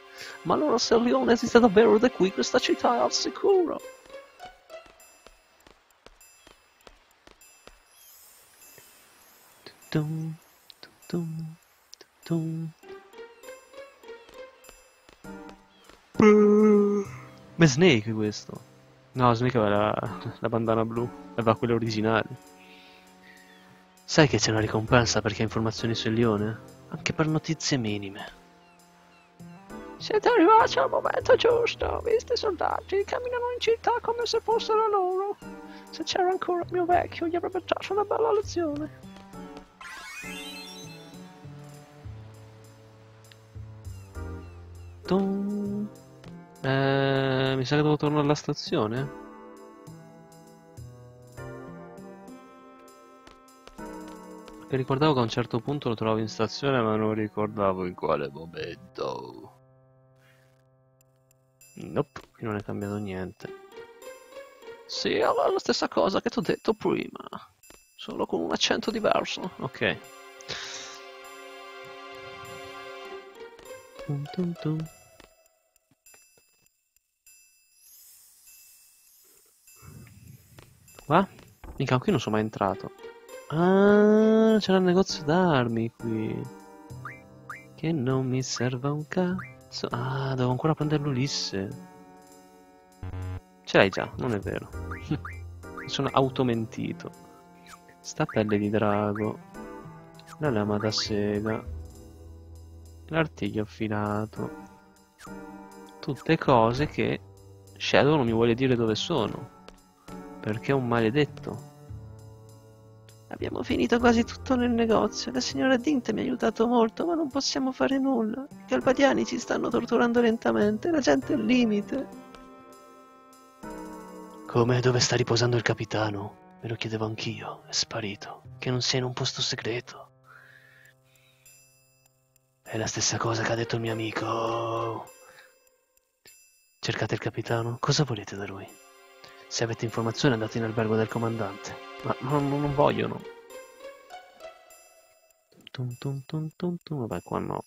S4: Ma allora se il leone esiste davvero da qui, questa città è al sicuro.
S3: Tum, tum, tum.
S1: Ma Snake questo? No, Snake aveva la, la bandana blu, aveva quella originale.
S3: Sai che c'è una ricompensa perché hai informazioni sul leone? Anche per notizie minime.
S4: Siete arrivati al momento giusto, visto i soldati camminano in città come se fossero loro. Se c'era ancora il mio vecchio gli avrebbe dato una bella lezione.
S1: Eh, mi sa che devo tornare alla stazione. Perché ricordavo che a un certo punto lo trovavo in stazione, ma non ricordavo in quale momento. Nope, qui non è cambiato niente.
S4: Sì, è la stessa cosa che ti ho detto prima, solo con un accento diverso.
S1: Ok.
S3: Tum tum tum.
S1: Qua? Mica, qui non sono mai entrato. Ah, c'era il negozio d'armi qui. Che non mi serva un cazzo. Ah, devo ancora prendere l'Ulisse. Ce l'hai già, non è vero. [LAUGHS] mi sono automentito. Sta pelle di drago. La lama da sega. L'artiglio affilato. Tutte cose che Shadow non mi vuole dire dove sono. Perché è un maledetto.
S4: Abbiamo finito quasi tutto nel negozio. La signora Dint mi ha aiutato molto, ma non possiamo fare nulla. I calvadiani ci stanno torturando lentamente. La gente è al limite.
S3: Come? Dove sta riposando il capitano? Me lo chiedevo anch'io. È sparito. Che non sia in un posto segreto. È la stessa cosa che ha detto il mio amico. Cercate il capitano? Cosa volete da lui? Se avete informazioni andate in albergo del comandante.
S1: Ma non, non vogliono.
S3: Tum tum tum tum tum. Vabbè, qua no.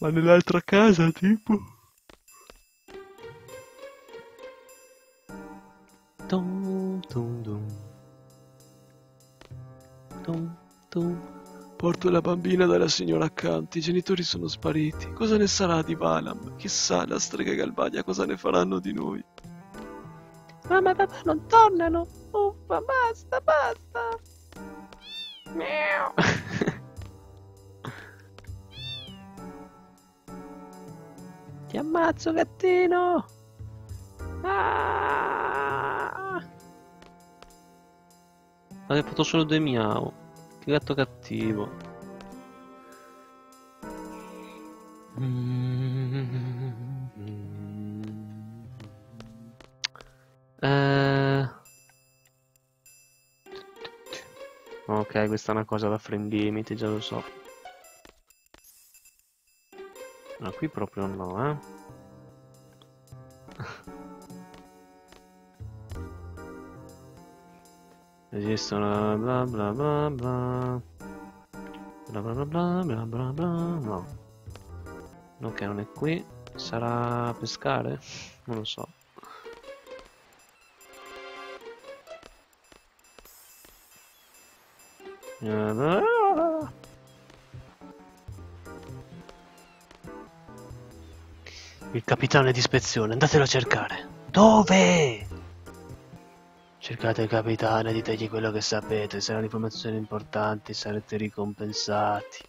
S5: Ma nell'altra casa, tipo?
S1: Dum, dum, dum. Dum, dum.
S5: Porto la bambina dalla signora accanto, i genitori sono spariti. Cosa ne sarà di Valam? Chissà, la strega Galvania cosa ne faranno di noi.
S2: Mamma e papà non tornano. Uffa, basta, basta. Miau. [LAUGHS] Ti ammazzo, gattino. Ah!
S1: Ha fatto solo due miau. Che gatto cattivo. Eh... Ok, questa è una cosa da frame limit, già lo so. No, qui proprio no, eh. [LAUGHS] Esistono bla bla bla bla bla bla bla bla bla bla no ok non è qui sarà pescare? non lo so
S3: Il capitano è di ispezione, andatelo a cercare. Dove? Cercate il capitano e ditegli quello che sapete, saranno informazioni importanti, sarete ricompensati.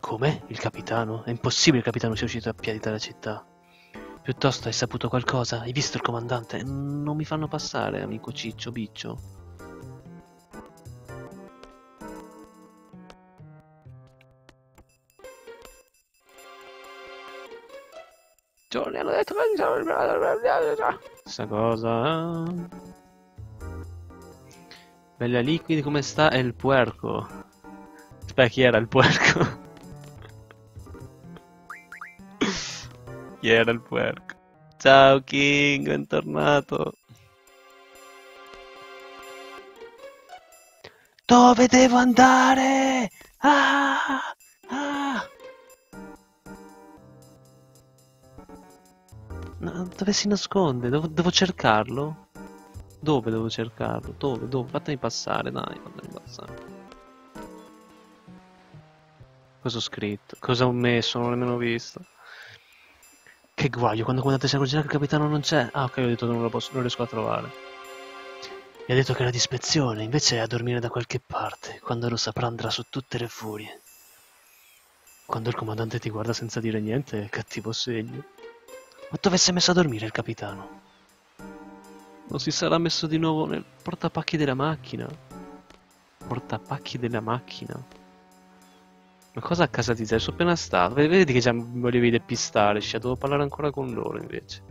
S3: Come? Il capitano? È impossibile il capitano sia uscito a piedi dalla città. Piuttosto hai saputo qualcosa? Hai visto il comandante?
S1: non mi fanno passare amico ciccio biccio
S2: Giorni hanno detto
S1: Questa cosa. Bella liquidi come sta? È il puerco. Aspetta, chi era il puerco? Era il puerco? Ciao King, bentornato.
S3: Dove devo andare? Ah! Ah!
S1: No, dove si nasconde? Devo, devo cercarlo? Dove devo cercarlo? Dove? Dove? Fatemi passare, dai, fatemi passare. Cosa ho scritto? Cosa ho messo? Non l'ho nemmeno visto. Che guaio, quando comandante si accorgerà che il capitano non c'è. Ah, ok, ho detto che non lo, posso, non riesco a trovare.
S3: Mi ha detto che era di ispezione, invece è a dormire da qualche parte. Quando lo saprà andrà su tutte le furie.
S1: Quando il comandante ti guarda senza dire niente, è cattivo segno.
S3: Ma dove si è messo a dormire il capitano?
S1: Non si sarà messo di nuovo nel portapacchi della macchina. Portapacchi della macchina. Ma cosa a casa di te? Sono appena stato. Vedi che già mi volevi depistare, cioè devo parlare ancora con loro invece.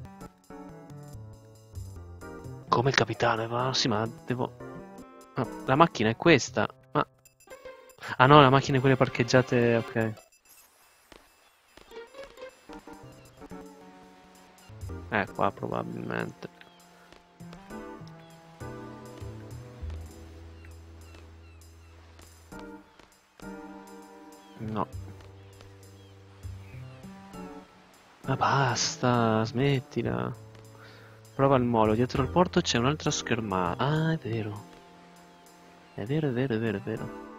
S3: Come il capitano?
S1: Ma sì, ma devo... Ah, la macchina è questa. Ma... Ah no, la macchina è quelle parcheggiate... Ok. Eh, qua probabilmente. No. Ma basta, smettila. Prova il molo, dietro al porto c'è un'altra schermata. Ah, è vero. È vero, è vero, è vero, è vero.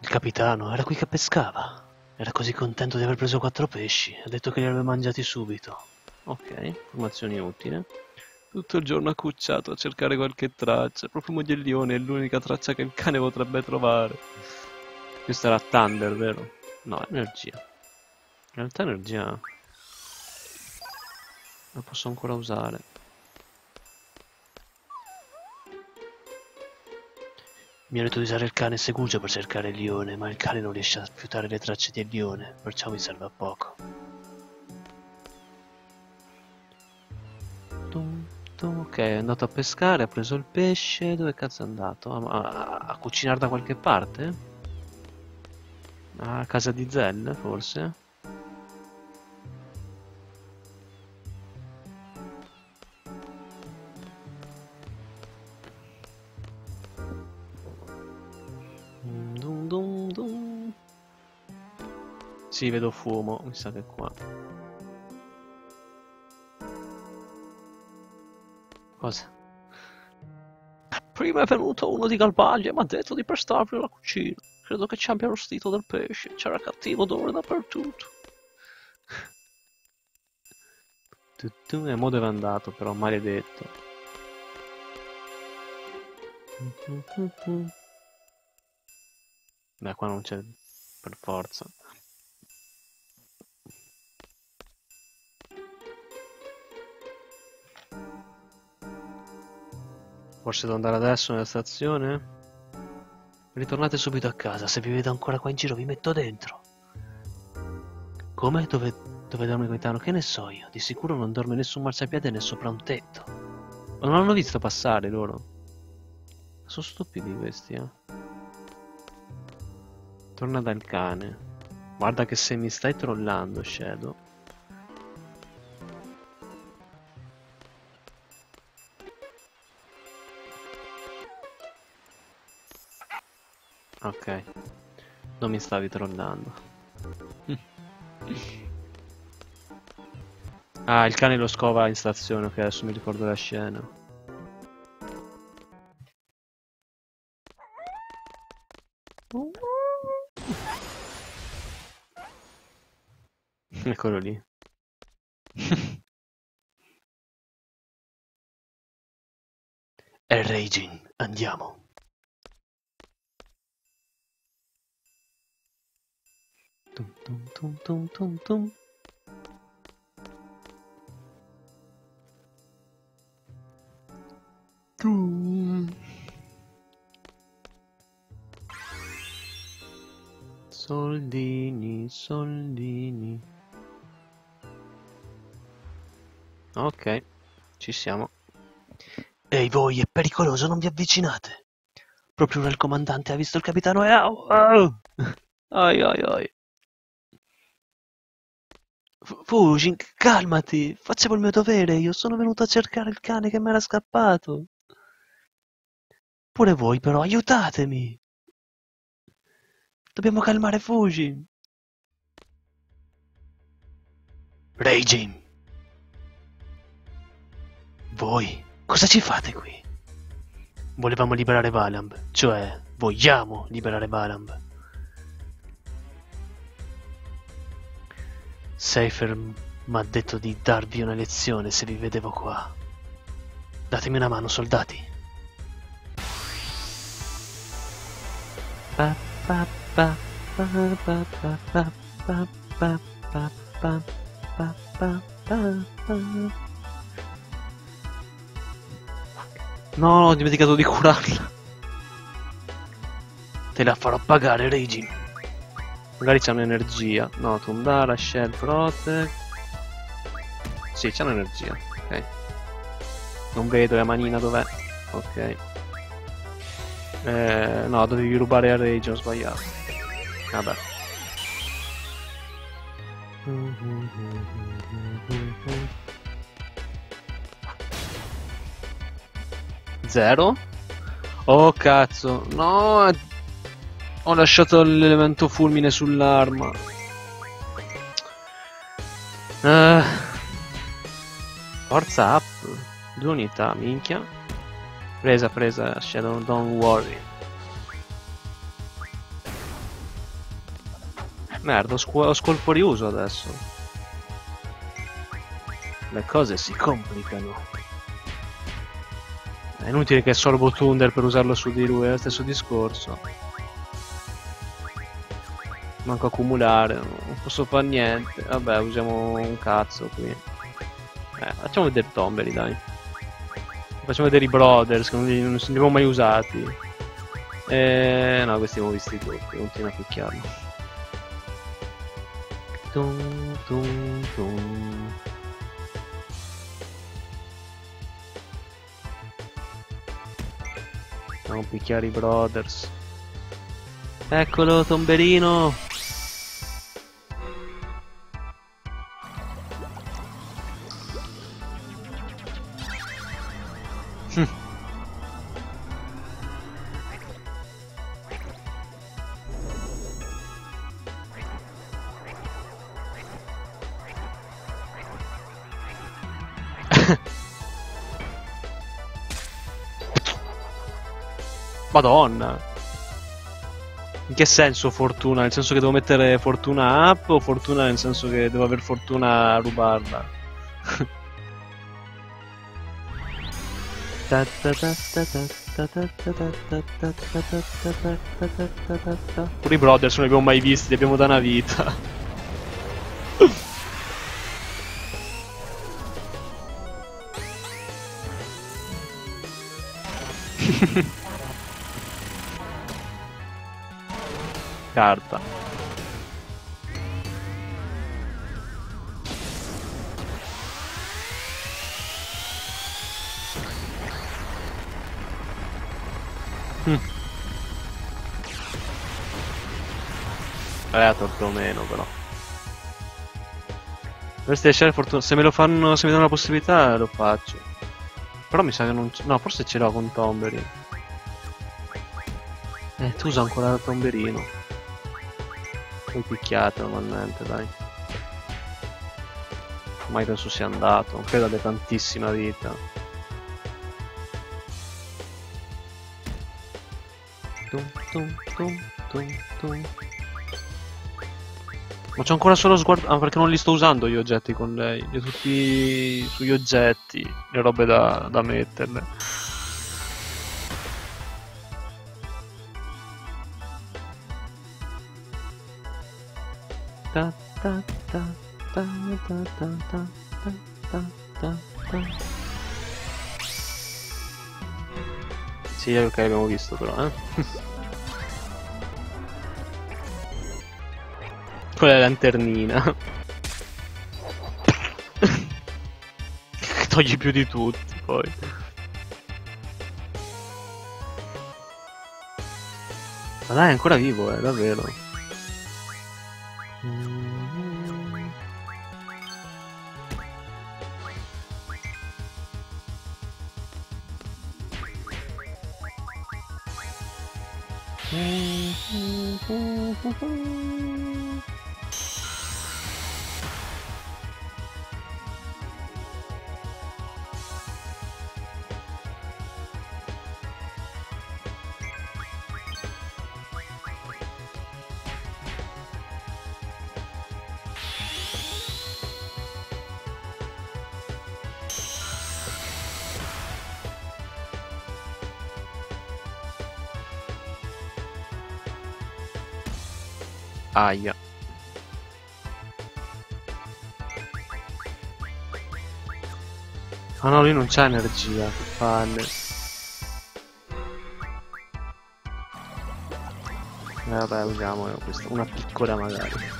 S3: Il capitano era qui che pescava. Era così contento di aver preso quattro pesci. Ha detto che li avrebbe mangiati subito.
S1: Ok, informazioni utili. Tutto il giorno accucciato a cercare qualche traccia. Del leone è l'unica traccia che il cane potrebbe trovare. Questa era Thunder, vero? No, energia. In realtà energia... La posso ancora usare.
S3: Mi ha detto di usare il cane segugio per cercare il lione, ma il cane non riesce a fiutare le tracce del lione, perciò mi serve a poco.
S1: fatto? Ok, è andato a pescare, ha preso il pesce. Dove cazzo è andato? A, a, a cucinare da qualche parte? A casa di Zen, forse? Dum dum dum. Sì, vedo fumo, mi sa che è qua. Cosa?
S4: Prima è venuto uno di Galbaglia e mi ha detto di prestarvi la cucina. Credo che ci abbia arrostito del pesce. C'era cattivo odore dappertutto.
S1: Tu, e mo dove è andato però, maledetto. Beh, qua non c'è per forza. Forse devo andare adesso nella stazione?
S3: Ritornate subito a casa, se vi vedo ancora qua in giro vi metto dentro. Come? Dove, dove dorme Gaetano? Che ne so io? Di sicuro non dorme nessun marciapiede né sopra un tetto.
S1: Ma non hanno visto passare loro? Sono stupidi questi, eh. Torna dal cane. Guarda che se mi stai trollando, Shadow. Ok. Non mi stavi trollando. [LAUGHS] ah, il cane lo scova in stazione, ok, adesso mi ricordo la scena. [LAUGHS] Eccolo lì. [LAUGHS]
S3: È Raging, andiamo.
S1: Tum tum tum tum tum tum. Soldini, soldini. Ok, ci siamo.
S3: Ehi voi, è pericoloso, non vi avvicinate. Proprio ora il comandante ha visto il capitano e... Au, au. [LAUGHS]
S1: Ai ai ai.
S3: Fu- Fujin, calmati, facevo il mio dovere, io sono venuto a cercare il cane che mi era scappato. Pure voi però, aiutatemi. Dobbiamo calmare Fujin. Reijin. Voi, cosa ci fate qui? Volevamo liberare Valamb, cioè vogliamo liberare Valamb. Seifer mi ha detto di darvi una lezione se vi vedevo qua. Datemi una mano, soldati.
S1: No, ho dimenticato di curarla.
S3: Te la farò pagare, Regin.
S1: Magari c'hanno energia. No, Tondara, Shell, Protect. Sì, c'hanno energia. Ok. Non vedo la manina dov'è. Ok. Eh, no, dovevi rubare a Rage, ho sbagliato. Vabbè. Zero? Oh cazzo, no! Ho lasciato l'elemento fulmine sull'arma. Eh. Forza up. Due unità, minchia. Presa, presa, Shadow, don't worry. Merda, ho, scolpo riuso adesso. Le cose si complicano. È inutile che sorbo Thunder per usarlo su di lui, è lo stesso discorso. Manco accumulare, non posso fare niente. Vabbè, usiamo un cazzo qui. Eh, facciamo vedere Tomberi, dai. Facciamo vedere i Brothers, che non li, non li abbiamo mai usati. Eh, no, questi abbiamo visti tutti, continua a picchiarli. Tum, tum, tum. Andiamo a picchiare i Brothers. Eccolo, Tomberino! Madonna. In che senso fortuna? Nel senso che devo mettere fortuna up o fortuna nel senso che devo aver fortuna a rubarla? [LAUGHS] Pure i brothers non li abbiamo mai visti, li abbiamo da una vita. [LAUGHS] Carta. Mm. Eh, ha tolto meno però. Dovresti lasciare fortuna. Se me lo fanno. Se mi danno la possibilità lo faccio. Però mi sa che non. No, forse ce l'ho con Tombery. Eh, tu usa ancora Tomberino. Poi picchiate normalmente, dai. Ormai penso sia andato. Non credo abbia tantissima vita. Tum, tum, tum. Ma c'ho ancora solo sguardo. Ah, perché non li sto usando gli oggetti con lei. Li ho tutti sugli oggetti. Le robe da, da metterle. Ta ta ta ta ta ta ta ta ta ta. Sì, ok, abbiamo visto però, eh. [LAUGHS] È la lanternina. [LAUGHS] Togli più di tutti, poi. Ma dai, è ancora vivo, eh, davvero. Aia. Ah no, lui non c'ha energia, che palle. Eh, vabbè, usiamo questa, una piccola magari.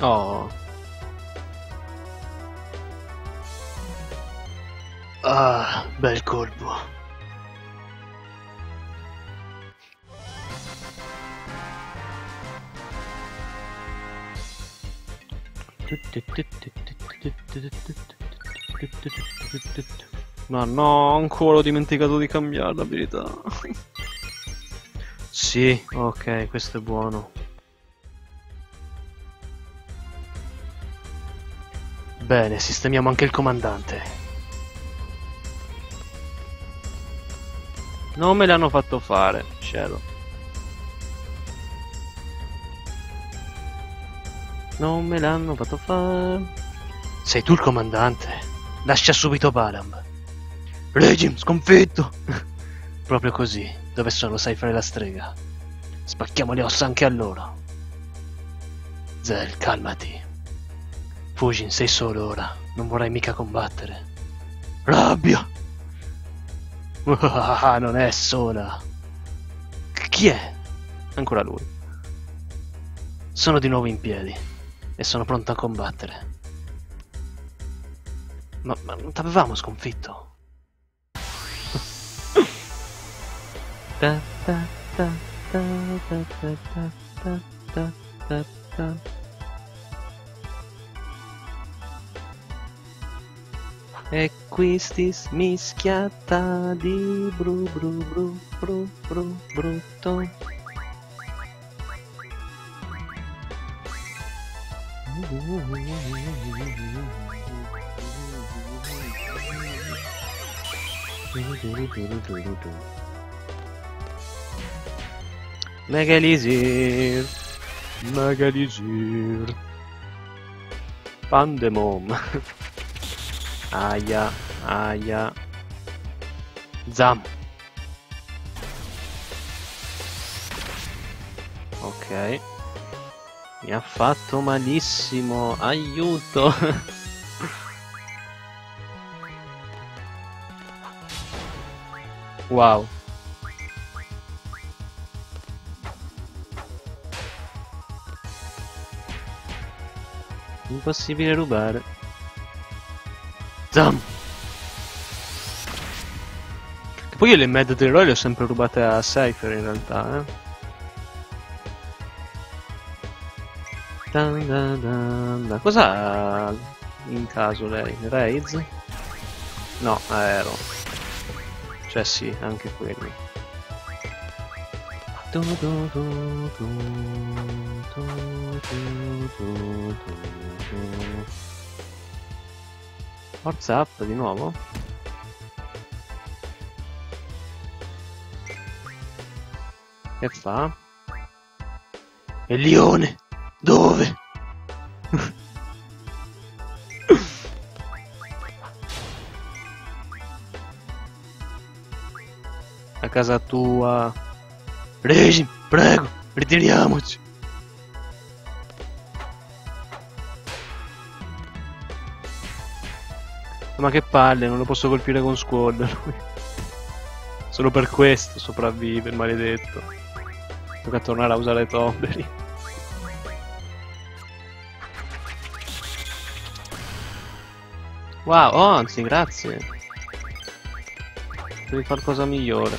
S1: Oh.
S3: Ah, bel colpo.
S1: Ma no, ancora ho dimenticato di cambiare l'abilità. sì, ok, questo è buono.
S3: Bene, sistemiamo anche il comandante.
S1: Non me l'hanno fatto fare, Shadow. Non me l'hanno fatto fare.
S3: Sei tu il comandante. Lascia subito Balam.
S1: Regim, sconfitto! [LAUGHS]
S3: Proprio così. Dove sono sai fare la strega? Spacchiamo le ossa anche a loro. Zel, calmati. Fujin, sei solo ora. Non vorrai mica combattere.
S1: Rabbia!
S3: Ah, non è sola. Chi è?
S1: Ancora lui.
S3: Sono di nuovo in piedi e sono pronto a combattere. Ma, ma non t'avevamo sconfitto?
S1: Ta ta ta ta ta ta ta ta ta E qui sti mischiata di bru bru bru bru bru brutto. Megalizir. Megalizir. Pandemom. [LAUGHS] aia, aia. Zam. Ok. Mi ha fatto malissimo. Aiuto. [LAUGHS] wow. Impossibile rubare. Zam! Che poi io le med dell'eroe le ho sempre rubate a Cypher in realtà, eh. Dun. Cos'ha in caso lei? Raids? No, aero. Cioè sì, anche quelli. Forza di nuovo? Che fa? E Lione! Dove? [LAUGHS] A casa tua. Regin, prego, ritiriamoci. Ma che palle, non lo posso colpire con squad lui. Solo per questo sopravvive, il maledetto. Tocca tornare a usare tomberi. Wow, oh, anzi, grazie. Devi far cosa migliore.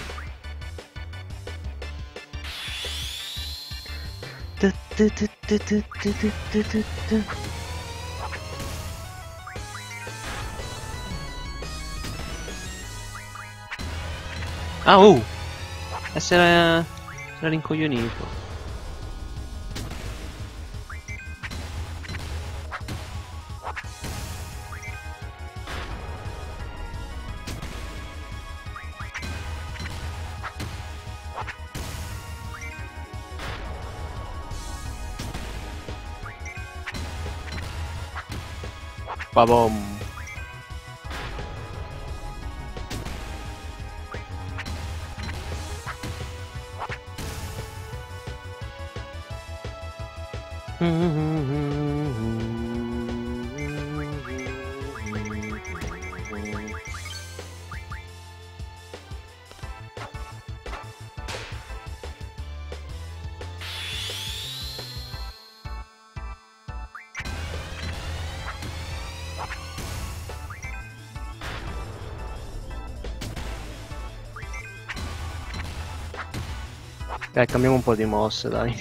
S1: Ah, uh! Essere... Essere rincoglionito. Babom. Dai, cambiamo un po' di mosse, dai.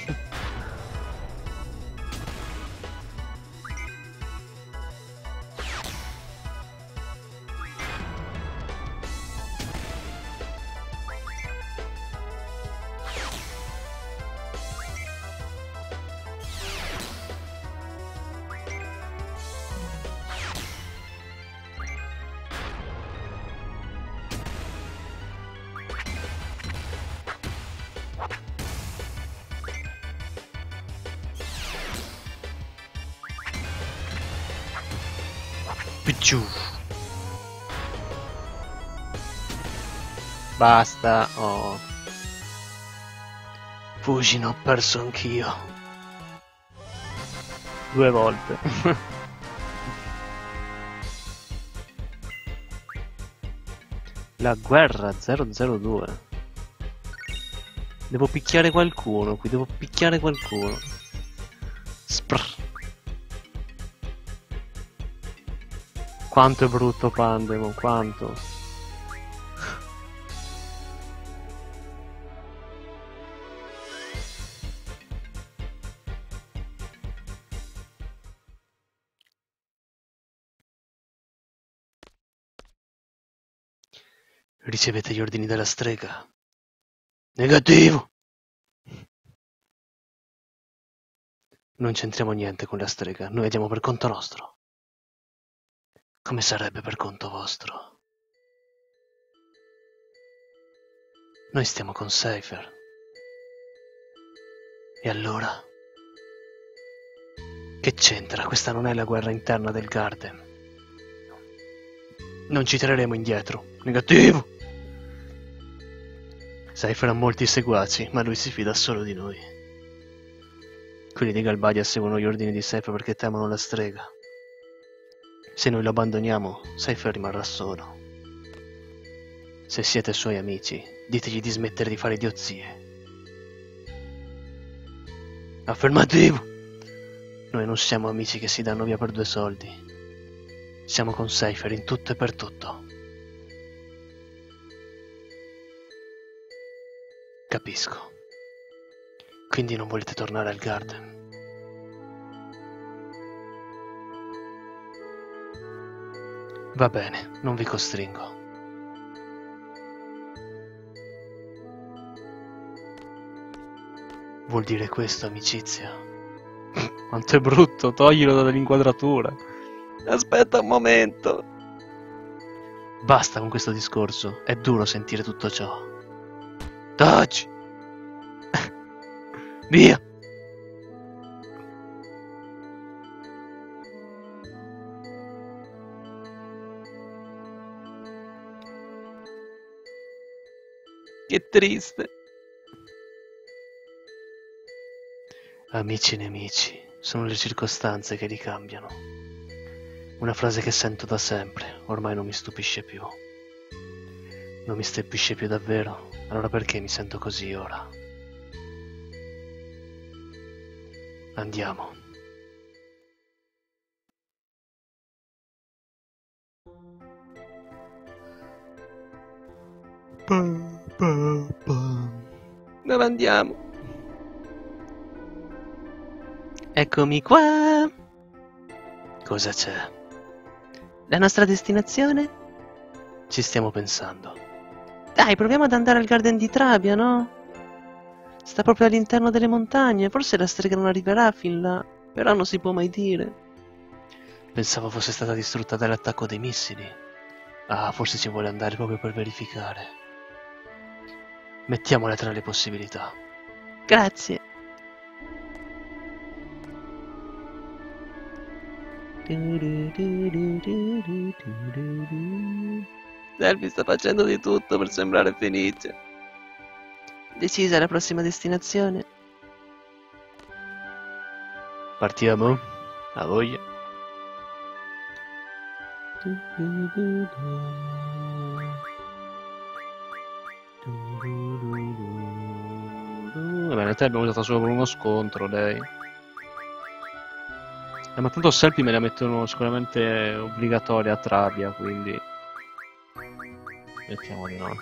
S1: Basta, oh. Fuggi, ho perso anch'io. Due volte. [LAUGHS] La guerra 002. Devo picchiare qualcuno qui, devo picchiare qualcuno. Sprr. Quanto è brutto Pandemon, quanto. Ricevete gli ordini della strega. Negativo.
S3: Non c'entriamo niente con la strega, noi andiamo per conto nostro. Come sarebbe per conto vostro? Noi stiamo con Cypher. E allora? Che c'entra? Questa non è la guerra interna del Garden. Non ci tireremo indietro. Negativo! Cypher ha molti seguaci, ma lui si fida solo di noi. Quelli di Galbadia seguono gli ordini di Cypher perché temono la strega. Se noi lo abbandoniamo, Cypher rimarrà solo. Se siete suoi amici, ditegli di smettere di fare idiozie. Affermativo! Noi non siamo amici che si danno via per due soldi. Siamo con Cypher in tutto e per tutto. Capisco. Quindi non volete tornare al Garden? Va bene, non vi costringo. Vuol dire questo, amicizia? [LAUGHS]
S1: Quanto è brutto, toglilo dall'inquadratura.
S2: Aspetta un momento.
S3: Basta con questo discorso, è duro sentire tutto ciò. Taci! Via!
S2: Che triste.
S3: Amici e nemici, sono le circostanze che li cambiano. Una frase che sento da sempre, ormai non mi stupisce più. Non mi stupisce più davvero, allora perché mi sento così ora? Andiamo.
S2: Dove andiamo?
S4: Eccomi qua.
S3: Cosa c'è?
S4: La nostra destinazione?
S3: Ci stiamo pensando.
S4: Dai, proviamo ad andare al Garden di Trabia, no? Sta proprio all'interno delle montagne, forse la strega non arriverà fin là, però non si può mai dire.
S3: Pensavo fosse stata distrutta dall'attacco dei missili. Ah, forse ci vuole andare proprio per verificare. Mettiamola tra le possibilità.
S4: Grazie.
S2: Selby sta facendo di tutto per sembrare felice.
S4: Decisa la prossima destinazione?
S3: Partiamo? A voglia.
S1: Va bene, te abbiamo usato solo per uno scontro, lei. Eh, ma tanto selfie me la mettono sicuramente obbligatoria a Trabia, quindi... Mettiamo di no.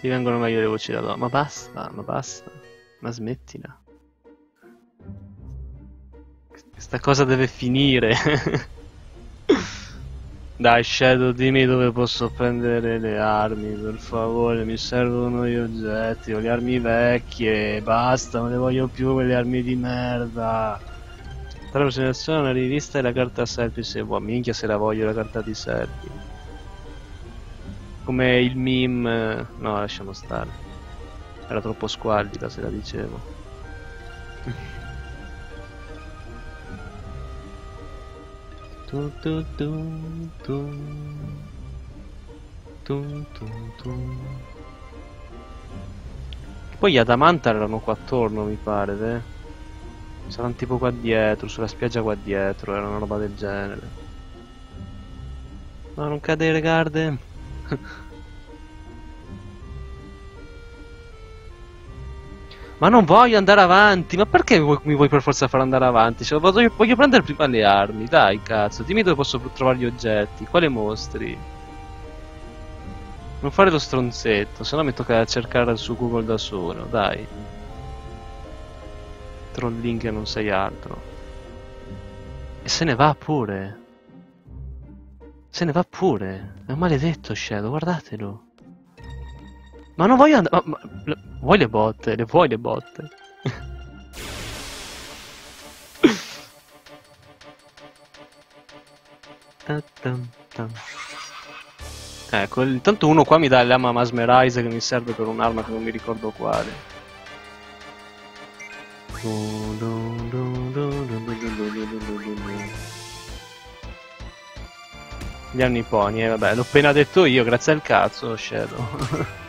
S1: Ti vengono meglio le voci da donna. Ma basta, ma basta. Ma smettila. Questa cosa deve finire. [LAUGHS] Dai Shadow dimmi dove posso prendere le armi per favore. Mi servono gli oggetti ho le armi vecchie basta non le voglio più quelle armi di merda. Tra la selezione una rivista e la carta selfie se vuoi. Minchia se la voglio la carta di selfie. Come il meme no lasciamo stare. Era troppo squallida se la dicevo Tu, tu, tu, tu. Tu, tu, tu. Poi gli Adamantar erano qua attorno, mi pare, ve? Saranno tipo qua dietro, sulla spiaggia qua dietro, era una roba del genere. Ma non cadere, Garde. Ma non voglio andare avanti, ma perché mi vuoi per forza far andare avanti? Cioè, voglio, voglio prendere prima le armi, dai cazzo, dimmi dove posso trovare gli oggetti, quale mostri? Non fare lo stronzetto, se no mi tocca cercare su Google da solo, dai. Trolling che non sei altro. E se ne va pure. Se ne va pure. È un maledetto Shadow, guardatelo. Ma non voglio andare... Ma, vuoi le botte? Le vuoi le botte? [LAUGHS] Ecco, intanto uno qua mi dà l'ama Masmerize che mi serve per un'arma che non mi ricordo quale. Gli anniponi, eh, vabbè, l'ho appena detto io, grazie al cazzo, Shadow. [LAUGHS]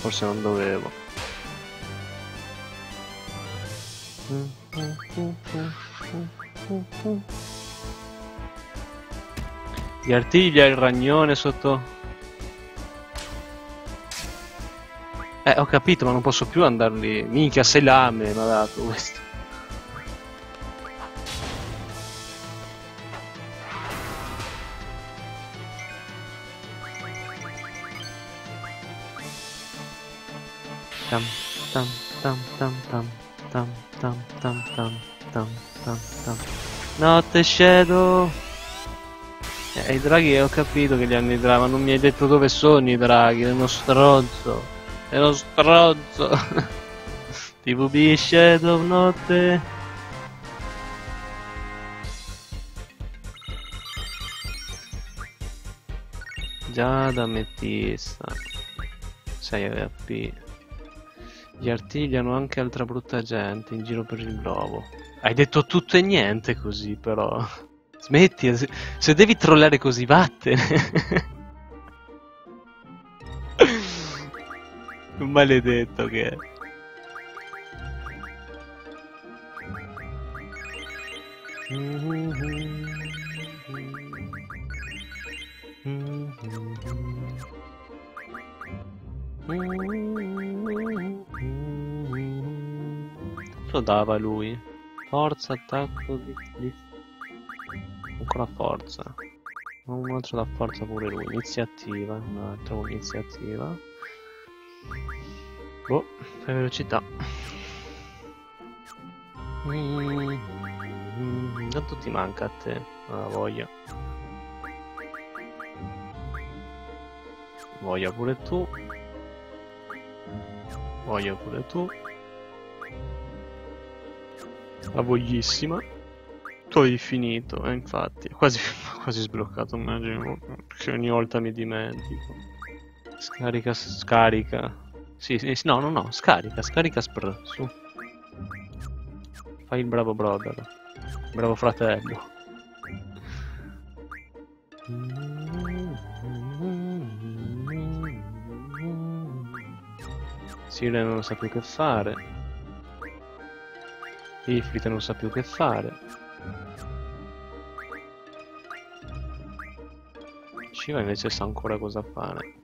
S1: Forse non dovevo. Gli artigli il ragnone sotto. Eh, ho capito, ma non posso più andarli. Minchia, sei lame mi ha dato questo. Tam tam tam tam tam tam tam tam tam tam tam tam Notte Shadow eh, i draghi ho capito che li hanno i draghi, ma non mi hai detto dove sono i draghi, è uno stronzo. È uno stronzo. TVB Shadow notte. Giada ametista. 6 HP. Gli artigli hanno anche altra brutta gente in giro per il globo. Hai detto tutto e niente così, però. [LAUGHS] Smetti, se, devi trollare così, vattene. [LAUGHS] Un maledetto che è. [LAUGHS] Lo dava lui. Forza, attacco, di, di- ancora forza. Un altro da forza pure lui. Iniziativa, un altro iniziativa. Boh, fai velocità. Tanto ti manca a te, la voglia. Voglia pure tu. Voglia pure tu. La voglissima. Tu hai finito, eh, infatti. Quasi, [LAUGHS] quasi sbloccato, immagino. Perché ogni volta mi dimentico. Scarica, scarica. Sì, sì, no, no, no, scarica, scarica spr, su. Fai il bravo brother. Bravo fratello. Sire non sa più che fare. Ifrit non sa più che fare. Shiva invece sa ancora cosa fare.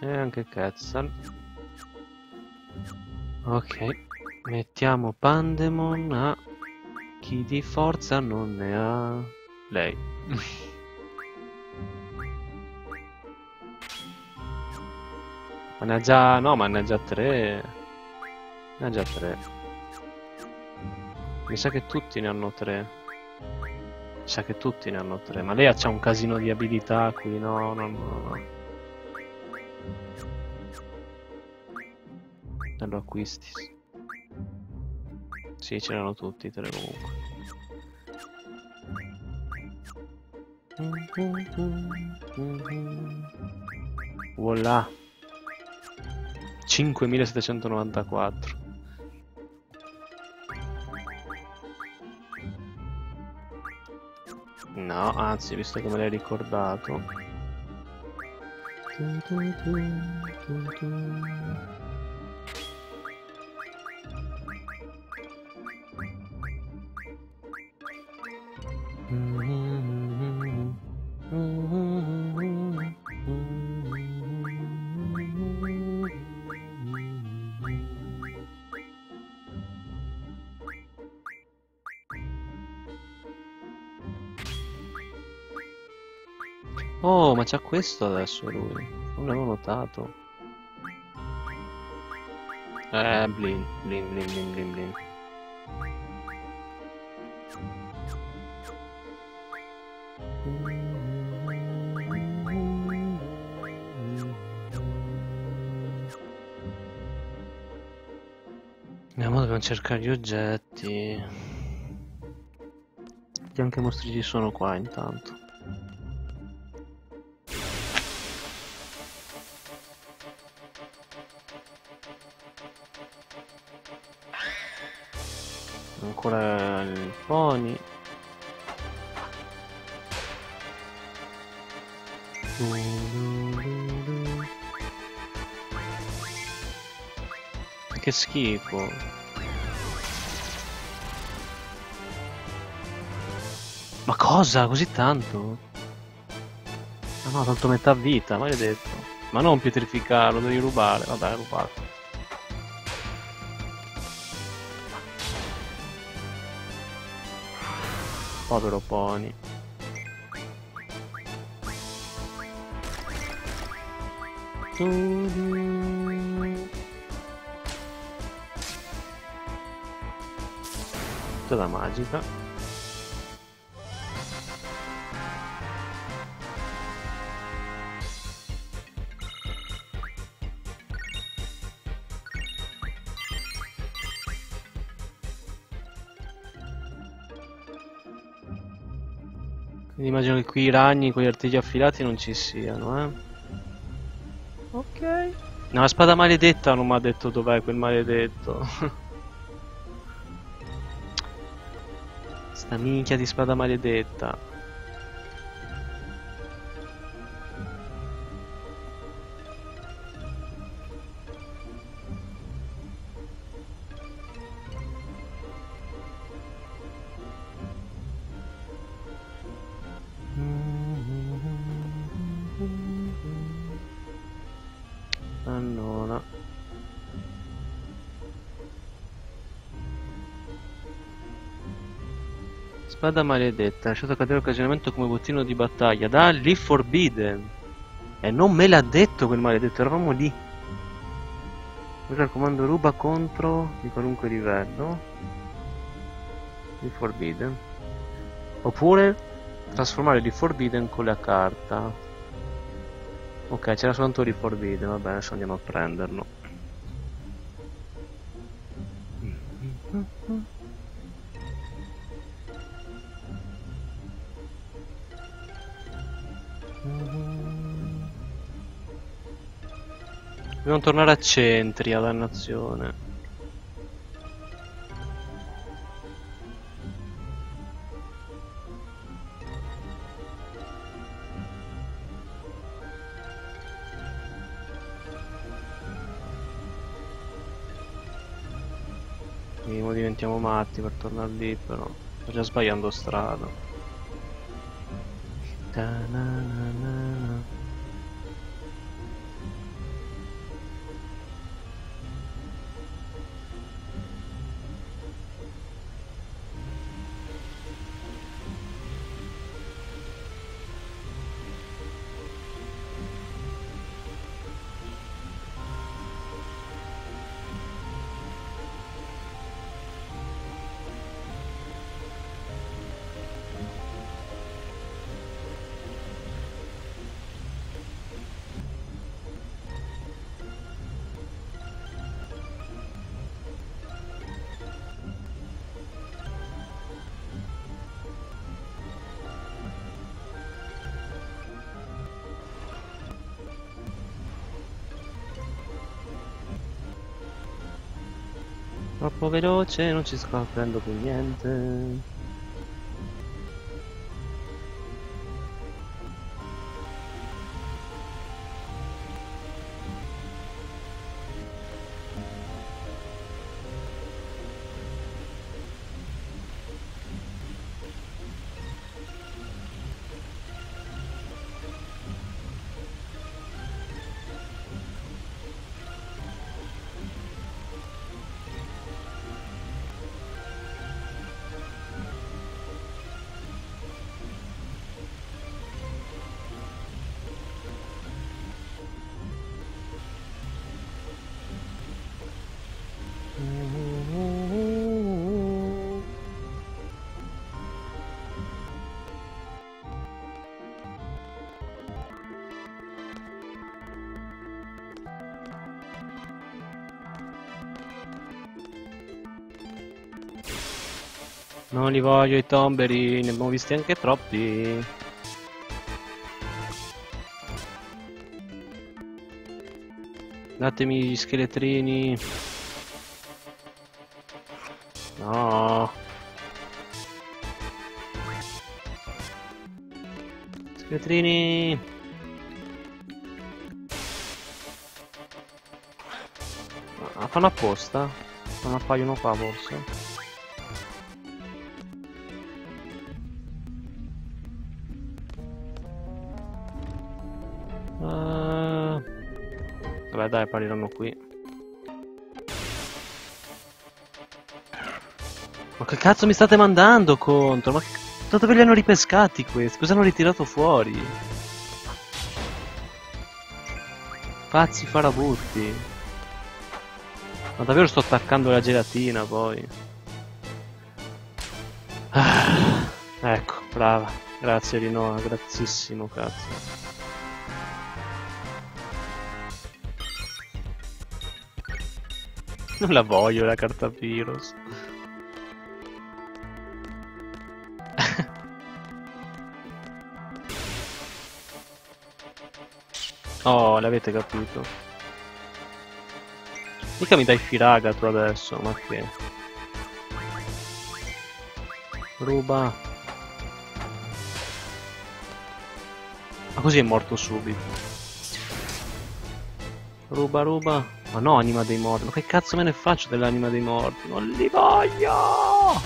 S1: E anche Quetzal. Ok, mettiamo Pandemon a chi di forza non ne ha. Lei. [LAUGHS] ma ne ha già. No, ma ne ha già tre. Già tre. Mi sa che tutti ne hanno tre. Mi sa che tutti ne hanno tre. Ma lei ha un casino di abilità qui, no, no, no, no. Lo acquisti. Sì, c'erano tutti, tre comunque. Voilà. 5794. No, anzi, visto che me l'hai ricordato. Oh, ma c'ha questo adesso lui. Non l'avevo notato. Eh, blin, blin, blin, blin, blin, blin. Andiamo dobbiamo cercare gli oggetti. Vediamo che mostri ci sono qua intanto. Pony. Che schifo. Ma cosa? Così tanto? Ah no, tolto metà vita, maledetto. Ma non pietrificarlo, devi rubare. Vabbè, rubato. Povero pony. Tutta magica. Immagino che qui i ragni con gli artigli affilati non ci siano, eh. Ok. No, la spada maledetta non mi ha detto dov'è quel maledetto. [LAUGHS] Sta minchia di spada maledetta. Spada maledetta, lasciato cadere occasionalmente come bottino di battaglia. Da lì Forbidden. E non me l'ha detto quel maledetto, eravamo lì. Usa il comando ruba contro di qualunque livello. Di Forbidden. Oppure trasformare di Forbidden con la carta. Ok, c'era soltanto di Forbidden, va bene, adesso andiamo a prenderlo. Dobbiamo tornare a Centria, dannazione. Minimo diventiamo matti per tornare lì, però. Sto già sbagliando strada. Ta-na-na-na-na. Troppo veloce, non ci sto capendo più niente. Non li voglio i tomberi, ne abbiamo visti anche troppi. Datemi gli scheletrini. No. Scheletrini. Ah, fanno apposta? Non appaiono qua forse? Dai, appariranno qui. Ma che cazzo mi state mandando contro? Ma da dove li hanno ripescati questi? Cosa hanno ritirato fuori? Pazzi farabutti. Ma davvero sto attaccando la gelatina poi. Ah, ecco, brava. Grazie Rinoa, grazissimo cazzo. Non la voglio la carta virus. [LAUGHS] oh, l'avete capito. Mica mi dai firaga tu adesso, ma che... Ruba. Ma così è morto subito. Ruba, ruba. Ma no, anima dei morti. Ma che cazzo me ne faccio dell'anima dei morti? Non li voglio!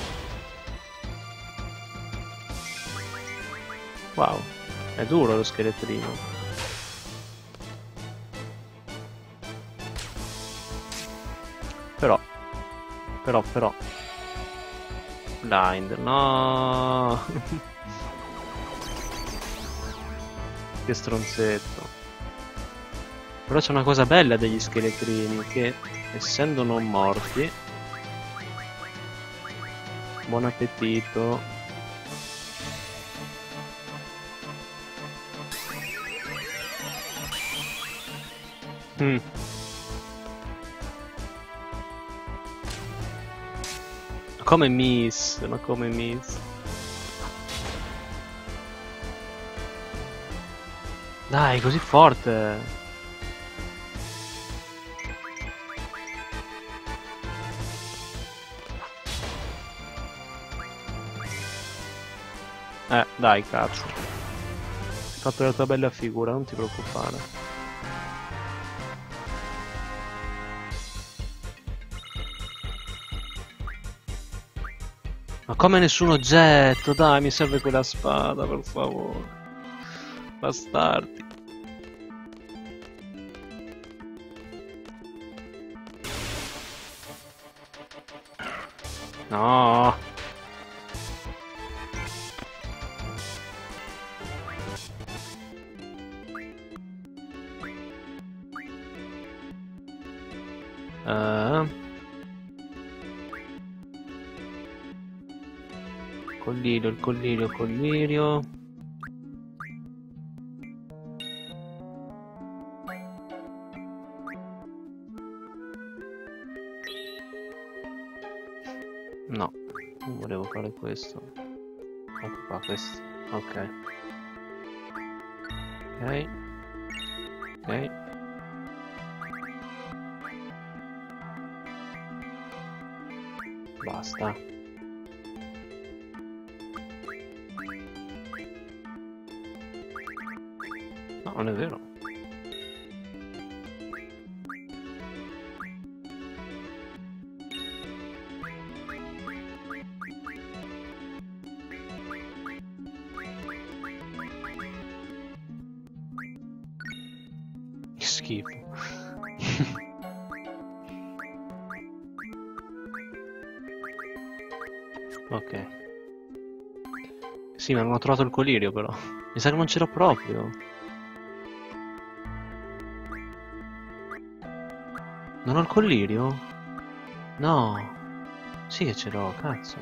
S1: Wow, è duro lo scheletrino. Però, però, però. Blind, no! [LAUGHS] che stronzetto. Però c'è una cosa bella degli scheletrini, che essendo non morti... Buon appetito. Mm. Come miss, ma come miss. Dai, così forte. Eh, dai, cazzo. Hai fatto la tua bella figura, non ti preoccupare. Ma come nessun oggetto? Dai, mi serve quella spada, per favore. Bastardi. Collirio, collirio. No, non volevo fare questo. Ecco qua, questo. Ok. Ok. Ok. Basta. Non è vero. [LAUGHS] Ok. Sì, ma non ho trovato il colirio però. Mi sa che non c'era proprio. Non ho il collirio? No. Sì che ce l'ho, cazzo.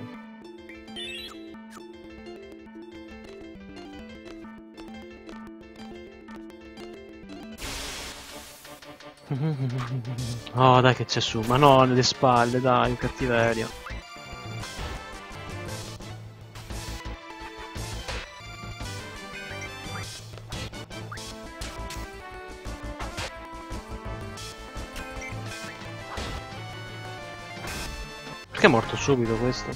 S1: [LAUGHS] Oh dai che c'è su, ma no, nelle spalle, dai, cattiveria. Subito questo?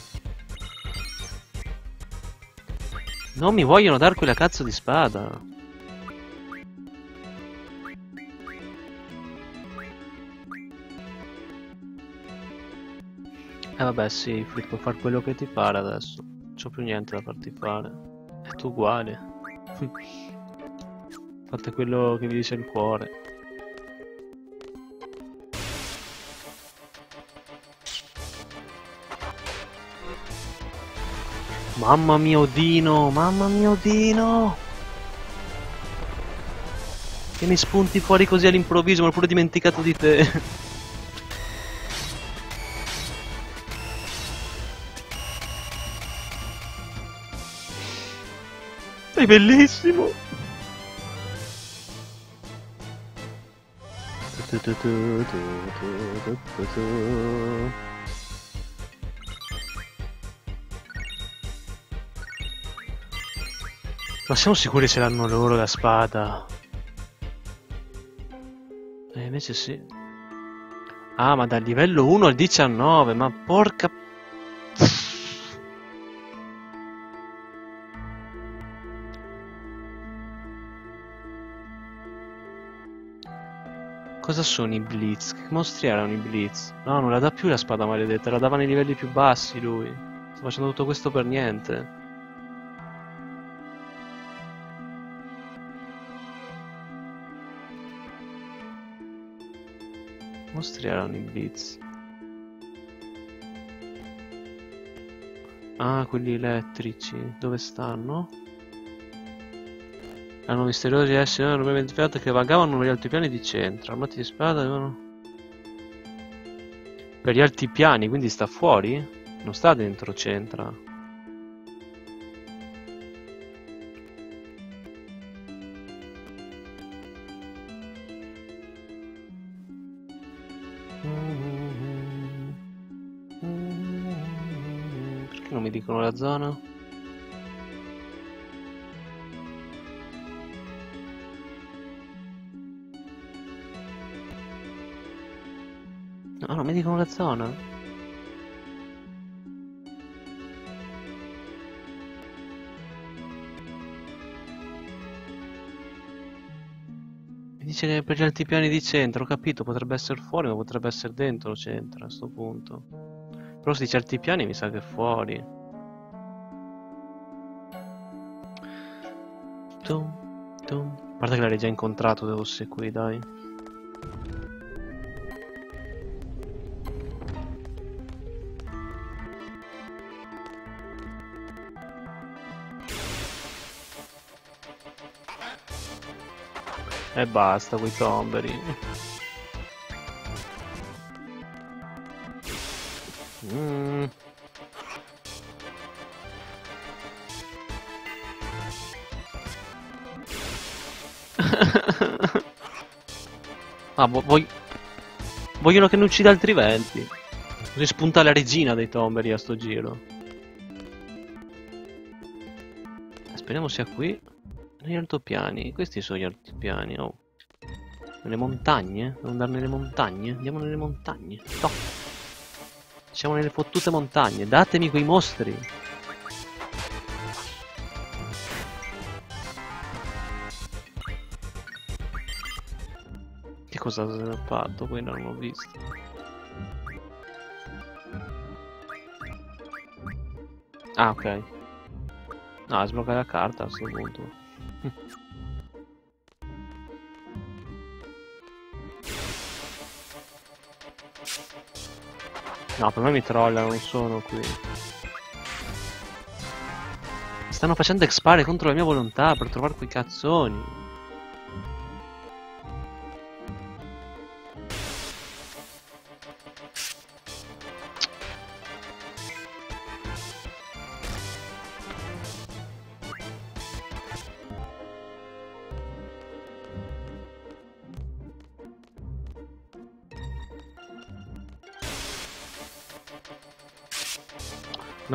S1: Non mi vogliono dar quella cazzo di spada. Eh vabbè sì, puoi fare quello che ti pare adesso. Non c'ho più niente da farti fare. È tu uguale. [LAUGHS] Fate quello che vi dice il cuore. Mamma mia Odino, mamma mia Odino! Che mi spunti fuori così all'improvviso, mi ho pure dimenticato di te. Sei bellissimo! Ma siamo sicuri se l'hanno loro la spada? E eh, invece sì. Ah, ma dal livello 1 al 19, ma porca... Cosa sono i Blitz? Che mostri erano i Blitz? No, non la dà più la spada maledetta, la dava nei livelli più bassi lui. Sta facendo tutto questo per niente. Mostri erano i Blitz? Ah, quelli elettrici. Dove stanno? Erano misteriosi esseri enormemente fiati che vagavano negli altipiani di centro, armati di spada avevano... Per gli altipiani, quindi sta fuori? Non sta dentro centra. La zona? No, non mi dicono la zona. Mi dice per gli altipiani di centro, ho capito, potrebbe essere fuori, ma potrebbe essere dentro centro a sto punto. Però se dice altipiani mi sa che è fuori. Tum, tum. Guarda che l'avrei già incontrato devo fosse qui, dai. E basta quei tomberi. Mm. Ah, voglio... Vogliono che ne uccida altri venti. Così spunta la regina dei tomberi a sto giro. Speriamo sia qui. Gli altopiani, questi sono gli altopiani, oh. Nelle montagne? Devo andare nelle montagne? Andiamo nelle montagne. No! Siamo nelle fottute montagne, datemi quei mostri! Cosa ha fatto? Poi non l'ho visto. Ah, ok. No, sblocca la carta a questo punto. No, per me mi trollano, non sono qui. Stanno facendo expare contro la mia volontà per trovare quei cazzoni.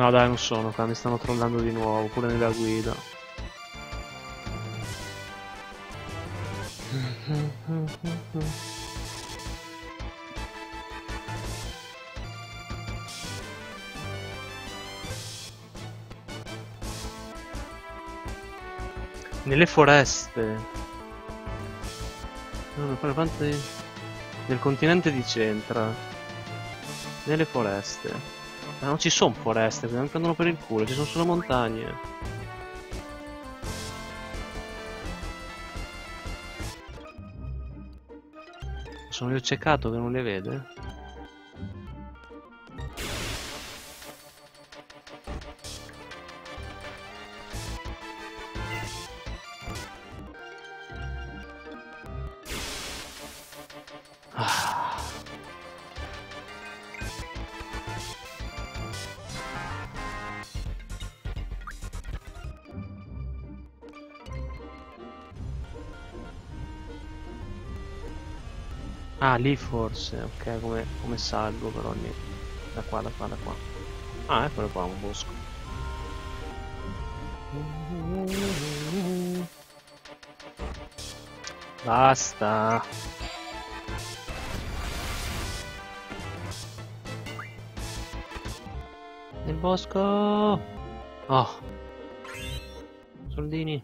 S1: No dai, non sono qua, mi stanno trollando di nuovo, pure nella guida. Nelle foreste. No, del continente di Centra. Nelle foreste. Ma non ci sono foreste, mi prendono per il culo, ci sono solo montagne. Sono io ciecato che non le vede? Ah, lì forse, ok, come, come salgo però lì. Da qua, da qua, da qua. Ah, eccolo qua, un bosco. Basta. Nel bosco. Oh. Soldini.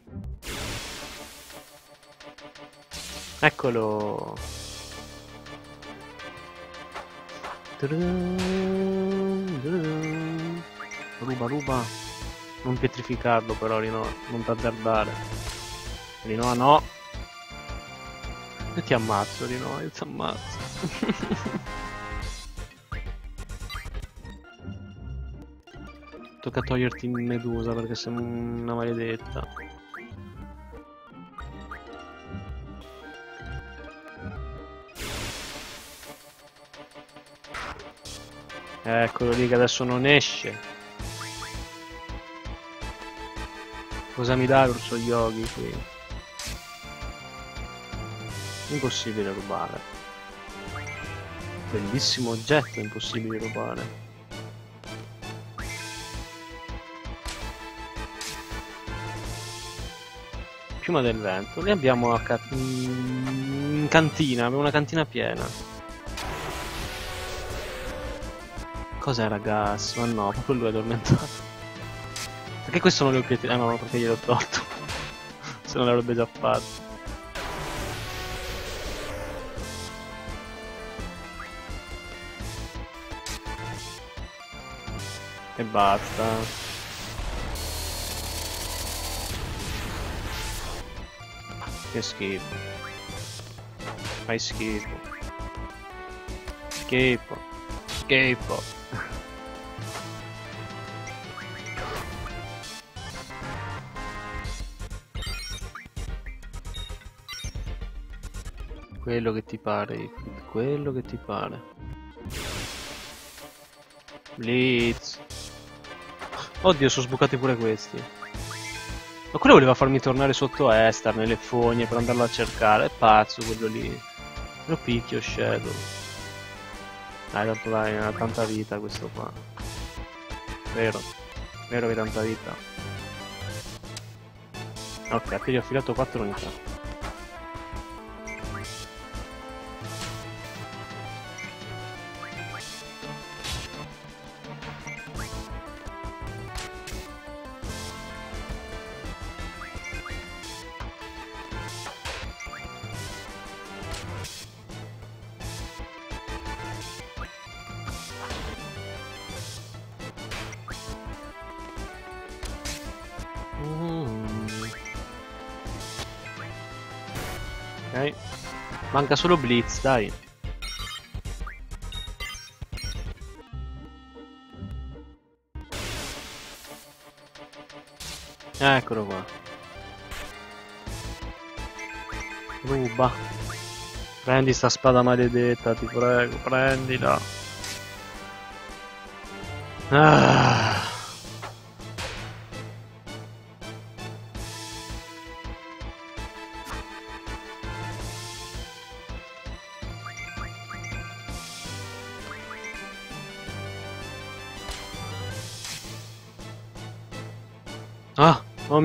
S1: Eccolo. Ruba, ruba. Non pietrificarlo però, Rino. Non t'azzardare. Rino, no. Io ti ammazzo, Rino. Io ti ammazzo. Tocca toglierti Medusa perché sei una maledetta. Eccolo lì che adesso non esce. Cosa mi dà l'orso yogi qui? Impossibile rubare. Bellissimo oggetto, impossibile rubare. Piuma del vento. Ne abbiamo ca in cantina, abbiamo una cantina piena. Cos'è ragazzi? Ma no, proprio lui è addormentato. Perché questo non ho pietrificato? Ah no, perché gliel'ho tolto. [LAUGHS] Se non l'avrebbe già fatto. E basta. Che schifo. Fai schifo. Schifo. Schifo. Quello che ti pare, quello che ti pare. Blitz. Oddio, sono sbucati pure questi. Ma quello voleva farmi tornare sotto Estar, nelle fogne, per andarlo a cercare. È pazzo quello lì. Lo picchio Shadow. Dai, tanto dai, ha tanta vita questo qua. Vero. Vero che tanta vita. Ok, ti ho affilato 4 unità. Manca solo Blitz, dai. Eccolo qua. Ruba. Prendi sta spada maledetta, ti prego, prendila. Ah.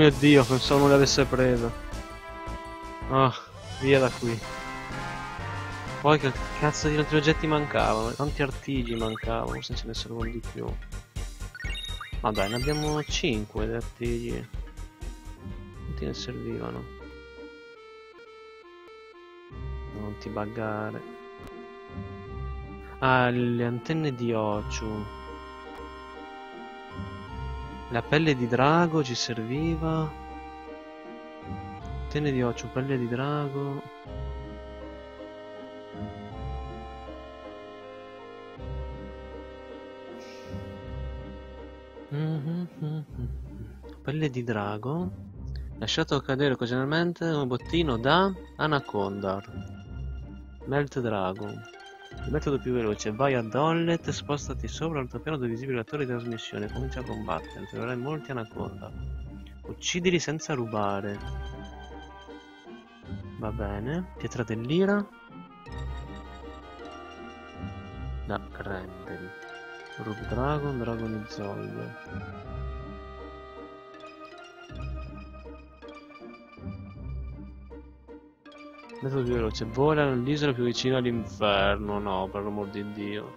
S1: Mio dio, pensavo non le avesse prese. Ah, via da qui. Poi che cazzo di altri oggetti mancavano? Tanti artigli mancavano, forse ce ne servono di più. Dai, ne abbiamo 5 di artigli. Quanti ne servivano? Non ti buggare. Ah, le antenne di Ochu. La pelle di drago ci serviva. Antenne di Ochu, pelle di drago. Pelle di drago. Lasciato cadere occasionalmente un bottino da Anaconda. Melt Dragon. Il metodo più veloce. Vai a Dollet, spostati sopra l'altopiano dove è visibile la torre di trasmissione. Comincia a combattere. Troverai molti Anaconda. Uccidili senza rubare. Va bene. Pietra dell'ira. Da prendere. Rook Dragon, Dragonizoid. Metodo più veloce. Vola nell'isola più vicino all'inferno. No, per l'amor di Dio.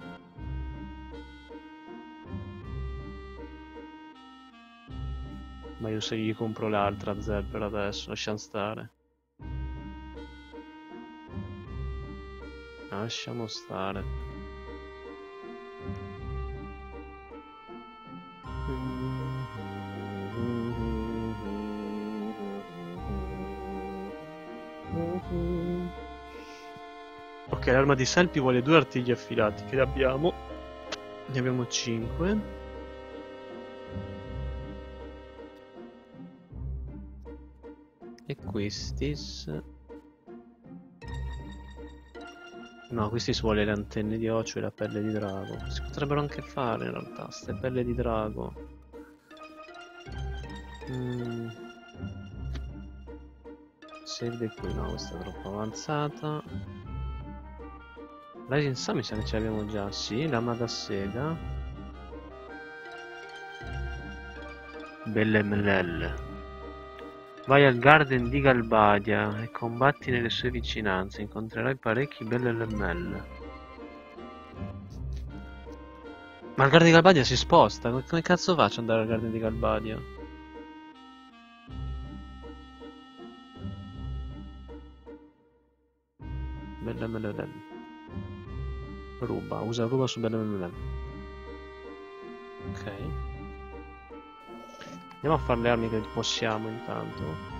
S1: Ma io se gli compro l'altra Zel per adesso, lasciamo stare. Lasciamo stare. L'arma di Selpi vuole due artigli affilati, che abbiamo. Ne abbiamo 5. E questi... No, questi vuole le antenne di ocio e la pelle di drago. Si potrebbero anche fare in realtà, ste pelle di drago. Mm. Save qui, no, questa è troppo avanzata. Rising Sun mi sa che ce l'abbiamo già, sì, lama da sega. Belle MLL. Vai al Garden di Galbadia e combatti nelle sue vicinanze, incontrerai parecchi belle LML. Ma il Garden di Galbadia si sposta, come cazzo faccio ad andare al Garden di Galbadia? Ruba, usa ruba su MLL. Ok. Andiamo a fare le armi che possiamo intanto.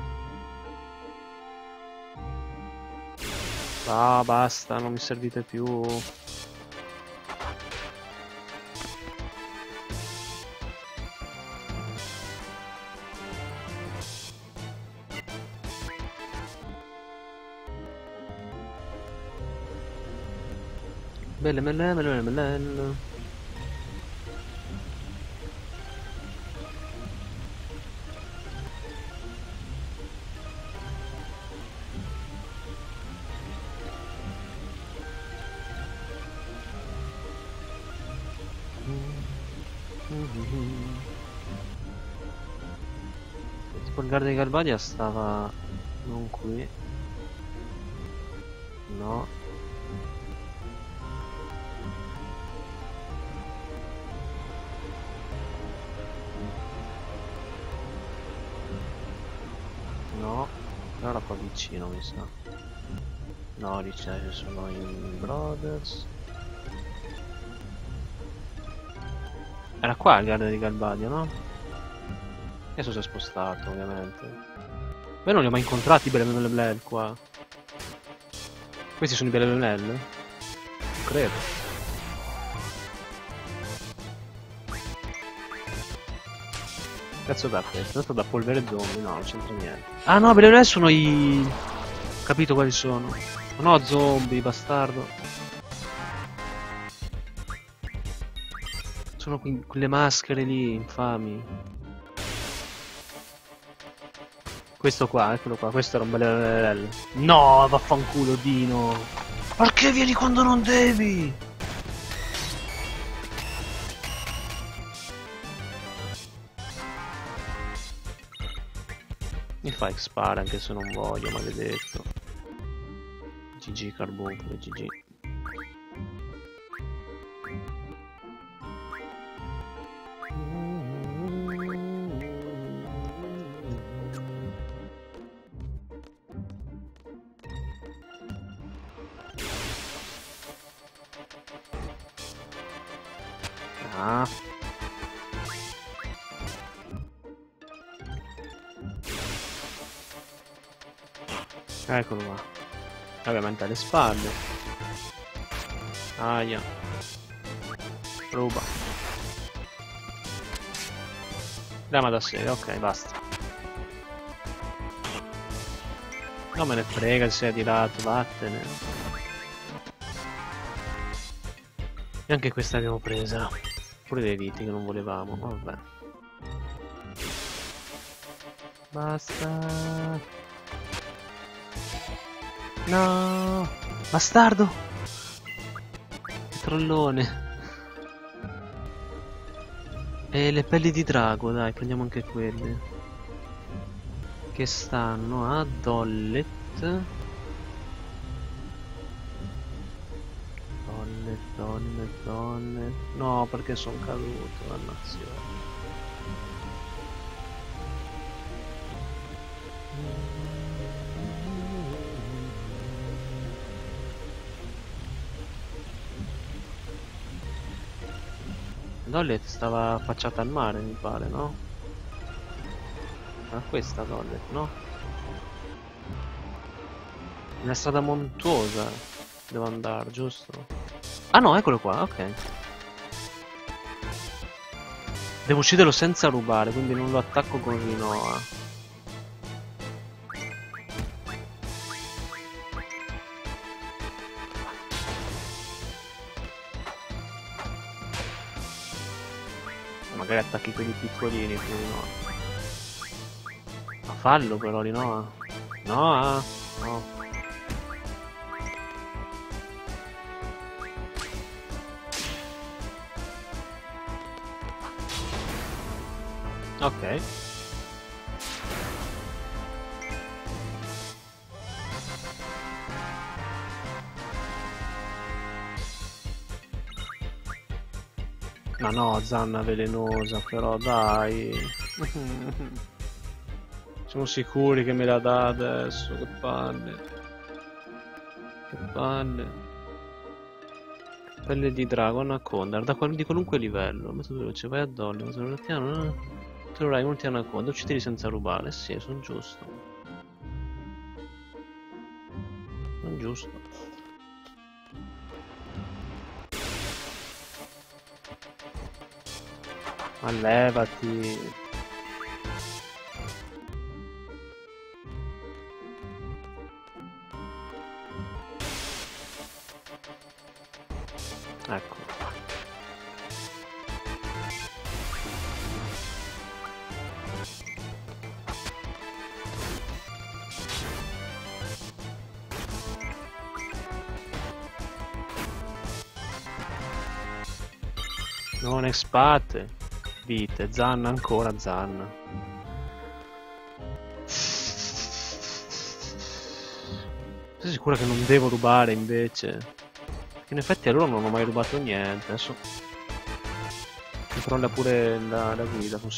S1: Ah, basta, non mi servite più. Belle, belle, belle, belle. Tipo il guardia di Galbadia stava non qui. No. Vicino mi sa. No, c'è, ci sono i brothers. Era qua il guardia di Galbadia, no? Adesso si è spostato, ovviamente. Io non li ho mai incontrati i Bellemel qua. Questi sono i Bellemel? Non credo. Cazzo da questo? Dato da polvere zombie, no, non c'entra niente. Ah no, Bellemel sono i... Capito quali sono. No, zombie, bastardo. Sono que- quelle maschere lì, infami. Questo qua, eccolo qua, questo era un bel No, vaffanculo Dino. Perché vieni quando non devi? Fai spara anche se non voglio, maledetto. GG Carbon, GG. Ovviamente alle spalle. Aia. Ruba. Dama da sé, ok, basta. Non me ne frega se è di lato, vattene. E anche questa abbiamo presa. Pure dei viti che non volevamo, vabbè. Basta. No! Bastardo! Trollone. E le pelli di drago, dai, prendiamo anche quelle. Che stanno a Dollet. Dollet, Dollet, Dollet. No, perché sono caduto, dannazione. Dollet stava affacciata al mare, mi pare, no? Ah, questa Dollet, no? Una strada montuosa devo andare, giusto? Ah no, eccolo qua, ok. Devo ucciderlo senza rubare, quindi non lo attacco con Rinoa. Magari attacchi quelli piccolini tu no. Ma fallo però di no. No, no. Ok. No, zanna velenosa, però dai. [LAUGHS] Siamo sicuri che me la dà adesso, che palle. Che palle. Pelle di drago, anaconda, da qual di qualunque livello. Metodo veloce, vai a dolly, metodo piano. Troverai molti anaconda, uccidili senza rubare. Sì, sono giusto. Sono giusto. Ma levati. Ecco. Non espate. Vite, Zanna ancora, Zanna. Sei sicura che non devo rubare invece? Perché in effetti a loro non ho mai rubato niente, adesso... Mi crolla pure la, la guida, sono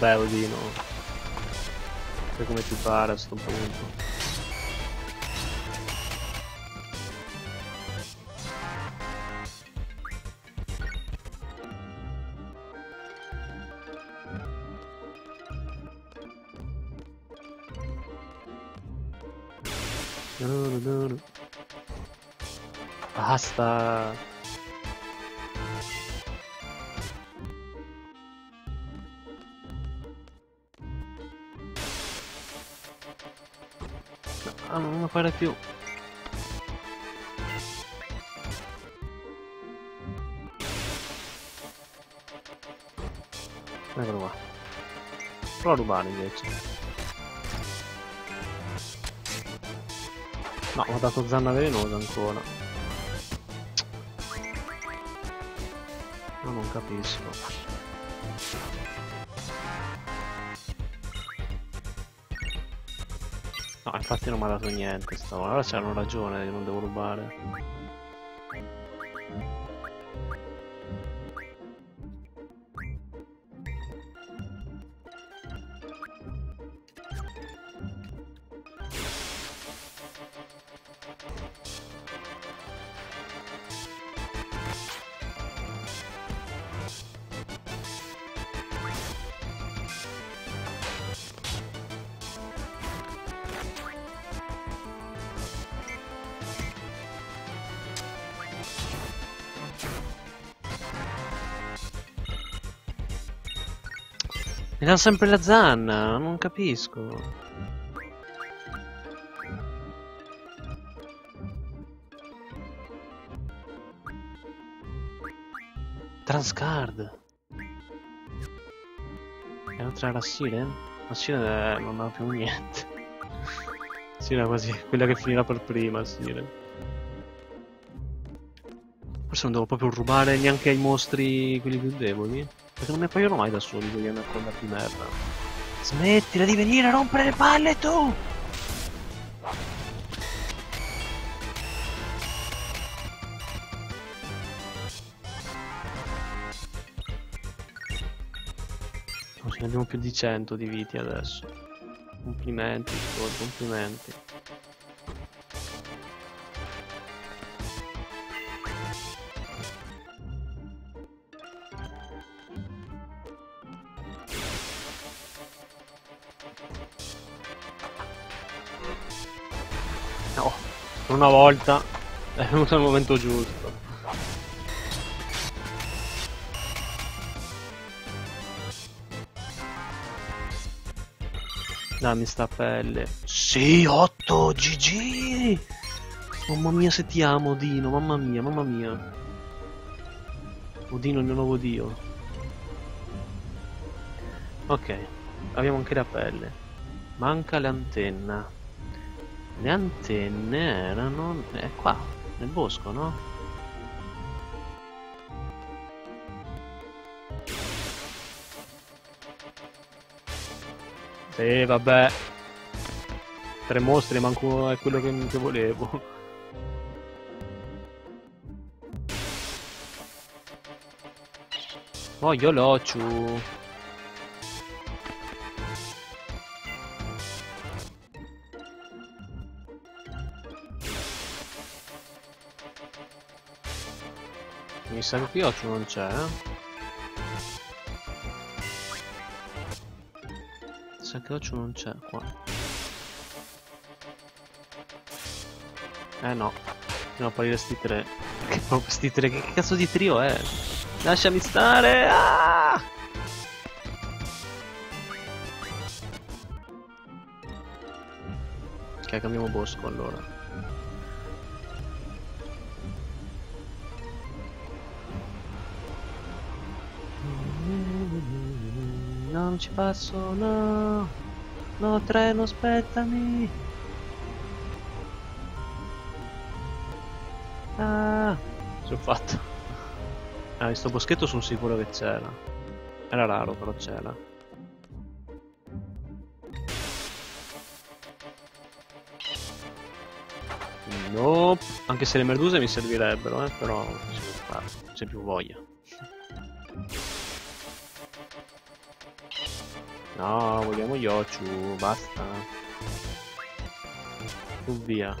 S1: Vabbè Odino Fai come ti pare a sto punto. Basta più. Eccolo qua. Prova rubare invece. No, ho dato zanna velenosa ancora. No, non capisco. Infatti non mi ha dato niente stavolta. Allora c'hanno ragione che non devo rubare. Dà sempre la zanna, non capisco. Transcard. E alla Siren? La Siren eh, non ha più niente. Siren è quasi quella che finirà per prima, Siren. Forse non devo proprio rubare neanche ai mostri quelli più deboli. Perché non mi appaiono mai da soli quegli anaconda di merda. Smettila di venire a rompere le palle tu! Ce ne abbiamo più di 100 di viti adesso. Complimenti, Scott, complimenti. Una volta è venuto il momento giusto. Dammi sta pelle. Sì, 8 GG! Mamma mia se ti amo, Dino, mamma mia, mamma mia. Odino, il mio nuovo dio. Ok, abbiamo anche la pelle. Manca l'antenna. Le antenne erano... È qua, nel bosco, no? Sì, vabbè. Tre mostri, manco è quello che, che volevo. Voglio l'occiu. Occhio non c'è, eh? Che occhio non c'è qua. Eh no, devono apparire sti tre. [LAUGHS] Che sti tre, che cazzo di trio è? Lasciami stare! Ah! Ok, cambiamo bosco allora. Ci passo, no! No, treno, aspettami! Ah! Ce l'ho fatto. Ah, in sto boschetto sono sicuro che c'era. Era raro, però c'era. Nope. Anche se le merduse mi servirebbero, eh, però non si può fare, c'è più voglia. No, vogliamo Yochu, basta. Tu via.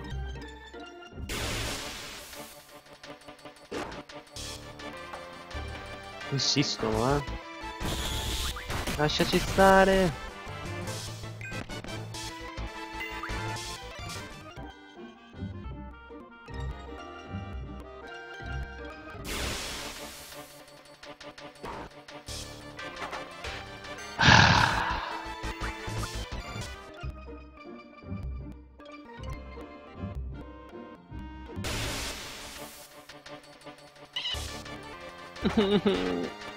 S1: Insistono, eh. Lasciaci stare. [LAUGHS]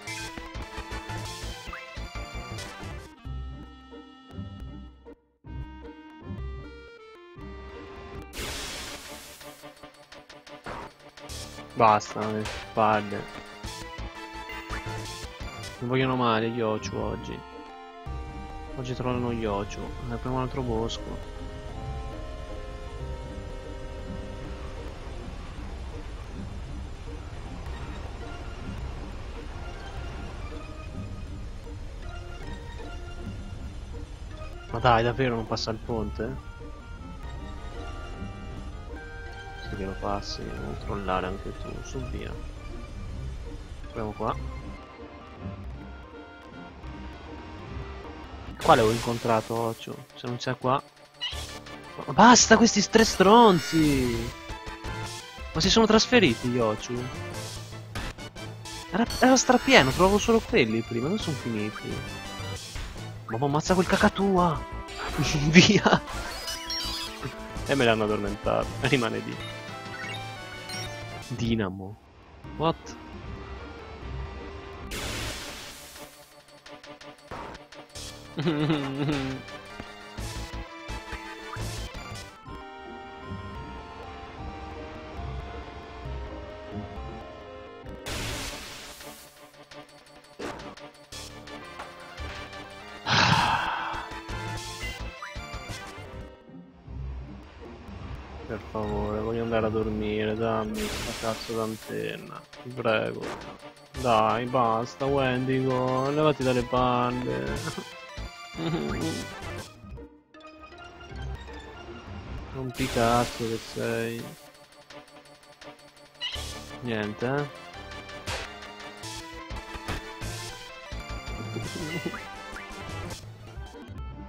S1: Basta, le spalle. Non vogliono male gli Yochu oggi. Oggi trovano Yochu. Apriamo un altro bosco. Ma dai, davvero non passa il ponte? Se che lo passi, non trollare anche tu, su via. Proviamo qua. Quale ho incontrato Occhio? Se non c'è qua. Ma basta questi tre stronzi! Ma si sono trasferiti gli Ochu? Era, era strapieno, trovavo solo quelli prima, dove sono finiti? Mamma ammazza quel cacatua! [LAUGHS] Via! E me l'hanno addormentato. [LAUGHS] Rimane lì. Dinamo. What? [LAUGHS] cazzo d'antenna. Prego. Dai, basta, Wendigo, levati dalle palle. Rompi [LAUGHS] cazzo che sei. Niente, eh?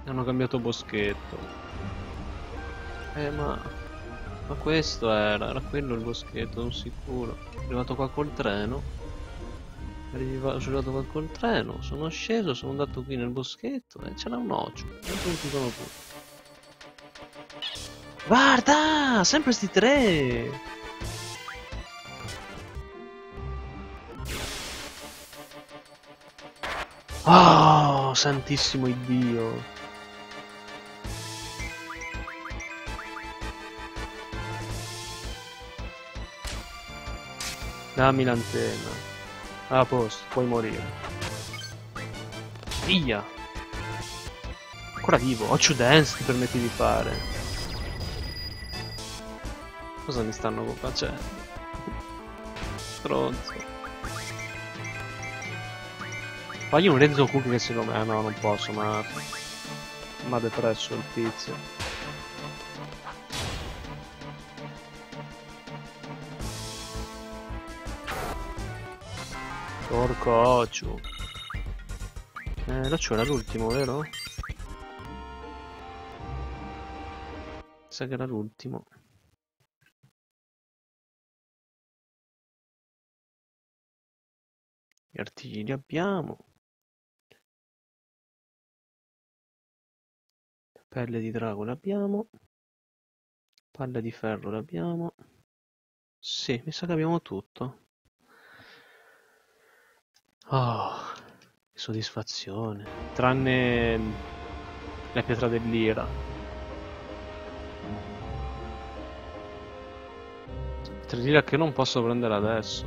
S1: [LAUGHS] Hanno cambiato boschetto. Eh ma... Ma questo era, era quello il boschetto, non sicuro. Sono arrivato qua col treno. Arriva, sono arrivato qua col treno, sono sceso, sono andato qui nel boschetto e c'era un più. Guarda! Sempre sti tre! Oh, santissimo Iddio! Dammi l'antenna. A posto, puoi morire. Via! Ancora vivo, Occhio Dance ti permetti di fare. Cosa mi stanno facendo? Stronzo. Fagli un Renzo Cook che secondo me... Ah no, non posso, ma... Ma depresso il tizio. Porco occhio. Eh, l'occhio era l'ultimo, vero? Sa che era l'ultimo. Gli artigli li abbiamo. Pelle di drago l'abbiamo. Palla di ferro l'abbiamo. Sì, mi sa che abbiamo tutto. Oh, che soddisfazione. Tranne la pietra dell'ira. Pietra dell'ira che non posso prendere adesso.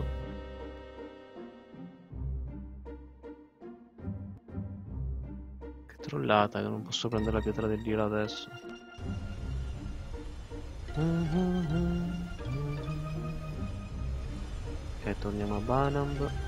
S1: Che trollata che non posso prendere la pietra dell'ira adesso. Ok, torniamo a Banam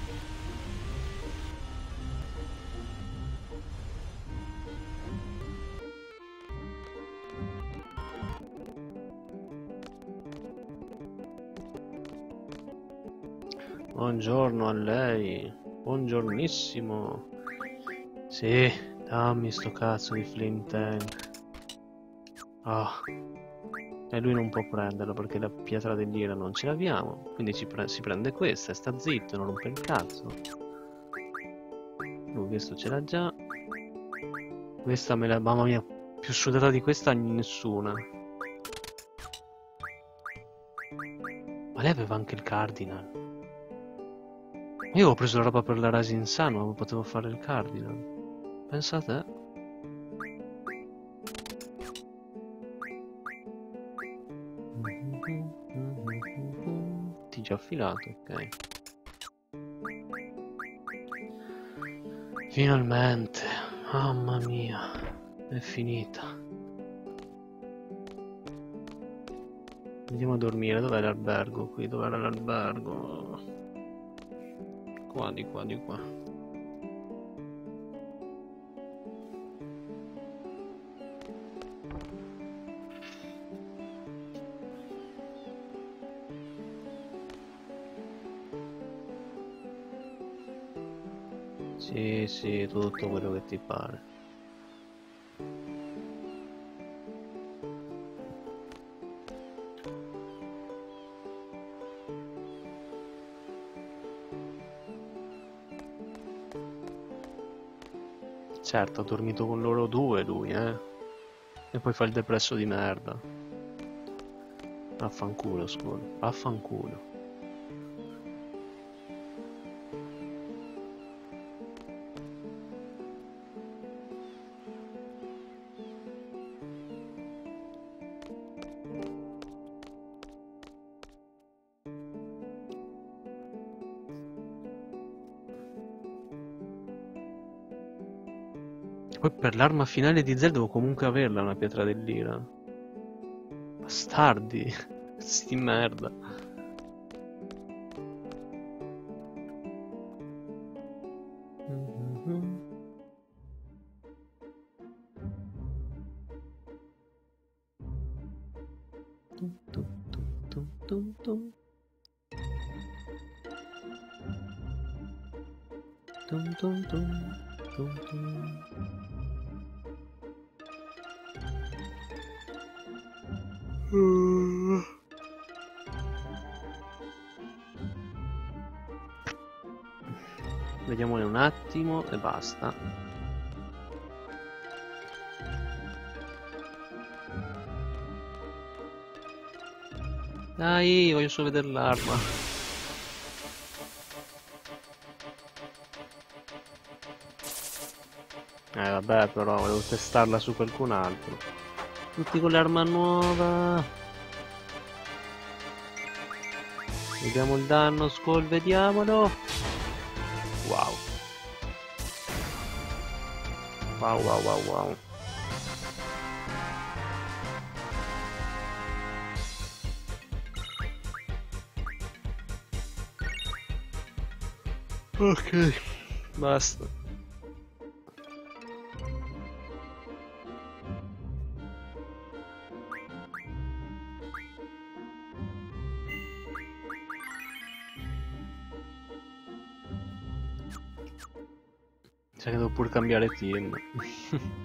S1: Buongiorno a lei. Buongiornissimo. Sì, dammi sto cazzo di flint tank. Ah. E lui non può prenderlo perché la pietra dell'ira non ce l'abbiamo. Quindi pre si prende questa e sta zitto, non rompe il cazzo. Lui questo ce l'ha già. Questa me la... Mamma mia, più sudata di questa nessuna. Ma lei aveva anche il cardinal. Io ho preso la roba per la Rising Sun, ma potevo fare il Cardinal. Pensate. Ti già affilato, ok. Finalmente, mamma mia, è finita. Andiamo a dormire, dov'è l'albergo qui? Dov'era l'albergo? Qua, di qua, di qua. Sì, sì, tutto quello che ti pare. Certo, ha dormito con loro due lui, eh. E poi fa il depresso di merda. Vaffanculo, Skull. Vaffanculo. Per l'arma finale di Zelda devo comunque averla una pietra dell'ira. Bastardi. [LAUGHS] Sti merda. Basta. Dai, voglio solo vedere l'arma. Eh vabbè però, volevo testarla su qualcun altro. Tutti con l'arma nuova. Vediamo il danno, Skull, vediamolo. Wow, wow, wow, wow. Ok, basta. Cambiare team. [LAUGHS]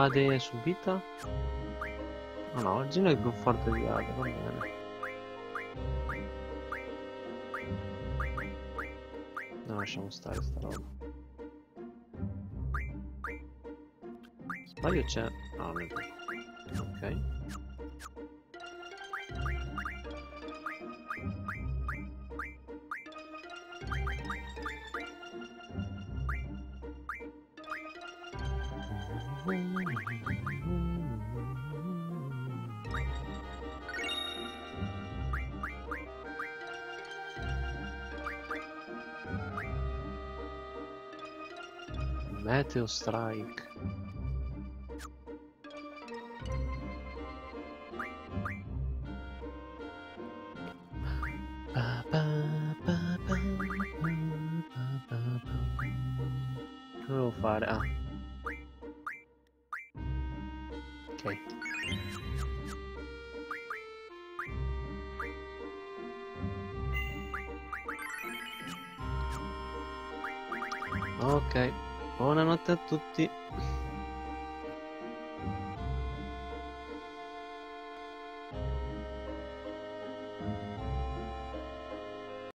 S1: Quade subita? Ah no, oggi è più forte di Ade, va bene. No, lasciamo stare sta roba. Sbaglio c'è... Ah, più. Ok. Steel Strike. Tutti.